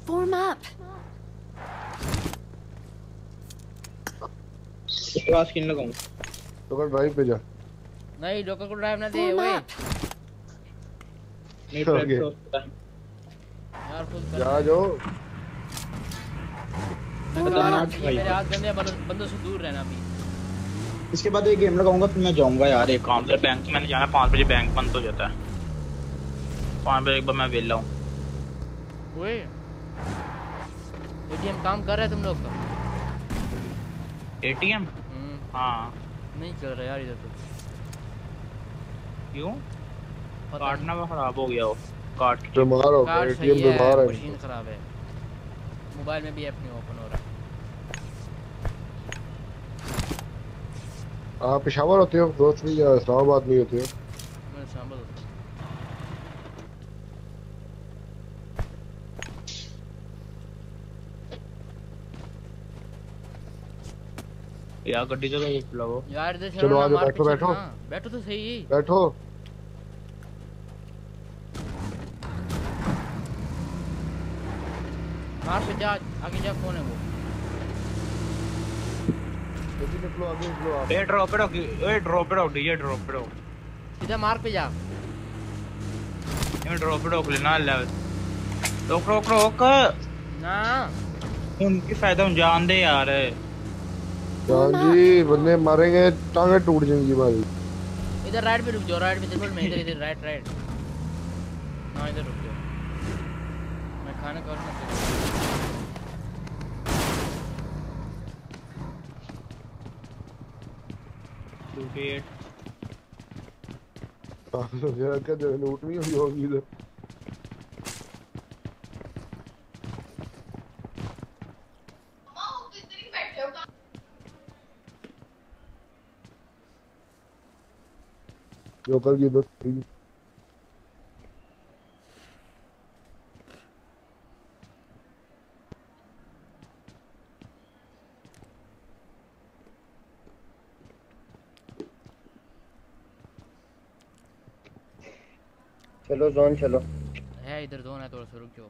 Form up. पास किन लगाऊँ तो कर ड्राइव पे जा। नहीं डॉक्टर को ड्राइव ना दे ओए नहीं है यार कर जा जो। मेरे हाथ गंदे बंदों बंदों से दूर रहना अभी। इसके बाद एक गेम लगाऊँगा फिर मैं जाऊँगा यार। एक काम से? बैंक मैंने जाना पाँच बजे बैंक बंद हो जाता है। पाँच बजे एक बार मैं वेला हूँ। एटीएम काम कर रहा है तुम लोग? का एटीएम हम्म, हाँ। नहीं चल रहा यार इधर तो। क्यों? काटना वो खराब हो गया वो काट बीमार हो गया एटीएम बीमार है। मशीन खराब है। मोबाइल में भी ऐप नहीं ओपन हो रहा। आप पेशावर होते हो दोस्त भी या इस्लामाबाद में होते हो? मैं हूँ। यार गड्डी चलो ये लगाओ यार इधर चलो ना, आ जाओ, मार बैठो, बैठो। बैठो तो सही। बैठो। मार पे जा आगे जा कौन है वो? जल्दी निकलो आगे निकलो आप a drop it off a drop it off DJ drop it off सीधा मार्क पे जा। ये ड्रॉप इट ऑफ़ लेना लेवल रोक रोक रोक। ना। उनकी फ़ायदा हम जान दे यार। जान जी बंदे मारेंगे टांगे टूट जाएँगी हमारी इधर राइट पे रुक जाओ राइट पे देखो मैं इधर इधर राइट राइट हाँ इधर रुक जाओ। मैं खाना खाऊँगा गया क्या जो लूट नहीं हुई होगी इधर? जोकर की बस चलो जोन चलो। है इधर दो ना थोड़ा सा रुक जाओ।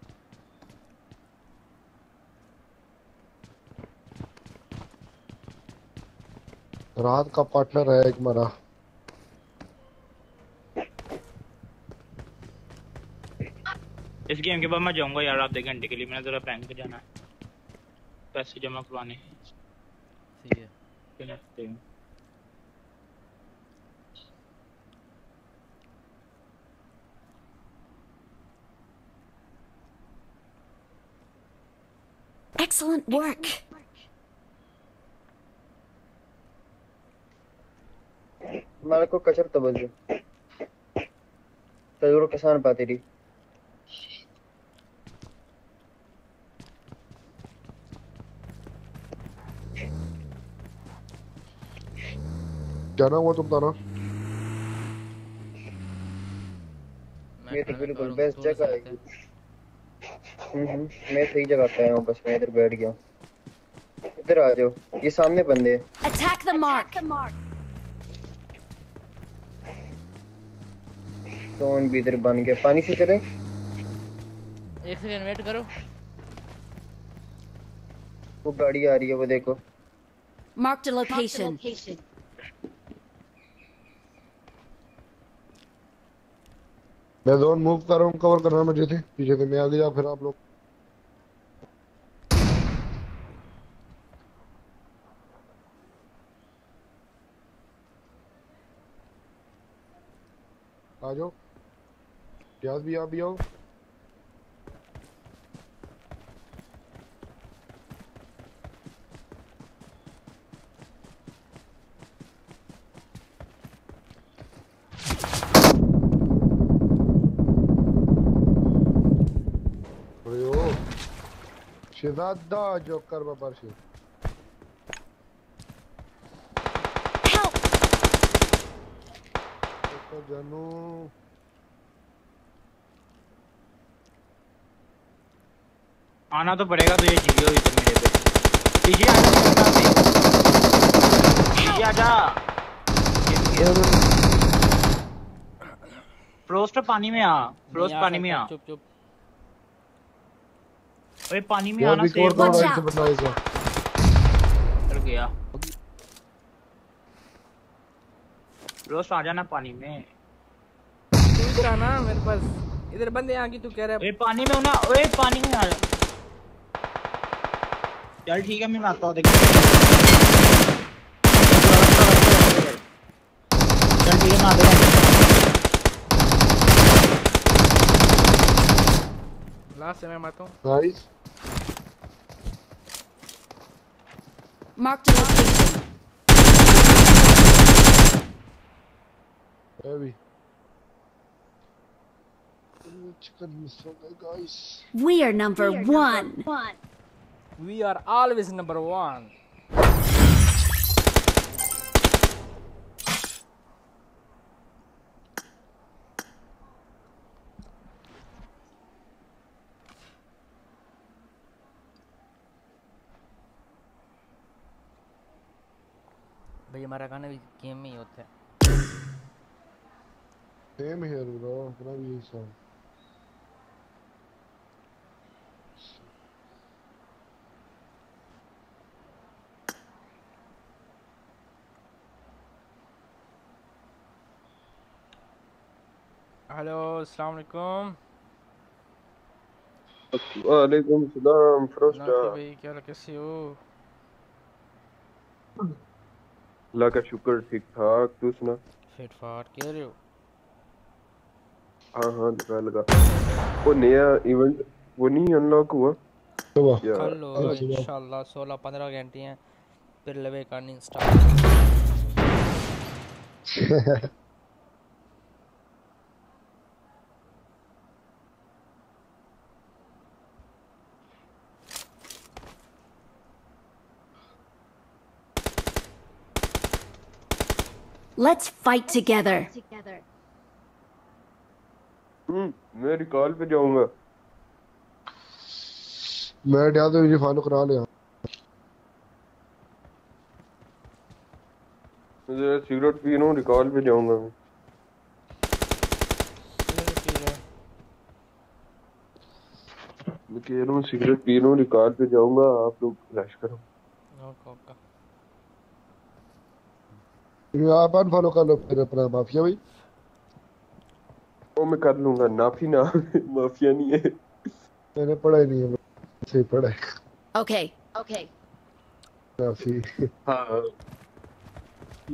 रात का पार्टनर है एक मरा। इस गेम के बाद मैं जाऊँगा यार आधे घंटे के लिए मैंने जरा बैंक पे जाना है। पैसे जमा करवाने हैं। ठीक है। Excellent work. कचर तवज्जो तजुर्बा किसान पाती रही जाना हुआ तुम ताना ये तो बिल्कुल बेस्ट जगह है। मैं सही जगह पे आया हूँ बस मैं इधर बैठ गया हूँ। इधर आ जाओ ये सामने बंदे हैं। Attack the mark. कौन भी इधर बन गया? पानी से चले? एक सेकंड वेट करो। वो गाड़ी आ रही है वो देखो। Marked a location. मैं जोन मूव कर रहा हूँ कवर करना मुझे थे पीछे से मैं आगे जा फिर आप लोग आ जाओ। प्याज भी आप भी आओ। अरे ओ शहजादा जोकर जानू। आना तो पड़ेगा तुझे जियो इधर मेरे पे। पीछे आ जा पीछे आ जा फ्रोस्ट पानी में आ फ्रोस्ट पानी में आ। चुप चुप। ओए पानी में आना सेव ऐसा कर गया फ्रोस्ट आ जाना पानी में। तू इधर आना मेरे पास। इधर बंदे आके तू कह रहा ओए पानी में हो ना ओए पानी में आ जा चल ठीक है मैं आता हूँ देख चल ठीक है मैं आता हूँ। लास्ट से मैं मारता हूँ। Marked a location. Chicken miss हो गया We are number one. we are always number one भाई हमारा गाना भी गेम में ही होता है सेम हियर ब्रो अपना भी यही सॉन्ग हेलो अस्सलाम वालेकुम वालेकुम सलाम नासिर फरोस्टा भाई क्या हाल है, कैसे हो अल्लाह का शुक्र ठीक ठाक तू सुना फिट फाट कह रहे हो हाँ हाँ लगा लगा। वो नया इवेंट वो नहीं अनलॉक हुआ? यार कल होगा इंशाल्लाह 16 15 घंटे हैं। फिर लवे करनी स्टार्ट Let's fight together. हम्म मैं रिकॉल पे जाऊँगा। मैं डा तो मुझे फॉलो करा लिया। मैं जरा सिगरेट पी रहा हूँ रिकॉल पे जाऊँगा मैं। मैं कह रहा हूँ सिगरेट पी रहा हूँ रिकॉल पे जाऊँगा आप लोग फ्लैश करो। ओके ओके ये आप अनफॉलो कर लो फिर अपना माफिया भाई। वो मैं कर लूँगा नाफी ना माफिया नहीं है। मैंने पढ़ा ही नहीं है सही पढ़ा है। Okay. Okay. काफ़ी। हाँ।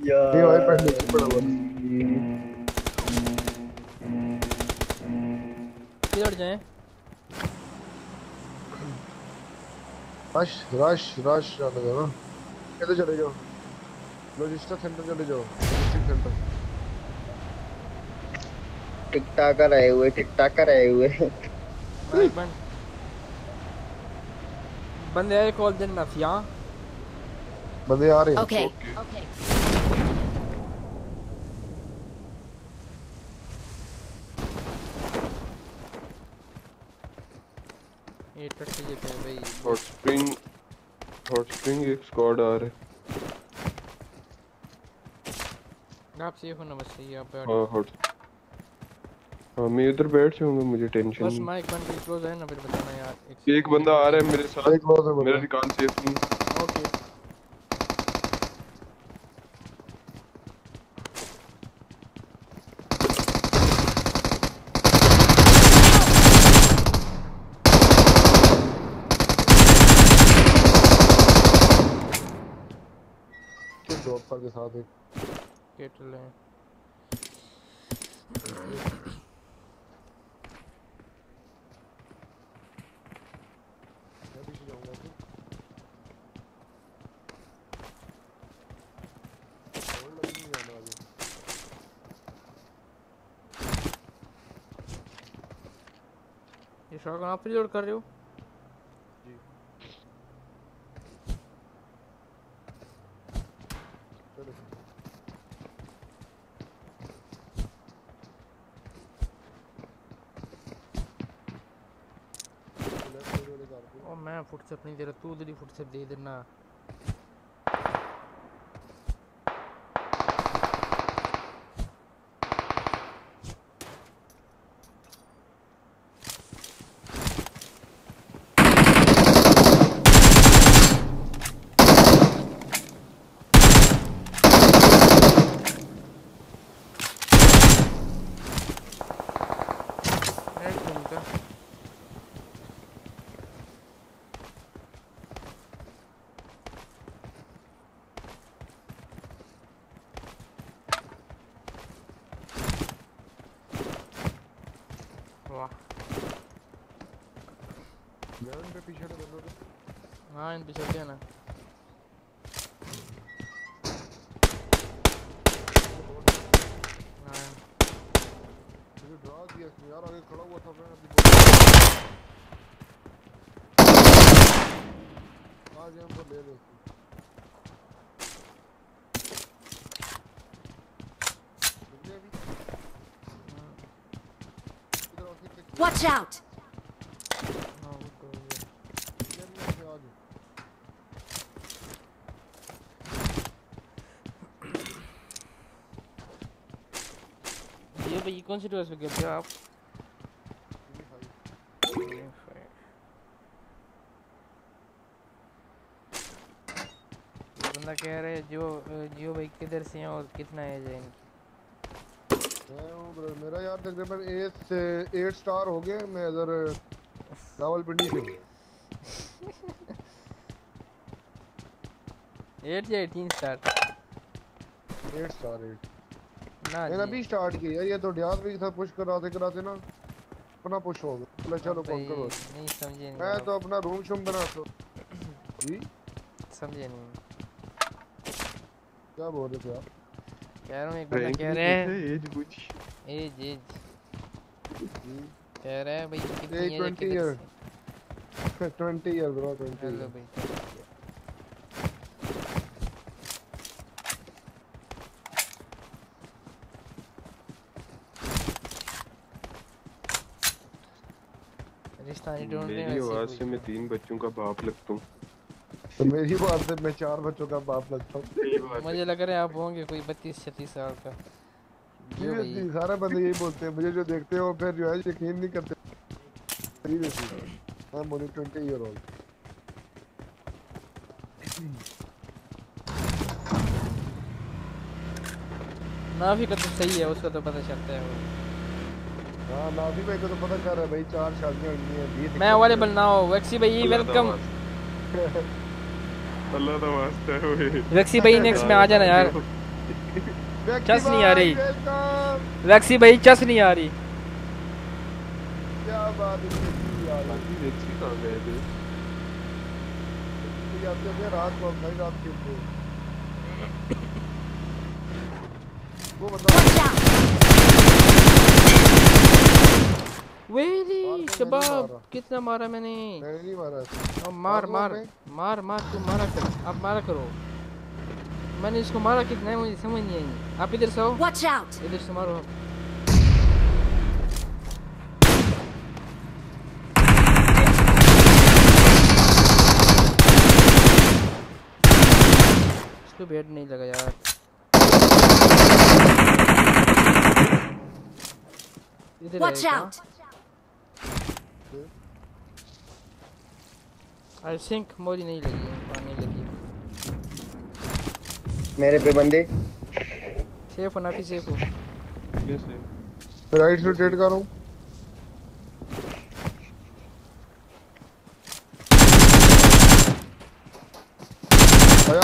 ये भाई पढ़ने की पढ़ा हुआ। किधर जाएँ? रश रश रश जाने दो ना। किधर चले जाओ? लॉजिस्टिक सेंटर चले जाओ। लॉजिस्टिक सेंटर टिक टाकर आए हुए टिक टाकर आए हुए। बंद। बंदे आए कॉल दिन माफिया बंदे आ रहे हैं। Okay. Okay. ये टट्टी जे पे भाई। हॉट स्प्रिंग हॉट स्प्रिंग एक स्क्वाड आ रहा है। आप सेफ़ होना बस सही आप बैठ हाँ हॉट हाँ मैं इधर बैठ जाऊँगा मुझे टेंशन बस माइक बंद करके क्लोज है ना फिर बताना यार एक एक बंदा आ रहा है मेरे साथ एक close है। मेरा रिकॉल सेफ़ नहीं ओके के साथ एक। केटल है मैं भी जाऊँगा फिर और लग नहीं जाना आगे ये शॉट आप रिलोड कर रहे हो? ओ मैं फुटसेप नहीं दे रहा तू उधर ही फुटस्टेप दे देना एक मिनट का वाह ग्राउंड पे पीछे से बंदों के हाँ इन पीछे क्या ना हाँ मुझे ड्रा दिया इसने यार आगे खड़ा हुआ था मैं अभी आज हम पर ले ले इसको रुक गया अभी इधर आओ ठीक ठीक Watch out! हाँ वो तो ये इधर नहीं से आगे ये भाई कौन सी ड्रेस पे खेलते हो आप बंदा कह रहे हैं जो जियो भाई किधर से हैं और कितना एज है इनकी मैं हूँ मेरा यार तकरीबन एट से एट स्टार हो गए मैं इधर रावलपिंडी से हूँ। एट या तीन स्टार 8 स्टार 8 ना मैंने अभी स्टार्ट किया ये तो डियाज भी था पुश कराते कराते ना। अपना पुश हो गया। चलो चलो कौन करो नहीं समझे नहीं मैं तो अपना रूम शूम बना तो। जी? समझे नहीं। क्या बोल रहे थे आप? कह रहा हूँ एक बंदा कह रहे हैं। पूछे, age एज एज कह रहा है भाई कितनी एज है 20 ईयर 20 ईयर ब्रो 20 हेलो भाई। हैं मेरी आवाज़ से मैं तीन बच्चों का बाप लगता हूँ। तो मेरी बात से मैं चार बच्चों का बाप लगता हूँ। मुझे लग रहा है आप होंगे कोई बत्तीस छत्तीस साल का। सारे बंदे यही बोलते हैं मुझे जो देखते हो फिर जो है यकीन नहीं करते। Seriously, I'm only 20 year नाफी का तो सही है उसका तो पता चलता है वो। हाँ नाभी भाई को तो पता कर रहा है भाई चार शादियाँ हुई हैं मैं अवेलेबल ना हो। वैक्सी भाई वेलकम अल्लाह का वास्ता है ओए वैक्सी भाई नेक्स्ट में आ जाना यार। चस नहीं आ रही। वैक्सी भाई चस नहीं आ रही। क्या बात है यार व्यक्ति कहाँ गए थे। रात को भाई रात खेलते वो बंदा वेली शबाब कितना मारा मैंने? मैंने नहीं मारा। अब मार मार मार मार तू मारा कर। अब मारा करो। मैंने इसको मारा कितना है मुझे समझ नहीं आई। आप इधर से आओ। Watch out! इधर से मारो। इसको बेड नहीं लगा यार। इधर Watch out! आई थिंक मोरी नहीं लगी पानी लगी। मेरे पे बंदे। सेफ़ हो नाफी सेफ़ हो। राइट से ट्रेड कर। रहा हूँ आया।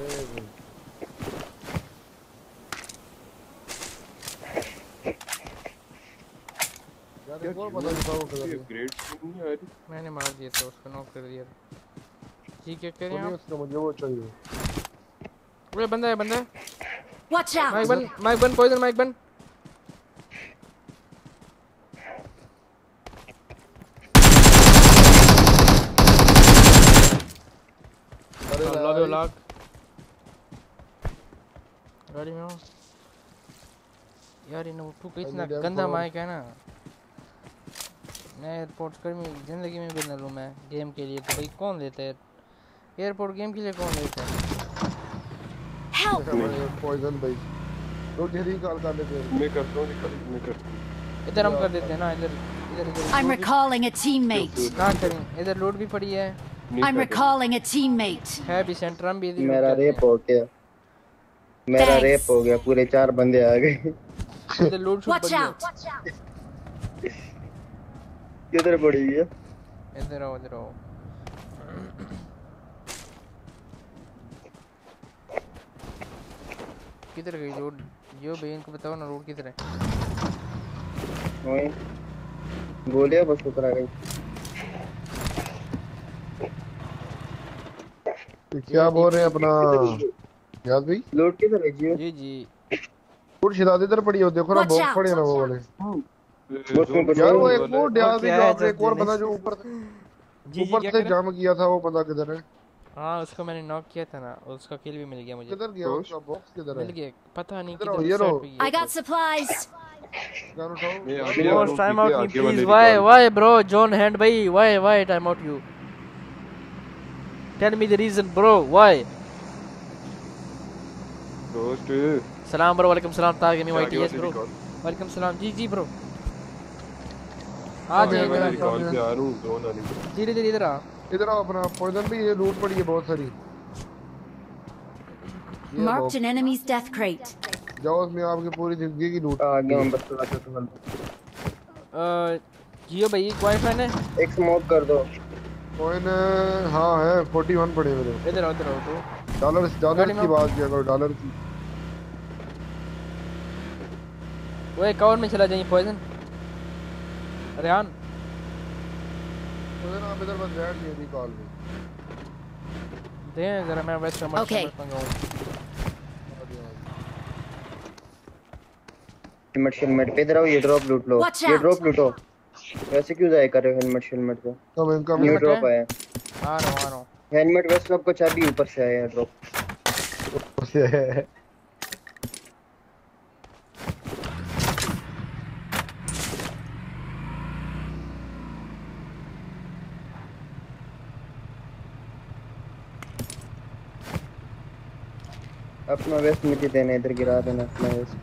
ए भाई। यार एक और बंदा दिखाओ किधर है। ग्रेड नहीं आ रही मैंने मार दिया था उसको नॉक कर दिया जी क्या कह रहे हैं नहीं आप। उसका मुझे वो चाहिए। अरे बंदा है बंदा है। Watch out! माइक बन माइक बन पॉइजन माइक बन अरे। लॉग गाड़ी में हो यार इन टू का इतना गंदा माइक है ना। मैं एयरपोर्ट कर ज़िंदगी में भी न लूँ मैं गेम के लिए तो भाई कौन लेता है? एयरपोर्ट गेम के लिए कौन लेता है? पॉइजन भाई। तो जल्दी कॉल कर लेते हैं मैं करता हूँ निकल हूँ। इधर हम कर देते हैं ना इधर इधर इधर। I'm loot भी- recalling a teammate. ना करें? इधर लूट भी पड़ी है। I'm recalling a teammate. है भी सेंटर हम भी मेरा रेप हो। गया। मेरा रेप हो गया पूरे चार बंदे आ गए। इधर लूट शूट Watch पड़ी है! किधर पड़ी है। इधर आओ इधर आओ। किधर गई रोड? जो भाई इनको बताओ ना रोड किधर है। वहीं। गोलियाँ बस उतर आ गई क्या बोल रहे हैं अपना? याद भाई? लूट किधर है जी जी। फुट शिदात इधर पड़ी हो देखो ना out, पड़े हैं ना वो वाले। यार वो एक वो डियाज क्या भी एक और बंदा जो ऊपर जी, ऊपर से कह रहे? जम किया था वो बंदा किधर है हाँ उसको मैंने नॉक किया था ना उसका किल भी मिल गया मुझे किधर गया उसका बॉक्स किधर मिल गया पता नहीं किधर आओ, ये उस रहो। side पे I got supplies. गन उठाओ मैं आगे आ रहा Boss, time पीछे out me आगे वाले please. निकाल। Why, why, bro? John Hand, why, why, why time out you? Tell me the reason, bro. Why? दोस्त सलाम bro. वालेकुम सलाम ताकि मैं YTS bro. निकाल। वालेकुम सलाम जी जी bro. आ आ हूँ आने धीरे धीरे इधर आ। इधर आओ अपना पॉइजन भी ये लूट पड़ी है बहुत सारी। Marked an enemy's death crate. जाओ उसमें आपकी पूरी ज़िंदगी की लूट आगे हम बस थोड़ा सा संभल अ, जियो भाई एक वाईफाई है एक स्मोक कर दो। कॉइन हाँ है 41 पड़े मेरे। इधर आओ इधर आओ तो। डॉलर डॉलर की बात किया करो डॉलर की। वो एक कवर में चला जाइए पॉइजन रेहान। तो आप इधर बस बैठ गए थी कॉल में। दे जरा मैं वेस्ट में Okay. हेलमेट शेलमेट पे इधर आओ ये ड्रॉप लूट लो। ये ड्रॉप लूटो। वैसे क्यों जाया कर रहे हो हेलमेट शेलमेट को कम इन कम न्यू ड्रॉप आया। आ रहा हूँ आ रहा हूँ। हेलमेट वेस्ट वैसे आपको चाबी ऊपर से आया है ड्रॉप से अपना वेस्ट मुझे देना इधर गिरा देना अपना वेस्ट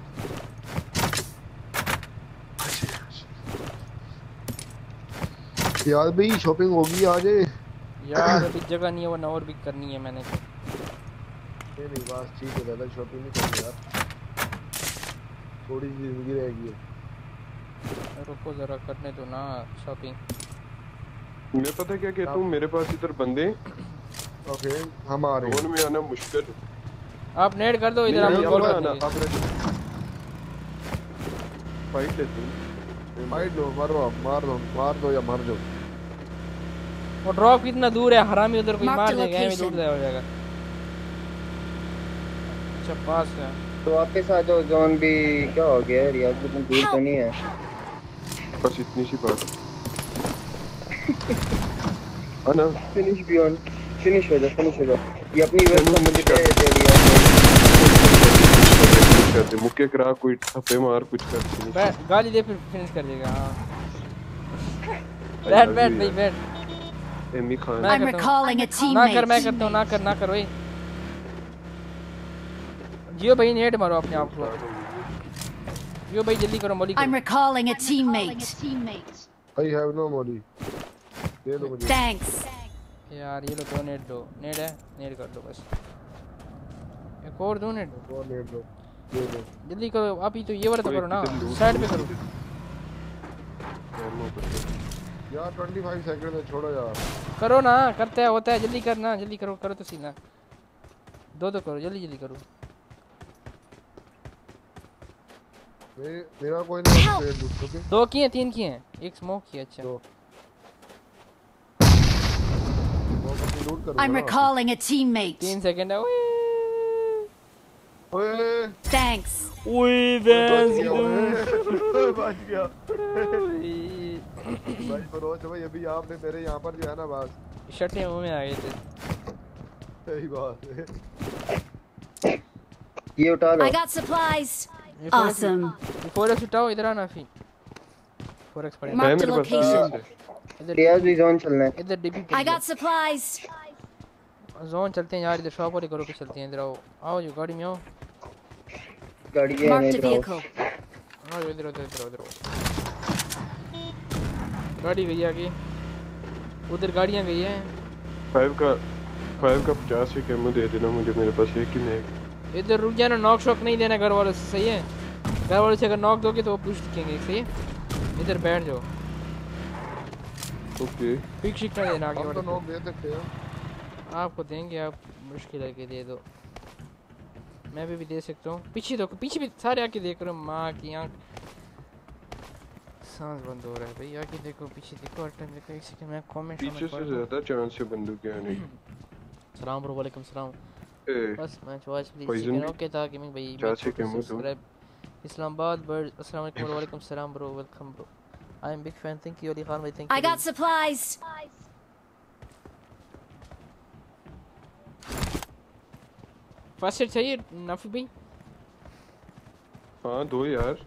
यार भाई शॉपिंग होगी आज। ये यार अभी जगह नहीं है वरना और भी करनी है मैंने। तो नहीं बस ठीक है दादा शॉपिंग नहीं करनी यार। थोड़ी सी ज़िंदगी रहेगी। रुको जरा करने दो ना शॉपिंग मैं पता क्या कहता हूँ? मेरे पास इधर बंदे ओके हम आ रहे जोन में आना मुश्किल। है आप नेट कर दो इधर हम कॉल कर आप फाइट लेते हैं फाइट लो मारो आप मार दो मार दो या मार दो। वो ड्रॉप कितना दूर है हरामी उधर कोई मार देगा location. लूट जाएगा हो जाएगा। अच्छा पास है। तो वापस आ जाओ जोन भी क्या हो गया यार यार इतना दूर तो नहीं है। बस इतनी सी बात। है ना? फिनिश भी फिनिश हो जाओ फिनिश हो जाओ ये अपनी का मुझे दे दे दिया कर दे मुक्के करा कोई ठप्पे मार कुछ कर। बैठ गाली दे फिर फिनिश कर देगा हाँ। बैठ बैठ भाई बैठ। एमी खान। मैं I'm करता हूँ। recalling a ना कर मैं करता हूँ ना कर ना कर भाई। जियो भाई नेट मारो अपने आप को। जियो भाई जल्दी करो मोली I'm recalling a teammate. I have no मोली दे दो मुझे। Thanks. यार ये लो दो नेट दो। नेट है? नेट कर दो बस। एक और दो नेट। दो दे। दो जल्दी करो। आप ही तो ये वाला तो करो ना। साइड पे करो। कर यार 25 सेकंड में छोड़ो यार। करो ना। करते हैं होता है। जल्दी करना जल्दी करो। करो तो सीना दो दो करो। जल्दी जल्दी करो। मेरा कोई नहीं है दो किए तीन किए हैं? एक स्मोक किया अच्छा दो वो अपनी लूट करो I'm recalling a teammate. तीन सेकंड है। ओए। ओए। Thanks. ओए बच बेंस गया ओए, बच गया। भाई फरोज भाई अभी आपने मेरे यहाँ पर जो है ना बस। शटे मुँह में आ गए थे। सही बात है। ये उठा लो। I got supplies. ये फोरेक्स- Awesome. ये फोरेक्स उठाओ इधर आना फिर। फोरेक्स पड़े। Mark है the मेरे पास location. से। इधर भी जोन चलना है। इधर DP I got supplies. Zone चलते हैं यार इधर शॉप वाले करो के चलते हैं इधर आओ। आओ जो गाड़ी में आओ। गाड़ी है इधर आओ. आओ इधर उधर इधर उधर आओ। गाड़ी गई आगे। उधर गाड़ियाँ गई हैं। फाइव का फाइव का पचास से कैमो दे देना मुझे मेरे पास एक ही में इधर रुक जाना नॉक शॉक नहीं देना घर वालों से सही है? घर वालों से अगर नॉक दोगे तो वो पूछ सकेंगे सही है? इधर बैठ जाओ। ओके पिक शिक नहीं देना आगे हम तो दे सकते हैं आपको देंगे आप मुश्किल है कि दे दो। मैं भी, भी दे सकता हूँ। पीछे दो पीछे भी सारे आके देख रहे हो। माँ की आँख। सांस बंद हो रहा है भाई। आगे देखो पीछे देखो हर टाइम देखो एक सेकंड मैं कमेंट पीछे से ज़्यादा चांस है बंदूक के आने सलाम ब्रो वालेकुम सलाम। बस मैं वॉच प्लीज़ Poison ओके था गेमिंग भाई? से दो। subscribe इस्लामाबाद बर्ड अस्सलाम वालेकुम वालेकुम सलाम bro welcome bro. I am big fan thank you Ali Khan भाई thank I you got supplies. First aid चाहिए नाफी भाई हाँ दो यार।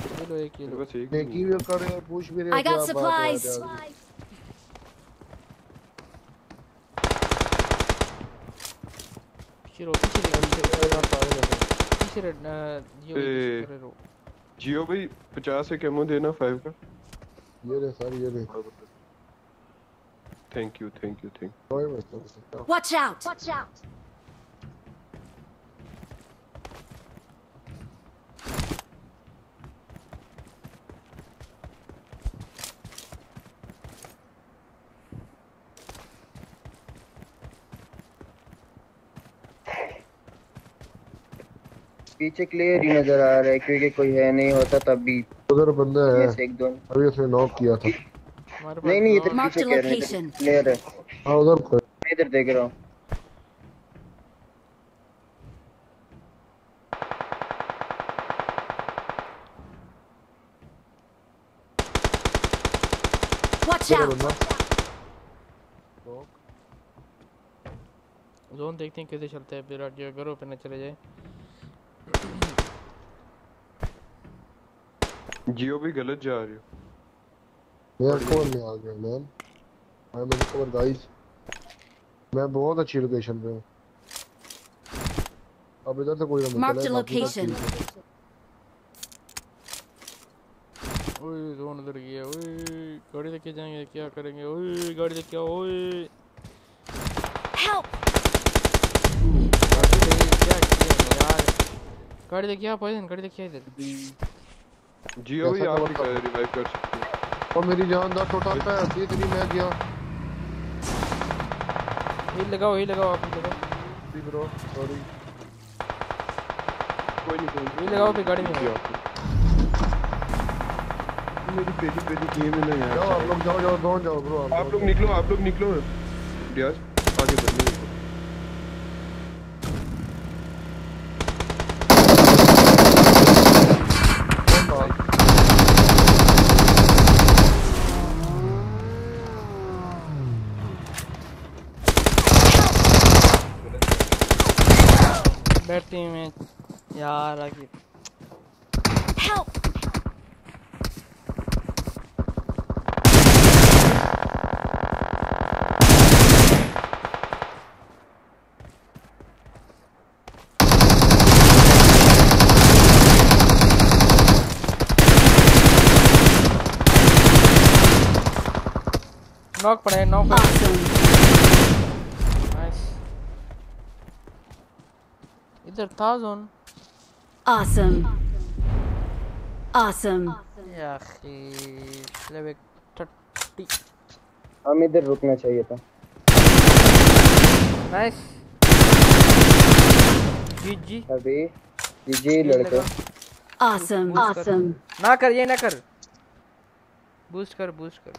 ये लो एक ये मेरे लो। पास एक नेकी भी कर रहे हो पूछ भी रहे हो I got क्या बात है supplies. यार? पीछे रो पीछे देखो पीछे रो पीछे रो अ, ये ए। पीछे रो जियो भाई पचास से कैमो देना फाइव का। ये ले सर ये ले thank you thank you thank कोई मतलब वॉच आउट वॉच आउट पीछे क्लियर ही नज़र आ रहा है क्योंकि कोई है नहीं होता तब भी। उधर बंदा है। अभी उसने नॉक किया था। नहीं नहीं इधर पीछे कह रहे हैं क्लियर है। हाँ उधर कोई। मैं इधर देख रहा हूँ। Watch out! जोन देखते हैं कैसे चलता है विराट जो घरों पे न चले जाए। जियो भी गलत जा रही हो। मैं कौन में आ गया man I am cover guys मैं बहुत अच्छी लोकेशन पे हूँ। अब इधर से कोई ना निकले है। ओए जोन उधर गया ओए गाड़ी लेके जाएँगे क्या करेंगे ओए गाड़ी लेके आओ ओए। Help! गाड़ी लेके क्या किया यार? गाड़ी लेके आ पॉइजन गाड़ी लेके इधर? जियो भी आप मतलब- रिवाइव कर सकते हो। और मेरी जान दा छोटा पे तीसरी मैं गया हील लगाओ हील लगाओ आप हील लगाओ। जी ब्रो सॉरी कोई नहीं कोई हील लगाओ फिर गाड़ी में। किया मेरी पहली पहली गेम है ना यार। जाओ आप लोग जाओ जाओ कौन जाओ ब्रो आप लोग निकलो आप लोग निकलो। डियाज आगे बढ़ने बैठते हैं मैं। यार आगे। Help! नॉक पड़ा है नॉक पड़ा Awesome! नाइस इधर था जोन Awesome! Awesome! या अखी लेवल हम इधर रुकना चाहिए था नाइस जी जी अभी जी जी लड़के Awesome! कर। Awesome! ना कर ये ना कर बूस्ट कर बूस्ट कर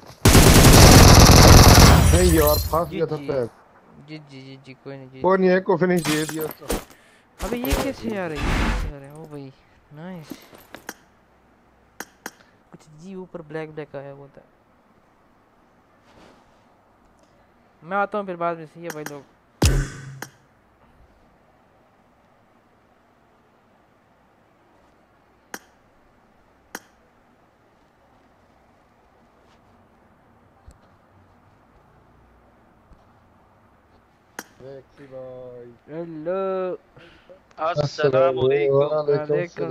नहीं यार फंस गया था जी पैक। जी जी जी जी कोई नहीं जी कोई नहीं एक को फिनिश दे दिया उसका अबे ये कैसे आ रही है? कैसे आ रहे हैं? ओ भाई नाइस कुछ जी ऊपर ब्लैक ब्लैक आया हुआ था। मैं आता हूँ फिर बाद में सही है भाई लोग। अस्सलाम वालेकुम वालेकुम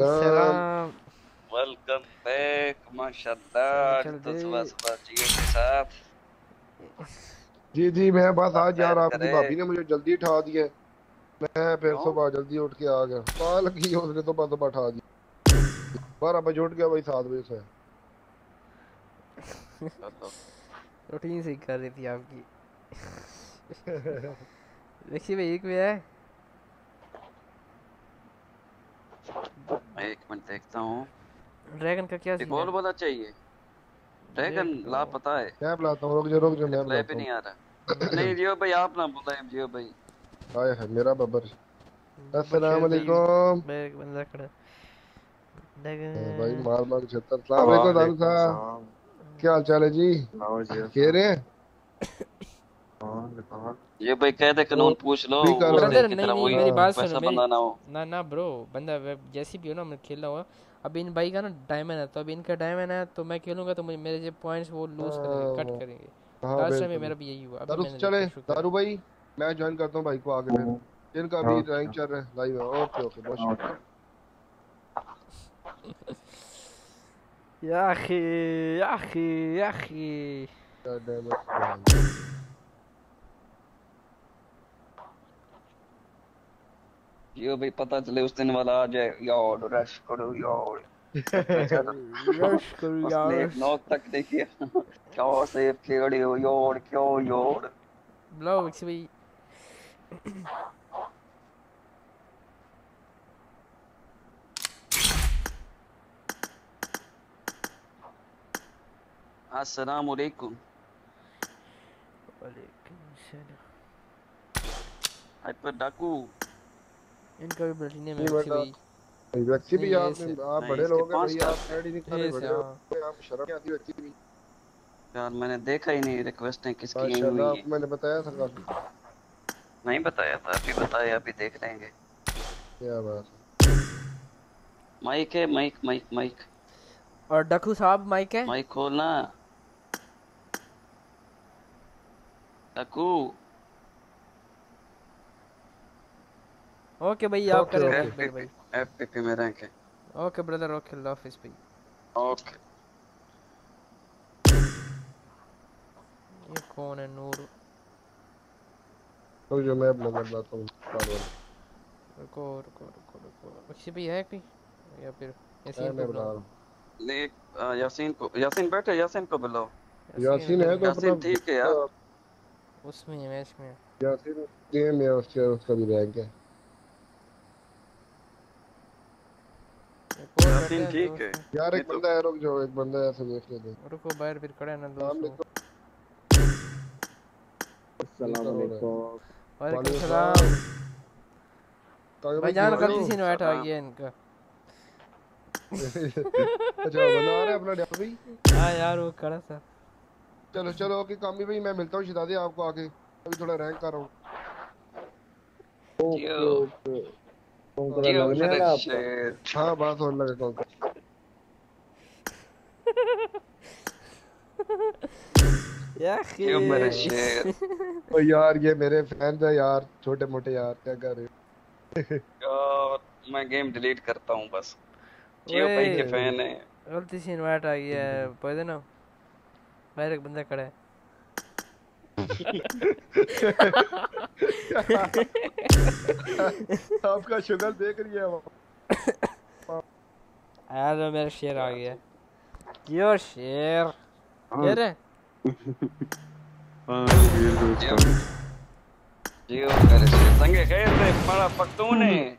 वेलकम बैक माशाल्लाह तो सुबह सुबह जियो के साथ जी जी मैं बस आज यार आपकी भाभी ने मुझे जल्दी उठा दिया मैं फिर सुबह जल्दी उठ के आ गया। कॉल की उसने तो बस उठा दिया बारह बजे उठ गया भाई सात बजे से। रूटीन सीख कर रही थी आपकी। देखिए भाई एक भी है। एक मिनट देखता हूँ। ड्रैगन का क्या एक सीन और वाला चाहिए। ड्रैगन लापता है। मैं बुलाता हूँ? रुक जा रुक जा मैं बुलाता पे नहीं आ रहा। नहीं जियो भाई आप ना बुलाएँ जियो भाई। हाय है मेरा बब्बर। अस्सलाम वालेकुम बैग बंदा खड़ा। हाँ, ड्रैगन। भाई मार मार छत्तर अस्सलाम वालेकुम दारू साहब। क्या हाल चाल है जी? कह रहे हैं? ये भाई कहते कानून पूछ लो। ब्रदर नहीं नहीं मेरी बात पैसा सुनो मेरी बनाना हो। ना ना ब्रो बंदा जैसी भी हो ना मैं खेल रहा हूँ। अब इन भाई का ना डायमंड है तो अब इनका डायमंड है तो मैं खेलूँगा तो मुझे मेरे जो पॉइंट्स वो लूज करेंगे कट हाँ, करेंगे। हाँ, लास्ट टाइम मेरा भी यही हुआ अभी दारू चले है। दारू भाई मैं ज्वाइन करता हूँ भाई को आगे फिर। जिनका भी हाँ। रैंक चल रहा है लाइव है। ओके ओके बहुत शुक्रिया। या अखी या अखी या अखी ये भाई पता चले उस दिन वाला आ जाए यार रश करो यार। रश करो यार। उसने नॉक तक देखिए। क्या सेफ़ खेड़ी हो यार क्यों यार। ब्लो इट्स वी अस्सलाम वालेकुम वालेकुम सलाम हाइपर डाकू। इनका भी प्लेटिनियम है बेटा भाई व्यक्ति भी आप आप बड़े लोग हैं भैया आप ऐड ही नहीं कर रहे बड़े हाँ। आप शर्म नहीं आती व्यक्ति भी। यार मैंने देखा ही नहीं रिक्वेस्टें किसकी आई हुई। हैं आपको मैंने बताया था काफ़ी। नहीं बताया था अभी बताया अभी देख लेंगे क्या बात माइक है माइक माइक माइक। और डकू साहब माइक है? माइक खोलना। डाकू। ओके भाई आप करें ओके। भाई। एफपीपी में रैंक है ओके ब्रदर ओके अल्लाह हाफिज भाई। ओके ये कौन है नूर? तो जो मैं अपना बताता हूँ कॉल वाला रुको रुको रुको रुको। बख्शी भाई है कोई? या फिर है, यासीन को रहा बुलाओ? हूँ ले यासीन को यासीन बैठे यासीन को बुलाओ। यासीन है तो यासीन ठीक है यार। उसमें है मैच में यासीन गेम में उसके उसका भी रैंक है। ठीक है। यार एक बंदा है रुक जाओ एक बंदा ऐसे देख लेते रुको बाहर फिर खड़ा ना दोस्तों। अस्सलाम वालेकुम वालेकुम सलाम। तो भाई जान गलती से इनवाइट आ गया इनका? अच्छा बंदा आ रहा है अपना डैप भाई हाँ यार वो खड़ा था। चलो चलो ओके कामी भाई मैं मिलता हूँ शिदादी आपको आके अभी थोड़ा रैंक कर रहा हूँ। जियो कौन करा लगने वाला आपका? हाँ बात होने लगा कौन या जियो मेरा शेर। ओ यार ये मेरे फ़ैन है यार छोटे मोटे यार क्या कर रहे हो? मैं गेम डिलीट करता हूँ बस। जियो भाई के फ़ैन है। गलती से इनवाइट आ गया है पता ना बाहर एक बंदा खड़ा है। आपका शुगर देख रही है वो। यार मेरा शेर आ गया। यो शेर? शेर है? हाँ जियो। शेर। संगे खैर से बड़ा पख्तून है।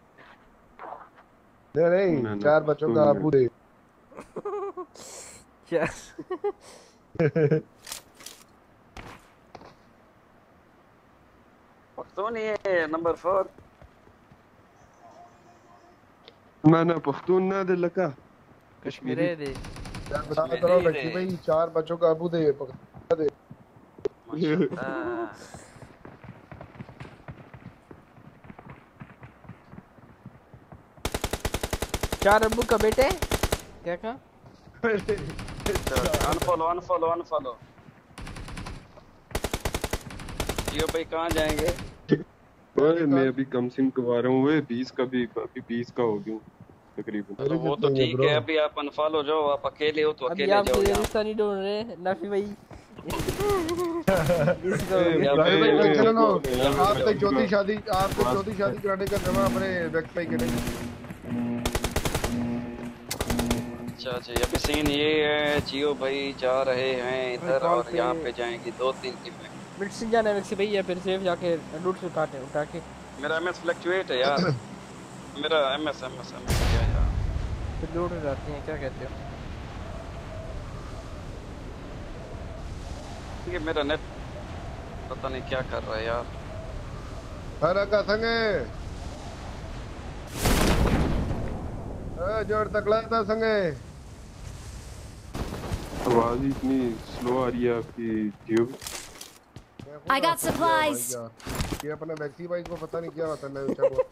नहीं ना, नहीं चार बच्चों का अबू दे क्या? पख्तून नंबर फोर मैं ना पख्तून ना दिल का कश्मीरी मेरे दे बता तो लकी भाई चार बच्चों का अबू दे पकड़ा दे चार अब्बू का बेटे क्या कहा अनफॉलो अनफॉलो अनफॉलो जियो भाई कहाँ जाएँगे? ओए मैं अभी कम सिम करवा रहा हूँ वे बीस का भी अभी बीस का हो गया तकरीबन। तो वो तो ठीक है अभी आप अनफॉलो जाओ आप अकेले हो तो अभी अकेले आप जाओ मुझे यहाँ। रिश्ता नहीं ढूंढ रहे नाफी भाई। इसको आप तक चौथी शादी आप तक चौथी शादी कराने का जमा अपने व्यक्ति भाई करेंगे अच्छा अच्छा अभी सीन ये है जियो भाई जा रहे हैं इधर और यहाँ पे जाएँगे दो तीन की में मिड से जाना है से भैया फिर सेफ़ जाके लूट से काटे उठा के मेरा एमएस फ्लक्चुएट है यार। मेरा एमएस एमएस एमएस क्या यार? फिर लूट हो जाती हैं क्या कहते हो? ये मेरा नेट पता नहीं क्या कर रहा है यार। हरा का संगे? ए ज़ोर तकला था संगे। आवाज़ इतनी स्लो आ रही है आपकी जियो। I got supplies. ये अपना व्यक्ति भाई को पता नहीं क्या होता है अच्छा वो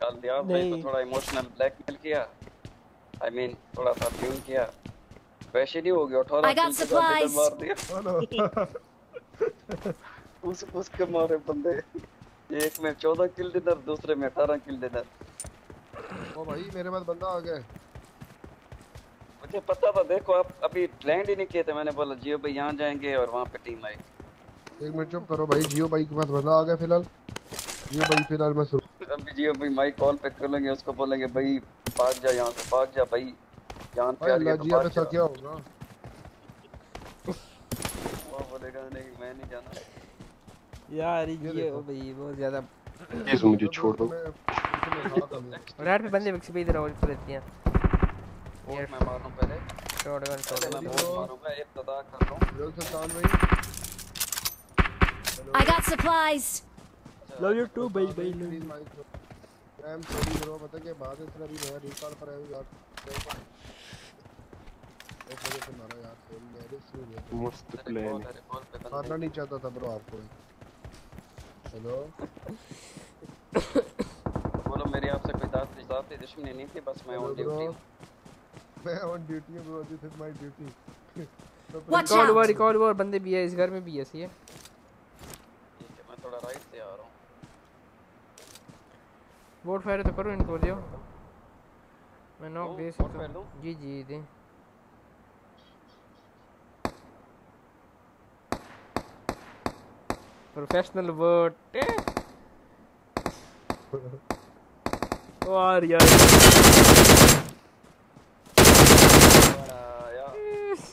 कल दिया भाई को थोड़ा इमोशनल ब्लैकमेल किया। आई I मीन mean, थोड़ा सा ट्यून किया। वैसे नहीं हो गया I got अठारह supplies. मार दिया। उस उसके मारे बंदे। एक में चौदह किल डिनर दूसरे में अठारह किल डिनर ओ भाई मेरे पास बंदा आ गया मुझे पता था देखो आप अभी लैंड ही नहीं किए थे मैंने बोला जियो भाई यहाँ जाएँगे और वहाँ पे टीम आई एक मिनट चुप करो भाई जियो भाई के पास बंदा आ गया फ़िलहाल जियो भाई फ़िलहाल मैं सुन अभी जियो भाई माइक कॉल पे कर लेंगे उसको बोलेंगे भाई भाग जा यहाँ से भाग जा भाई जान पे भाई आ रही है अल्लाह तो भाग जा क्या होगा वो बोलेगा नहीं मैं नहीं जाना यार ये ओ भाई बहुत ज़्यादा प्लीज़ मुझे छोड़ दो राइट पे बंदे व्यक्ति पे इधर और पर रहती हैं और मैं मारूं पहले। शॉटगन पहले मैं बहुत मारूँगा इब्तदा कर रहा हूँ सुल्तान भाई। I got supplies. Love you too भाई भाई मैम सॉरी ब्रो पता क्या बात है इसलिए अभी मैं रिकॉर्ड पर आया यार। एक वजह से मारा यार फ़ोन मेरे से मस्त प्लान मारना नहीं चाहता था ब्रो आपको। हेलो बोलो मेरी आपसे कोई दांत दांत दुश्मनी नहीं थी बस मैं ऑन ड्यूटी मैं ऑन ड्यूटी हूँ bro this is my duty record हुआ रिकॉर्ड हुआ और बंदे भी है इस घर में भी है सही है? ठीक है मैं थोड़ा राइट से आ रहा हूँ। वोट फायर तो करो इनको दियो। मैं नॉक दे सकता हूँ। जी जी दे। प्रोफेशनल वोट और यार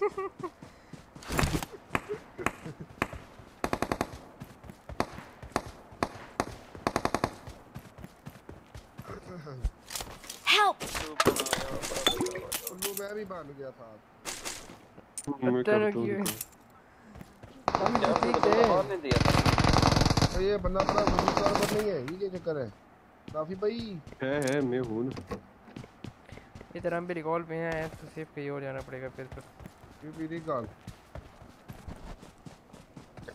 Help! उल्लू मैं भी मान गया था। दूँ क्यों? हम तो ठीक बाहर नहीं दिया था। तो ये बंदा बड़ा वजूद पर नहीं है ये क्या चक्कर है? काफ़ी भाई। है है मैं हूँ ना। इधर हम भी रिकॉल पे हैं तो सेफ़ कहीं और जाना पड़ेगा फिर भी रिकॉल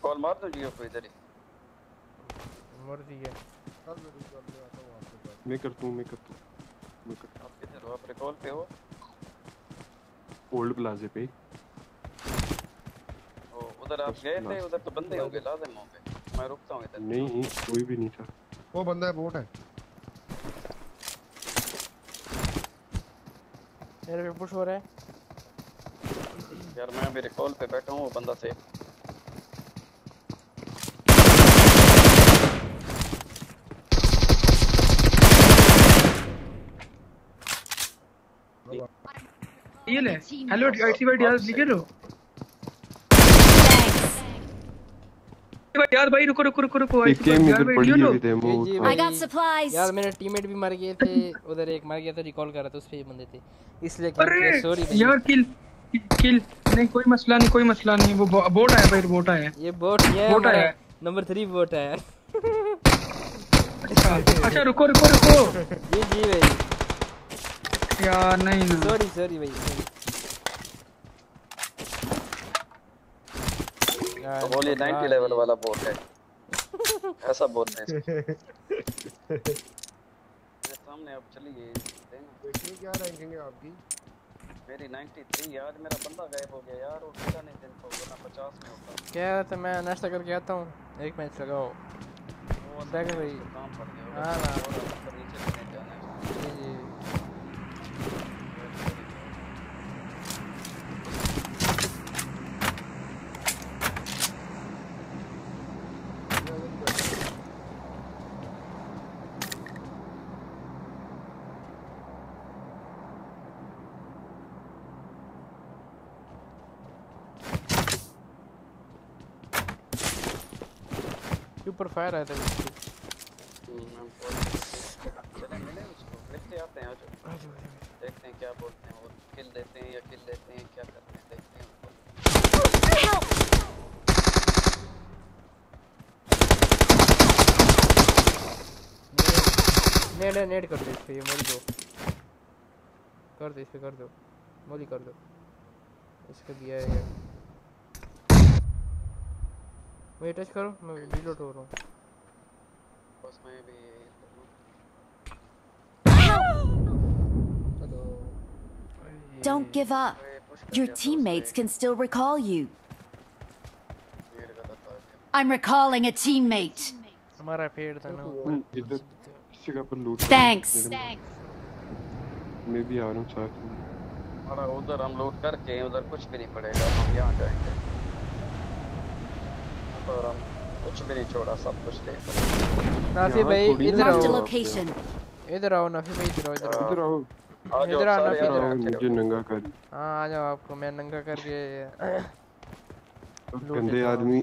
कॉल। मार दो जियो को इधर ही। मर्ज़ी है। कल मैं रिकॉल ले आता हूँ आपके पास। मैं करता हूँ मैं करता हूँ। मैं करता आप किधर हो? आप रिकॉल पे हो? हूँ ओल्ड प्लाजे पे। ओ उधर आप गए थे? उधर तो बंदे होंगे लाजिम होंगे। मैं रुकता हूँ इधर। नहीं कोई भी नहीं था। वो बंदा है बोट है। मेरे पे पुश हो रहा है। यार मैं अभी रिकॉल पे बैठा हूँ वो बंदा से ये ले। हेलो आईसी भाई यार लिखे लो यार भाई रुको रुको रुको रुको। एक आईसी गेम यार मेरे टीममेट भी मर गए थे उधर एक मर गया था रिकॉल कर रहा था उस पे बंदे थे। इसलिए सॉरी यार किल किल नहीं कोई मसला नहीं कोई मसला नहीं वो बो- बोट आया भाई बोट आया। ये बोट ये है बोट आया। नंबर थ्री बोट है। अच्छा अच्छा रुको रुको रुको। जी जी भाई। यार नहीं ना। सॉरी सॉरी भाई sorry। तो बोलिए 90 लेवल वाला बोट है। ऐसा हैं इसको। मेरे सामने अब चली गई। देखिए क्या रैंकिंग है आपकी। मेरी 93 यार मेरा बंदा गायब हो गया यार वो कितना नहीं दिन को वरना 50 में होता। क्या तो मैं नाश्ता करके आता हूँ। एक मिनट लगाओ। वो देख भाई। काम पड़ गया हाँ ना नीचे लेने जाना है जी जी ऊपर फायर आया था देखते हैं क्या बोलते हैं किल देते हैं या किल लेते हैं क्या करते हैं देखते हैं कर दो इस पे, ये मोली को कर दो इस पे, कर दो। मोली कर दो। इसका दिया है मुझे टच करो मैं रीलोड हो रहा हूँ बस मैं भी Don't give up. Your teammates can still recall you. I'm recalling a teammate. हमारा पेड़ था ना इधर इस जगह पर लूट Thanks. मैं भी आ रहा हूँ साथ में हमारा उधर हम लूट करके उधर कुछ भी नहीं पड़ेगा हम यहाँ जाएँगे और हम कुछ भी नहीं छोड़ा सब कुछ ले नाफी भाई इधर आओ. इधर आओ नाफी भाई इधर आओ इधर आओ। इधर आओ। आ जाओ इधर आओ सारे नाफी इधर आओ मुझे नंगा कर। हाँ आ जाओ आपको मैं नंगा करके गंदे हूँ। आदमी।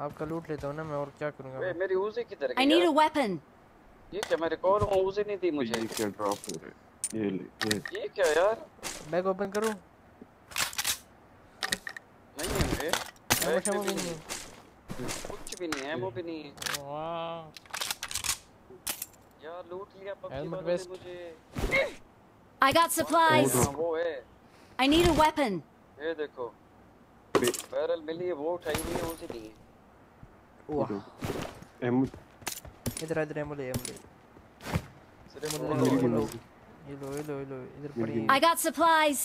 आपका लूट लेता हूँ ना मैं और क्या करूँगा? मेरी उजी किधर I गई need a यार? weapon. ये क्या मैं रिकॉर्ड हूँ उजी नहीं दी मुझे? ये क्या ड्रॉप हो रहा है? ये ले ये। ये क्या यार? बैग ओपन करूँ? ए, एमो बैग शमो में भी भी नहीं है। कुछ भी नहीं है एमो भी नहीं है। वाह। यार लूट लिया पबजी वालों ने मुझे। I got supplies. हाँ, वो है। I need a weapon. ये देखो। बैरल मिली है वो उठाई हुई है उसी दी है। वाह। एम इधर इधर एमो ले एमो ले। सिर्फ़ एमो ले। मिल गई, लो। मिल गई। ये लो ये लो ये लो। इधर पड़ी गई। I got supplies.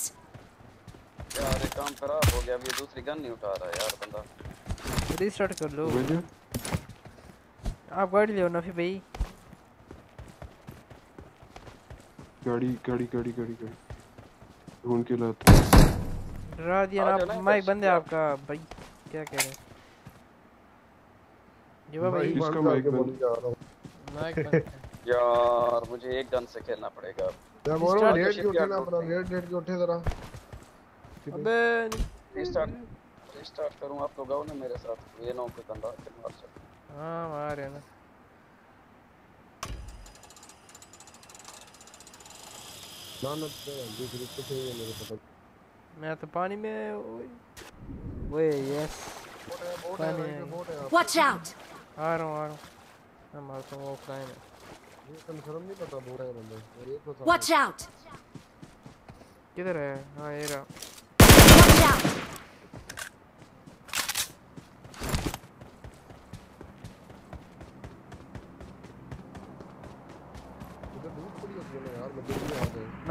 यार ये काम खराब हो गया अब ये दूसरी गन नहीं उठा रहा यार बंदा। रीस्टार्ट कर लो। आप गाड़ी ले नफी भाई। गाड़ी गाड़ी गाड़ी गाड़ी गाड़ी। ढूंढ के लाता डरा दिया ना आप। माइक बंद है आपका। भाई क्या कह रहे हैं? जीवा भाई इसका माइक बंद। जा रहा हूँ। माइक बंद। यार मुझे एक गन से खेलना पड़ेगा। मैं बोल रहा हूँ Start लेट के उठे ना अपना लेट लेट के उठे जरा। अबे रीस्टार्ट रीस्टार्ट करूँ आप लोग आओ ना मेरे साथ। ये नो पे बंदा के मार सकते हाँ मार रहे हैं ना। ना ना दूसरी कुछ नहीं है मेरे पता मैं तो पानी में ओए। ओए यस पानी में Watch out. आ रहा हूँ आ रहा हूँ। मैं मारता हूँ ऑफलाइन है। ये कंफर्म नहीं पता बोल रहे हैं बंदे और ये तो सामने। Watch out. किधर है? हाँ ये रहा।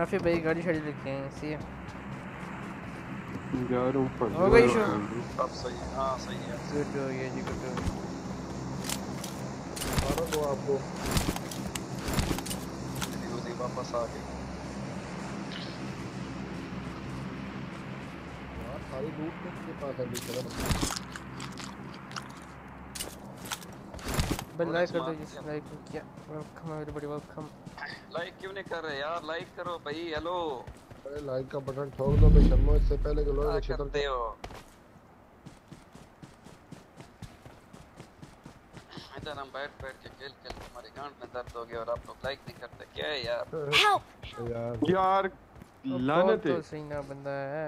गए नफी भाई गाड़ी शाड़ी लेके आए सी जा रहा हूँ पर हो गई शो अब सही है हाँ सही है। गुड हो गया जी गुड हो गया सारा तो आपको यूजी वापस आ गई यार सारी लूट के पास है लेकिन बल लाइक कर दो जिस लाइक किया वेलकम एवरीबॉडी वेलकम लाइक क्यों नहीं कर रहे? यार लाइक करो भाई हेलो अरे लाइक का बटन ठोक दो भाई शर्मा इससे पहले कि लोग क्षेत्र करते हो? इधर हम बैठ बैठ के खेल खेल के हमारी गांड में दर्द हो गया और आप लोग लाइक नहीं करते। क्या है यार. यार। यार लानत है। तो सही ना बंदा है।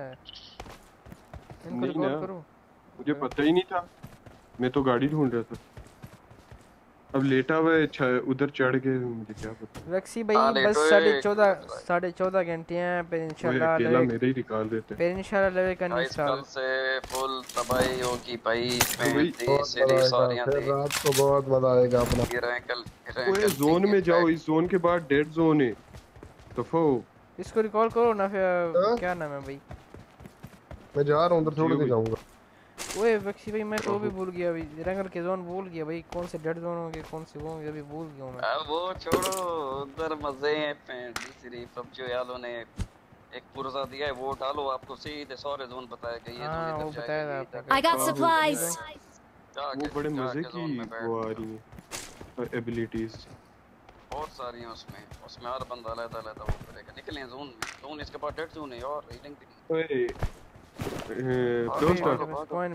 इनको रिकॉर्ड करो। मुझे पता ही नहीं था। मैं तो गाड़ी ढूंढ रहा था। अब लेटा हुआ है उधर चढ़ के मुझे क्या पता। वैक्सी भाई हाँ, बस साढ़े ये। चौदह साढ़े चौदह घंटे हैं फिर इंशाल्लाह अकेला मेरे ही निकाल देते। हैं फिर इंशाल्लाह लेवे का नहीं स्टार्ट से फुल तबाही होगी भाई भाई, पैंती बहुत सारियाँ रात को बहुत मज़ा आएगा अपना। गिर रहे हैं कल गिर रहे हैं ओए कल जोन में जाओ इस जोन के बाद डेड जोन है। दफ़ा हो इसको रिकॉल करो ना फिर हाँ? क्या नाम है भाई? मैं जा रहा हूँ उधर थोड़ी देर जाऊँगा। ओए वैक्सी भाई मैं तो भी भूल गया अभी। रंगर के जोन भूल गया भाई कौन से डेड जोन होंगे कौन से वो होंगे अभी भूल गया मैं। अब वो छोड़ो उधर मज़े हैं पैंती सीरीज़ पबजी वालों ने एक पुरजा दिया है वो डालो आपको सीधे सारे जोन बताएगा ये हाँ, वो बताया था। I got supplies. वो बड़े मज़े की वो आ रही है एबिलिटीज बहुत सारी हैं उसमें उसमें हर बंदा अलग अलग वो करेगा। निकले जोन में जोन इसके बाद डेड जोन है और रीडिंग भी नहीं। ओए दोस्त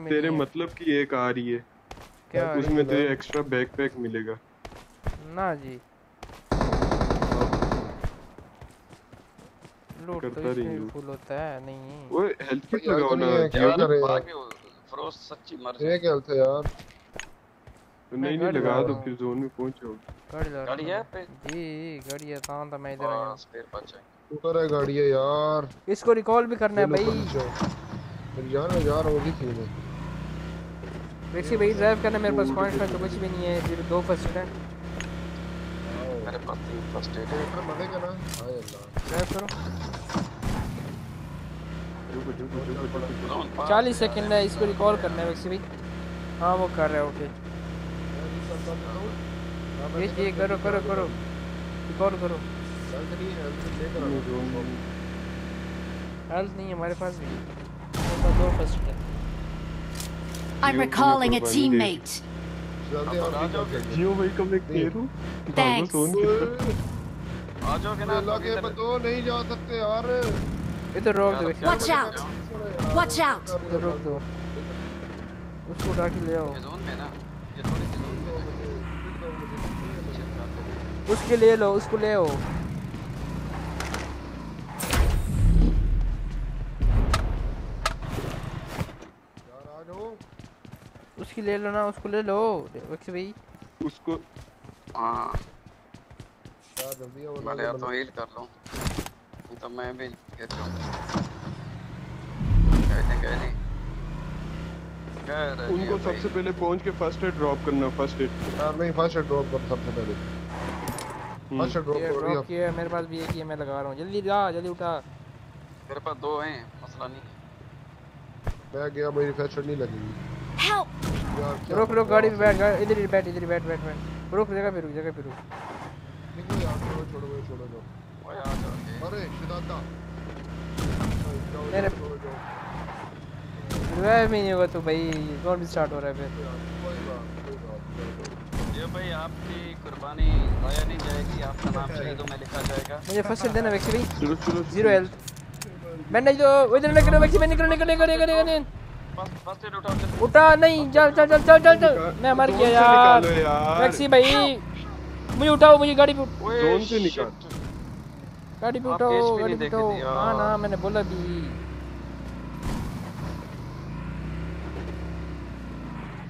तेरे मतलब की एक आ रही है। क्या उसमें है? तुझे एक्स्ट्रा बैकपैक मिलेगा। ना जी। लूट तो करता रही फुल होता है नहीं ओए हेल्थ किट लगाओ ना क्या कर रहे हैं? सच्ची मर ये क्या थे यार? नहीं नहीं लगा दो फिर जोन में पहुँच जाओगे गाड़ी है जी गाड़ी है कहाँ था मैं इधर आया बस फिर बचे ऊपर है गाड़ी है यार। इसको रिकॉल भी करना है भाई। है। मेरी जान में जा रहा हूँ थी मैं वैसे भाई ड्राइव करना मेरे पास पॉइंट में तो कुछ भी नहीं है सिर्फ़ दो फ़र्स्ट है। मेरे पास तीन फ़र्स्ट एड है ऊपर मज़े का ना हाय अल्लाह। ड्राइव करो। जोन चालीस सेकंड है इसको रिकॉल करना है वैसे भाई हाँ वो कर रहा है ओके ये ये करो करो करो। रिकॉल करो। हेल्थ नहीं है हमारे पास भी। I'm recalling a teammate. जल्दी और भी करके जियो भाई कब एक तेरू भागो Thanks. जोन की तरफ़ आ जाओगे ना अल्लाह के बंदो नहीं जा सकते यार इधर रोक दो वैसे Watch out. Watch out. इधर रोक दो उसको उठा के ले आओ ये जोन में ना ये थोड़ी सी जोन में उसके ले लो उसको ले आओ यार आ जाओ उसकी ले लो ना उसको ले लो। वक्स भाई। उसको हाँ। क्या जल्दी है वो मैं या तो हील कर लूँ। नहीं तो मैं भी गिर जाऊँ कहने कहने उनको सबसे पहले पहुँच के फ़र्स्ट एड ड्रॉप करना फ़र्स्ट एड यार नहीं फ़र्स्ट एड ड्रॉप कर सबसे पहले। फ़र्स्ट ड्रॉप कर ड्रॉप किया है, मेरे पास भी एक ही है मैं लगा रहा हूँ। जल्दी जा जल्दी उठा। मेरे पास दो हैं मसला नहीं मैं गया मेरी फ़र्स्ट नहीं लगेगी। क्या रुक रुक गाड़ी पे बैठ गा- इधर ही बैठ इधर ही बैठ बैठ बैठ। रुक जगह पे रुक जगह पे रुक। निकलो यार छोड़ो छोड़ो छोड़ो जाओ। ओए आ जाओ। अरे शिदाता। मेरे रिवाइव भी नहीं होगा तो भाई कौन भी स्टार्ट हो रहा है फिर। ये भाई आपकी कुर्बानी जाया नहीं जाएगी आपका नाम शहीदों में लिखा जाएगा। मुझे फ़र्स्ट देना वैक्सी भाई। ज़ीरो हेल्थ बैंडेज दो इधर निकल वैक्सी मैं निकल निकल निकल निकल। उठा नहीं चल चल चल चल चल चल। मैं मर गया यार निकालो यार। वैक्सी भाई मुझे उठाओ मुझे गाड़ी पे जोन से निकाल। गाड़ी पे उठाओ गाड़ी पे उठाओ। हाँ ना मैंने बोला भी।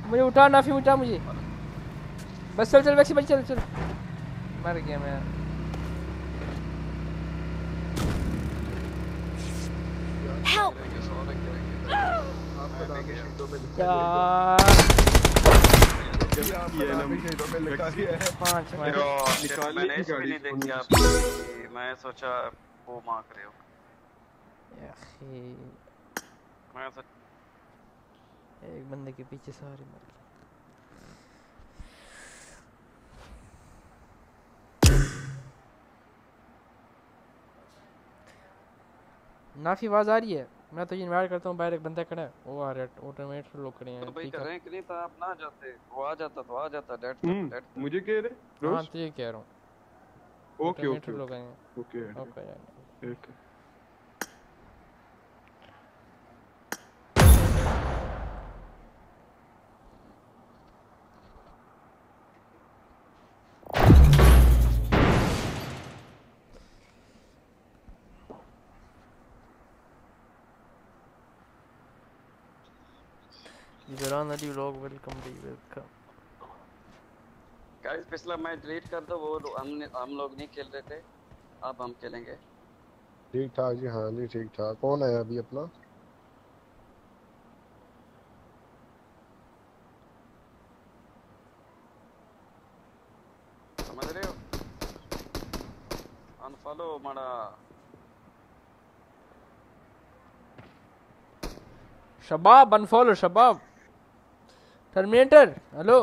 मुझे उठा नाफी उठा मुझे। बस चल चल वैक्सी भाई चल चल। मर गया मैं। Help! पाँच मार। मैं सोचा वो मांग रहे हो। मैं सोच एक बंदे के पीछे सारे मर गए। नाफी आवाज़ आ रही है? मैं तो इनवाइट करता हूँ बाहर एक बंदा खड़ा है। वो आ रहा है ऑटोमेट लोग खड़े हैं तो भाई रैंक कर है कि नहीं था आप ना जाते वो आ जाता तो आ जाता डेट तो हम्म, डेट मुझे कह रहे हाँ तुझे तो ये कह रहा हूँ। ओके ओके लोग आएँगे। Okay okay okay. Zaran Ali vlog welcome जी वेलकम गाइस पिछला मैच डिलीट कर दो वो लो- हमने हम लोग नहीं खेल रहे थे। अब हम खेलेंगे। ठीक ठाक जी हाँ जी ठीक ठाक। कौन है अभी अपना? समझ रहे हो? अनफॉलो माड़ा Shabab unfollow Shabab. Terminator hello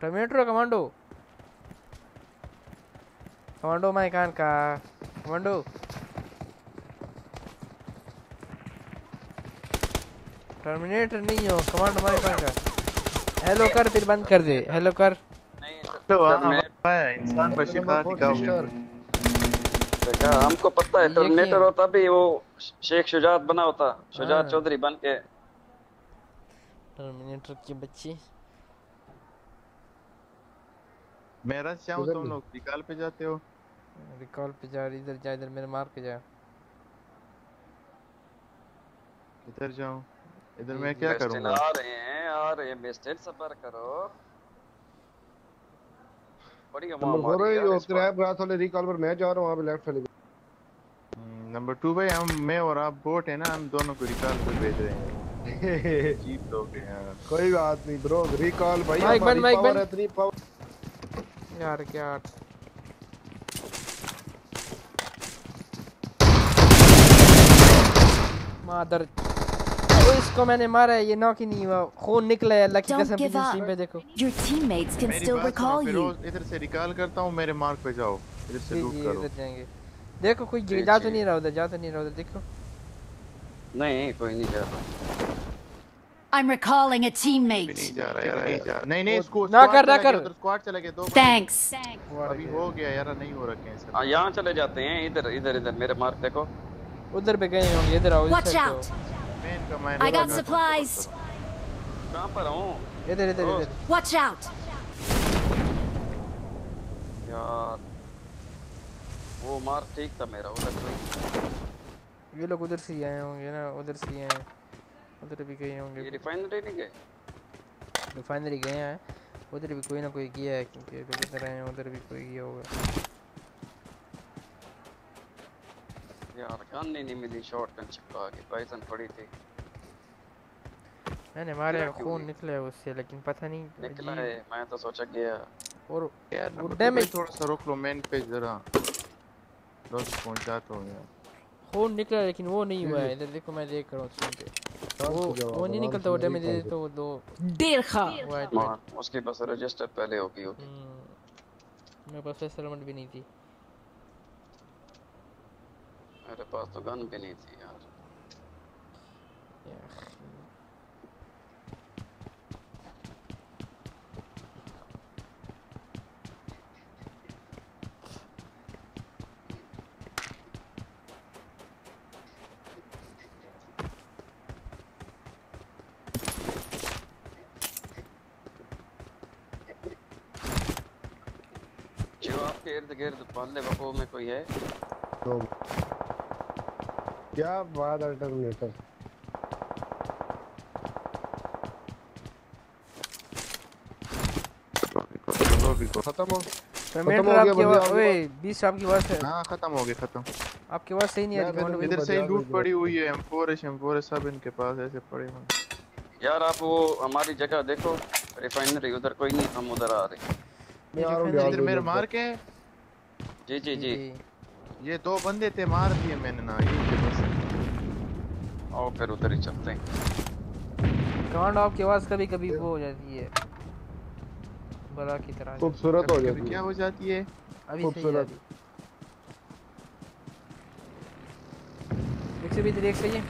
terminator commando commando my कान का कमांडो टर्मिनेटर नहीं हो कमांडो माय कान का। हेलो कर फिर बंद कर दे। हेलो कर। तो हाँ इंसान हमको पता है टर्मिनेटर होता भी वो शेख शुजात बना होता। शुजात हाँ। चौधरी बन के टर्मिनेटर के बच्चे। मेरा चाहूँ तुम लोग निकाल पे जाते हो? रिकॉल पे जा इधर जा इधर मेरे मार के जा। इधर जाऊँ। इधर मैं क्या करूँगा? आ रहे हैं आ रहे हैं। बेस्टेड सफ़र करो। बड़ी मारी है यो इस क्रैब रात वाले रिकॉल पर? मैं जा रहा हूँ वहाँ पे लेफ़्ट वाले। नंबर टू भाई हम मैं और आप बोट है ना हम दोनों को रिकॉल पे भेज रहे हैं। चीप लोग यार। कोई बात नहीं ब्रो रिकॉल भाई माइक बंद, माइक बंद। इतनी पावर यार क्या? मादर। ओ इसको मैंने मारा है ये नॉक ही नहीं हुआ। खून निकला है अल्लाह की कसम up. स्ट्रीम पे देखो। Still बात सुनो recall you. फिरोज इधर से रिकॉल करता हूँ मेरे मार्क पे जाओ। इधर से लूट करो। इधर जाएँगे। देखो कोई जा तो नहीं रहा उधर जा तो नहीं रहा उधर देखो। नहीं कोई नहीं जा रहा। I'm recalling a teammate. नहीं जा रहा यार नहीं जा रहा नहीं नहीं इसको ना कर, ना कर। स्क्वाड चला गया दो Thanks. अभी हो गया यार नहीं हो रहा कैंसिल हाँ यहाँ चले जाते हैं इधर इधर इधर मेरे मार्क देखो उधर पे गए होंगे इधर आओ इस Watch साइड out. मैं इनका माइन I got supplies. कहाँ पर हूँ। इधर इधर इधर Watch out. यार वो मार्क ठीक था मेरा उधर ये लोग उधर से आए होंगे ना उधर से आए हैं उधर भी गए होंगे ये रिफाइनरी नहीं गए? रिफाइनरी गए हैं। उधर भी कोई ना कोई गया है क्योंकि लोग इधर आए हैं उधर भी कोई गया होगा। यार गन नहीं मिली शॉटगन चिपका के पाइजन पड़ी थी। मैंने मारे खून? निकला है उससे लेकिन पता नहीं निकला है मैं तो सोचा गया। और यार वो डैमेज थोड़ा सा रोक लो मैन पे जरा। दोस्त पहुँचा तो यार। खून निकला लेकिन वो नहीं हुआ है। इधर देखो मैं देख रहा हूँ स्क्रीन पे वो वो नहीं निकलता वो डैमेज दे तो वो दो। Dirja. खा हाँ उसके पास रजिस्टर पहले होगी होगी। मेरे पास सेटलमेंट भी नहीं थी। मेरे पास तो गन भी नहीं थी यार जो आपके पाले वफो में कोई है तो क्या बात अल्टरनेटर खत्म हो पेमेंट खत्म हो गया आपकी आपके ओए 20 आपकी आवाज़ है। हाँ खत्म हो गया खत्म। आपकी आवाज़ सही नहीं भाई इधर से ही लूट पड़ी हुई है M4 है M4 है सब इनके पास ऐसे पड़े हुए यार आप वो हमारी जगह देखो रिफाइनरी उधर कोई नहीं हम उधर आ रहे इधर मेरे मार के जी जी जी। ये दो बंदे थे मार दिए मैंने ना ये के बस आओ फिर उधर ही चलते हैं। कमांडो आपकी आवाज़ कभी कभी वो हो जाती है। बड़ा की तरह खूबसूरत हो जाती है क्या हो। जाती है? अभी खूबसूरत। एक से भी एक सही है।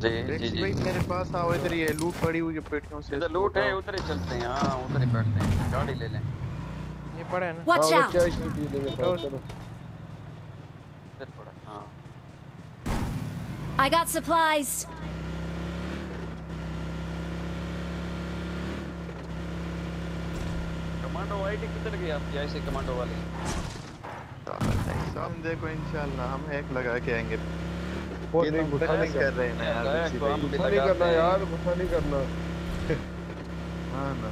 जी देख जी भाई जी मेरे पास आओ इधर ये लूट पड़ी हुई है पेटियों से। इधर लूट है उधर ही चलते हैं। हाँ उधर ही बैठते हैं। गाड़ी ले लें। पड़ा है ना Watch हाँ, वो out. क्या इशू पी लेंगे साथ, चलो इधर पड़ा हाँ I got supplies. Commando ID किधर गई आपकी ऐसे कमांडो वाली हम देखो इंशाल्लाह हम हैक लगा के आएँगे वो ये नहीं, तुम गुस्सा बहस नहीं कर रहे हैं ना यार गायक किसी को हम पे। भी गुस्सा नहीं लगाते करना हैं। यार गुस्सा नहीं करना हाँ ना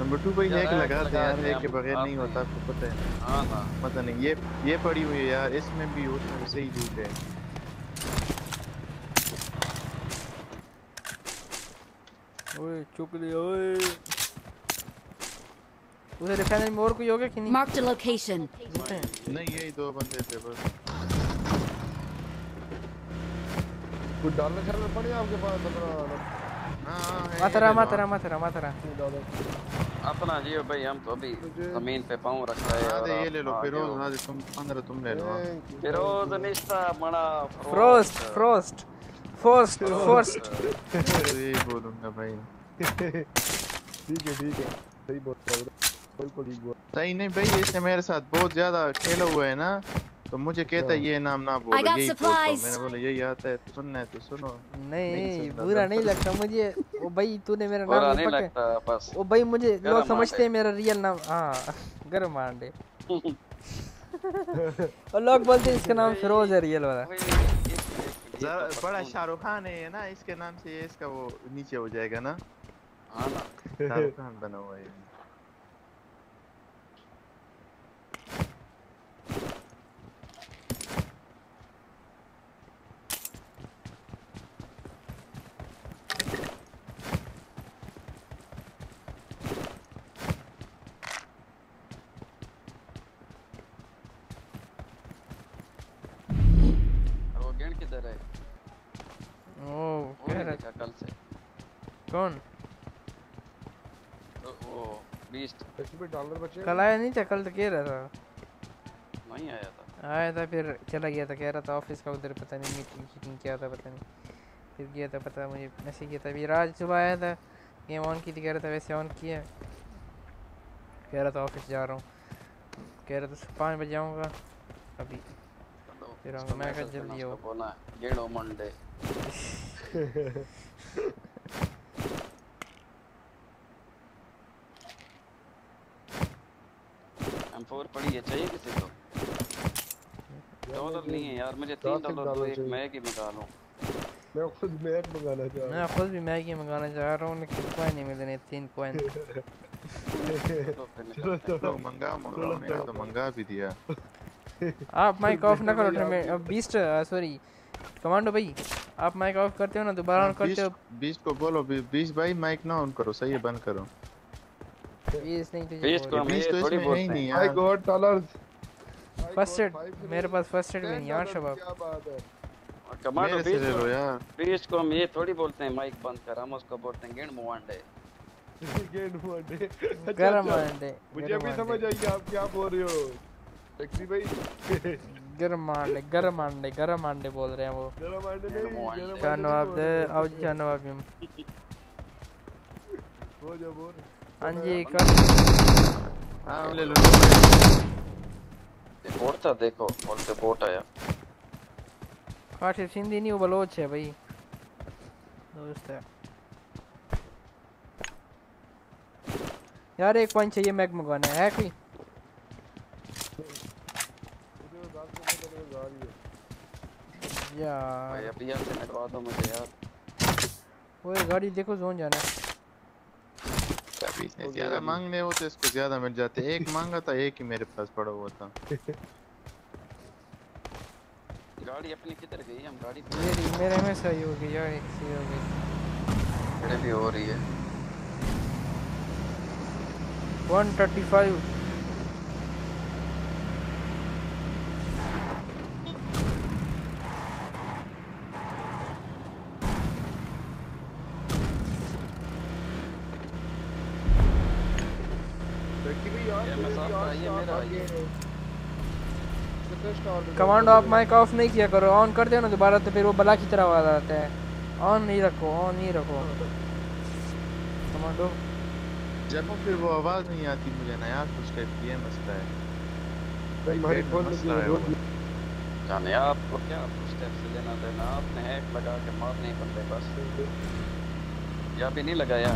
नंबर टू भाई लगाते लगा हैं यार हैक के बगैर नहीं होता आपको पता है। हाँ हाँ। पता नहीं ये ये पड़ी हुई है यार इसमें भी उसमें भी सही लूट है। ओए चुक लिया ओए। उधर रिफाइनरी में और कोई होगा कि नहीं? Marked a location. नहीं यही दो बंदे थे बस। कुछ डालने शालने पड़े आपके पास अपना? लो मातरा मातरा मातरा अपना जी भाई हम तो अभी ज़मीन पे पाँव रख रहे हैं दे ये ले लो फिरोज हो। हाँ तुम पंद्रह तुम ले लो हाँ। फिरोज निस्ता मना फ्रोस्ट फ्रोस्ट फोस्ट फोस्ट सही बोलूँगा भाई। ठीक है ठीक है सही बोल रहा हूँ बिल्कुल सही नहीं भाई इसने मेरे साथ बहुत ज़्यादा खेला हुआ है ना तो मुझे कहता है ये नाम ना बोलो यही मैंने बोला यही आता है तो सुनना है तो सुनो। नहीं सुनता बुरा नहीं लगता मुझे। ओ भाई तूने मेरा नाम नहीं लगता बस। ओ भाई मुझे लोग समझते हैं मेरा रियल नाम। हाँ गरम आंडे और लोग बोलते हैं इसका नाम फिरोज है रियल वाला। बड़ा शाहरुख खान है ना इसके नाम से ये इसका वो नीचे हो जाएगा ना। हाँ ना। शाहरुख खान बना हुआ है। वो गेंद किधर है? ओ तो डॉलर बचे कल आया नहीं था कल तो कह रहा था। नहीं आया था। आया था फिर चला गया था कह रहा था ऑफ़िस का उधर पता नहीं मीटिंग शीटिंग क्या था पता नहीं। फिर गया था पता मुझे मैसेज किया था फिर आज सुबह आया था गेम ऑन की थी कह रहा था वैसे ऑन किया कह रहा था ऑफ़िस जा रहा हूँ। कह रहा था पाँच बजे आऊँगा अभी। फिर आऊँगा मैं कहा जल्दी आओ। बोला गेड़ो मंडे M4 पड़ी है चाहिए किसी को? डॉलर नहीं है यार मुझे तीन डॉलर तो एक मैग ही मंगा लूँ। मैं खुद मैक मंगाना चाह रहा मैं खुद भी मैगी मंगाना चाह रहा हूँ लेकिन कोई नहीं मिल रहे तीन कॉइन चलो चलो। तो मंगा मंगा मैंने तो मंगा भी दिया। आप माइक ऑफ़ ना करो मैं बीस्ट सॉरी कमांडो भाई आप माइक ऑफ़ करते हो ना दोबारा ऑन करते हो। बीस को बोलो बी- बीस भाई माइक ना ऑन करो सही है बंद करो। बीस नहीं तुझे बीस को ये तो थोड़ी इसमें है नहीं I got dollars first aid मेरे पास फ़र्स्ट एड भी नहीं यार शबाब। क्या बात है। कमांडो मेरे से बीस ले लो को यार। बीस को हम ये थोड़ी बोलते हैं माइक बंद कर हम उसको बोलते हैं गेंड मुवांडे गेट मोडे अच्छा, गरम अच्छा। अंडे मुझे अभी समझ आई आप क्या बोल रहे हो। टैक्सी भाई। गरम अंडे गरम अंडे गरम अंडे बोल रहे हैं वो। गरम अंडे नहीं नहीं आप दे। आओ शानो आप हम हो जा बोल हाँ जी कर। हाँ ले लो। बोट था देखो बोल से बोट आया काशिफ सिंधी नहीं वो बलोच है भाई दोस्त है यार एक पॉइंट चाहिए मैग मंगवाना है, है कोई यार भाई अभी यहाँ से मिलवा दो मुझे यार वो गाड़ी देखो जोन जाना है इतने ज़्यादा मांगने होते तो इसको ज़्यादा मिल जाते एक मांगा था एक ही मेरे पास पड़ा हुआ था। गाड़ी अपनी किधर गई? हम गाड़ी मेरी मेरे में सही हो गई यार एक सही हो गई। मेरे भी हो रही है। 135 टैक्सी भाई यार ये मेरे मसाफ यार आइए, स्टार मेरा आ गए हैं। कितने स्टार पे कमांडो आप माइक ऑफ़ नहीं किया करो ऑन कर दो ना दोबारा तो फिर वो बला की तरह आवाज़ आता है। ऑन नहीं रखो ऑन नहीं रखो। कमांडो जब फिर वो आवाज़ नहीं आती मुझे ना यार कुछ टाइप की मसला है। भाई फ़ोन है। जाने आपको क्या स्टेप से लेना देना आपने हैक लगा के मारने ही बंदे बस। या भी नहीं लगाया?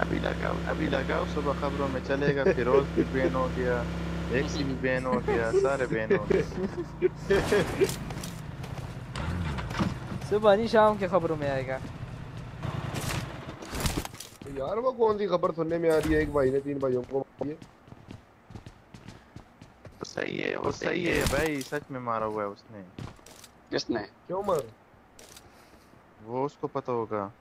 अभी लगाओ अभी लगाओ सुबह खबरों में चलेगा फिरोज भी बैन हो गया एक्सी भी बैन हो गया सारे बैन हो गए सुबह नहीं शाम की खबरों में आएगा यार वो कौन सी खबर सुनने में आ रही है? एक भाई ने तीन भाइयों को मारी। वो सही है वो सही है भाई सच में मारा हुआ है उसने। किसने? क्यों मार? वो उसको पता होगा।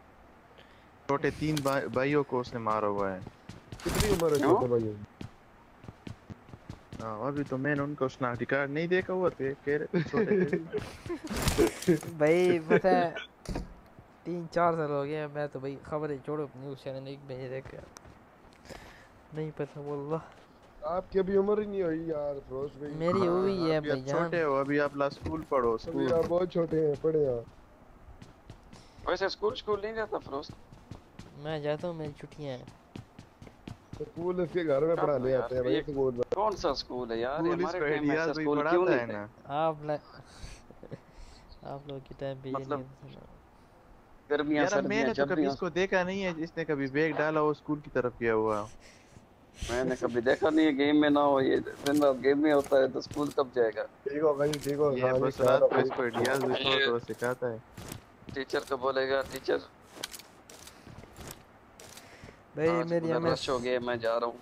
छोटे तीन भाई- भाइयों को उसने मारा हुआ है। कितनी उम्र है छोटे भाइयों? हाँ अभी तो मैंने उनका उसना रिकॉर्ड नहीं देखा हुआ थे कह रहे छोटे भाई पता है तीन चार साल हो गए मैं तो भाई खबरें छोड़ो न्यूज़ चैनल एक भेज देख नहीं पता बोल्ला आपकी अभी उम्र ही नहीं हुई यार फिरोज भाई। मेरी हुई है अभी आप छोटे हो अभी आप ला स्कूल पढ़ो स्कूल आप बहुत छोटे हैं पढ़े आप वैसे स्कूल स्कूल नहीं जाता फिरोज मैं जाता हूँ मेरी छुट्टियाँ हैं। स्कूल इसके घर में पढ़ाने यार, आते हैं भाई स्कूल कौन सा स्कूल है यार? स्कूल हमारे इसको टाइम में ऐसा स्कूल क्यों नहीं है? ना आप ल... आप लोग के टाइम पे मतलब गर्मियाँ यार सर्दियाँ मैंने तो कभी इसको देखा नहीं है जिसने कभी बैग डाला हो स्कूल की तरफ़ गया हुआ। मैंने कभी देखा नहीं है गेम में ना हो ये दिन रात गेम में होता है तो स्कूल कब जाएगा? ठीक हो भाई ठीक हो ये हाँ, बस रात को। इसको भी थोड़ा थोड़ा सिखाता है। टीचर को बोलेगा टीचर भाई मेरी एमएस हो गया मैं जा रहा हूँ।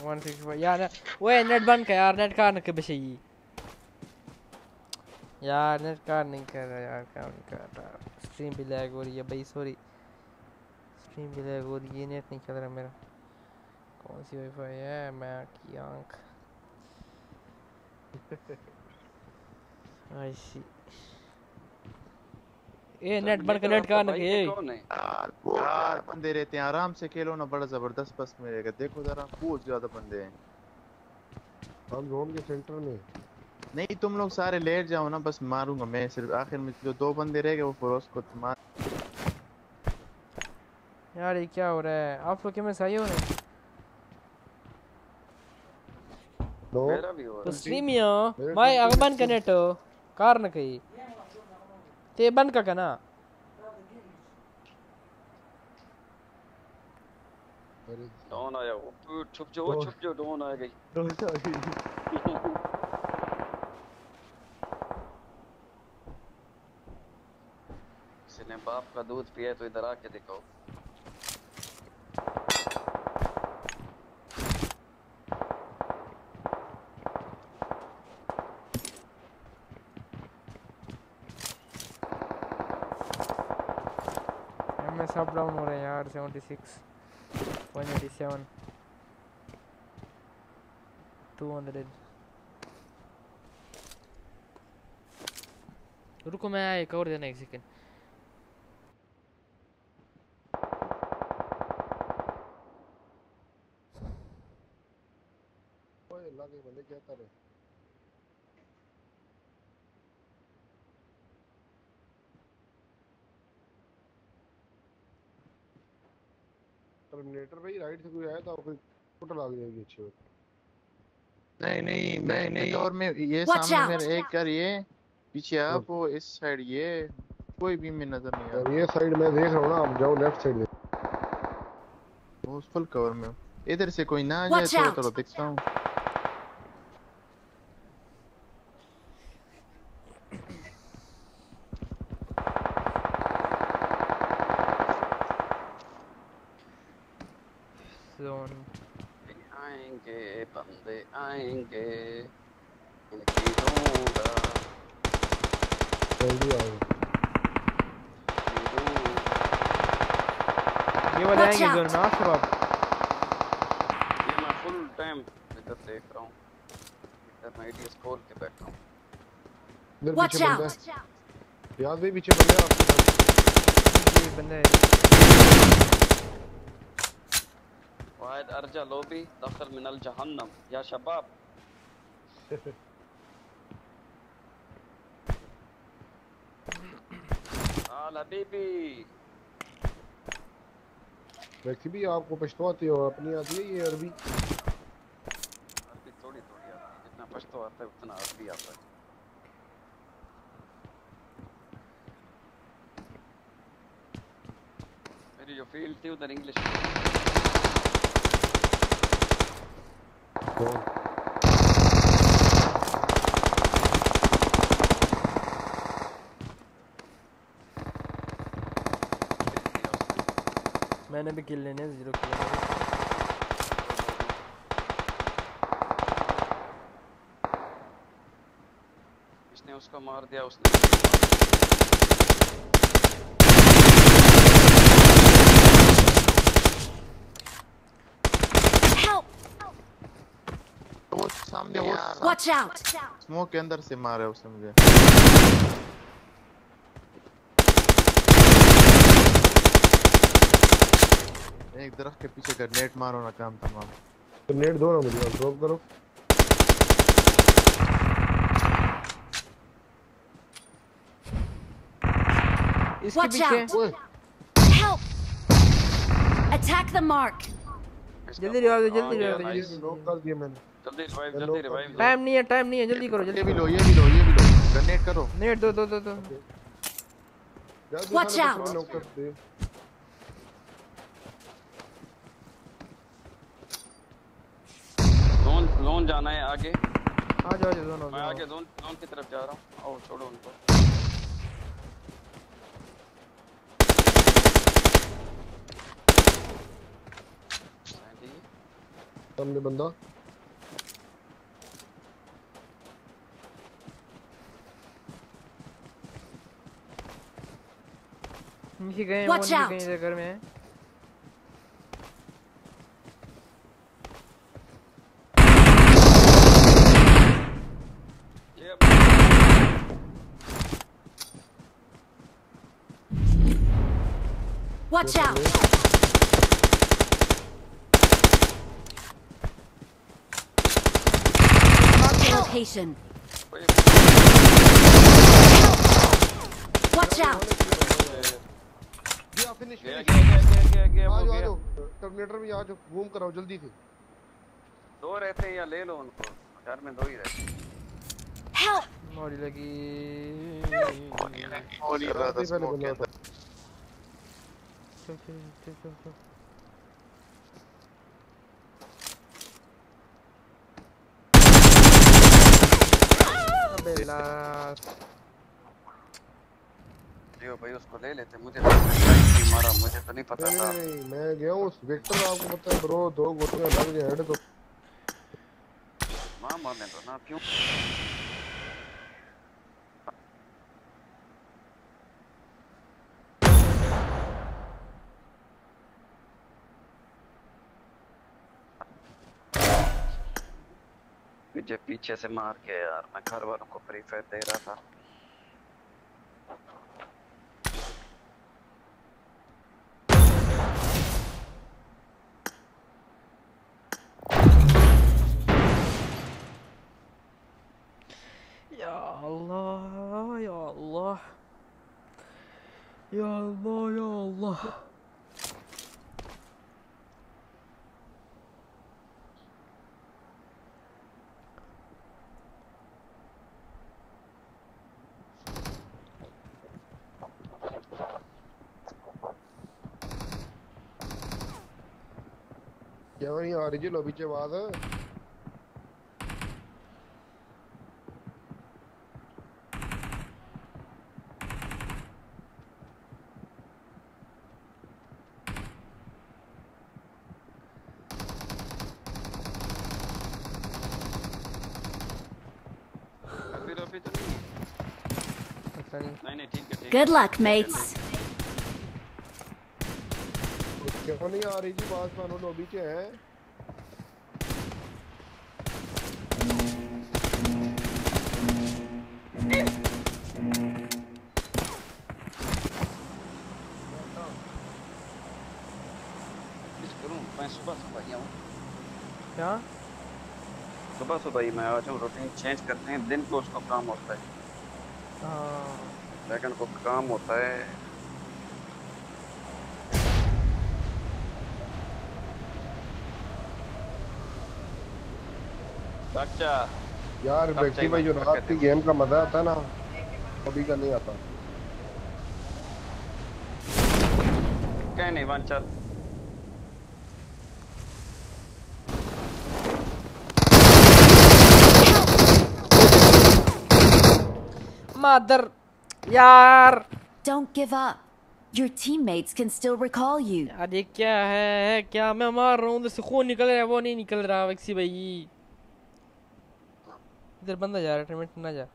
165 यार ओए नेट बंद कर यार नेट का के बशी यार नेट का नहीं कर रहा यार काम नहीं कर रहा। स्ट्रीम भी लैग हो रही है भाई सॉरी स्ट्रीम भी लैग हो रही है नेट नहीं चल रहा मेरा। कौन सी वाईफाई है? मैं की आँख। आई सी ए नेट बंद कर नेट का ना के यार यार बंदे रहते हैं आराम से खेलो ना बड़ा ज़बरदस्त बस मिलेगा देखो जरा बहुत ज़्यादा बंदे हैं। हम जोन के सेंटर में। नहीं तुम लोग सारे लेट जाओ ना बस मारूँगा मैं सिर्फ़। आखिर में जो दो बंदे रह गए वो फिरोज को मार। यार ये क्या हो रहा है? आप लोग के में सही हो रहे हैं? नो मेरा भी हो तो रहा है। स्ट्रीम यो माय अगमन कनेक्ट कारण कही। ते बन का कना डॉन आया वो। छुप जाओ छुप जो डॉन आ गई डॉन आ गई इसने बाप का दूध पिया तो इधर आके दिखाओ अप डाउन हो रहे हैं यार 76 187 200 रुको मैं एक और देना एक सेकंड के बंदे क्या कर रहे टर्मिनेटर भाई राइट से कोई आया था कोई फुट ला जाएगी अच्छी बात नहीं नहीं मैं नहीं। और मैं ये Watch सामने मेरे एक कर ये पीछे आप वो इस साइड ये कोई भी में नज़र नहीं आ रहा। ये साइड मैं देख रहा हूँ ना आप जाओ लेफ़्ट साइड में वो फुल कवर में इधर से कोई ना आ जाए तो दिखता हूँ जोन आएँगे बंदे आएँगे इनकी ढूंढा जल्दी आओ आएँगे जोन में आओ शबाब ये मैं फुल टाइम इधर देख रहा हूँ इधर मैं एटीएस खोल के बैठा हूँ इधर पीछे बंदा out! है। याद भी पीछे बंदा है आपके ये बंदा है। वाहिद अर्जा लोबी दखल मिनल जहन्नम। या शबाब। आल हबीबी। वैसे भी आपको पछतावाते हो अपनी आती है ये अरबी। अरबी थोड़ी थोड़ी आती है। जितना पश्तो आता है उतना अरबी आता है। मेरी जो फ़ील्ड थी उधर इंग्लिश मैंने भी किल लेने ज़ीरो किल इसने उसको मार दिया उसने सामने वो Watch out! स्मोक के अंदर से मारा है उसने मुझे। एक दरख्त के पीछे ग्रेनेड मारो ना काम तमाम। तो नेट दो ना मुझे ड्रॉप करो। इसके Watch पीछे। out! Help! Attack the mark! जल्दी रिवाइव दो जल्दी रिवाइव दो. नॉक कर दिया मैंने। जल्दी रिवाइव जल्दी रिवाइव टाइम नहीं है टाइम नहीं है जल्दी करो ये जल्दी भी लो ये भी लो ये भी लो। ग्रेनेड करो। नेट दो दो दो दो। जल्दी Watch साले out! बच्चे नॉक कर दे जोन है आगे। आ जाओ आ जाओ दोनों मैं आगे जोन जोन की तरफ़ जा रहा हूँ। आओ छोड़ो उनको। सामने बंदा। नीचे गए हैं वो नीचे! कहीं इधर घर में Watch out! Mark location. Watch out! Terminator में आ घूम कर आओ जल्दी से। दो रहते हैं या ले लो उनको घर में दो ही रहते हैं। लगी और ये रहा था सबसे पहले स्मोक के बंदा था अंदर चल चल चल चल चल जियो भाई उसको ले लेते मुझे तो मारा मुझे तो नहीं पता नहीं था। नहीं मैं गया हूँ विक्टर आपको पता है ब्रो दो गोलियाँ लग गए हेड तो। माँ मारने दो ना क्यों? मुझे पीछे से मार के यार मैं घर वालों को फ्री फायर दे रहा था Ya Allah, ya Allah. Ya Allah, ya Allah. नहीं नहीं नहीं ठीक है ठीक है Good luck, mates. क्यों नहीं आ रही जी आवाज़ मानो लॉबी से है। सुबह सुबह ही मैं आ जाऊँ रूटीन चेंज करते हैं दिन को उसको काम होता है। हाँ। सेकंड को काम होता है। बच्चा। यार कब भाई जो रात की गेम का मज़ा आता है ना अभी का नहीं आता। कहीं नहीं वन चल Mother. यार Don't give up. Your teammates can still recall you. यार ये क्या है क्या मैं मार रहा हूँ उधर से खून निकल रहा है वो नहीं निकल रहा वैक्सी भाई इधर बंदा जा रहा है ना जा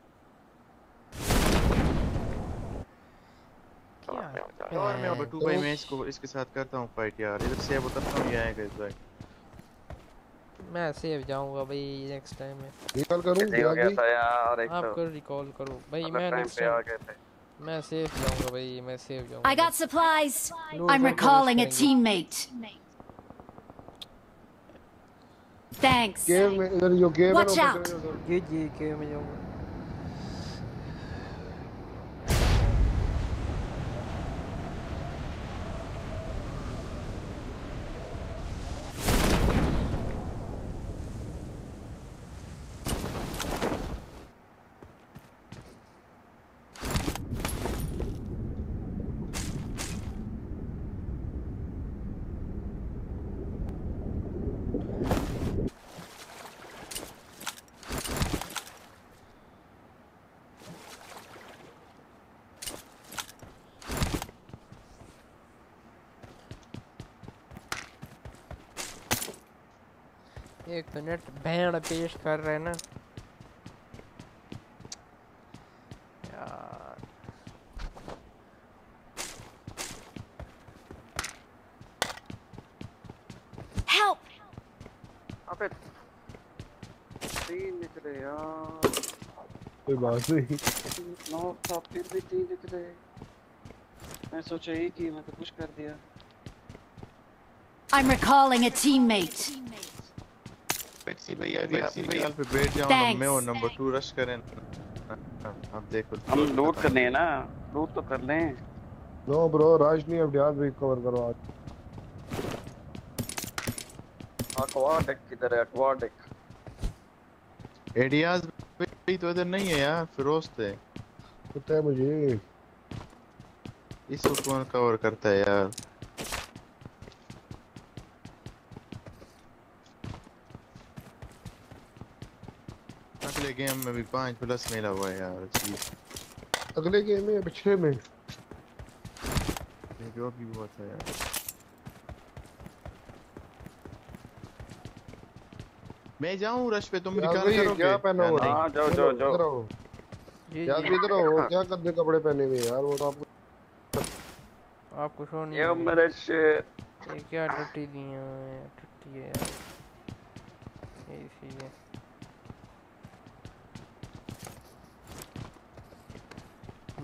और मैं बटू भाई मैं इसको इसके साथ करता हूँ फाइट यार इधर से अब उतरता हूँ ये आएगा इस भाई मैं ऐसे ही जाऊँगा भाई नेक्स्ट टाइम में। रिकॉल करूँ? क्या हो गया था यार एक आप तो। कर रिकॉल करो। भाई मैं टाइम नेक्स्ट पे आ टाइम गए थे। मैं सेफ़ जाऊँगा भाई मैं सेफ़ जाऊँगा I got supplies I am recalling a teammate thanks teammate. Thanks. Game में इधर यो गेम Watch ना out. उधर- जी जी गेम में जाऊँगा। तो भेड़ पेश कर रहे हैं ना। यार। Help! अबे तीन निकले यार। कोई बात नहीं। नौ था फिर भी तीन निकले मैं सोचा एक ही मैं तो कुछ कर दिया। I'm recalling a teammate. वैक्सी भैया अभी आप निकाल पे बैठ जाओ. मैं और नंबर टू रश करें। अब देखो हम लूट करने हैं ना। लूट तो कर लें। नो ब्रो राज नहीं अब ध्यान भी कवर करो आज। अक्वाटिक किधर है? अक्वाटिक एडियाज भी तो इधर नहीं है यार फिरोज थे पता है मुझे। इसको कौन कवर करता है यार अगले गेम में भी पाँच प्लस मिला हुआ है यार जी अगले गेम में पिछले में? जो भी हुआ था यार। मैं जाऊँ रश पे तुम भाई, करोगे? क्या पहना हुआ? है? हाँ जाओ जाओ जाओ। यार भी इधर आओ क्या गंदे कपड़े पहने हुए यार वो तो आपको आपको शो नहीं ये है। मेरे शेर ये क्या टट्टी दी है टट्टी है यार। ये इसी है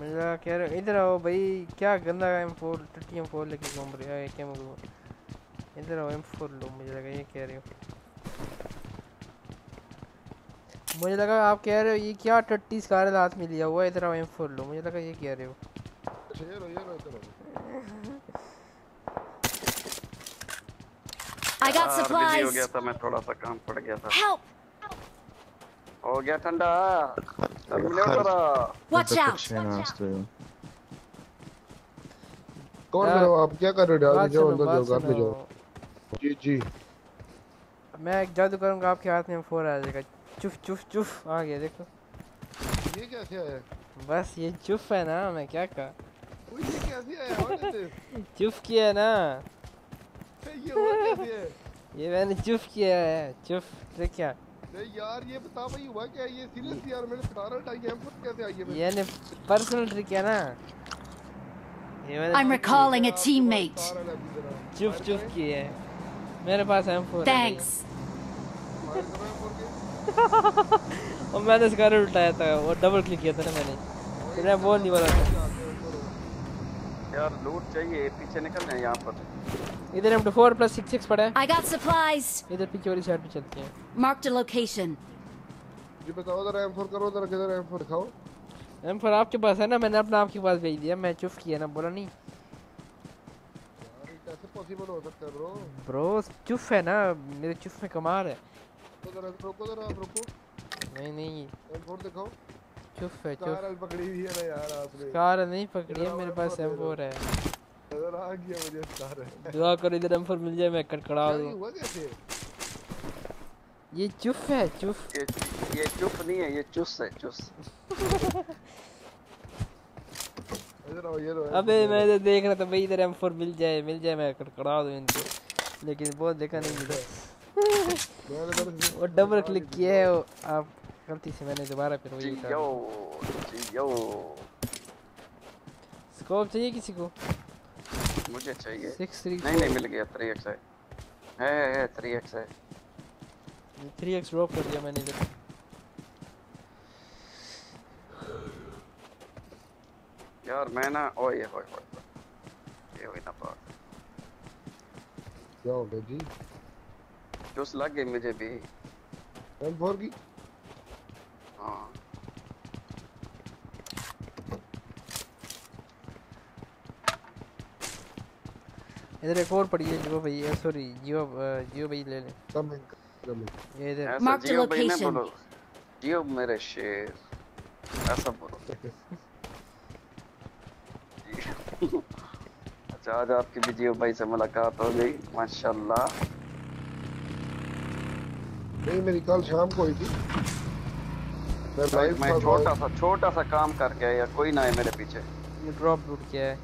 मुझे लगा कह रहे इधर आओ भाई क्या गंदा एम फोर टट्टी एम फोर लेके घूम रहे हो क्या इधर आओ एम फोर लो मुझे लगा ये कह रहे हो मुझे लगा आप कह रहे हो ये क्या टट्टी स्कारल हाथ में लिया हुआ इधर आओ एम फोर लो मुझे लगा ये कह रहे हो ये लो ये लो इधर आओ I got यार, हो गया supplies. था मैं थोड़ा सा काम पड़ गया था Help! हो गया ठंडा Watch out! कौन हो आप क्या कर रहे हो यार बात जाओ अंदर जाओ घर में सुनो। जाओ। जी जी। मैं एक जादू करूँगा आपके हाथ में फोर आ जाएगा। चुफ चुफ चुफ आ गया देखो। ये कैसे आया बस ये चुफ है ना मैं क्या कहा? ये कैसे आया? चुफ किया है ना। ये है? ये मैंने चुफ किया है चुफ। ट्रिक क्या। यार ये बता भाई हुआ क्या ये? सीरियसली यार मैंने स्टार हटाई है पर कैसे आई है मेरे- पर्सनल ट्रिक है ना। I'm recalling a teammate. चुफ चुफ किए। है। मेरे पास एम फोर Thanks. और मैंने इसका उल्टाया था और डबल क्लिक किया था ना मैंने। मैं बोल नहीं वाला था। यार लूट चाहिए पीछे निकल रहे हैं यहाँ पर। इधर हम फोर प्लस सिक्स सिक्स पड़ा है। I got supplies. इधर पीछे वाली साइड पे चलते हैं। Marked a location. जी बताओ जरा M4 करो जरा किधर M4 दिखाओ। एम फोर आपके पास है ना? मैंने अपना आपके पास भेज दिया मैं चुप किया ना बोला नहीं। यार ये कैसे पॉसिबल हो सकता है ब्रो ब्रो चुप है ना? मेरे चुप में कमाल है। तो रुको जरा रुको। नहीं नहीं। M4 दिखाओ। चुप है चुप। कारल पकड़ी हुई है ना यार आपने। कार नहीं पकड़ी है मेरे पास M4 है। नज़र आ गया मुझे स्टार है दुआ करो इधर एम फोर मिल जाए मैं ये दूँ। हुआ कैसे? ये चुप है चुप। ये ये चुप नहीं है ये चुस है चुस इधर आओ ये लो अबे मैं इधर देख रहा था भाई इधर एम फोर मिल जाए मिल जाए मैं कड़कड़ा दूँ इनको। लेकिन बहुत देखा नहीं मिला। वो डबल क्लिक किया है वो आप। गलती से मैंने दोबारा फिर वही उठा यो लिया। यो स्कोप चाहिए किसी को मुझे चाहिए Six, three, नहीं नहीं मिल गया थ्री एक्स है है है थ्री एक्स है थ्री एक्स ड्रॉप कर दिया मैंने इधर यार मैं ना ओए होए होए ये हुई ना बात क्या हो गया जी चुस लग गई मुझे भी M4 की हाँ। इधर एक और पड़ी है जियो भाई सॉरी जियो अ, जियो भाई ले ले। कमिंग कमिंग ये इधर। ऐसा जियो भाई ने बोलो। जियो मेरे शेर। ऐसा बोलो। अच्छा आज आपकी भी जियो भाई से मुलाकात हो गई माशाल्लाह। नहीं मेरी कल शाम को हुई थी। मैं छोटा सा छोटा सा काम करके आया कोई ना है मेरे पीछे। ये ड्रॉप लूट किया है।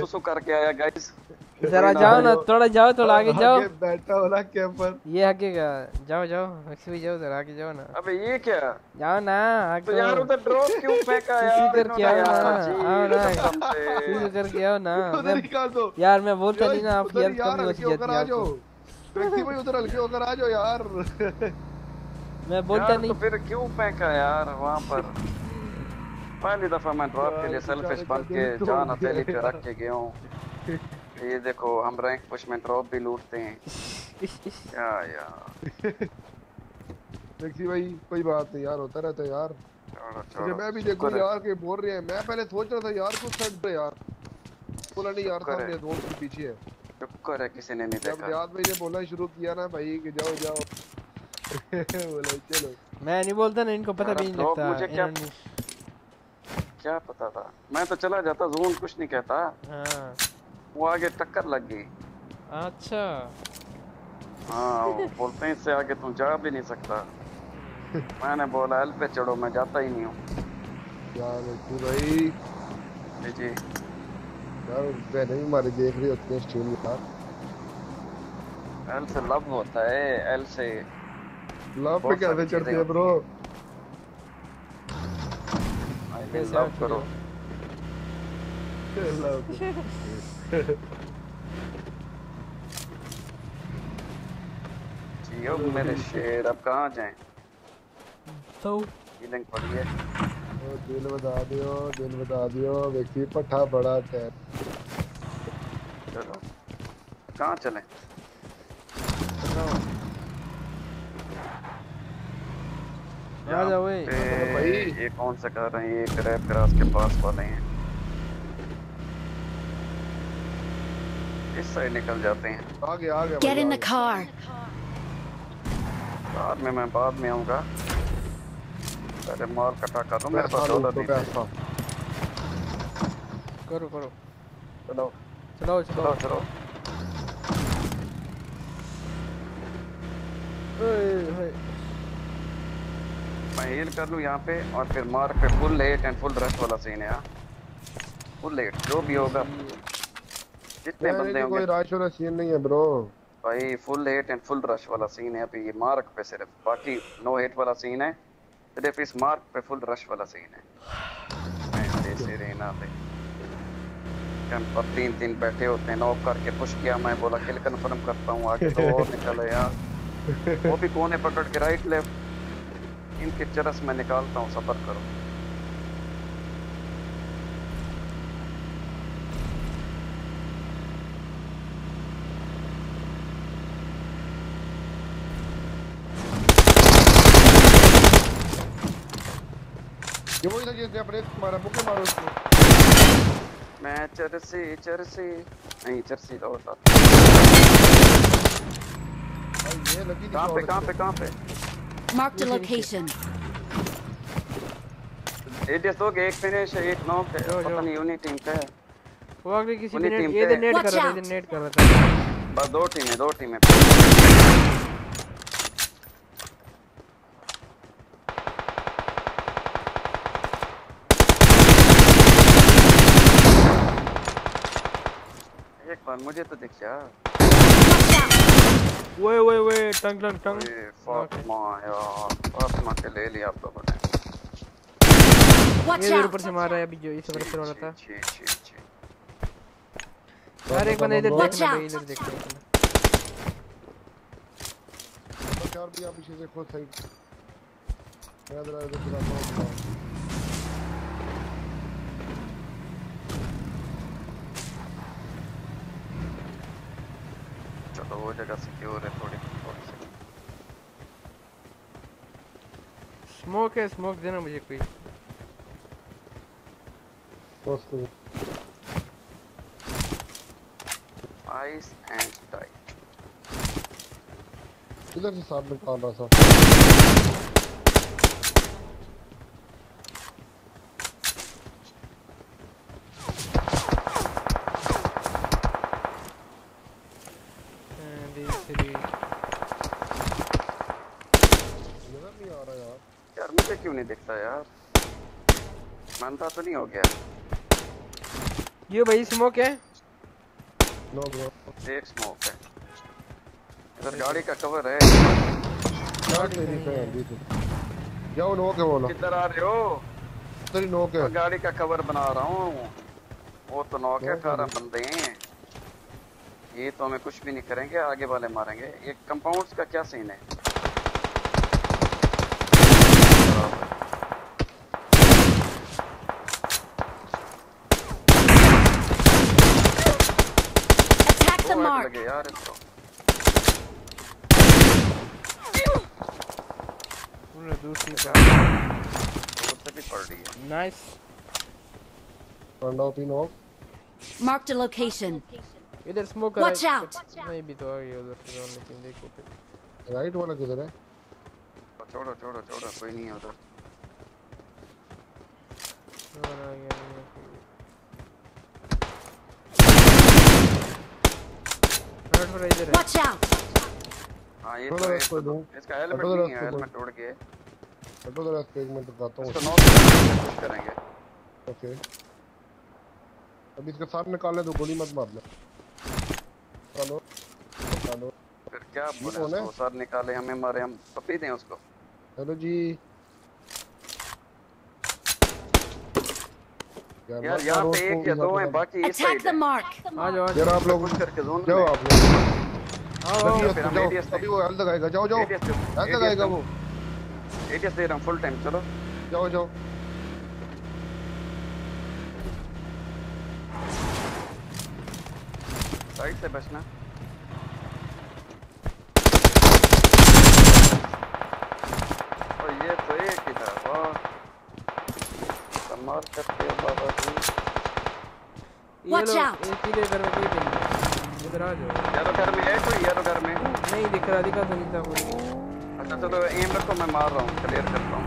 सुसु करके आया गाइस जरा जाओ ना थोड़ा जाओ थोड़ा आगे जाओ। बैठा हो ना कैंपर ये आगे का जाओ जाओ जाओ उधर आगे जाओ ना। अबे ये क्या? जाओ ना आगे तो यार उधर ड्रॉप क्यों फेंका यार? करके आओ ना आओ ना। करके आओ ना उधर मैं निकाल दो। यार मैं बोलता नहीं ना हेल्प यार कम जाती है व्यक्ति भाई उधर हल्के होकर आ जाओ यार। मैं बोलता नहीं तो फिर क्यों फेंका यार वहाँ पर? पहली दफ़ा मैं ड्रॉप के लिए सेल्फिश बन के जान दिया हथेली पे रख के गया हूँ। ये देखो हम रैंक पुश में ड्रॉप भी लूटते हैं। क्या यार? व्यक्ति भाई कोई बात नहीं यार होता रहता है यार। अच्छा मैं भी देखो यार के बोल रहे हैं। मैं पहले सोच रहा था यार कुछ साइड पे यार। बोला नहीं यार। सामने दोस्त के पीछे है। शुक्र है किसी ने नहीं देखा। जब रियाद भाई ने बोलना शुरू किया ना भाई कि जाओ जाओ। बोला चलो. मैं नहीं बोलता ना इनको पता भी नहीं लगता मुझे क्या क्या पता था? मैं तो चला जाता जोन कुछ नहीं कहता। हाँ। वो आगे टक्कर लग गई। अच्छा। हाँ वो बोलते हैं इससे आगे तुम जा भी नहीं सकता। मैंने बोला एल पे चढ़ो मैं जाता ही नहीं हूँ। यार व्यक्ति भाई? जी जी। यार बहनें भी हमारी देख रही होती हैं स्ट्रीम यार। एल से लव होता है एल से लव पे कैसे चढ़ती है ब्रो कैसे लव करो। जियो मेरे शेर अब कहाँ जाएँ? तो फीलिंग पड़ी है। ओ दिल बता दियो दिल बता दियो। व्यक्ति पट्ठा बड़ा है। चलो। कहाँ चलें। आ जाओ ओए पे ये कौन सा कर रहे हैं? ये ग्रैब ग्रास के पास वाले हैं। इस साइड निकल जाते हैं। आ गया आ गया Get in the car. बाद में मैं बाद में आऊँगा। पहले माल कटा कर दूँ मेरे पास डॉलर तो नहीं। करो करो। चलो। चलो चलो चलो। ओए ओए। मैं हील कर लूँ यहाँ पे और फिर मार्क पे full late and full rush वाला सीन है फुल लेट जो भी होगा। जितने बंदे नहीं, कोई होंगे राश वाला सीन नहीं है ब्रो भाई full hit and full rush वाला सीन है। अभी ये मार्क पे सिर्फ़ बाकी नो हिट वाला सीन है। सिर्फ़ इस मार्क पे फुल रश वाला सीन है। देसी रेना पे कैंप पर तीन तीन बैठे होते हैं नॉक करके पुश किया मैं बोला किल कंफर्म करता हूँ आगे तो और निकले यार। वो भी कोने पकड़ के राइट लेफ़्ट इनके चरस में निकालता हूँ सफ़र करो। ये वही था जिसने अपने मारा मुक्के मारो उसको। मैं चरसी चरसी नहीं चरसी होता। भाई ये लगी कहाँ पे कहाँ पे कहाँ पे? Marked a location. एडीएस दो एक फिनिश एक नॉक पता नहीं यूनी टीम का है। वो अगले किसी ने ये पे नेट कर रहा था नेट कर रहा था। बस दो टीम है दो टीम है। एक बार मुझे तो दिख यार ओए ओए ओए टंग टंग टंग ओए फातिमा यार फातिमा के ले लिया आप लोगों ने ये ऊपर से मार रहा है अभी जो इस तरफ़ से वाला था। छी छी छी यार एक बंदा इधर देखना भाई इधर देखना एक बंदा। बस यार भी आप पीछे से खुद साइड मैं इधर इधर चला हूँ। चलो वो जगह सिक्योर है थोड़ी थोड़ी सी स्मोक है स्मोक देना मुझे कोई आइस एंड टाइट इधर से सामने कौन रहा था And these three. नज़र नहीं आ रहा यार यार मुझे क्यों नहीं यार। मानता तो नहीं हो गया। ये भाई स्मोक है? नो ब्रो एक स्मोक है। इधर गाड़ी का कवर है। यार तेरी फ़ैन दी थी जाओ नो के बोला किधर आ रहे हो? तेरी नो के। गाड़ी का कवर बना रहा हूँ। वो तो नौ के अठारह बंदे हैं। ये तो हमें कुछ भी नहीं करेंगे आगे वाले मारेंगे। ये कंपाउंड्स का क्या सीन है Attack the दो हेड mark. लगे यार इसको पूरा दूसरी का उससे भी पड़ रही है nice turn out in off Marked a location. इधर स्मोक Watch out. नहीं भी तो आ गया उधर से और लेकिन देखो फिर राइट वाला किधर है छोड़ो छोड़ो छोड़ो कोई नहीं है उधर और आ गया Right पर इधर है Watch out. हाँ ये थोड़ा तो तो- दो। इसका हेलमेट नहीं है हेलमेट उड़ गया हटो जरा एक मिनट रुकाता हूँ। इसको नॉक की करेंगे। ओके। अभी इसका सर निकालने दो गोली मत मारना। चलो चलो फिर क्या बोले सर निकाले हमें मारे हम पपी दें उसको। हेलो जी। यार यहाँ पे एक या दो हैं बाकी इस Attack साइड the mark. आ जाओ यार आप लोग करके जोन जाओ आप लोग। अभी वो हेल्थ लगाएगा जाओ जाओ। हेल्थ लगाएगा वो। एटीएस दे रहा हूँ फुल टाइम चलो। जाओ जाओ। साइड से बचना और ये तो एक ही था वाह कमाल करते हो बाबा जी ये Watch लो out. घर में कोई नहीं इधर आ जाओ। यारो घर में है कोई यारो घर में। नहीं दिख रहा दिखा तो नहीं था कोई। अच्छा चलो एम रखो मैं मार रहा हूँ क्लियर करता हूँ।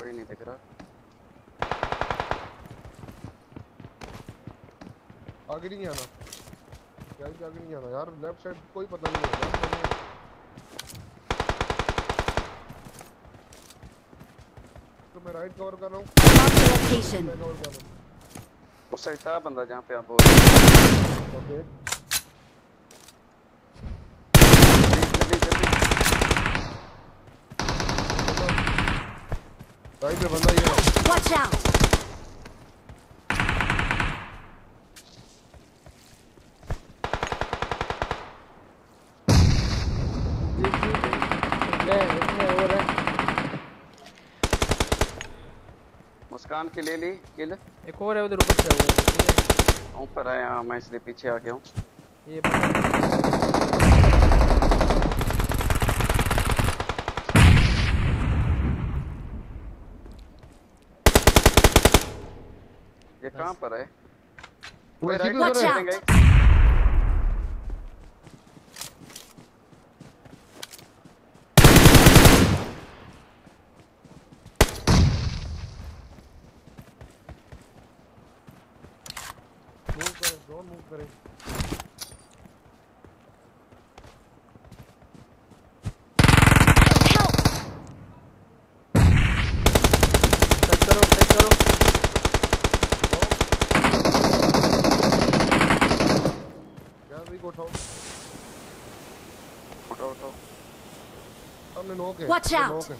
कोई नहीं दिख रहा। आगे नहीं आना। क्या आगे नहीं आना यार लेफ़्ट साइड कोई पता नहीं है तो मैं राइट कवर कर रहा हूँ। हूँ। उस साइड था बंदा जहाँ पे आप बोल रहे हो। ओके राइट में बंदा ये है। Watch out. ले इसमें और है मुस्कान के ले ली। किल एक और है उधर ऊपर से ऊपर है हाँ मैं इसलिए पीछे आ गया हूँ। ये ये कहाँ पर है? वो इसी Watch में out. गए मूव करें ड्रोन मूव करें Help. टच करो टच करो यार भी को उठाओ उठो उठो सामने नॉक है Watch out.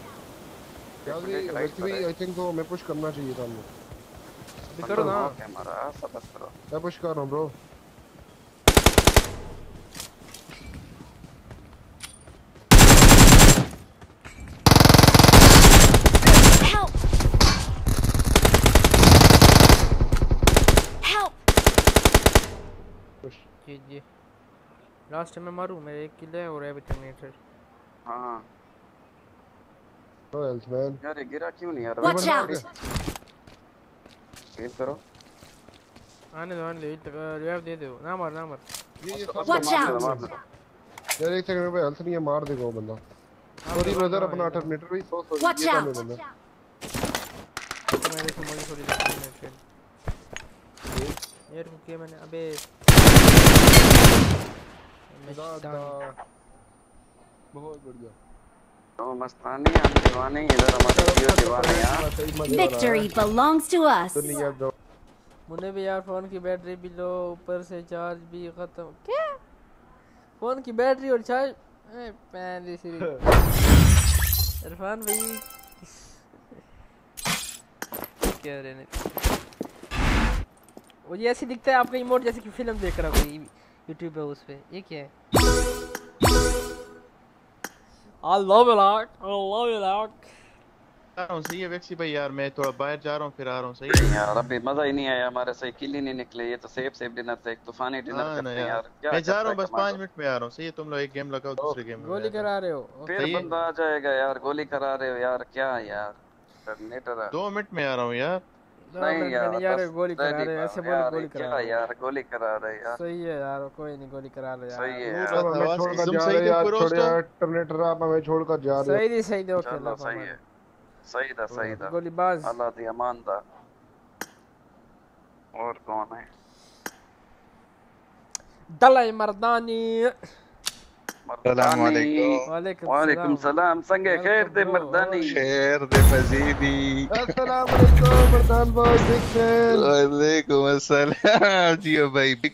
आई थिंक तो मैं पुश करना चाहिए था हमने। अभी करो ना। ओके हमारा सब बस करो। मैं पुश कर रहा हूँ ब्रो Help. Help. पुश जी जी लास्ट में मारूं मेरे एक किल है और है टर्मिनेटर हाँ। नो हेल्थ मैन यार गिरा क्यों नहीं यार? Watch out. हेल करो। आने दो आने दो रिवाइव दे दो। ना मार ना मार। ये ये उसको- Watch out. दो, मार दो। यार एक सेकंड पे हेल्थ नहीं है मार देगा वो बंदा। सॉरी ब्रदर अपना टर्मिनेटर भी सो सॉरी Watch ये काम out. है बंदा मैंने तो मुझे थोड़ी टर्मिनेटर यार रुकिए मैंने अबे। मैं बहुत बढ़िया। Victory है। belongs to us. दुनिया दो मुन्ने भी यार फ़ोन की बैटरी भी लो ऊपर से चार्ज भी खत्म। क्या? फ़ोन की बैटरी और चार्ज ए, पहले से इरफान भाई। क्या रहने वो ये ऐसे दिखता है आपका इमोट जैसे कि फ़िल्म देख रहा कोई यूट्यूब पे उस पे। ये क्या है? I love it lot I love it रहा हूँ सही है वेक्सी भाई यार मैं थोड़ा बाहर जा रहा हूँ फिर आ रहा हूँ सही है। यार अभी मज़ा ही नहीं आया हमारे सही किल ही नहीं निकले ये तो सेफ़ सेफ़ डिनर था एक तूफानी डिनर हाँ करते हैं यार। क्या मैं जा रहा हूँ बस पाँच मिनट में आ रहा हूँ सही है तुम लोग एक गेम लगाओ दूसरे गेम में गोली करा रहे हो? फिर बंदा आ जाएगा यार गोली करा रहे हो यार क्या यार दो मिनट में आ रहा हूँ यार। नहीं यार यार गोली करा रहे ऐसे बोले गोली करा रहे यार गोली करा रहे यार सही है यार कोई नहीं गोली करा रहे यार सही है यार आवाज़ छोड़कर तुम जा सही रहे यार तो यार टर्मिनेटर आप हमें छोड़कर जा रहे सही दी सही दे ओके चलो सही है सही था सही था गोलीबाज अल्लाह दी अमान था और कौन है दलाई मर्दानी वालेकुम वालेकुम वालेकुम सलाम संगे खैर दे मर्दानी खैर दे मजीदी अस्सलाम वालेकुम मर्दान भाई बिग फैन वालेकुम अस्सलाम जियो भाई बिग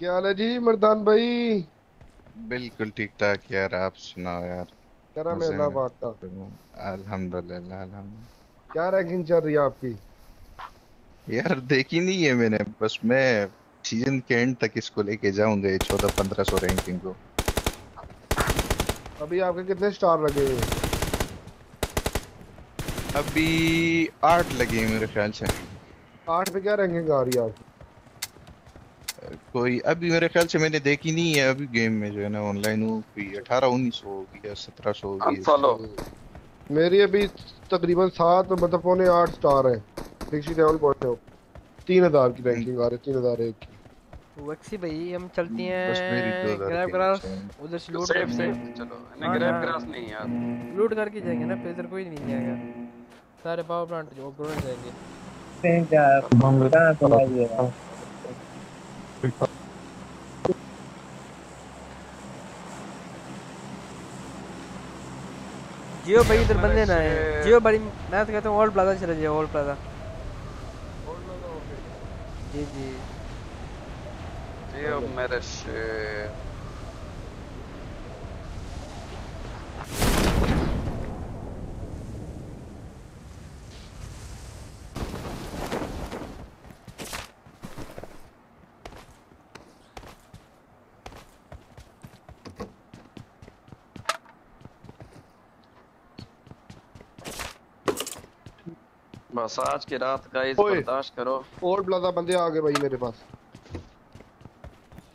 क्या हाल है जी मर्दान भाई बिल्कुल ठीक ठाक यार आप सुनाओ यार करम है मजे अल्लाह में? पाक का अल्हम्दुलिल्लाह अल्हम्दुलिल्लाह क्या रैंकिंग चल रही है आपकी यार देखी नहीं है मैंने। बस मैं सीज़न के एंड तक इसको लेके जाऊँगा ये चौदह पंद्रह सौ रैंकिंग को। अभी आपके कितने स्टार लगे हुए हैं? अभी आठ लगे हैं मेरे ख्याल से। आठ पे क्या रैंकिंग आ रही है आपकी कोई अभी मेरे ख्याल से मैंने देखी नहीं है अभी गेम में जो है ना ऑनलाइन वो कोई अठारह उन्नीस सौ होगी या सत्रह सौ होगी मेरी अभी तकरीबन सात मतलब पौने आठ स्टार है। सिक्सटी सेवन पॉइंट तीन हज़ार की रैंकिंग आ रही है तीन हज़ार एक की। वक्सी भाई हम चलते हैं ग्रैब ग्रास है। उधर से लूट सेफ़ करके। सेफ़ चलो। नहीं हाँ, ग्रैब हाँ। ग्रास नहीं यार। लूट करके जाएँगे ना फिर इधर कोई नहीं जाएगा। सारे पावर प्लांट जो ग्रोन जाएँगे। जियो भाई इधर बंदे ना है। जियो भाई मैं तो कहता हूँ ओल्ड प्लाजा चले जाओ ओल्ड प्लाजा जी जी। जियो मेरे शेर बस आज की रात का इस बर्दाश्त करो। ओल्ड प्लाजा बंदे आ गए भाई मेरे पास।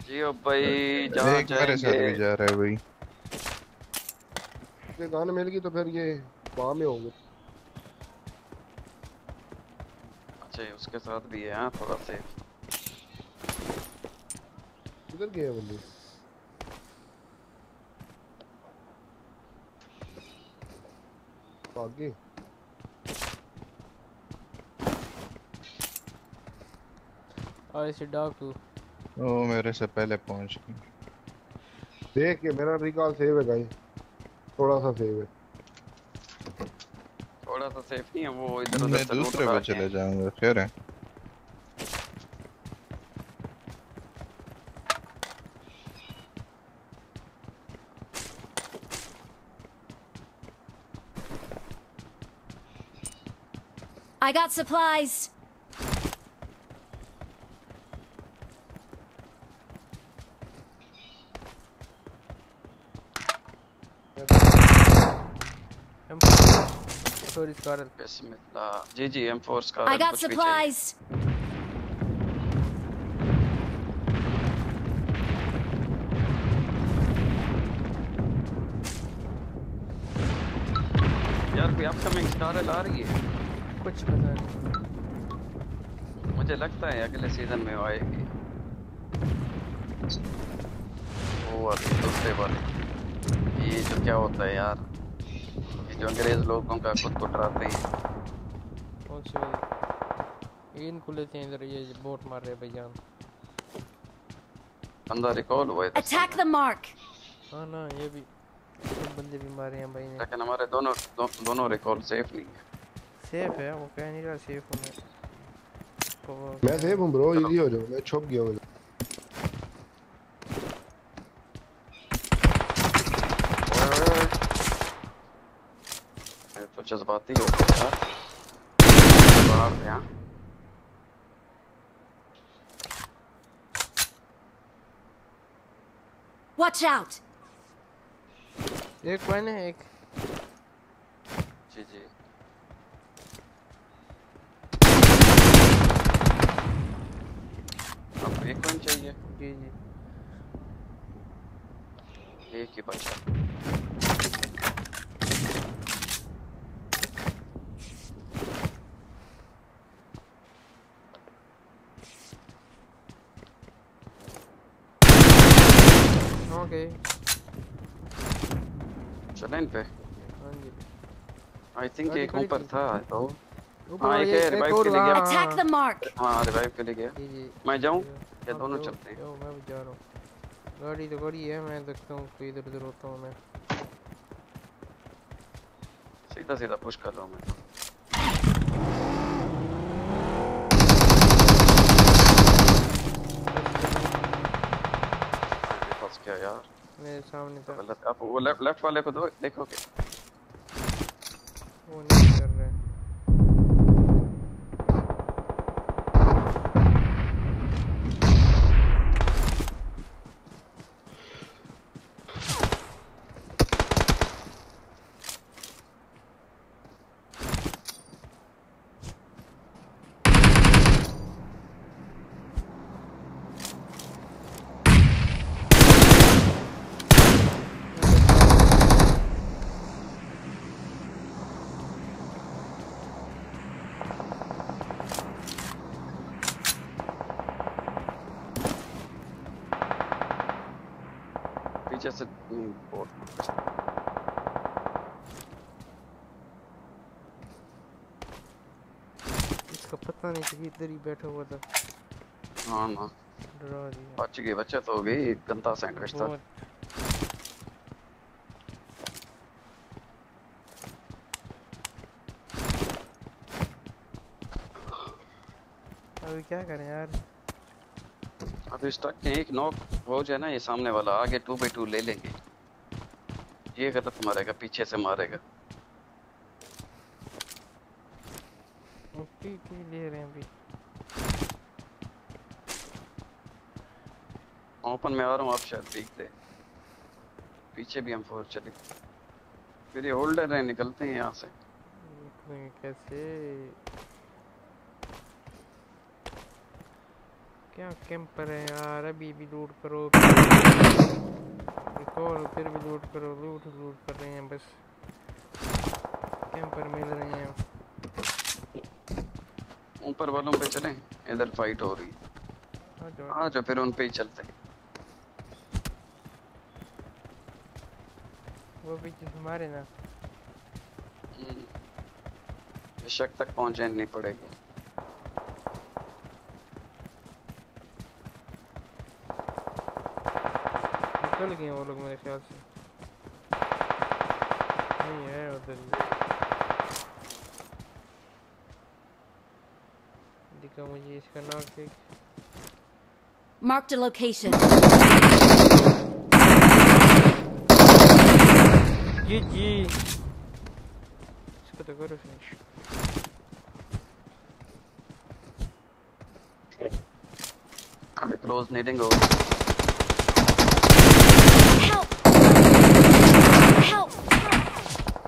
जियो भाई जहाँ मेरे साथ भी जा रहा है भाई। ये गाने मिल गई तो फिर ये वहाँ में होंगे। अच्छा ये उसके साथ भी है हाँ थोड़ा से। किधर गए हैं बंदे? आगे और इसे डॉग टू वो मेरे से पहले पहुँच गई। देख के मेरा रिकॉल सेव है गाइस थोड़ा सा सेव है। थोड़ा सा सेफ़ नहीं है वो इधर उधर से लूट दूसरे रहा पे चले जाऊँगा खैर है। I got supplies. सॉरी स्कारल बिस्मिल्लाह जी जी M4 का I got कुछ भी चाहिए supplies. यार कोई अपकमिंग स्टार आ रही है? कुछ पता नहीं। मुझे लगता है अगले सीज़न में वो आएगी। वो वाली दूसरे वाली। ये जो क्या होता है यार? जो अंग्रेज़ लोगों का खुद को डराते हैं। कौन सी? वाली इनको लेते हैं इधर ये बोट मार रहे हैं भाईजान बंदा रिकॉल हुआ है। Attack the mark. हाँ ना ये भी बंदे भी मारे हैं भाई ने। लेकिन हमारे दोनों दो, दोनों रिकॉल सेफ़ नहीं है। सेफ़ है वो कह नहीं रहा सेफ़ हूँ मैं। मैं सेव हूँ ब्रो इजी हो जाओ मैं छुप गया हूँ ये तो जज्बाती हो बाहर से हाँ। Watch out. एक कौन है एक? जी जी। आपको एक कौन चाहिए? जी जी। एक ही बचा। ओके चलें इन पे। आई थिंक एक ऊपर थी। तो हाँ एक है रिवाइव के लिए गया। हाँ, Attack हाँ, the mark. हाँ रिवाइव के लिए गया। मैं जाऊँ? या दोनों चलते हैं। मैं भी जा रहा हूँ। गाड़ी तो गाड़ी है मैं देखता हूँ कोई इधर उधर होता हूँ मैं। सीधा सीधा पुश कर रहा हूँ मैं। गया यार? मेरे सामने था गलत आप वो लेफ़्ट लेफ़्ट वाले को दो देखोगे वो नहीं कर रहे पीछे से हम्म, बोट इसका पता नहीं कि इधर ही बैठा हुआ था। हाँ ना। डरा दिया। बच गई बचत हो गई गंदा सैंडविच था। अभी क्या करें यार? अभी स्टक एक नॉक हो जाए ना ये सामने वाला आगे टू बाई टू ले लेंगे। ये गलत मारेगा पीछे से मारेगा ओके ओके ले रहे हैं अभी ओपन में आ रहा हूँ आप शायद देखते पीछे भी हम फोर चले। फिर ये होल्डर है निकलते हैं यहाँ से। कैसे। क्या कैंपर है यार अभी भी लूट करो। एक और फिर भी लूट करो लूट लूट कर रहे हैं बस। कैंपर मिल रहे हैं। ऊपर वालों पे चलें इधर फाइट हो रही जाओ। आ जाओ फिर उन पे ही चलते हैं। वो पीछे से मारे ना। हम्म। शक तक पहुंचनी पड़ेगी। निकल गए वो लोग मेरे ख्याल से। नहीं है उधर दिखा मुझे इसका नाम से Marked a location. जी जी इसको तो करो फिनिश अभी क्लोज नीडिंग हो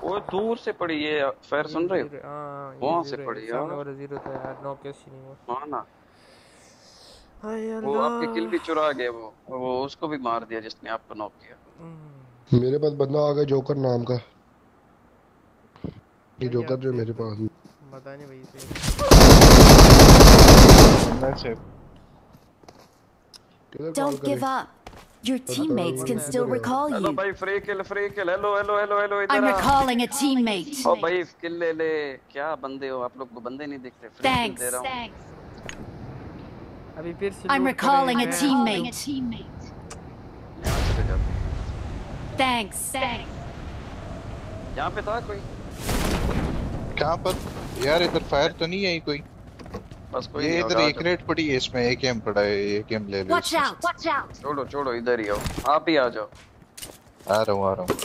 वो दूर से पड़ी है फैर सुन रहे हो? हाँ वहाँ से zero है, पड़ी सामने ज़ीरो था यार नौ कैसी नहीं हुआ। हाँ ना। हाय वो आपकी किल भी चुरा गए वो वो उसको भी मार दिया जिसने आपको नॉक किया। मेरे पास बंदा आ गया जोकर नाम का। ये जोकर जो मेरे पास पता नहीं भाई से। Don't give up. Your teammates can still recall you. भाई free kill free kill hello hello hello hello इधर I'm recalling a teammate. ओ भाई किल ले ले। क्या बंदे हो? आप लोग को बंदे नहीं दिखते। Thanks. दे रहा हूँ। अभी फिर I'm recalling a teammate. हैं। Thanks. यहाँ पे था कोई? कहाँ पर? यार इधर फायर तो नहीं आई कोई? बस कोई ये इधर एक रेट पड़ी है इसमें एक एम पड़ा है एक एम ले लो Watch out. Watch out. छोड़ो छोड़ो इधर ही आओ। आप ही आ जाओ। आ रहा हूँ आ रहा हूँ।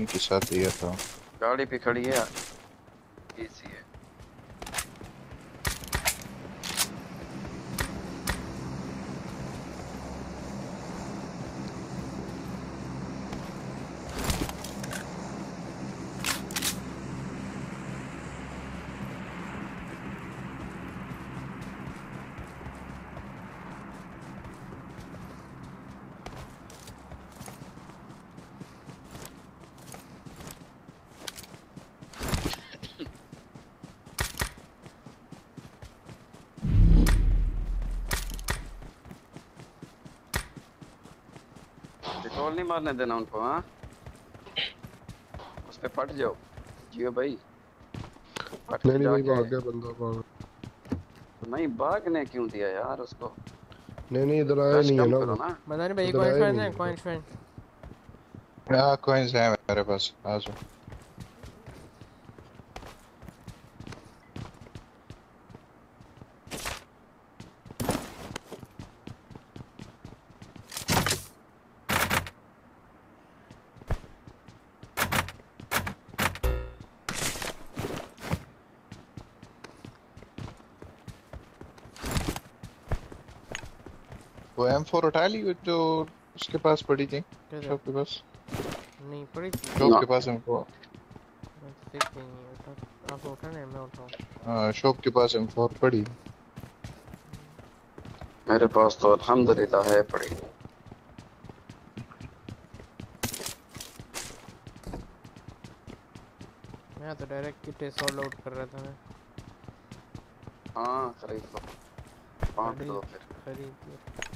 इनके साथ ही आता हूँ। गाड़ी पे खड़ी है एसी है रिकॉल नहीं मारने देना उनको हाँ? उस पे फट जाओ। जियो भाई। नहीं नहीं भाई भाग गया बंदा भाग नहीं भागने क्यों दिया यार उसको? नहीं नहीं इधर आया नहीं है ना करो नहीं भाई कॉइन फ्रेंड है। कॉइन फ्रेंड हाँ कॉइन्स है मेरे पास आ जाओ वो M4 उठा ली जो उसके पास पड़ी थी शॉप के पास। नहीं पड़ी थी? शॉप के पास M4 मैं तो देख नहीं उठा आप उठाने मैं उठाऊं हाँ। शॉप के पास M4 पड़ी। मेरे पास तो अल्हम्दुलिल्लाह है पड़ी। मैं तो डायरेक्ट किटे सॉल्ड आउट कर रहा था मैं हाँ खरीद लो। फिर। खरीद लिया।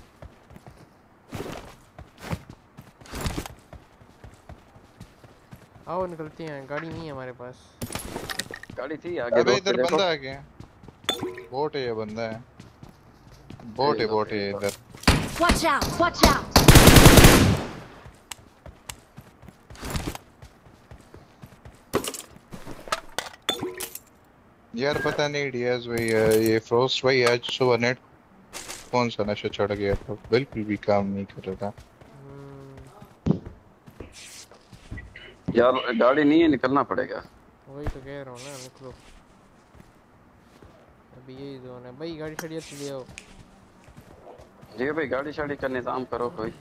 आओ निकलते हैं। गाड़ी नहीं है हमारे पास। गाड़ी थी आगे अबे इधर बंदा आ गया बोट है ये बंदा है। बोट है बोट है इधर। Watch out! Watch out! यार पता नहीं डियाज भाई ये फ्रोस्ट भाई आज सुबह नेट कौन सा नशा चढ़ गया था? बिल्कुल भी काम नहीं कर रहा था। यार गाड़ी नहीं है निकलना पड़ेगा। वही तो कह रहा हूँ ना निकलो अभी यही जोन है। भाई गाड़ी खड़ी है ले आओ। जी भाई गाड़ी शाड़ी का निज़ाम करो कोई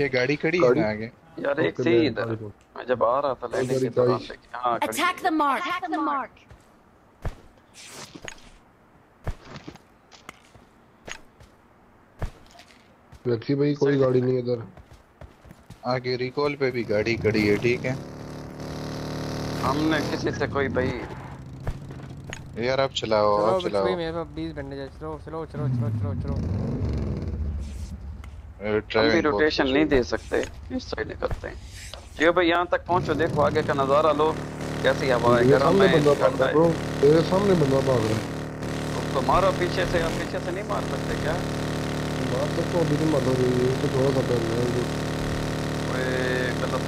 ये गाड़ी खड़ी है आगे? यार एक थी इधर। मैं जब आ रहा था लेने के दौरान हाँ Attack the mark! Attack the mark! व्यक्ति भाई कोई गाड़ी नहीं इधर। आगे रिकॉल पे भी गाड़ी खड़ी है ठीक है? हमने किसी से कोई भाई यार आप चलाओ चलो आप चलाओ। भाई मेरे पास 20 बैंडेज है चलो चलो चलो चलो चलो चलो। हम भी रोटेशन नहीं दे सकते। इस साइड निकलते हैं। जियो भाई यहाँ तक पहुँचो देखो आगे का नज़ारा लो। कैसी हवा है मेरे गर्म है है। है मेरे सामने बंदा भाग रहा है। तो मारो पीछे से आप पीछे से नहीं मार सकते क्या? मार सकता हूँ अभी नहीं मार रहा ये तो थोड़ा सा डर है। गलत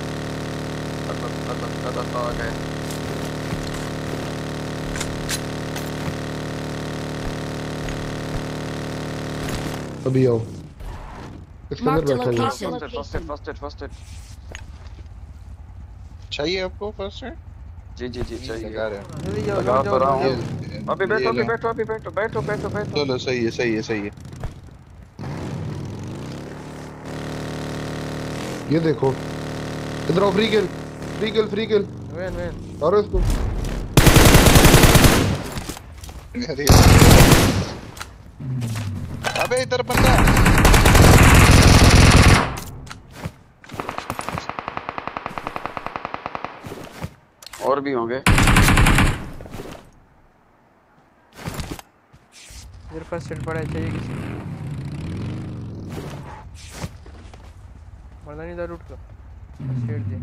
गलत गलत गलत आ गए अभी आओ। इसके अंदर बैठा है। First aid first aid first aid first चाहिए आपको फ़र्स्ट एड जी जी जी चाहिए। लगा रहे हैं। लगा तो रहा हूँ। अभी बैठो अभी बैठो अभी बैठो बैठो बैठो बैठो। चलो सही है सही है सही है। ये देखो। इधर आओ free kill free kill free kill van van मारो इसको। अबे इधर बंदा। और भी होंगे। इधर फ़र्स्ट एड पड़ा है चाहिए किसी मर्दानी इधर उठ कर। फ़र्स्ट एड दे।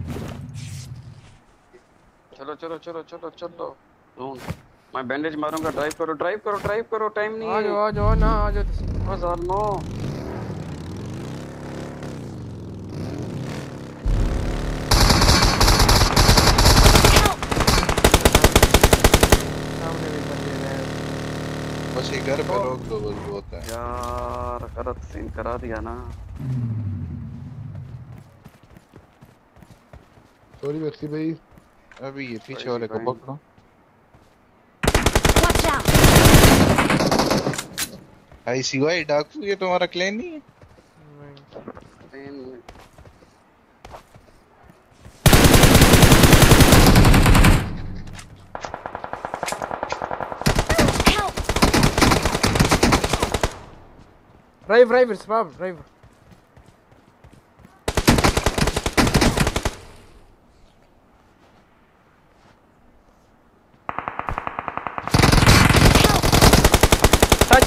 चलो चलो चलो चलो चलो। ढूंढ मैं बैंडेज मारूँगा। ड्राइव करो ड्राइव करो ड्राइव करो टाइम नहीं आ जाओ आ जाओ ना आ जाओ ओ जालमो सामने भी बंदे हैं। बस ये घर पे रोक दो बस बहुत है। यार गलत सीन करा दिया ना। सॉरी व्यक्ति भाई अभी ये पीछे वाले को पकड़ो। Watch out! आईसीवाई डाकू ये तुम्हारा क्लेम नहीं है? Drive drive spam drive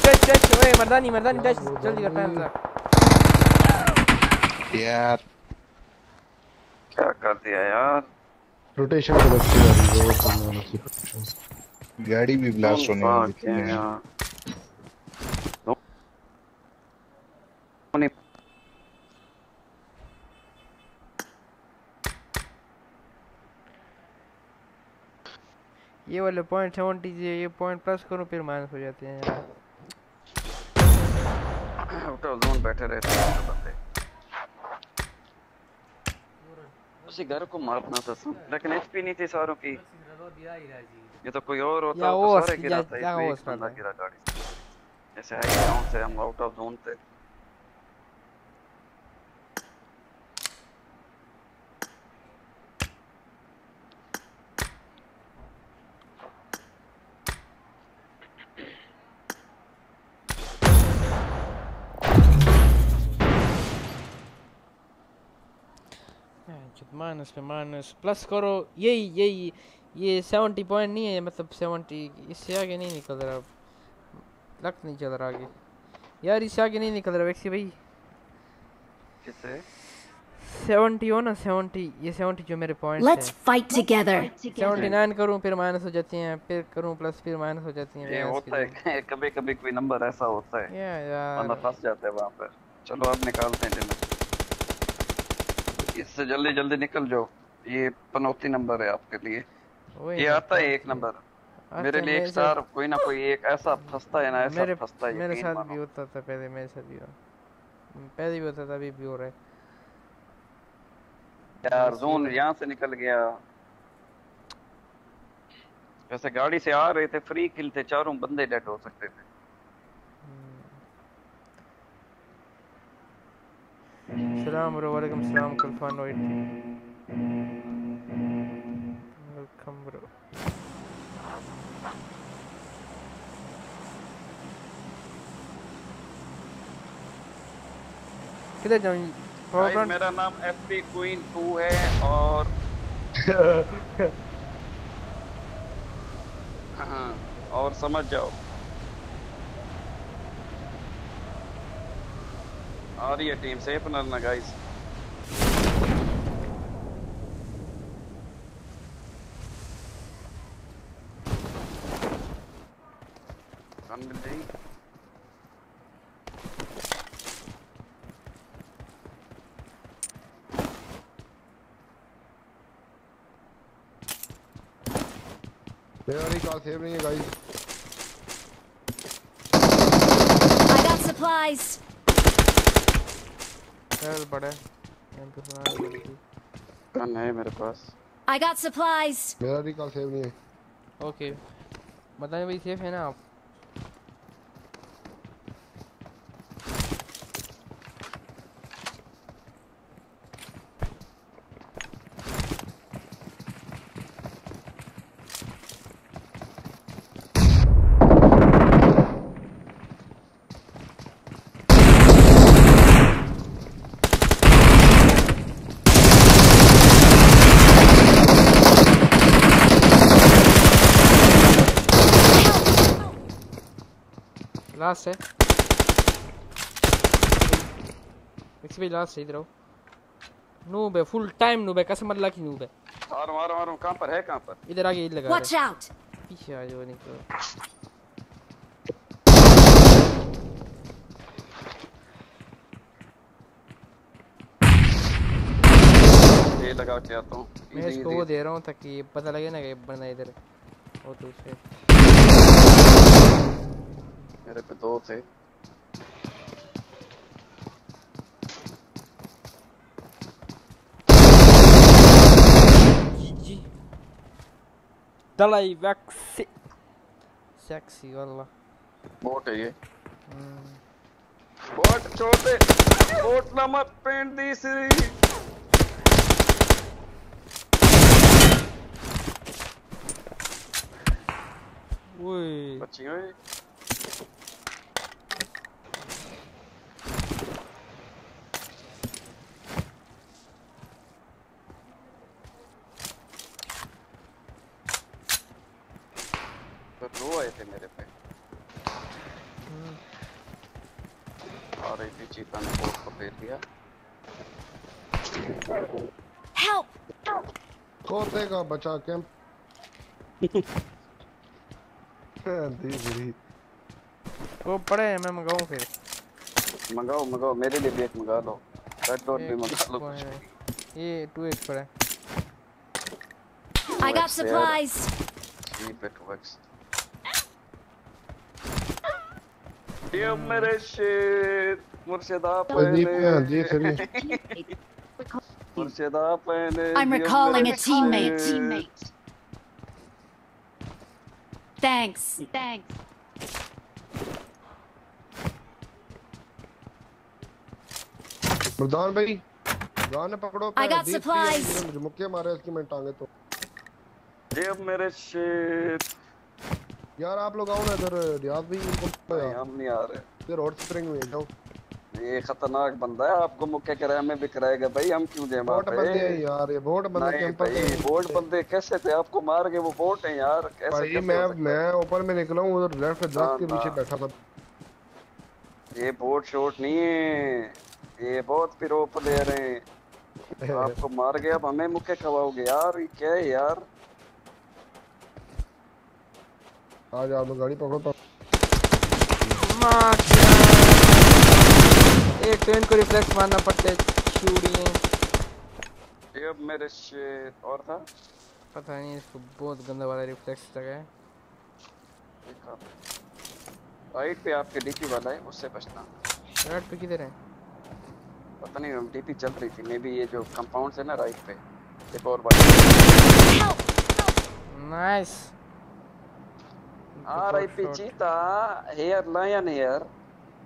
touch ओए मर्दानी मर्दानी टच जल्दी कर पैर रख यार। क्या कर दिया यार? रोटेशन पे लगती है यार, बहुत बढ़िया लगती है गाड़ी भी ब्लास्ट होने वाली yeah. Only ये वाले पॉइंट सेवेंटी ये पॉइंट प्लस करो फिर माइनस हो जाते हैं यार। आउट ऑफ़ जोन बैठे रहते हैं तो बंदे। उसी घर को मारना था सब लेकिन एचपी नहीं थी सारों की। ये तो कोई और होता तो सारे गिरा था एक बंदा गिरा गाड़ी से। जैसे हाई ग्राउंड से हम आउट ऑफ़ जोन थे। माइनस पे माइनस प्लस करो यही यही ये सेवेंटी पॉइंट नहीं है मतलब सेवेंटी इससे आगे नहीं निकल रहा अब लक नहीं चल रहा आगे यार इससे आगे नहीं निकल रहा वैक्सी भाई किससे सेवेंटी हो ना सेवेंटी ये सेवेंटी जो मेरे point Let's fight together. Seventy nine करूँ फिर माइनस हो जाती हैं फिर करूँ प्लस फिर माइनस हो जाती हैं ये होता है कभी कभी कोई नंबर ऐसा होता है या यार बंदा फंस जाता है वहाँ पर चलो अब निकालते हैं डिनर इससे जल्दी जल्दी निकल जाओ। ये पनौती नंबर है आपके लिए। ये आता है एक नंबर। मेरे लिए एक स्टार कोई ना कोई एक ऐसा फंसता है ना ऐसा मेरे फंसता है मेरे साथ भी होता था पहले मेरे साथ भी पहले भी होता था अभी भी हो रहा है। यार जोन यहाँ से निकल गया। वैसे गाड़ी से आ रहे थे फ्री किल थे चारों बंदे डेड हो सकते थे। सलाम वालेकुम सलाम कुलफान वाइट वेलकम ब्रो किधर जाऊँ? पावर मेरा नाम एफपी क्वीन 2 है और हाँ और समझ जाओ। आ रही है टीम सेफ़ ना गाइस गन मिल जाएगी मेरा रिकॉल सेव नहीं है गाइस I got supplies. चल बड़ा। एमपी सुना नहीं मेरे पास। आई गॉट सप्लाइज मेरा रिकॉल सेव नहीं है। ओके बताएँ भाई सेफ़ है ना आप? लास्ट है मिक्सी भाई लास्ट है इधर आओ नूब है फुल टाइम नूब है कसम अल्लाह की नूब है मारो मारो मारो कहाँ पर है कहाँ पर? इधर आगे इधर लगा Watch रहा। out. पीछे आ जाओ निकलो। ये लगा के आता हूँ। मैं इसको वो दे रहा हूँ ताकि पता लगे ना कि बंदा इधर है। वो तो उसे मेरे पे दो थे। दलाई वैक्सी। सेक्सी वाला। बोट है ये। बोट छोड़ दे बोट ना मत पेंट दी सी ओए। बच्ची ओए तो दो आए थे मेरे पे। रही थी चीता ने बोट को फेर दिया। Help! खोते का बचा कैंप दी बुरी वो पड़े हैं मैं मंगाऊं फिर। मंगाओ मंगाओ मेरे लिए भी एक मंगा लो। रेड डॉट भी मंगा लो ये टू एक्स पड़ा। है I got supplies. Keep it works. ये मेरे शेर मुर्शिदा प्रदीप पहले यहाँ जी सरी मुर्शिदा पहले I'm ये recalling a मेरे teammate. शेर। Teammate. Thanks. Thanks. मर्दान भाई जान पकड़ो I got दीप की supplies. है, मुझे मुक्के मारे इसकी मैं टांगे तो ये मेरे शेर यार आप लोग आओ ना इधर रियाज भाई इनको हम नहीं आ रहे। फिर हॉट स्प्रिंग में जाओ। ये खतरनाक बंदा है आपको मुक्के कराए हमें भी कराएगा भाई हम क्यों वहाँ बोट बंदे हैं यार ये बोट बंदे कैंपर भाई बोट बंदे कैसे थे? आपको मार के वो बोट है यार कैसे भाई कैसे मैं मैं ऊपर में निकला हूँ उधर लेफ़्ट दरख्त के पीछे बैठा था। ये बोट शोट नहीं है ये बहुत पिरो प्लेयर हैं। आपको मार गया अब हमें मुक्के खवाओगे। यार ये क्या है यार? आज आप लोग गाड़ी पकड़ो तो माँ एक तो इनको रिफ्लेक्स मारना पड़ता है चूड़ियाँ ये अब मेरे शेर और था? पता नहीं इसको बहुत गंदा वाला रिफ्लेक्स लगा है। राइट पे आपके डीपी वाला है उससे बचना। राइट पे किधर है? पता नहीं डीपी चल रही थी मे बी ये जो कंपाउंड है ना राइट पे। एक और बात nice R I P cheetah here lion here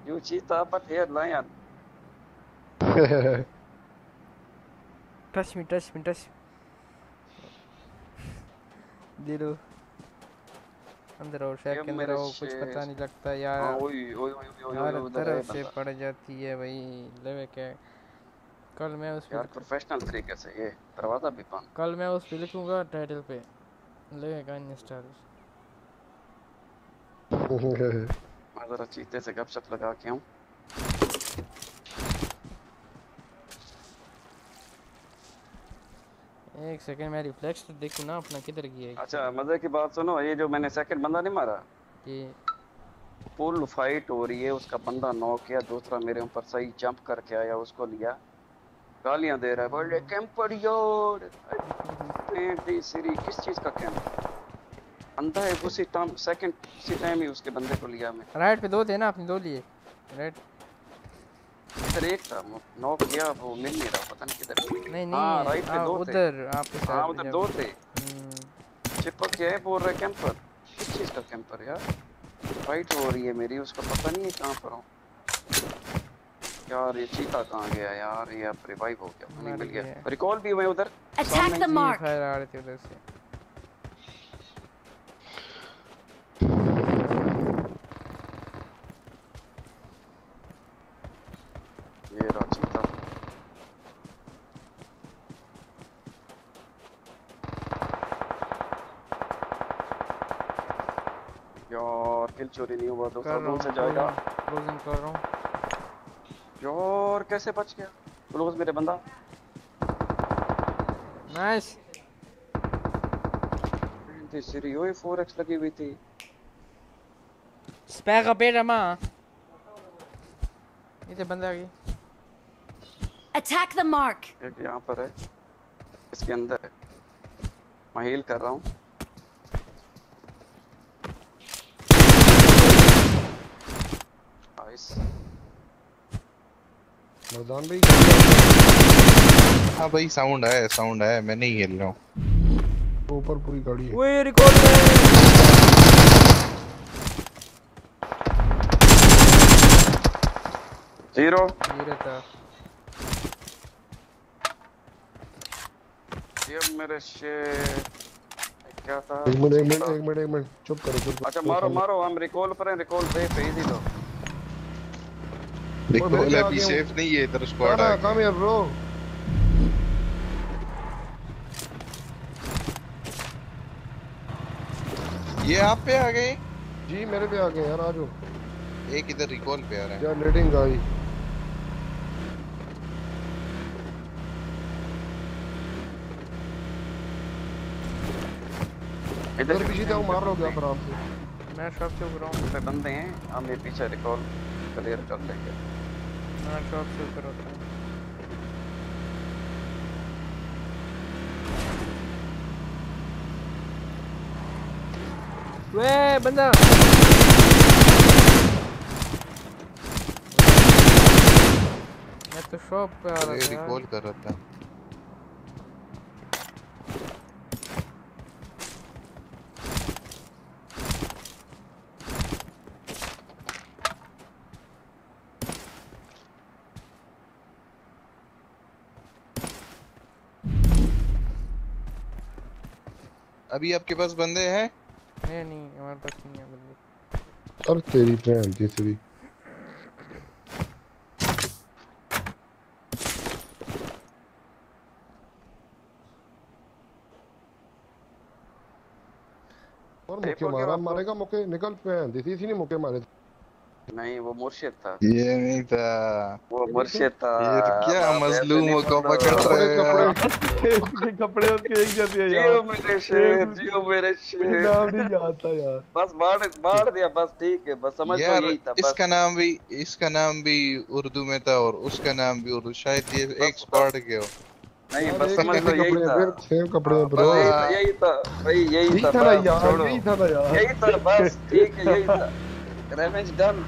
you cheetah but here lion touch me touch me touch दिलो अंदर आओ शैक के अंदर आओ कुछ पता नहीं लगता यार ओए, ओए, ओए, ओए, हर ओए, उधर है तरफ़ से पड़ जाती है भाई लेवे के कल मैं उस पे यार प्रोफेशनल तरीके से ये दरवाज़ा भी बंद। कल मैं उस पे लिखूँगा टाइटल पे लेवे का इंस्टॉल मैं जरा चीते से गपशप लगा के आऊँ। एक सेकंड मैं रिफ्लेक्स तो देखूँ ना अपना किधर गया है। अच्छा मज़े की बात सुनो ये जो मैंने सेकंड बंदा नहीं मारा? ये फुल फाइट हो रही है उसका बंदा नॉक किया दूसरा मेरे ऊपर सही जंप करके आया उसको लिया। गालियाँ दे रहा है बोले कैंपर योर दी सीरी किस चीज़ का कैंप? अंधा है उसी टाइम सेकंड उसी टाइम ही उसके बंदे को लिया मैं राइट पे दो थे ना आपने दो लिए। राइट इधर एक था नॉक किया वो मिल नहीं रहा पता नहीं किधर। नहीं हाँ नहीं राइट पे हाँ, दो थे। उधर आपके हाँ साथ उधर दो थे। हम्म, चिपक गया है बोल रहा है कैंपर किस चीज़ का कैंपर यार? फाइट हो रही है मेरी उसको पता नहीं है कहाँ पर हूँ। यार ये चीता कहाँ गया यार? ये अब रिवाइव हो गया नहीं मिल गया। रिकॉल भी हुए उधर। The जी, mark. फायर आ रहे थे उधर से ये रहा चीता यार किल चोरी नहीं हुआ रहा दूर से जाएगा। क्लोजिंग कर रहा हूँ। यार कैसे बच गया? क्लोज मेरे बंदा। नाइस सीरी ओए 4x लगी हुई थी। Spera bera ma. इधर बंदा आ गया Attack the mark. एक यहाँ पर है इसके अंदर है। मैं हील कर रहा हूँ। नाइस मर्दान भाई हाँ भाई साउंड है साउंड है मैं नहीं खेल रहा हूँ। ऊपर पूरी गाड़ी है। ओए रिकॉर्ड ज़ीरो ज़ीरो था ये मेरे शेर क्या था? एक मिनट एक मिनट एक मिनट एक मिनट। चुप करो चुप अच्छा मारो मारो हम रिकॉल पर हैं रिकॉल पे पे इजी लो देखो मैं अभी सेफ़ नहीं है इधर स्क्वाड आ come here, bro. ये आप पे आ गए? जी मेरे पे आ गए यार आ जाओ। एक इधर रिकॉल पे आ रहा है। यार लीडिंग आई इधर पीछे जाओ मार लोगे आप आराम से। मैं शॉप से उतर रहा हूँ पे बंदे हैं हम ये पीछे रिकॉल क्लियर कर लेंगे मैं शॉप से ऊपर होता है। वे बंदा। मैं तो शॉप पे आ रहा था। रिकॉल कर रहा था। अभी आपके पास बंदे हैं? नहीं नहीं हमारे पास नहीं है बंदे। और तेरी बहन तीसरी और मुके मारा मारेगा मुके निकल पे तीसरी इसी ने मुके मारे। नहीं वो मुर्शिद था। ये नहीं था। वो मुर्शिद था। ये तो क्या मजलूमों को पकड़ रहे हो। इसके कपड़े उसके एक जैसे हैं जियो मेरे शेर जियो मेरे ये नाम शेर नहीं जानता यार। बस मार मार दिया बस ठीक है बस समझ लो यार यही था इसका नाम भी इसका नाम भी उर्दू में था और उसका नाम भी उर्दू शायद ये एक स्क्वाड के हो। नहीं बस समझ लो यही था। फिर सेम कपड़े हैं ब्रो यही था यही था भाई यही था यार यही था यार। यही था बस ठीक है यही था। Revenge done.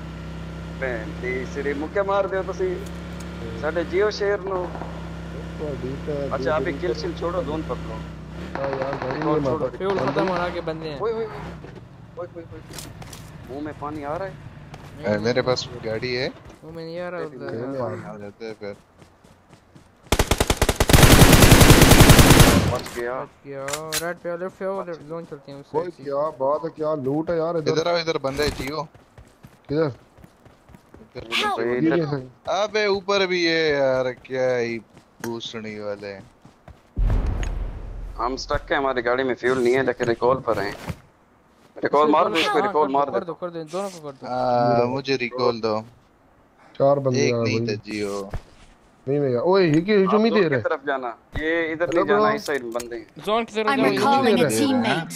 ਤੇ ਸਿਰੇ ਮੁੱਕੇ ਮਾਰ ਦਿਓ ਤੁਸੀਂ ਸਾਡੇ ਜੀਓ ਸ਼ੇਰ ਨੂੰ ਤੁਹਾਡੀ ਭੈਣ अच्छा अभी किल शिल छोड़ो जोन पकड़ो हाँ यार भाई और ये छोड़ो माता फ्यूल खत्म होना के बंदे हैं ओए ओए ओए ओए ओए मुंह में पानी आ रहा है अ, मेरे पास गाड़ी है वो मैं नहीं आ रहा उधर पानी आ जाता है फिर बच गया क्या रेड पे लेफ्ट पे और जोन चलते हैं कोई उससे क्या बात है क्या लूट है यार इधर इधर आओ इधर बंदा है जियो किधर तो इधर- है। अबे ऊपर भी है यार क्या ही पूछने वाले। हैं हम स्टक है हमारी गाड़ी में फ्यूल नहीं है लेकिन रिकॉल पर हैं। रिकॉल मार दो इसको हाँ, रिकॉल मार दो कर दो कर दोनों को कर दो। आ, मुझे रिकॉल दो। चार बंदे एक नहीं था जियो। नहीं यार ओए ये की आप चुमी दे जोन रहे तरफ़ जाना। ये इधर नहीं जाना इस साइड बंदे जोन की तरफ़ I'm जाओ ये recalling a there. teammate.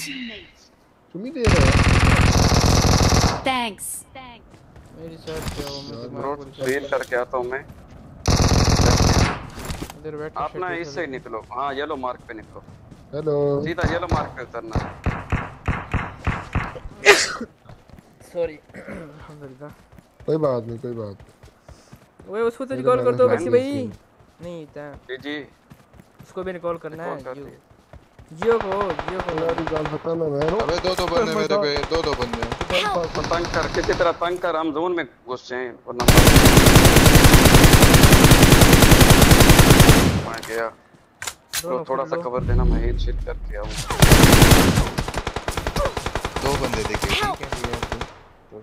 चुमी दे रहे Thanks. मेरी साइड पे आओ मुझे ब्रो मार करके आता हूँ मैं। इधर बैठ आप ना इस साइड निकलो। हाँ येलो मार्क पे निकलो। हेलो सीधा येलो मार्क पे उतरना। सॉरी अल्हम्दुलिल्लाह कोई बात नहीं कोई बात ओए उसको तो रिकॉल कर दो मैंने भाई। नहीं था जी जी। उसको भी रिकॉल करना है जियो को जियो को यार गाल पता ना मैं अबे दो दो बंदे मेरे पे दो दो बंदे। तंग कर किसी तरह तंग कर हम जोन में घुस जाए वरना मैं गया। तो थोड़ा सा कवर देना मैं हिट शिट करके आऊँ। दो बंदे देखे। ठीक है भैया तो